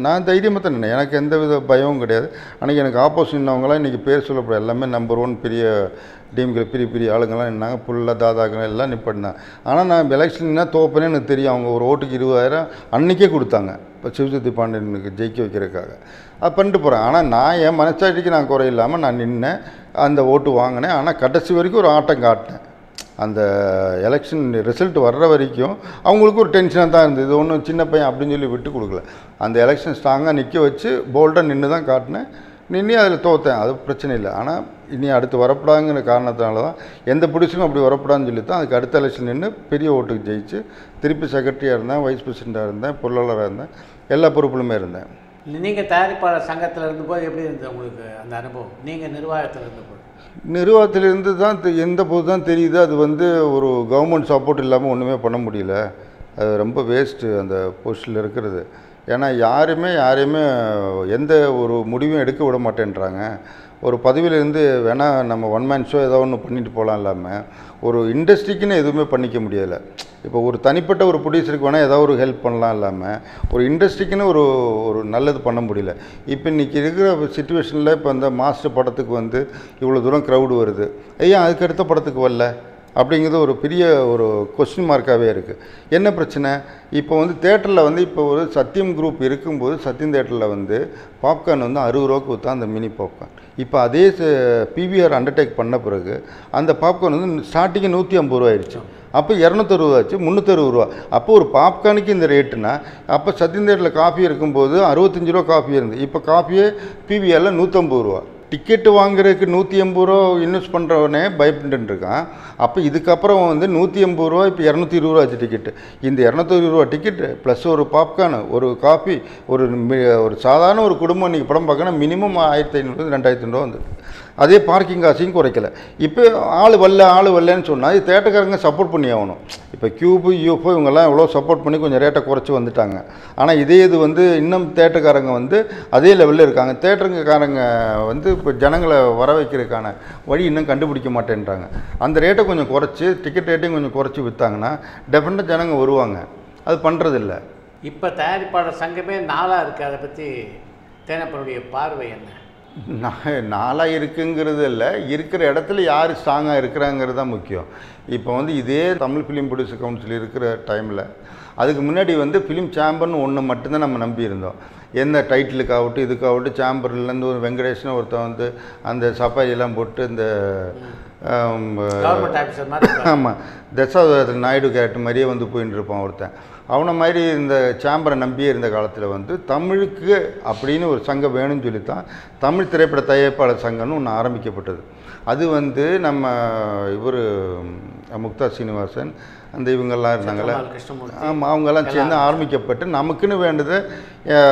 நான் தைரியமாக தான் நின்னேன். எனக்கு எந்த வித பயமும் கிடையாது. அன்றைக்கி எனக்கு ஆப்போசிட் நின்னவங்களாம் இன்றைக்கி பேர் சொல்லப்படும் எல்லாமே நம்பர் ஒன் பெரிய டீம்கள் பெரிய பெரிய ஆளுங்கள்லாம் நின்னாங்க. புல்லாக தாதாக்கள் எல்லாம் நிப்பாட்டினாங்க. ஆனால் நான் எலெக்ஷன்னா தோப்பனே எனக்கு தெரியும். அவங்க ஒரு ஓட்டுக்கு இருபதாயிரம் அன்றைக்கே கொடுத்தாங்க. இப்போ சிவசக்தி பாண்டியனுக்கு ஜெயிக்க வைக்கிறதுக்காக. பண்ணிட்டு போகிறேன் ஆனால் நான் என் மனசாட்சிக்கு நான் குறையில்லாமல் நான் நின்னேன். அந்த ஓட்டு வாங்கினேன். ஆனால் கடைசி வரைக்கும் ஒரு ஆட்டம் காட்டினேன். அந்த எலெக்ஷன் ரிசல்ட் வர்ற வரைக்கும் அவங்களுக்கு ஒரு டென்ஷனாக தான் இருந்தது. இது ஒன்றும் சின்ன பையன் அப்படின்னு சொல்லி விட்டு கொடுக்கல. அந்த எலெக்ஷன் ஸ்ட்ராங்காக நிற்க வச்சு போல்டாக நின்று தான் காட்டினேன். நின்று அதில் தோத்தேன். அது பிரச்சனை இல்லை. ஆனால் இனி அடுத்து வரப்படாங்கிற காரணத்தினால தான் எந்த பிடிச்சும் அப்படி வரப்படான்னு சொல்லி தான் அதுக்கு அடுத்த எலெக்ஷன் நின்று பெரிய ஓட்டுக்கு ஜெயிச்சு திருப்பி செக்ரட்டரியாக இருந்தேன் வைஸ் பிரசிடெண்ட்டாக இருந்தேன் பொருளாளராக இருந்தேன் எல்லா பொறுப்புலுமே இருந்தேன். நீங்கள் தயாரிப்பாளர் சங்கத்தில் இருந்தபோது எப்படி இருந்தது உங்களுக்கு அந்த அனுபவம்? நீங்கள் நிர்வாகத்தில் இருந்தபோது. நிர்வாகத்திலிருந்து தான் எந்த போது தான் தெரியுது அது வந்து ஒரு கவர்மெண்ட் சப்போர்ட் இல்லாமல் ஒன்றுமே பண்ண முடியல. அது ரொம்ப வேஸ்ட்டு அந்த போஸ்டில் இருக்கிறது. ஏன்னா யாருமே யாரையுமே எந்த ஒரு முடிவும் எடுக்க விட மாட்டேன்றாங்க. ஒரு பதவியிலேருந்து வேணால் நம்ம ஒன் மேன் ஷோ ஏதோ ஒன்று பண்ணிட்டு போகலாம் இல்லாமல் ஒரு இண்டஸ்ட்ரிக்குன்னு எதுவுமே பண்ணிக்க முடியலை. இப்போ ஒரு தனிப்பட்ட ஒரு ப்ரொடியூசருக்கு வேணால் ஏதாவது ஒரு ஹெல்ப் பண்ணலாம் இல்லாமல் ஒரு இண்டஸ்ட்ரிக்குன்னு ஒரு ஒரு நல்லது பண்ண முடியல. இப்போ இன்றைக்கி இருக்கிற சுச்சுவேஷனில் இப்போ இந்த மாஸ்டர் படத்துக்கு வந்து இவ்வளோ தூரம் க்ரௌடு வருது. ஐயா அதுக்கு அடுத்த படத்துக்கு வரல? அப்படிங்கிறது ஒரு பெரிய ஒரு கொஸ்டின் மார்க்காகவே இருக்குது என்ன பிரச்சனை? இப்போ வந்து தேட்டரில் வந்து இப்போ ஒரு சத்தியம் குரூப் இருக்கும்போது சத்தியம் தேட்டரில் வந்து பாப்கார்ன் வந்து அறுபது ரூபாய்க்கு விற்றா அந்த மினி பாப்கார்ன் இப்போ அதே பிவிஆர் அண்டர்டேக் பண்ண பிறகு அந்த பாப்கார்ன் வந்து ஸ்டார்டிங்கு நூற்றி ஐம்பது ரூபா ஆயிடுச்சு. அப்போ இரநூத்தறுபது ஆச்சு முந்நூற்றறுபது ரூபா. அப்போ ஒரு பாப்கார்னுக்கு இந்த ரேட்டுனா அப்போ சத்தியம் தேட்டரில் காஃபி இருக்கும்போது அறுபத்தஞ்சு ரூபா காஃபி இருந்து இப்போ காஃபியே பிவிஆரில் நூற்றம்பது ரூபா. டிக்கெட்டு வாங்குறதுக்கு நூற்றி எண்பது ரூபா இன்வெஸ்ட் பண்ணுறவனே பயப்பட்டுருக்கான் அப்போ இதுக்கப்புறம் வந்து நூற்றி எண்பது ரூபா இப்போ இரநூத்தி இருபது ரூபா ஆச்சு டிக்கெட்டு இந்த இரநூத்தி இருபது ரூபா டிக்கெட்டு ப்ளஸ் ஒரு பாப்கார்னு ஒரு காஃபி ஒரு மி- ஒரு சாதாரண ஒரு குடும்பம் இன்றைக்கி படம் பார்க்கணும் மினிமம் ஆயிரத்தி ஐநூறு ரெண்டாயிரத்தி ரூபா வந்துருக்கு அதே பார்க்கிங் காசையும் குறைக்கல. இப்போ ஆள் வரல ஆள் வரலன்னு சொன்னால் இது தேட்டக்காரங்க சப்போர்ட் பண்ணி ஆகணும். இப்போ கியூபு யூஃபோ இவங்கெல்லாம் எவ்வளோ சப்போர்ட் பண்ணி கொஞ்சம் ரேட்டை குறைச்சி வந்துட்டாங்க. ஆனால் இதே இது வந்து இன்னும் தேட்டருக்காரங்க வந்து அதே லெவலில் இருக்காங்க. தேட்டருங்கக்காரங்க வந்து இப்போ ஜனங்களை வர வைக்கிறதுக்கான வழி இன்னும் கண்டுபிடிக்க மாட்டேன்றாங்க. அந்த ரேட்டை கொஞ்சம் குறைச்சி டிக்கெட் ரேட்டையும் கொஞ்சம் குறைச்சி விற்றாங்கன்னா டெஃபினட்டாக ஜனங்க வருவாங்க. அது பண்ணுறதில்ல இப்போ தயாரிப்பாளர் சங்கமே நாளாக இருக்குது அதை பற்றி தேனப்பனுடைய பார்வை என்ன? நாளாக இருக்குங்கிறது இல்லை. இருக்கிற இடத்துல யார் ஸ்ட்ராங்காக இருக்கிறாங்கிறது தான் முக்கியம். இப்போ வந்து இதே தமிழ் ஃபிலிம் ப்ரொடியூசர் கவுன்சில் இருக்கிற டைமில் அதுக்கு முன்னாடி வந்து ஃபிலிம் சேம்பர்னு ஒன்று மட்டும்தான் நம்ம நம்பி இருந்தோம். எந்த டைட்டிலுக்காகட்டும் இதுக்காகட்டும் சேம்பர்லேருந்து ஒரு வெங்கடேஷ்னு ஒருத்தன் வந்து அந்த சப்பாரியெல்லாம் போட்டு இந்த. ஆமாம் தசாவதாரத்தில் நாயுடு கேரக்டர் மாதிரியே வந்து போயின்னு இருப்பான் ஒருத்தன். அவனை மாதிரி இந்த சாம்பரை நம்பியே இருந்த காலத்தில் வந்து தமிழுக்கு அப்படின்னு ஒரு சங்கம் வேணும்னு சொல்லி தான் தமிழ் திரைப்பட தயாரிப்பாளர் சங்கம்னு ஒன்று ஆரம்பிக்கப்பட்டது. அது வந்து நம்ம இவர் முக்தா சீனிவாசன் அந்த இவங்கெல்லாம் கிருஷ்ணமூர்த்தி. ஆமாம் அவங்கெல்லாம் சேர்ந்து ஆரம்பிக்கப்பட்டு நமக்குன்னு வேண்டதை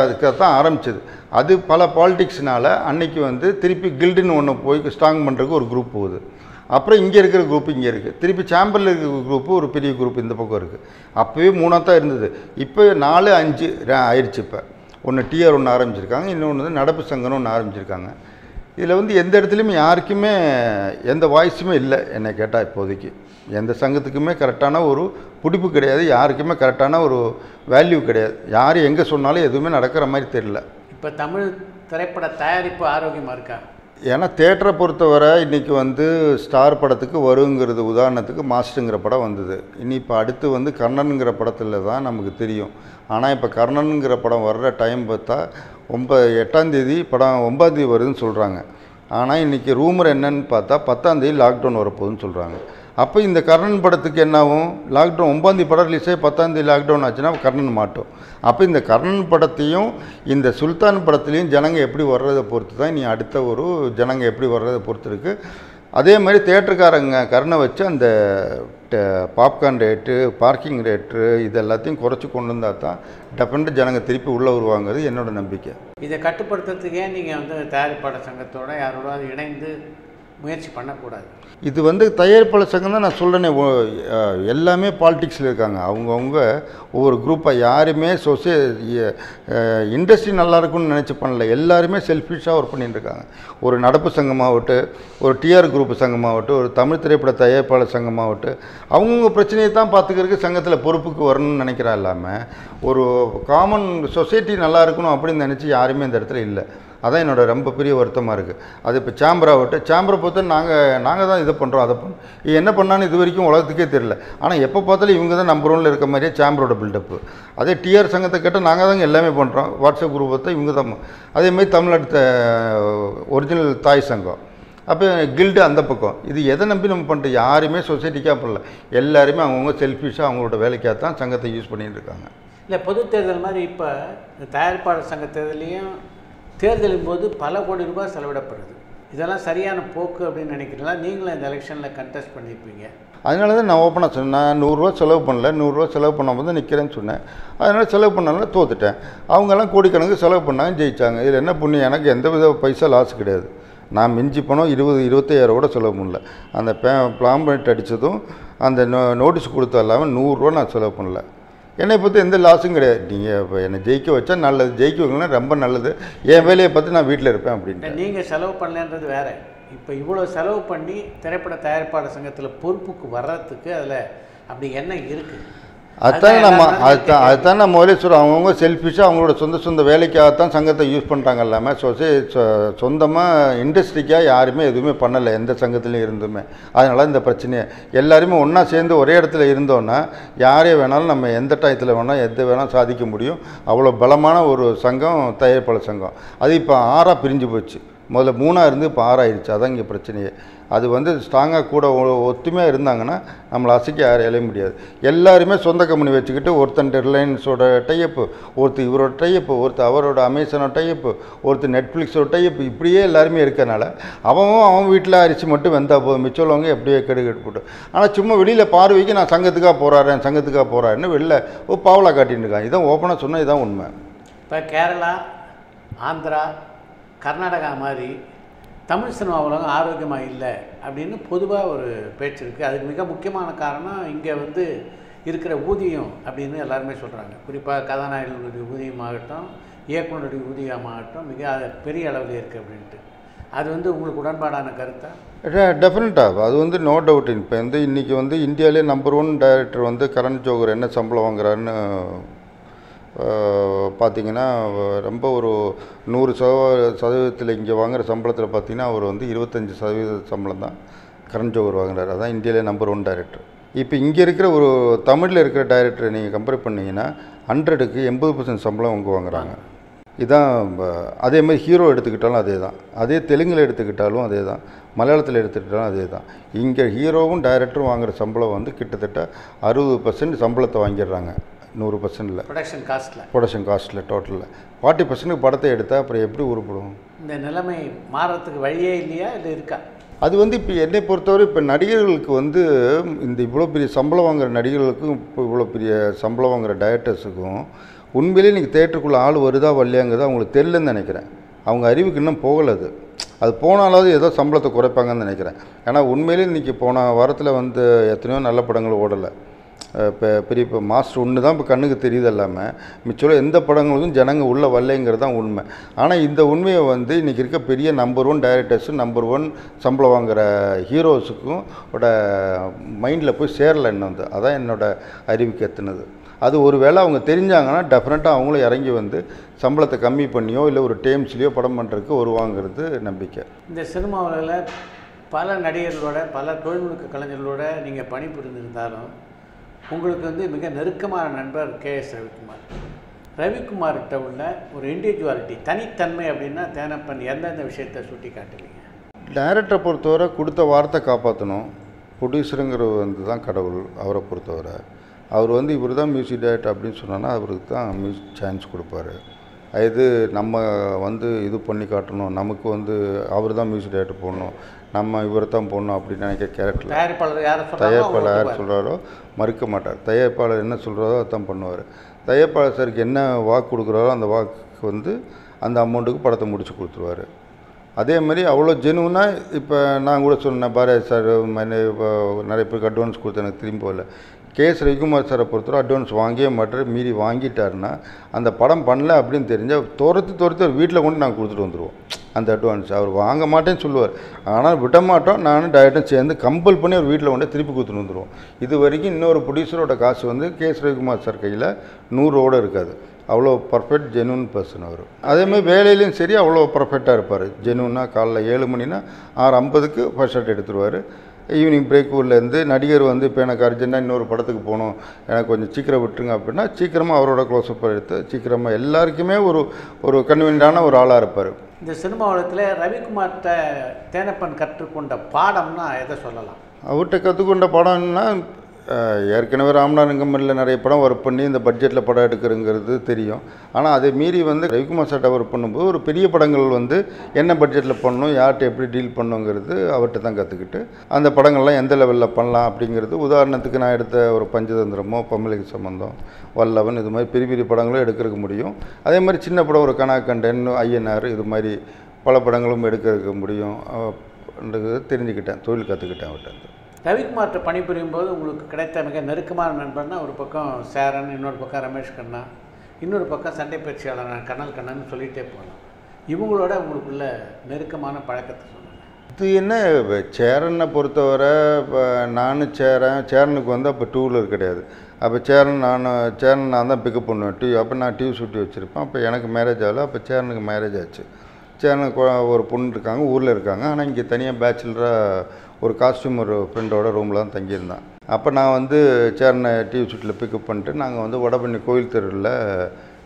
அதுக்காக தான் ஆரம்பிச்சது. அது பல பாலிடிக்ஸ்னால அன்னைக்கு வந்து திருப்பி கில்டுன்னு ஒன்று போய் ஸ்ட்ராங் பண்ணுறதுக்கு ஒரு குரூப் போகுது. அப்புறம் இங்கே இருக்கிற குரூப் இங்கே இருக்குது திருப்பி சாம்பரில் இருக்கிற குரூப்பு ஒரு பெரிய குரூப் இந்த பக்கம் இருக்குது அப்போவே மூணாக தான் இருந்தது. இப்போ நாலு அஞ்சு ஆயிடுச்சு இப்போ. ஒன்று டிஆர் ஒன்று ஆரம்பிச்சிருக்காங்க இன்னொன்று வந்து நடப்பு சங்கம்னு ஒன்று ஆரம்பிச்சிருக்காங்க. இதில் வந்து எந்த இடத்துலையுமே யாருக்குமே எந்த வாய்ஸுமே இல்லை என்னை கேட்டால் இப்போதைக்கு. எந்த சங்கத்துக்குமே கரெக்டான ஒரு பிடிப்பு கிடையாது யாருக்குமே கரெக்டான ஒரு வேல்யூ கிடையாது. யார் எங்கே சொன்னாலும் எதுவுமே நடக்கிற மாதிரி தெரியல. இப்போ தமிழ் திரைப்பட தயாரிப்பு ஆரோக்கியமாக இருக்கா? ஏன்னா தேட்டரை பொறுத்தவரை இன்றைக்கி வந்து ஸ்டார் படத்துக்கு வருங்கிறது உதாரணத்துக்கு மாஸ்டருங்கிற படம் வந்தது. இனி இப்போ அடுத்து வந்து கர்ணனுங்கிற படத்தில் தான் நமக்கு தெரியும். ஆனால் இப்போ கர்ணனுங்கிற படம் வர்ற டைம் பார்த்தா ஒம்ப எட்டாந்தேதி படம் ஒன்பதாந்தேதி வருதுன்னு சொல்கிறாங்க ஆனால் இன்றைக்கி ரூமர் என்னன்னு பார்த்தா பத்தாந்தேதி லாக்டவுன் வரப்போகுதுன்னு சொல்கிறாங்க அப்போ இந்த கர்ணன் படத்துக்கு என்னாகும்? லாக்டவுன் ஒம்பாந்தி படம் ரிலீஸே பத்தாந்தேதி லாக்டவுன் ஆச்சுன்னா கர்ணன் மாட்டோம். அப்போ இந்த கர்ணன் படத்தையும் இந்த சுல்தான் படத்துலேயும் ஜனங்க எப்படி வர்றதை பொறுத்து தான் நீ அடுத்த ஒரு ஜனங்க எப்படி வர்றதை பொறுத்து இருக்குது அதே மாதிரி தேட்டருக்காரங்க கருணை வச்சு அந்த பாப்கார்ன் ரேட்டு பார்க்கிங் ரேட்டு இது எல்லாத்தையும் குறைச்சி கொண்டு வந்தால் தான் டெஃபினட்டாக ஜனங்க திருப்பி உள்ளே வருவாங்கிறது என்னோட நம்பிக்கை. இதை கட்டுப்படுத்துறதுக்கே நீங்கள் வந்து தயாரிப்பாளர் சங்கத்தோட யாரோட இணைந்து முயற்சி பண்ணக்கூடாது. இது வந்து தயாரிப்பாளர் சங்கம் தான் நான் சொல்கிறேனே எல்லாமே பாலிடிக்ஸில் இருக்காங்க. அவங்கவுங்க ஒவ்வொரு குரூப்பாக யாருமே சொசை இண்டஸ்ட்ரி நல்லா இருக்கும்னு நினச்சி பண்ணல. எல்லாருமே செல்ஃபிஷாக ஒர்க் பண்ணிட்டுருக்காங்க ஒரு நடப்பு சங்கமாகட்டும் ஒரு டிஆர் குரூப் சங்கமாகட்டும் ஒரு தமிழ் திரைப்பட தயாரிப்பாளர் சங்கமாகட்டும் அவங்கவுங்க பிரச்சனையை தான் பார்த்துக்கிறதுக்கு சங்கத்தில் பொறுப்புக்கு வரணும்னு நினைக்கிறா இல்லாமல் ஒரு காமன் சொசைட்டி நல்லா இருக்கணும் அப்படின்னு நினச்சி யாருமே இந்த இடத்துல இல்லை. அதான் என்னோடய ரொம்ப பெரிய வருத்தமாக இருக்குது அது இப்போ சேம்பர் விட்டு சாம்பரை பொறுத்த நாங்கள் நாங்கள் தான் இதை பண்ணுறோம் அதை பண்ணோம் என்ன பண்ணான்னு இது வரைக்கும் உலகத்துக்கே தெரியல. ஆனால் எப்போ பார்த்தாலும் இவங்க தான் நம்பர் ஒன்ல இருக்க மாதிரியே சாம்பரோட பில்டப்பு அதே டிஆர் சங்கத்தை கேட்டால் நாங்கள் தாங்க எல்லாமே பண்ணுறோம் வாட்ஸ்அப் குரூப் பார்த்தா இவங்க தான் அதேமாதிரி தமிழ்நாட்டு ஒரிஜினல் தாய் சங்கம். அப்போ கில்டு அந்த பக்கம். இது எதை நம்பி நம்ம பண்ணுறோம் யாருமே சொசைட்டிக்காக பண்ணல. எல்லாருமே அவங்கவுங்க செல்ஃபிஷாக அவங்களோட வேலைக்காக தான் சங்கத்தை யூஸ் பண்ணிகிட்டு இருக்காங்க. இல்லை பொது தேர்தல் மாதிரி இப்போ இந்த தயாரிப்பாளர் சங்க தேர்தலையும் தேர்தலின் போது பல கோடி ரூபாய் செலவிடப்படுது. இதெல்லாம் சரியான போக்கு அப்படின்னு நினைக்கிறீங்களா? நீங்களும் இந்த எலெக்ஷனில் கண்டெஸ்ட் பண்ணியிருப்பீங்க. அதனால தான் நான் ஓப்பனாக சொன்னேன். நான் நூறுரூவா செலவு பண்ணல. நூறுரூவா செலவு பண்ணாமல் தான் நிற்கிறேன்னு சொன்னேன். அதனால் செலவு பண்ணாலும் தோத்துட்டேன். அவங்கெல்லாம் கோடிக்கணக்கு செலவு பண்ணாங்க ஜெயித்தாங்க இதில் என்ன புண்ணியம்? எனக்கு எந்த வித பைசா லாஸ் கிடையாது. நான் மிஞ்சி பணம் இருபது இருபத்தையாயிரம் கூட செலவு பண்ணல. அந்த பே பிளாம்பெட் அடித்ததும் அந்த நோ நோட்டீஸ் கொடுத்தா இல்லாமல் நூறுரூவா நான் செலவு பண்ணல. என்னை பற்றி எந்த லாஸும் கிடையாது. நீங்கள் இப்போ என்னை ஜெயிக்க வச்சா நல்லது ஜெயிக்க வைக்கணும்னா ரொம்ப நல்லது. என் வேலையை பார்த்து நான் வீட்டில் இருப்பேன் அப்படின்ட்டு நீங்கள் செலவு பண்ணலன்றது வேறு. இப்போ இவ்வளோ செலவு பண்ணி திரைப்பட தயாரிப்பாளர் சங்கத்தில் பொறுப்புக்கு வர்றதுக்கு அதில் அப்படி என்ன இருக்குது அதுதான் நம்ம அதுதான் அதுதான் நம்ம சொல்கிறோம் அவங்கவுங்க செல்ஃபிஷாக அவங்களோட சொந்த சொந்த வேலைக்காகத்தான் சங்கத்தை யூஸ் பண்ணுறாங்க இல்லாமல் சொசை சொ- சொந்தமாக இண்டஸ்ட்ரிக்காக யாருமே எதுவுமே பண்ணலை. எந்த சங்கத்துலையும் இருந்துமே. அதனால இந்த பிரச்சனையை. எல்லாருமே ஒன்றா சேர்ந்து ஒரே இடத்துல இருந்தோன்னா யாரே வேணாலும் நம்ம எந்த டயத்தில் வேணால் எது வேணால் சாதிக்க முடியும். அவ்வளோ பலமான ஒரு சங்கம் தயாரிப்பாளர் சங்கம். அது இப்போ ஆறாக பிரிஞ்சு போச்சு. முதல்ல மூணாக இருந்து இப்போ ஆறாயிருச்சு அதான் இங்கே பிரச்சனையே. அது வந்து ஸ்ட்ராங்காக கூட ஒ- ஒத்துமையாக இருந்தாங்கன்னா நம்மளை அசைக்க யாரும் எழைய முடியாது. எல்லாருமே சொந்த கம்பெனி வச்சுக்கிட்டு ஒருத்தன் ரிலையன்ஸோட டைப்பு ஒருத்தர் இவரோட டைப்பு ஒருத்தர் அவரோட அமேசானோட டைப்பு ஒருத்தர் நெட்ஃப்ளிக்ஸோட டைப்பு இப்படியே எல்லாருமே இருக்கனால அவன் அவன் வீட்டில் அரிசி மட்டும் வந்தால் போதும். மிச்சம் உள்ளவங்க எப்படியே கெடுகெடு போட்டு. ஆனால் சும்மா வெளியில் பார்வைக்கு நான் சங்கத்துக்காக போகிறாரேன் சங்கத்துக்காக போகிறாருன்னு வெளில ஓ பாவலா காட்டின்னு இருக்கான் இதான் ஓப்பனாக சொன்னால் இதான் உண்மை. இப்போ கேரளா ஆந்திரா கர்நாடகா மாதிரி தமிழ் சினிமா உலகம் ஆரோக்கியமாக இல்லை அப்படின்னு பொதுவாக ஒரு பேச்சு இருக்குது அதுக்கு மிக முக்கியமான காரணம் இங்கே வந்து இருக்கிற ஊதியம் அப்படின்னு எல்லாருமே சொல்கிறாங்க குறிப்பாக கதாநாயகர்களுடைய ஊதியமாகட்டும் இயக்குனருடைய ஊதியமாகட்டும் மிக பெரிய அளவில் இருக்குது அப்படின்ட்டு. அது வந்து உங்களுக்கு உடன்பாடான கருத்தா? டெஃபினட்டாக அது வந்து நோ டவுட் இப்போ வந்து இன்றைக்கி வந்து இந்தியாவிலே நம்பர் ஒன் டைரக்டர் வந்து கரண் ஜோகர் என்ன சம்பளம் வாங்குறாருன்னு பார்த்திங்கன்னா ரொம்ப ஒரு நூறு சதவ சதவீதத்தில் இங்கே வாங்குகிற சம்பளத்தில் பார்த்தீங்கன்னா அவர் வந்து இருபத்தஞ்சி சதவீத சம்பளம் தான். கரண் ஜோகர் வாங்குறாரு. அதான் இந்தியாவிலே நம்பர் ஒன் டைரக்டர் இப்போ இங்கே இருக்கிற ஒரு தமிழில் இருக்கிற டைரக்டரை நீங்கள் கம்பேர் பண்ணிங்கன்னா ஹண்ட்ரடுக்கு எண்பது பர்சன்ட் சம்பளம் அவங்க வாங்குறாங்க. இதான் அதே மாதிரி ஹீரோ எடுத்துக்கிட்டாலும் அதே தான். அதே தெலுங்கில் எடுத்துக்கிட்டாலும் அதே தான். மலையாளத்தில் எடுத்துக்கிட்டாலும் அதே தான். இங்கே ஹீரோவும் டைரக்டரும் வாங்குற சம்பளம் வந்து கிட்டத்தட்ட அறுபது பர்சன்ட் சம்பளத்தை வாங்கிடுறாங்க. நூறு பர்சன்டில் ப்ரொடக்ஷன் காஸ்ட்டில் ப்ரொடக்ஷன் காஸ்ட்டில் டோட்டலில் ஃபார்ட்டி பர்சன்ட் படத்தை எடுத்தால் அப்புறம் எப்படி உருப்படும்? இந்த நிலைமை மாறுறதுக்கு வழியே இல்லையா? இல்லை இருக்கா? அது வந்து இப்போ என்னை பொறுத்தவரை இப்போ நடிகர்களுக்கு வந்து இந்த இவ்வளோ பெரிய சம்பளம் வாங்குற நடிகர்களுக்கும் இப்போ இவ்வளோ பெரிய சம்பளம் வாங்குற டைரக்டர்ஸுக்கும் உண்மையிலேயே இன்றைக்கி தேட்டருக்குள்ளே ஆள் வருதா வரலையாங்கிறது அவங்களுக்கு தெரியலன்னு நினைக்கிறேன். அவங்க அறிவுக்கு இன்னும் போகலை அது. அது போனாலாவது ஏதோ சம்பளத்தை குறைப்பாங்கன்னு நினைக்கிறேன். ஏன்னா உண்மையிலேயே இன்றைக்கி போன வாரத்தில் வந்து எத்தனையோ நல்ல படங்கள் ஓடலை. இப்போ பெரிய இப்போ மாஸ்டர் ஒன்று தான் இப்போ கண்ணுக்கு தெரியுது இல்லாமல் மிச்சம் எந்த படங்களுக்கும் ஜனங்க உள்ளே வரலைங்கிறது தான் உண்மை. ஆனால் இந்த உண்மையை வந்து இன்றைக்கி இருக்க பெரிய நம்பர் ஒன் டைரக்டர்ஸும் நம்பர் ஒன் சம்பளம் வாங்குகிற ஹீரோஸுக்கும் ஓட மைண்டில் போய் சேரலை இன்னும் வந்து அதான் என்னோடய அறிவுக்கு எத்தினது. அது ஒரு வேளை அவங்க தெரிஞ்சாங்கன்னா டெஃபினட்டாக அவங்களும் இறங்கி வந்து சம்பளத்தை கம்மி பண்ணியோ இல்லை ஒரு டேம்ஸ்லேயோ படம் பண்ணுறதுக்கு வருவாங்கிறது நம்பிக்கை. இந்த சினிமாவில் பல நடிகர்களோட பல தொழில்நுட்ப கலைஞர்களோட நீங்கள் பணிபுரிந்திருந்தாலும் உங்களுக்கு வந்து மிக நெருக்கமான நண்பர் கே எஸ் ரவிக்குமார். ரவிக்குமார்கிட்ட உள்ள ஒரு இண்டிவிஜுவாலிட்டி தனித்தன்மை அப்படின்னா தேனப்பன் எந்தெந்த விஷயத்தை சுட்டி காட்டுவீங்க டைரக்டரை பொறுத்தவரை கொடுத்த வார்த்தை காப்பாற்றணும் ப்ரொடியூசருங்கிறது வந்து தான் கடவுள் அவரை பொறுத்தவரை. அவர் வந்து இவர் தான் மியூசிக் டைரக்டர் அப்படின்னு சொன்னோன்னா அவருக்கு தான் மியூசிக் சான்ஸ் கொடுப்பாரு. இது நம்ம வந்து இது பண்ணி காட்டணும். நமக்கு வந்து அவர் தான் மியூசிக் டைரக்டர் போடணும். நம்ம இவர் தான் போடணும் அப்படின்னு நினைக்க கேரக்டர் தயாரிப்பாளர் யாரை தயாரிப்பாளர் யார் சொல்கிறாரோ மறுக்க மாட்டார். தயாரிப்பாளர் என்ன சொல்கிறாரோ அதான் பண்ணுவார். தயாரிப்பாளர் சாருக்கு என்ன வாக்கு கொடுக்குறாரோ அந்த வாக்கு வந்து அந்த அமௌண்ட்டுக்கு படத்தை முடிச்சு கொடுத்துருவாரு. அதே மாதிரி அவ்வளோ ஜெனுவனாக இப்போ நான் கூட சொன்னேன் பாரதி சார் நிறைய பேருக்கு அட்வான்ஸ் கொடுத்து எனக்கு திரும்பி போகல. கேஎஸ் ரவிக்குமார் சாரை பொறுத்தவரை அட்வான்ஸ் வாங்கியே மாட்டார் மீறி வாங்கிட்டாருன்னா அந்த படம் பண்ணல அப்படின்னு தெரிஞ்சால் துரத்து துரத்து அவர் வீட்டில் கொண்டு நாங்கள் கொடுத்துட்டு வந்துடுவோம் அந்த அட்வான்ஸ் அவர் வாங்க மாட்டேன்னு சொல்லுவார். ஆனால் விட மாட்டோம். நானும் டைரக்டாக சேர்ந்து கம்பல் பண்ணி அவர் வீட்டில் கொண்டு திருப்பி கொடுத்துட்டு வந்துடுவோம் இது வரைக்கும் இன்னொரு ப்ரொடியூசரோட காசு வந்து கேஎஸ் ரவிக்குமார் சார் கையில் நூறோடு இருக்காது. அவ்வளோ பர்ஃபெக்ட் ஜெனூன் பர்சன் அவர். அதேமாதிரி வேலையிலையும் சரி அவ்வளோ பர்ஃபெக்டாக இருப்பார். ஜெனூனாக காலைல ஏழு மணினா ஆறு ஐம்பதுக்கு ஃபர்ஸ்ட் ஷர்ட் எடுத்துருவார். ஈவினிங் பிரேக் ஊர்லேருந்து நடிகர் வந்து இப்போ எனக்கு அர்ஜென்ட்டாக இன்னொரு படத்துக்கு போகணும். எனக்கு கொஞ்சம் சீக்கிரம் விட்டுருங்க அப்படின்னா சீக்கிரமாக அவரோட க்ளோஸ்அப் எடுத்து சீக்கிரமாக எல்லாருக்குமே ஒரு ஒரு கன்வீனியண்டான ஒரு ஆளாக இருப்பார். இந்த சினிமா உலகத்தில் ரவிக்குமார்கிட்ட தேனப்பன் கற்றுக்கொண்ட பாடம்னா எதை சொல்லலாம்? அவர்கிட்ட கற்றுக்கொண்ட படம்னா ஏற்கனவே ஏற்கனவே ராமநாதங்கமல்ல நிறைய படம் ஒர்க் பண்ணி இந்த பட்ஜெட்டில் படம் எடுக்கிறங்கிறது தெரியும். ஆனால் அதை மீறி வந்து ரவிக்குமார் சார்ட்ட ஒர்க் பண்ணும்போது ஒரு பெரிய படங்கள் வந்து என்ன பட்ஜெட்டில் பண்ணணும் யார்கிட்ட எப்படி டீல் பண்ணுங்கிறது அவர்கிட்ட தான் கற்றுக்கிட்டு அந்த படங்கள்லாம் எந்த லெவலில் பண்ணலாம் அப்படிங்கிறது உதாரணத்துக்கு நான் எடுத்த ஒரு பஞ்சதந்திரமோ பம்மலிக்கு சம்பந்தம் வல்லவன் இது மாதிரி பெரிய பெரிய படங்களும் எடுக்கிறதுக்கு முடியும். அதே மாதிரி சின்ன படம் ஒரு கனாக்கண்டன் ஐஎன்ஆர் இது மாதிரி பல படங்களும் எடுக்கிறதுக்கு முடியும். தெரிஞ்சுக்கிட்டேன் தொழில் கற்றுக்கிட்டேன் அவர்கிட்ட இருந்து. ரவிக்குமார்கிட்ட பணிபுரியும் போது உங்களுக்கு கிடைத்த மிக நெருக்கமான நண்பர்னா ஒரு பக்கம் சேரன் இன்னொரு பக்கம் ரமேஷ் கண்ணா இன்னொரு பக்கம் சண்டை பயிற்சியாளர் கண்ணல் கண்ணன் சொல்லிகிட்டே போகலாம். இவங்களோட உங்களுக்குள்ள நெருக்கமான பழக்கத்தை சொல்லுங்கள் இது என்ன சேரனை பொறுத்தவரை இப்போ நானும் சேரன் சேரனுக்கு வந்து அப்போ டூ வீலர் கிடையாது. அப்போ சேரன் நான் சேரன் நான் தான் பிக்கப் பண்ணுவேன். டியூ அப்போ நான் டியூ சுட்டி வச்சுருப்பேன். அப்போ எனக்கு மேரேஜ் ஆகல அப்போ சேரனுக்கு மேரேஜ் ஆச்சு. சேரனுக்கு ஒரு பொண்ணு இருக்காங்க ஊரில் இருக்காங்க. ஆனால் இங்கே தனியாக பேச்சுலராக ஒரு காஸ்டியூம் ஒரு ஃப்ரெண்டோட ரூமில் தான் தங்கியிருந்தேன். அப்போ நான் வந்து சேரனை டிவி சுட்டில் பிக்கப் பண்ணிட்டு நாங்கள் வந்து வடபண்ணி கோயில் தெருவில்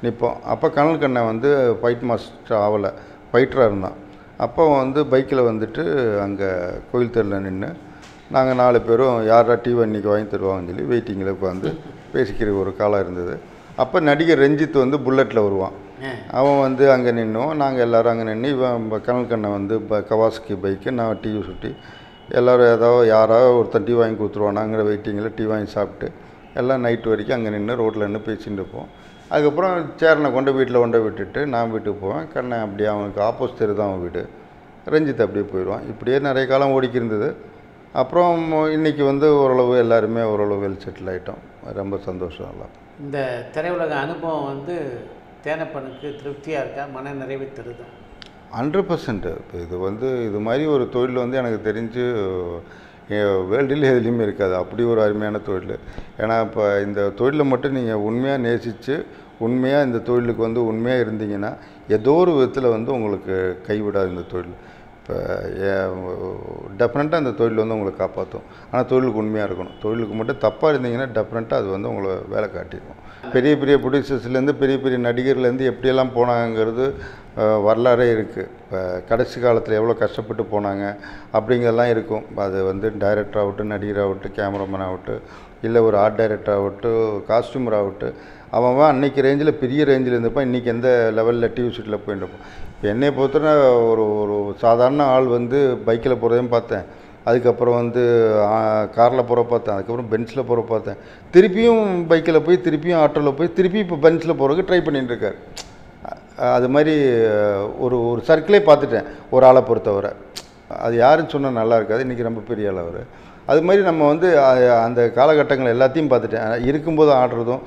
நிற்போம் அப்போ கனல் கண்ணை வந்து ஃபைட் மாஸ்டர் ஆகலை ஃபைட்டராக இருந்தான். அப்போ வந்து பைக்கில் வந்துட்டு அங்கே கோயில் தெருவில் நின்று நாங்கள் நாலு பேரும் யாரா டிவி அன்றைக்கி வாங்கி தருவாங்கன்னு சொல்லி வெயிட்டிங்கில் உட்காந்து பேசிக்கிற ஒரு காலம் இருந்தது. அப்போ நடிகர் ரஞ்சித் வந்து புல்லட்டில் வருவான். அவன் வந்து அங்கே நின்னோம். நாங்கள் எல்லோரும் அங்கே நின்று இவன் கனல் கண்ணை வந்து ப கவாஸ்கி பைக்கு நான் டிவி சுட்டி எல்லோரும் ஏதோ யாராவது ஒருத்தன் டீ வாங்கி கொடுத்துருவானாங்கிற வெயிட்டிங்கில் டீ வாங்கி சாப்பிட்டு எல்லாம் நைட்டு வரைக்கும் அங்கே நின்று ரோட்டில் நின்று பேசிகிட்டு இருப்போம். அதுக்கப்புறம் சேரனை கொண்டு வீட்டில் கொண்டு விட்டுட்டு நான் வீட்டுக்கு போவேன். கண்ணை அப்படியே அவனுக்கு ஆப்போசிட் தான் அவன் வீடு. ரஞ்சித் அப்படியே போயிடுவான். இப்படியே நிறைய காலம் ஓடிக்கிருந்தது அப்புறம் இன்றைக்கி வந்து ஓரளவு எல்லாருமே ஓரளவு வெல் செட்டில் ஆகிட்டோம் ரொம்ப சந்தோஷம் எல்லாம். இந்த திரையுலக அனுபவம் வந்து தேனப்பனுக்கு திருப்தியாக இருக்கா? மன நிறைவை தருதான் ஹண்ட்ரட் பர்சன்ட்டு இப்போ இது வந்து இது மாதிரி ஒரு தொழில் வந்து எனக்கு தெரிஞ்சு வேர்ல்டில் எதுலேயுமே இருக்காது. அப்படி ஒரு அருமையான தொழில். ஏன்னா இப்போ இந்த தொழிலை மட்டும் நீங்கள் உண்மையாக நேசித்து உண்மையாக இந்த தொழிலுக்கு வந்து உண்மையாக இருந்தீங்கன்னா ஏதோ ஒரு விதத்தில் வந்து உங்களுக்கு கைவிடாது இந்த தொழில். இப்போ டெஃபினட்டாக அந்த தொழில் வந்து உங்களை காப்பாற்றும் ஆனால் தொழிலுக்கு உண்மையாக இருக்கணும். தொழிலுக்கு மட்டும் தப்பாக இருந்தீங்கன்னா டெஃபினட்டாக அது வந்து உங்களை வேலை காட்டிடும் பெரிய பெரிய ப்ரொடியூசர்ஸ்லேருந்து பெரிய பெரிய நடிகர்லேருந்து எப்படியெல்லாம் போனாங்கிறது வரலாறே இருக்குது இப்போ கடைசி காலத்தில் எவ்வளோ கஷ்டப்பட்டு போனாங்க அப்படிங்கிறதெல்லாம் இருக்கும். அது வந்து டைரக்டர் ஆகட்டும் நடிகர் ஆகட்டும் கேமராமேன் ஆகட்டும் இல்லை ஒரு ஆர்ட் டைரக்டர் ஆகட்டும் காஸ்டியூமர் ஆகட்டும். அவன் அவன் அன்னைக்கு ரேஞ்சில் பெரிய ரேஞ்சில் இருந்தப்போ இன்றைக்கி எந்த லெவலில் டிவி ஷூட்டில் போயிட்டு இருப்பான். என்னை பொறுத்தவரை ஒரு ஒரு சாதாரண ஆள் வந்து பைக்கில் போகிறதையும் பார்த்தேன். அதுக்கப்புறம் வந்து காரில் போகிற பார்த்தேன். அதுக்கப்புறம் பென்ஸில் போகிற பார்த்தேன். திருப்பியும் பைக்கில் போய் திருப்பியும் ஆட்டோவில் போய் திருப்பி இப்போ பென்ஸில் போகிறதுக்கு ட்ரை பண்ணிட்டு அது மாதிரி ஒரு ஒரு சர்க்கிளே பார்த்துட்டேன் ஒரு ஆளை பொறுத்தவரை. அது யாருன்னு சொன்னால் நல்லா இருக்காது. இன்றைக்கி ரொம்ப பெரிய ஆள் அவர். அது மாதிரி நம்ம வந்து அந்த காலகட்டங்கள் எல்லாத்தையும் பார்த்துட்டேன். இருக்கும்போது ஆடுறதும்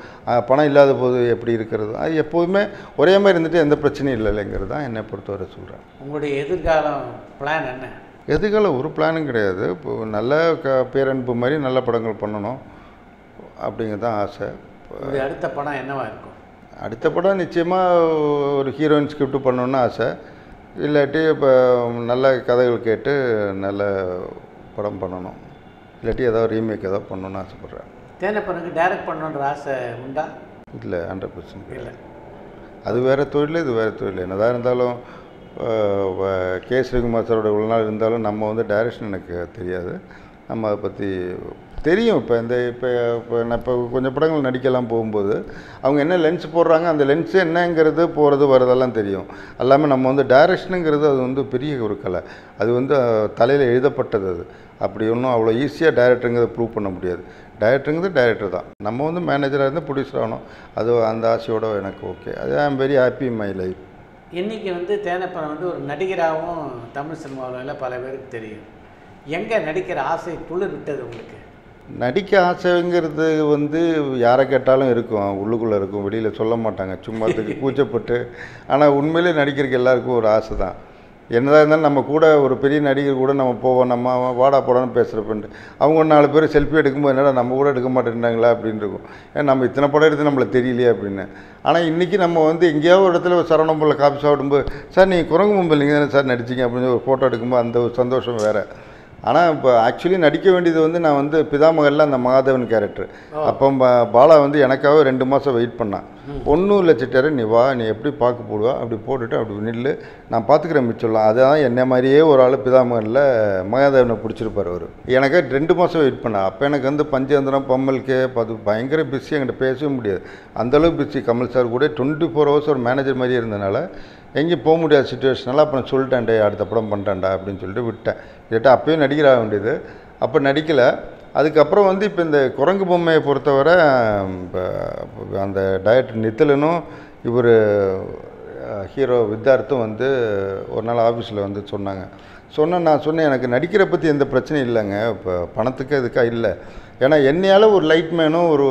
பணம் இல்லாத போது எப்படி இருக்கிறதும் அது எப்போதுமே ஒரே மாதிரி இருந்துட்டு எந்த பிரச்சனையும் இல்லை இல்லைங்கிறது தான் என்னை பொறுத்தவரை சொல்கிறேன் உங்களுடைய எதிர்காலம் பிளான் என்ன? எதுக்கால ஒரு பிளானும் கிடையாது. இப்போ நல்ல க பேரன்பு மாதிரி நல்ல படங்கள் பண்ணணும் அப்படிங்கிறது தான் ஆசை. அடுத்த படம் என்னவா இருக்கும்? அடுத்த படம் நிச்சயமாக ஒரு ஹீரோயின் ஸ்கிரிப்ட் பண்ணணுன்னு ஆசை. இல்லாட்டி இப்போ நல்ல கதைகள் கேட்டு நல்ல படம் பண்ணணும். இல்லாட்டி ஏதாவது ரீமேக் ஏதாவது பண்ணணுன்னு ஆசைப்பட்றேன். தேனப்பனுக்கு டைரக்ட் பண்ணணுன்ற ஆசை உண்டா? இல்லை ஹண்ட்ரட் பர்சன்ட் இல்லை. அது வேறு தொழில் இது வேறு தொழில். என்னதான் இருந்தாலும் கே. ஸ்ரீகுமார் சாரோட இவ்வளோ நாள் இருந்தாலும் நம்ம வந்து டைரக்ஷன் எனக்கு தெரியாது. நம்ம அதை பற்றி தெரியும். இப்போ இந்த இப்போ இப்போ நான் இப்போ கொஞ்சம் படங்கள் நடிக்கலாம் போகும்போது அவங்க என்ன லென்ஸ் போடுறாங்க அந்த லென்ஸு என்னங்கிறது போகிறது வரதெல்லாம் தெரியும். எல்லாமே நம்ம வந்து டைரக்ஷனுங்கிறது அது வந்து பெரிய ஒரு கலை. அது வந்து தலையில் எழுதப்பட்டது அது. அப்படி ஒன்றும் அவ்வளோ ஈஸியாக டைரக்டருங்கிறத ப்ரூவ் பண்ண முடியாது. டைரக்டருங்கிறது டைரக்டர் தான். நம்ம வந்து மேனேஜராக இருந்து ப்ரொடியூசர் ஆகணும். அது அந்த ஆசையோட எனக்கு ஓகே அது I very happy my life இன்றைக்கி வந்து தேனப்பன் வந்து ஒரு நடிகராகவும் தமிழ் சினிமாவில் பல பேருக்கு தெரியும். எங்கே நடிக்கிற ஆசை துளிர் விட்டது உங்களுக்கு? நடிக்க ஆசைங்கிறது வந்து யாரை கேட்டாலும் இருக்கும் உள்ளுக்குள்ளே இருக்கும் வெளியில் சொல்ல மாட்டாங்க. சும்மா அதுக்கு [laughs] கூச்சப்பட்டு. ஆனால் உண்மையிலே நடிக்கிறதுக்கு எல்லாருக்கும் ஒரு ஆசை தான். என்னதான் இருந்தாலும் நம்ம கூட ஒரு பெரிய நடிகர் கூட நம்ம போவோம் நம்ம வாடா போடான்னு பேசுகிறப்பன்ட்டு அவங்க ஒரு நாலு பேர் செல்ஃபி எடுக்கும்போது என்னடா நம்ம கூட எடுக்க மாட்டேன்றாங்களா அப்படின்னு இருக்கும். ஏன் நம்ம இத்தனை படம் எடுத்து நம்மளை தெரியலையே அப்படின்னு. ஆனால் இன்றைக்கி நம்ம வந்து எங்கேயாவது ஒரு இடத்துல ஒரு சரவணம்புள்ள காஃபி சாப்பிடும்போது சார் நீங்கள் குரங்கு மும்பில் நீங்கள் தானே சார் நடிச்சிங்க? அப்படின்னு ஒரு ஃபோட்டோ எடுக்கும்போது அந்த ஒரு சந்தோஷம் வேறு. ஆனால் இப்போ ஆக்சுவலி நடிக்க வேண்டியது வந்து நான் வந்து பிதாமகனில் அந்த மகாதேவன் கேரக்டர் அப்போ பாலா வந்து எனக்காக ரெண்டு மாதம் வெயிட் பண்ணான் ஒன்றும் இல்லை சிட்டாரு நீ வா நீ எப்படி பார்க்க போடுவா? அப்படி போட்டுட்டு அப்படி நில்லு. நான் பார்த்துக்கிறேன் மிச்சம்லாம் அதான் என்ன மாதிரியே ஒரு ஆள் பிதாமகனில் மகாதேவனை பிடிச்சிருப்பார் அவர். எனக்கு ரெண்டு மாதம் வெயிட் பண்ணேன் அப்போ எனக்கு வந்து பஞ்சேந்திரம் பம்மல்கே அது பயங்கர பிஸி என்கிட்ட பேசவே முடியாது. அந்தளவுக்கு பிஸி கமல் சார் கூட டுவெண்ட்டி ஃபோர் ஹவர்ஸ் ஒரு மேனேஜர் மாதிரியே இருந்தனால எங்கேயும் போக முடியாத சுச்சுவேஷனால் அப்போ நான் சொல்லிட்டேன்டே அடுத்த படம் பண்ணுறேன்டா அப்படின்னு சொல்லிட்டு விட்டேன். கேட்டால் அப்பயும் நடிக்கிற வேண்டியது. அப்போ நடிக்கலை. அதுக்கப்புறம் வந்து இப்போ இந்த குரங்கு பொம்மையை பொறுத்தவரை இப்போ அந்த டயட் நித்திலனும் இவர் ஹீரோ வித்தார்த்தும் வந்து ஒரு நாள் ஆஃபீஸில் வந்து சொன்னாங்க. சொன்ன நான் சொன்னேன் எனக்கு நடிக்கிற பற்றி எந்த பிரச்சனையும் இல்லைங்க. இப்போ பணத்துக்கு இதுக்காக இல்லை. ஏன்னா என்னையால் ஒரு லைட்மேனும் ஒரு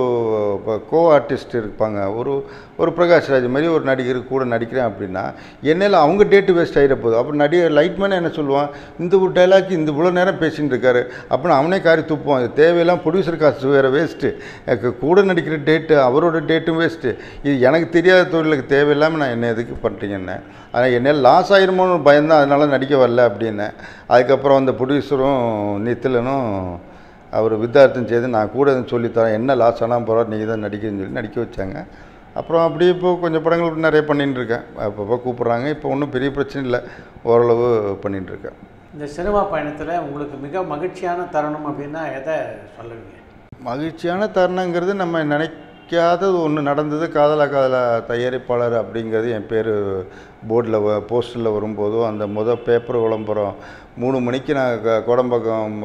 இப்போ கோ ஆர்டிஸ்ட் இருப்பாங்க. ஒரு ஒரு பிரகாஷ்ராஜ் மாதிரி ஒரு நடிகர் கூட நடிக்கிறேன் அப்படின்னா என்னையில் அவங்க டேட்டு வேஸ்ட் ஆகிட போகுது. அப்போ நடிகர் லைட்மேனே என்ன சொல்லுவான்? இந்த ஒரு டைலாக் இந்த இவ்வளோ நேரம் பேசிகிட்டு இருக்காரு. அப்படின்னு அவனே காரி துப்புவான். இது தேவையெல்லாம் ப்ரொடியூசர் காசு வேறு வேஸ்ட்டு கூட நடிக்கிற டேட்டு அவரோட டேட்டும் வேஸ்ட்டு இது எனக்கு தெரியாத தொழிலுக்கு தேவையில்லாமல் நான் என்ன எதுக்கு பண்ணுறீங்கன்னு ஆனால் என்னால் லாஸ் ஆகிருமோன்னு பயந்தான் அதனால நடிக்க வரல அப்படின்னேன் அதுக்கப்புறம் அந்த ப்ரொடியூசரும் நித்திலனும் அவர் வித்தார்த்தம் செய்து நான் கூட எதுவும் சொல்லித்தரேன். என்ன லாஸ் ஆனால் பரவாயில்ல. நீங்கள் தான் நடிக்கிறேன்னு சொல்லி நடிக்க வச்சாங்க. அப்புறம் அப்படியே இப்போ கொஞ்சம் படங்கள் நிறைய பண்ணிட்டு இருக்கேன். அப்பப்போ கூப்பிட்றாங்க. இப்போ ஒன்றும் பெரிய பிரச்சனை இல்லை. ஓரளவு பண்ணிட்டு இருக்கேன். இந்த சினிமா பயணத்தில் உங்களுக்கு மிக மகிழ்ச்சியான தருணம் அப்படின்னா எதை சொல்லுவீங்க? மகிழ்ச்சியான தருணங்கிறது நம்ம நினைக்காதது ஒன்று நடந்தது. காதலா காதலா தயாரிப்பாளர் அப்படிங்கிறது என் பேர் போர்டில் போஸ்டரில் வரும்போதோ அந்த முத பேப்பர் விளம்பரம். மூணு மணிக்கு நான் கோடம்பாக்கம்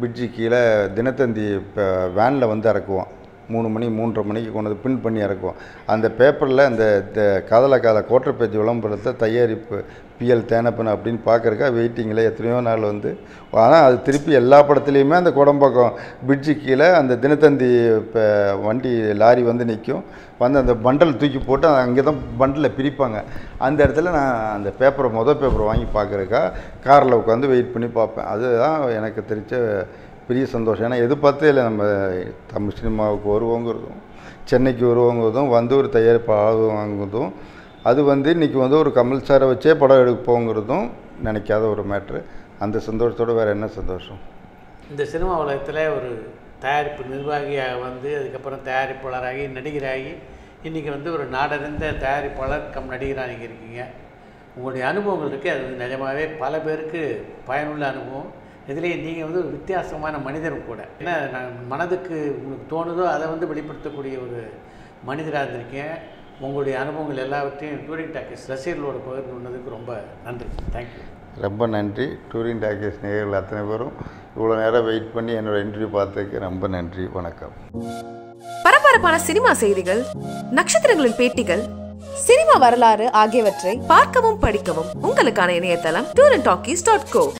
பிட்ஜி கீழே தினத்தந்தி இப்போ வேனில் வந்து இறக்குவோம். மூணு மணி மூன்றரை மணிக்கு கொண்டு வந்து பின் பண்ணி இறக்குவோம். அந்த பேப்பரில் அந்த த- காதலா காதலா கோட்டர் விளம்பரத்தை தயாரிப்பு பிஎல் தேனப்பன் அப்படின்னு பார்க்குறக்கா வெயிட்டிங்கில் எத்தனையோ நாள் வந்து ஆனால் அது திருப்பி எல்லா படத்துலேயுமே அந்த குடம்பக்கம் பிரிட்ஜு கீழே அந்த தினத்தந்தி இப்போ வண்டி லாரி வந்து நிற்கும் வந்து அந்த பண்டல் தூக்கி போட்டு அங்கே தான் பண்டலில் பிரிப்பாங்க. அந்த இடத்துல நான் அந்த பேப்பரை மொதல் பேப்பரை வாங்கி பார்க்குறக்கா காரில் உட்காந்து வெயிட் பண்ணி பார்ப்பேன். அதுதான் எனக்கு தெரிஞ்ச பெரிய சந்தோஷம். ஏன்னா எதிர்பார்த்தே இல்லை நம்ம தமிழ் சினிமாவுக்கு வருவோங்கிறதும் சென்னைக்கு வருவோங்கிறதும் வந்து ஒரு தயாரிப்பு வாங்குவதும் அது வந்து இன்றைக்கி வந்து ஒரு கமல் சாரை வச்சே படம் எடுப்போங்கிறதும் நினைக்காத ஒரு மேட்ரு அந்த சந்தோஷத்தோடு வேறு என்ன சந்தோஷம்? இந்த சினிமா உலகத்தில் ஒரு தயாரிப்பு நிர்வாகியாக வந்து அதுக்கப்புறம் தயாரிப்பாளராகி நடிகராகி இன்றைக்கி வந்து ஒரு நாடறிந்த தயாரிப்பாளர் கம் நடிகராக நீங்கள் இருக்கீங்க. உங்களுடைய அனுபவங்கள் இருக்குது அது வந்து நிஜமாகவே பல பேருக்கு பயனுள்ள அனுபவம். இதுலேயே நீங்கள் வந்து ஒரு வித்தியாசமான மனிதரும் கூட. ஏன்னா நான் மனதுக்கு உங்களுக்கு தோணுதோ அதை வந்து வெளிப்படுத்தக்கூடிய ஒரு மனிதராக இருந்திருக்கேன் உங்களுடைய அனுபவங்கள் எல்லாவற்றையும் டூரிங் டாக்கீஸ் ரசிகர்களோட பகிர்ந்து கொண்டதுக்கு ரொம்ப நன்றி. தேங்க்யூ ரொம்ப நன்றி. டூரிங் டாக்கீஸ் நேயர்கள் அத்தனை பேரும். இவ்வளோ நேரம் வெயிட் பண்ணி என்னோட இன்டர்வியூ பார்த்ததுக்கு ரொம்ப நன்றி வணக்கம். பரபரப்பான சினிமா செய்திகள் நட்சத்திரங்களின் பேட்டிகள் சினிமா வரலாறு ஆகியவற்றை பார்க்கவும் படிக்கவும் உங்களுக்கான இணையதளம் tour and talkies dot co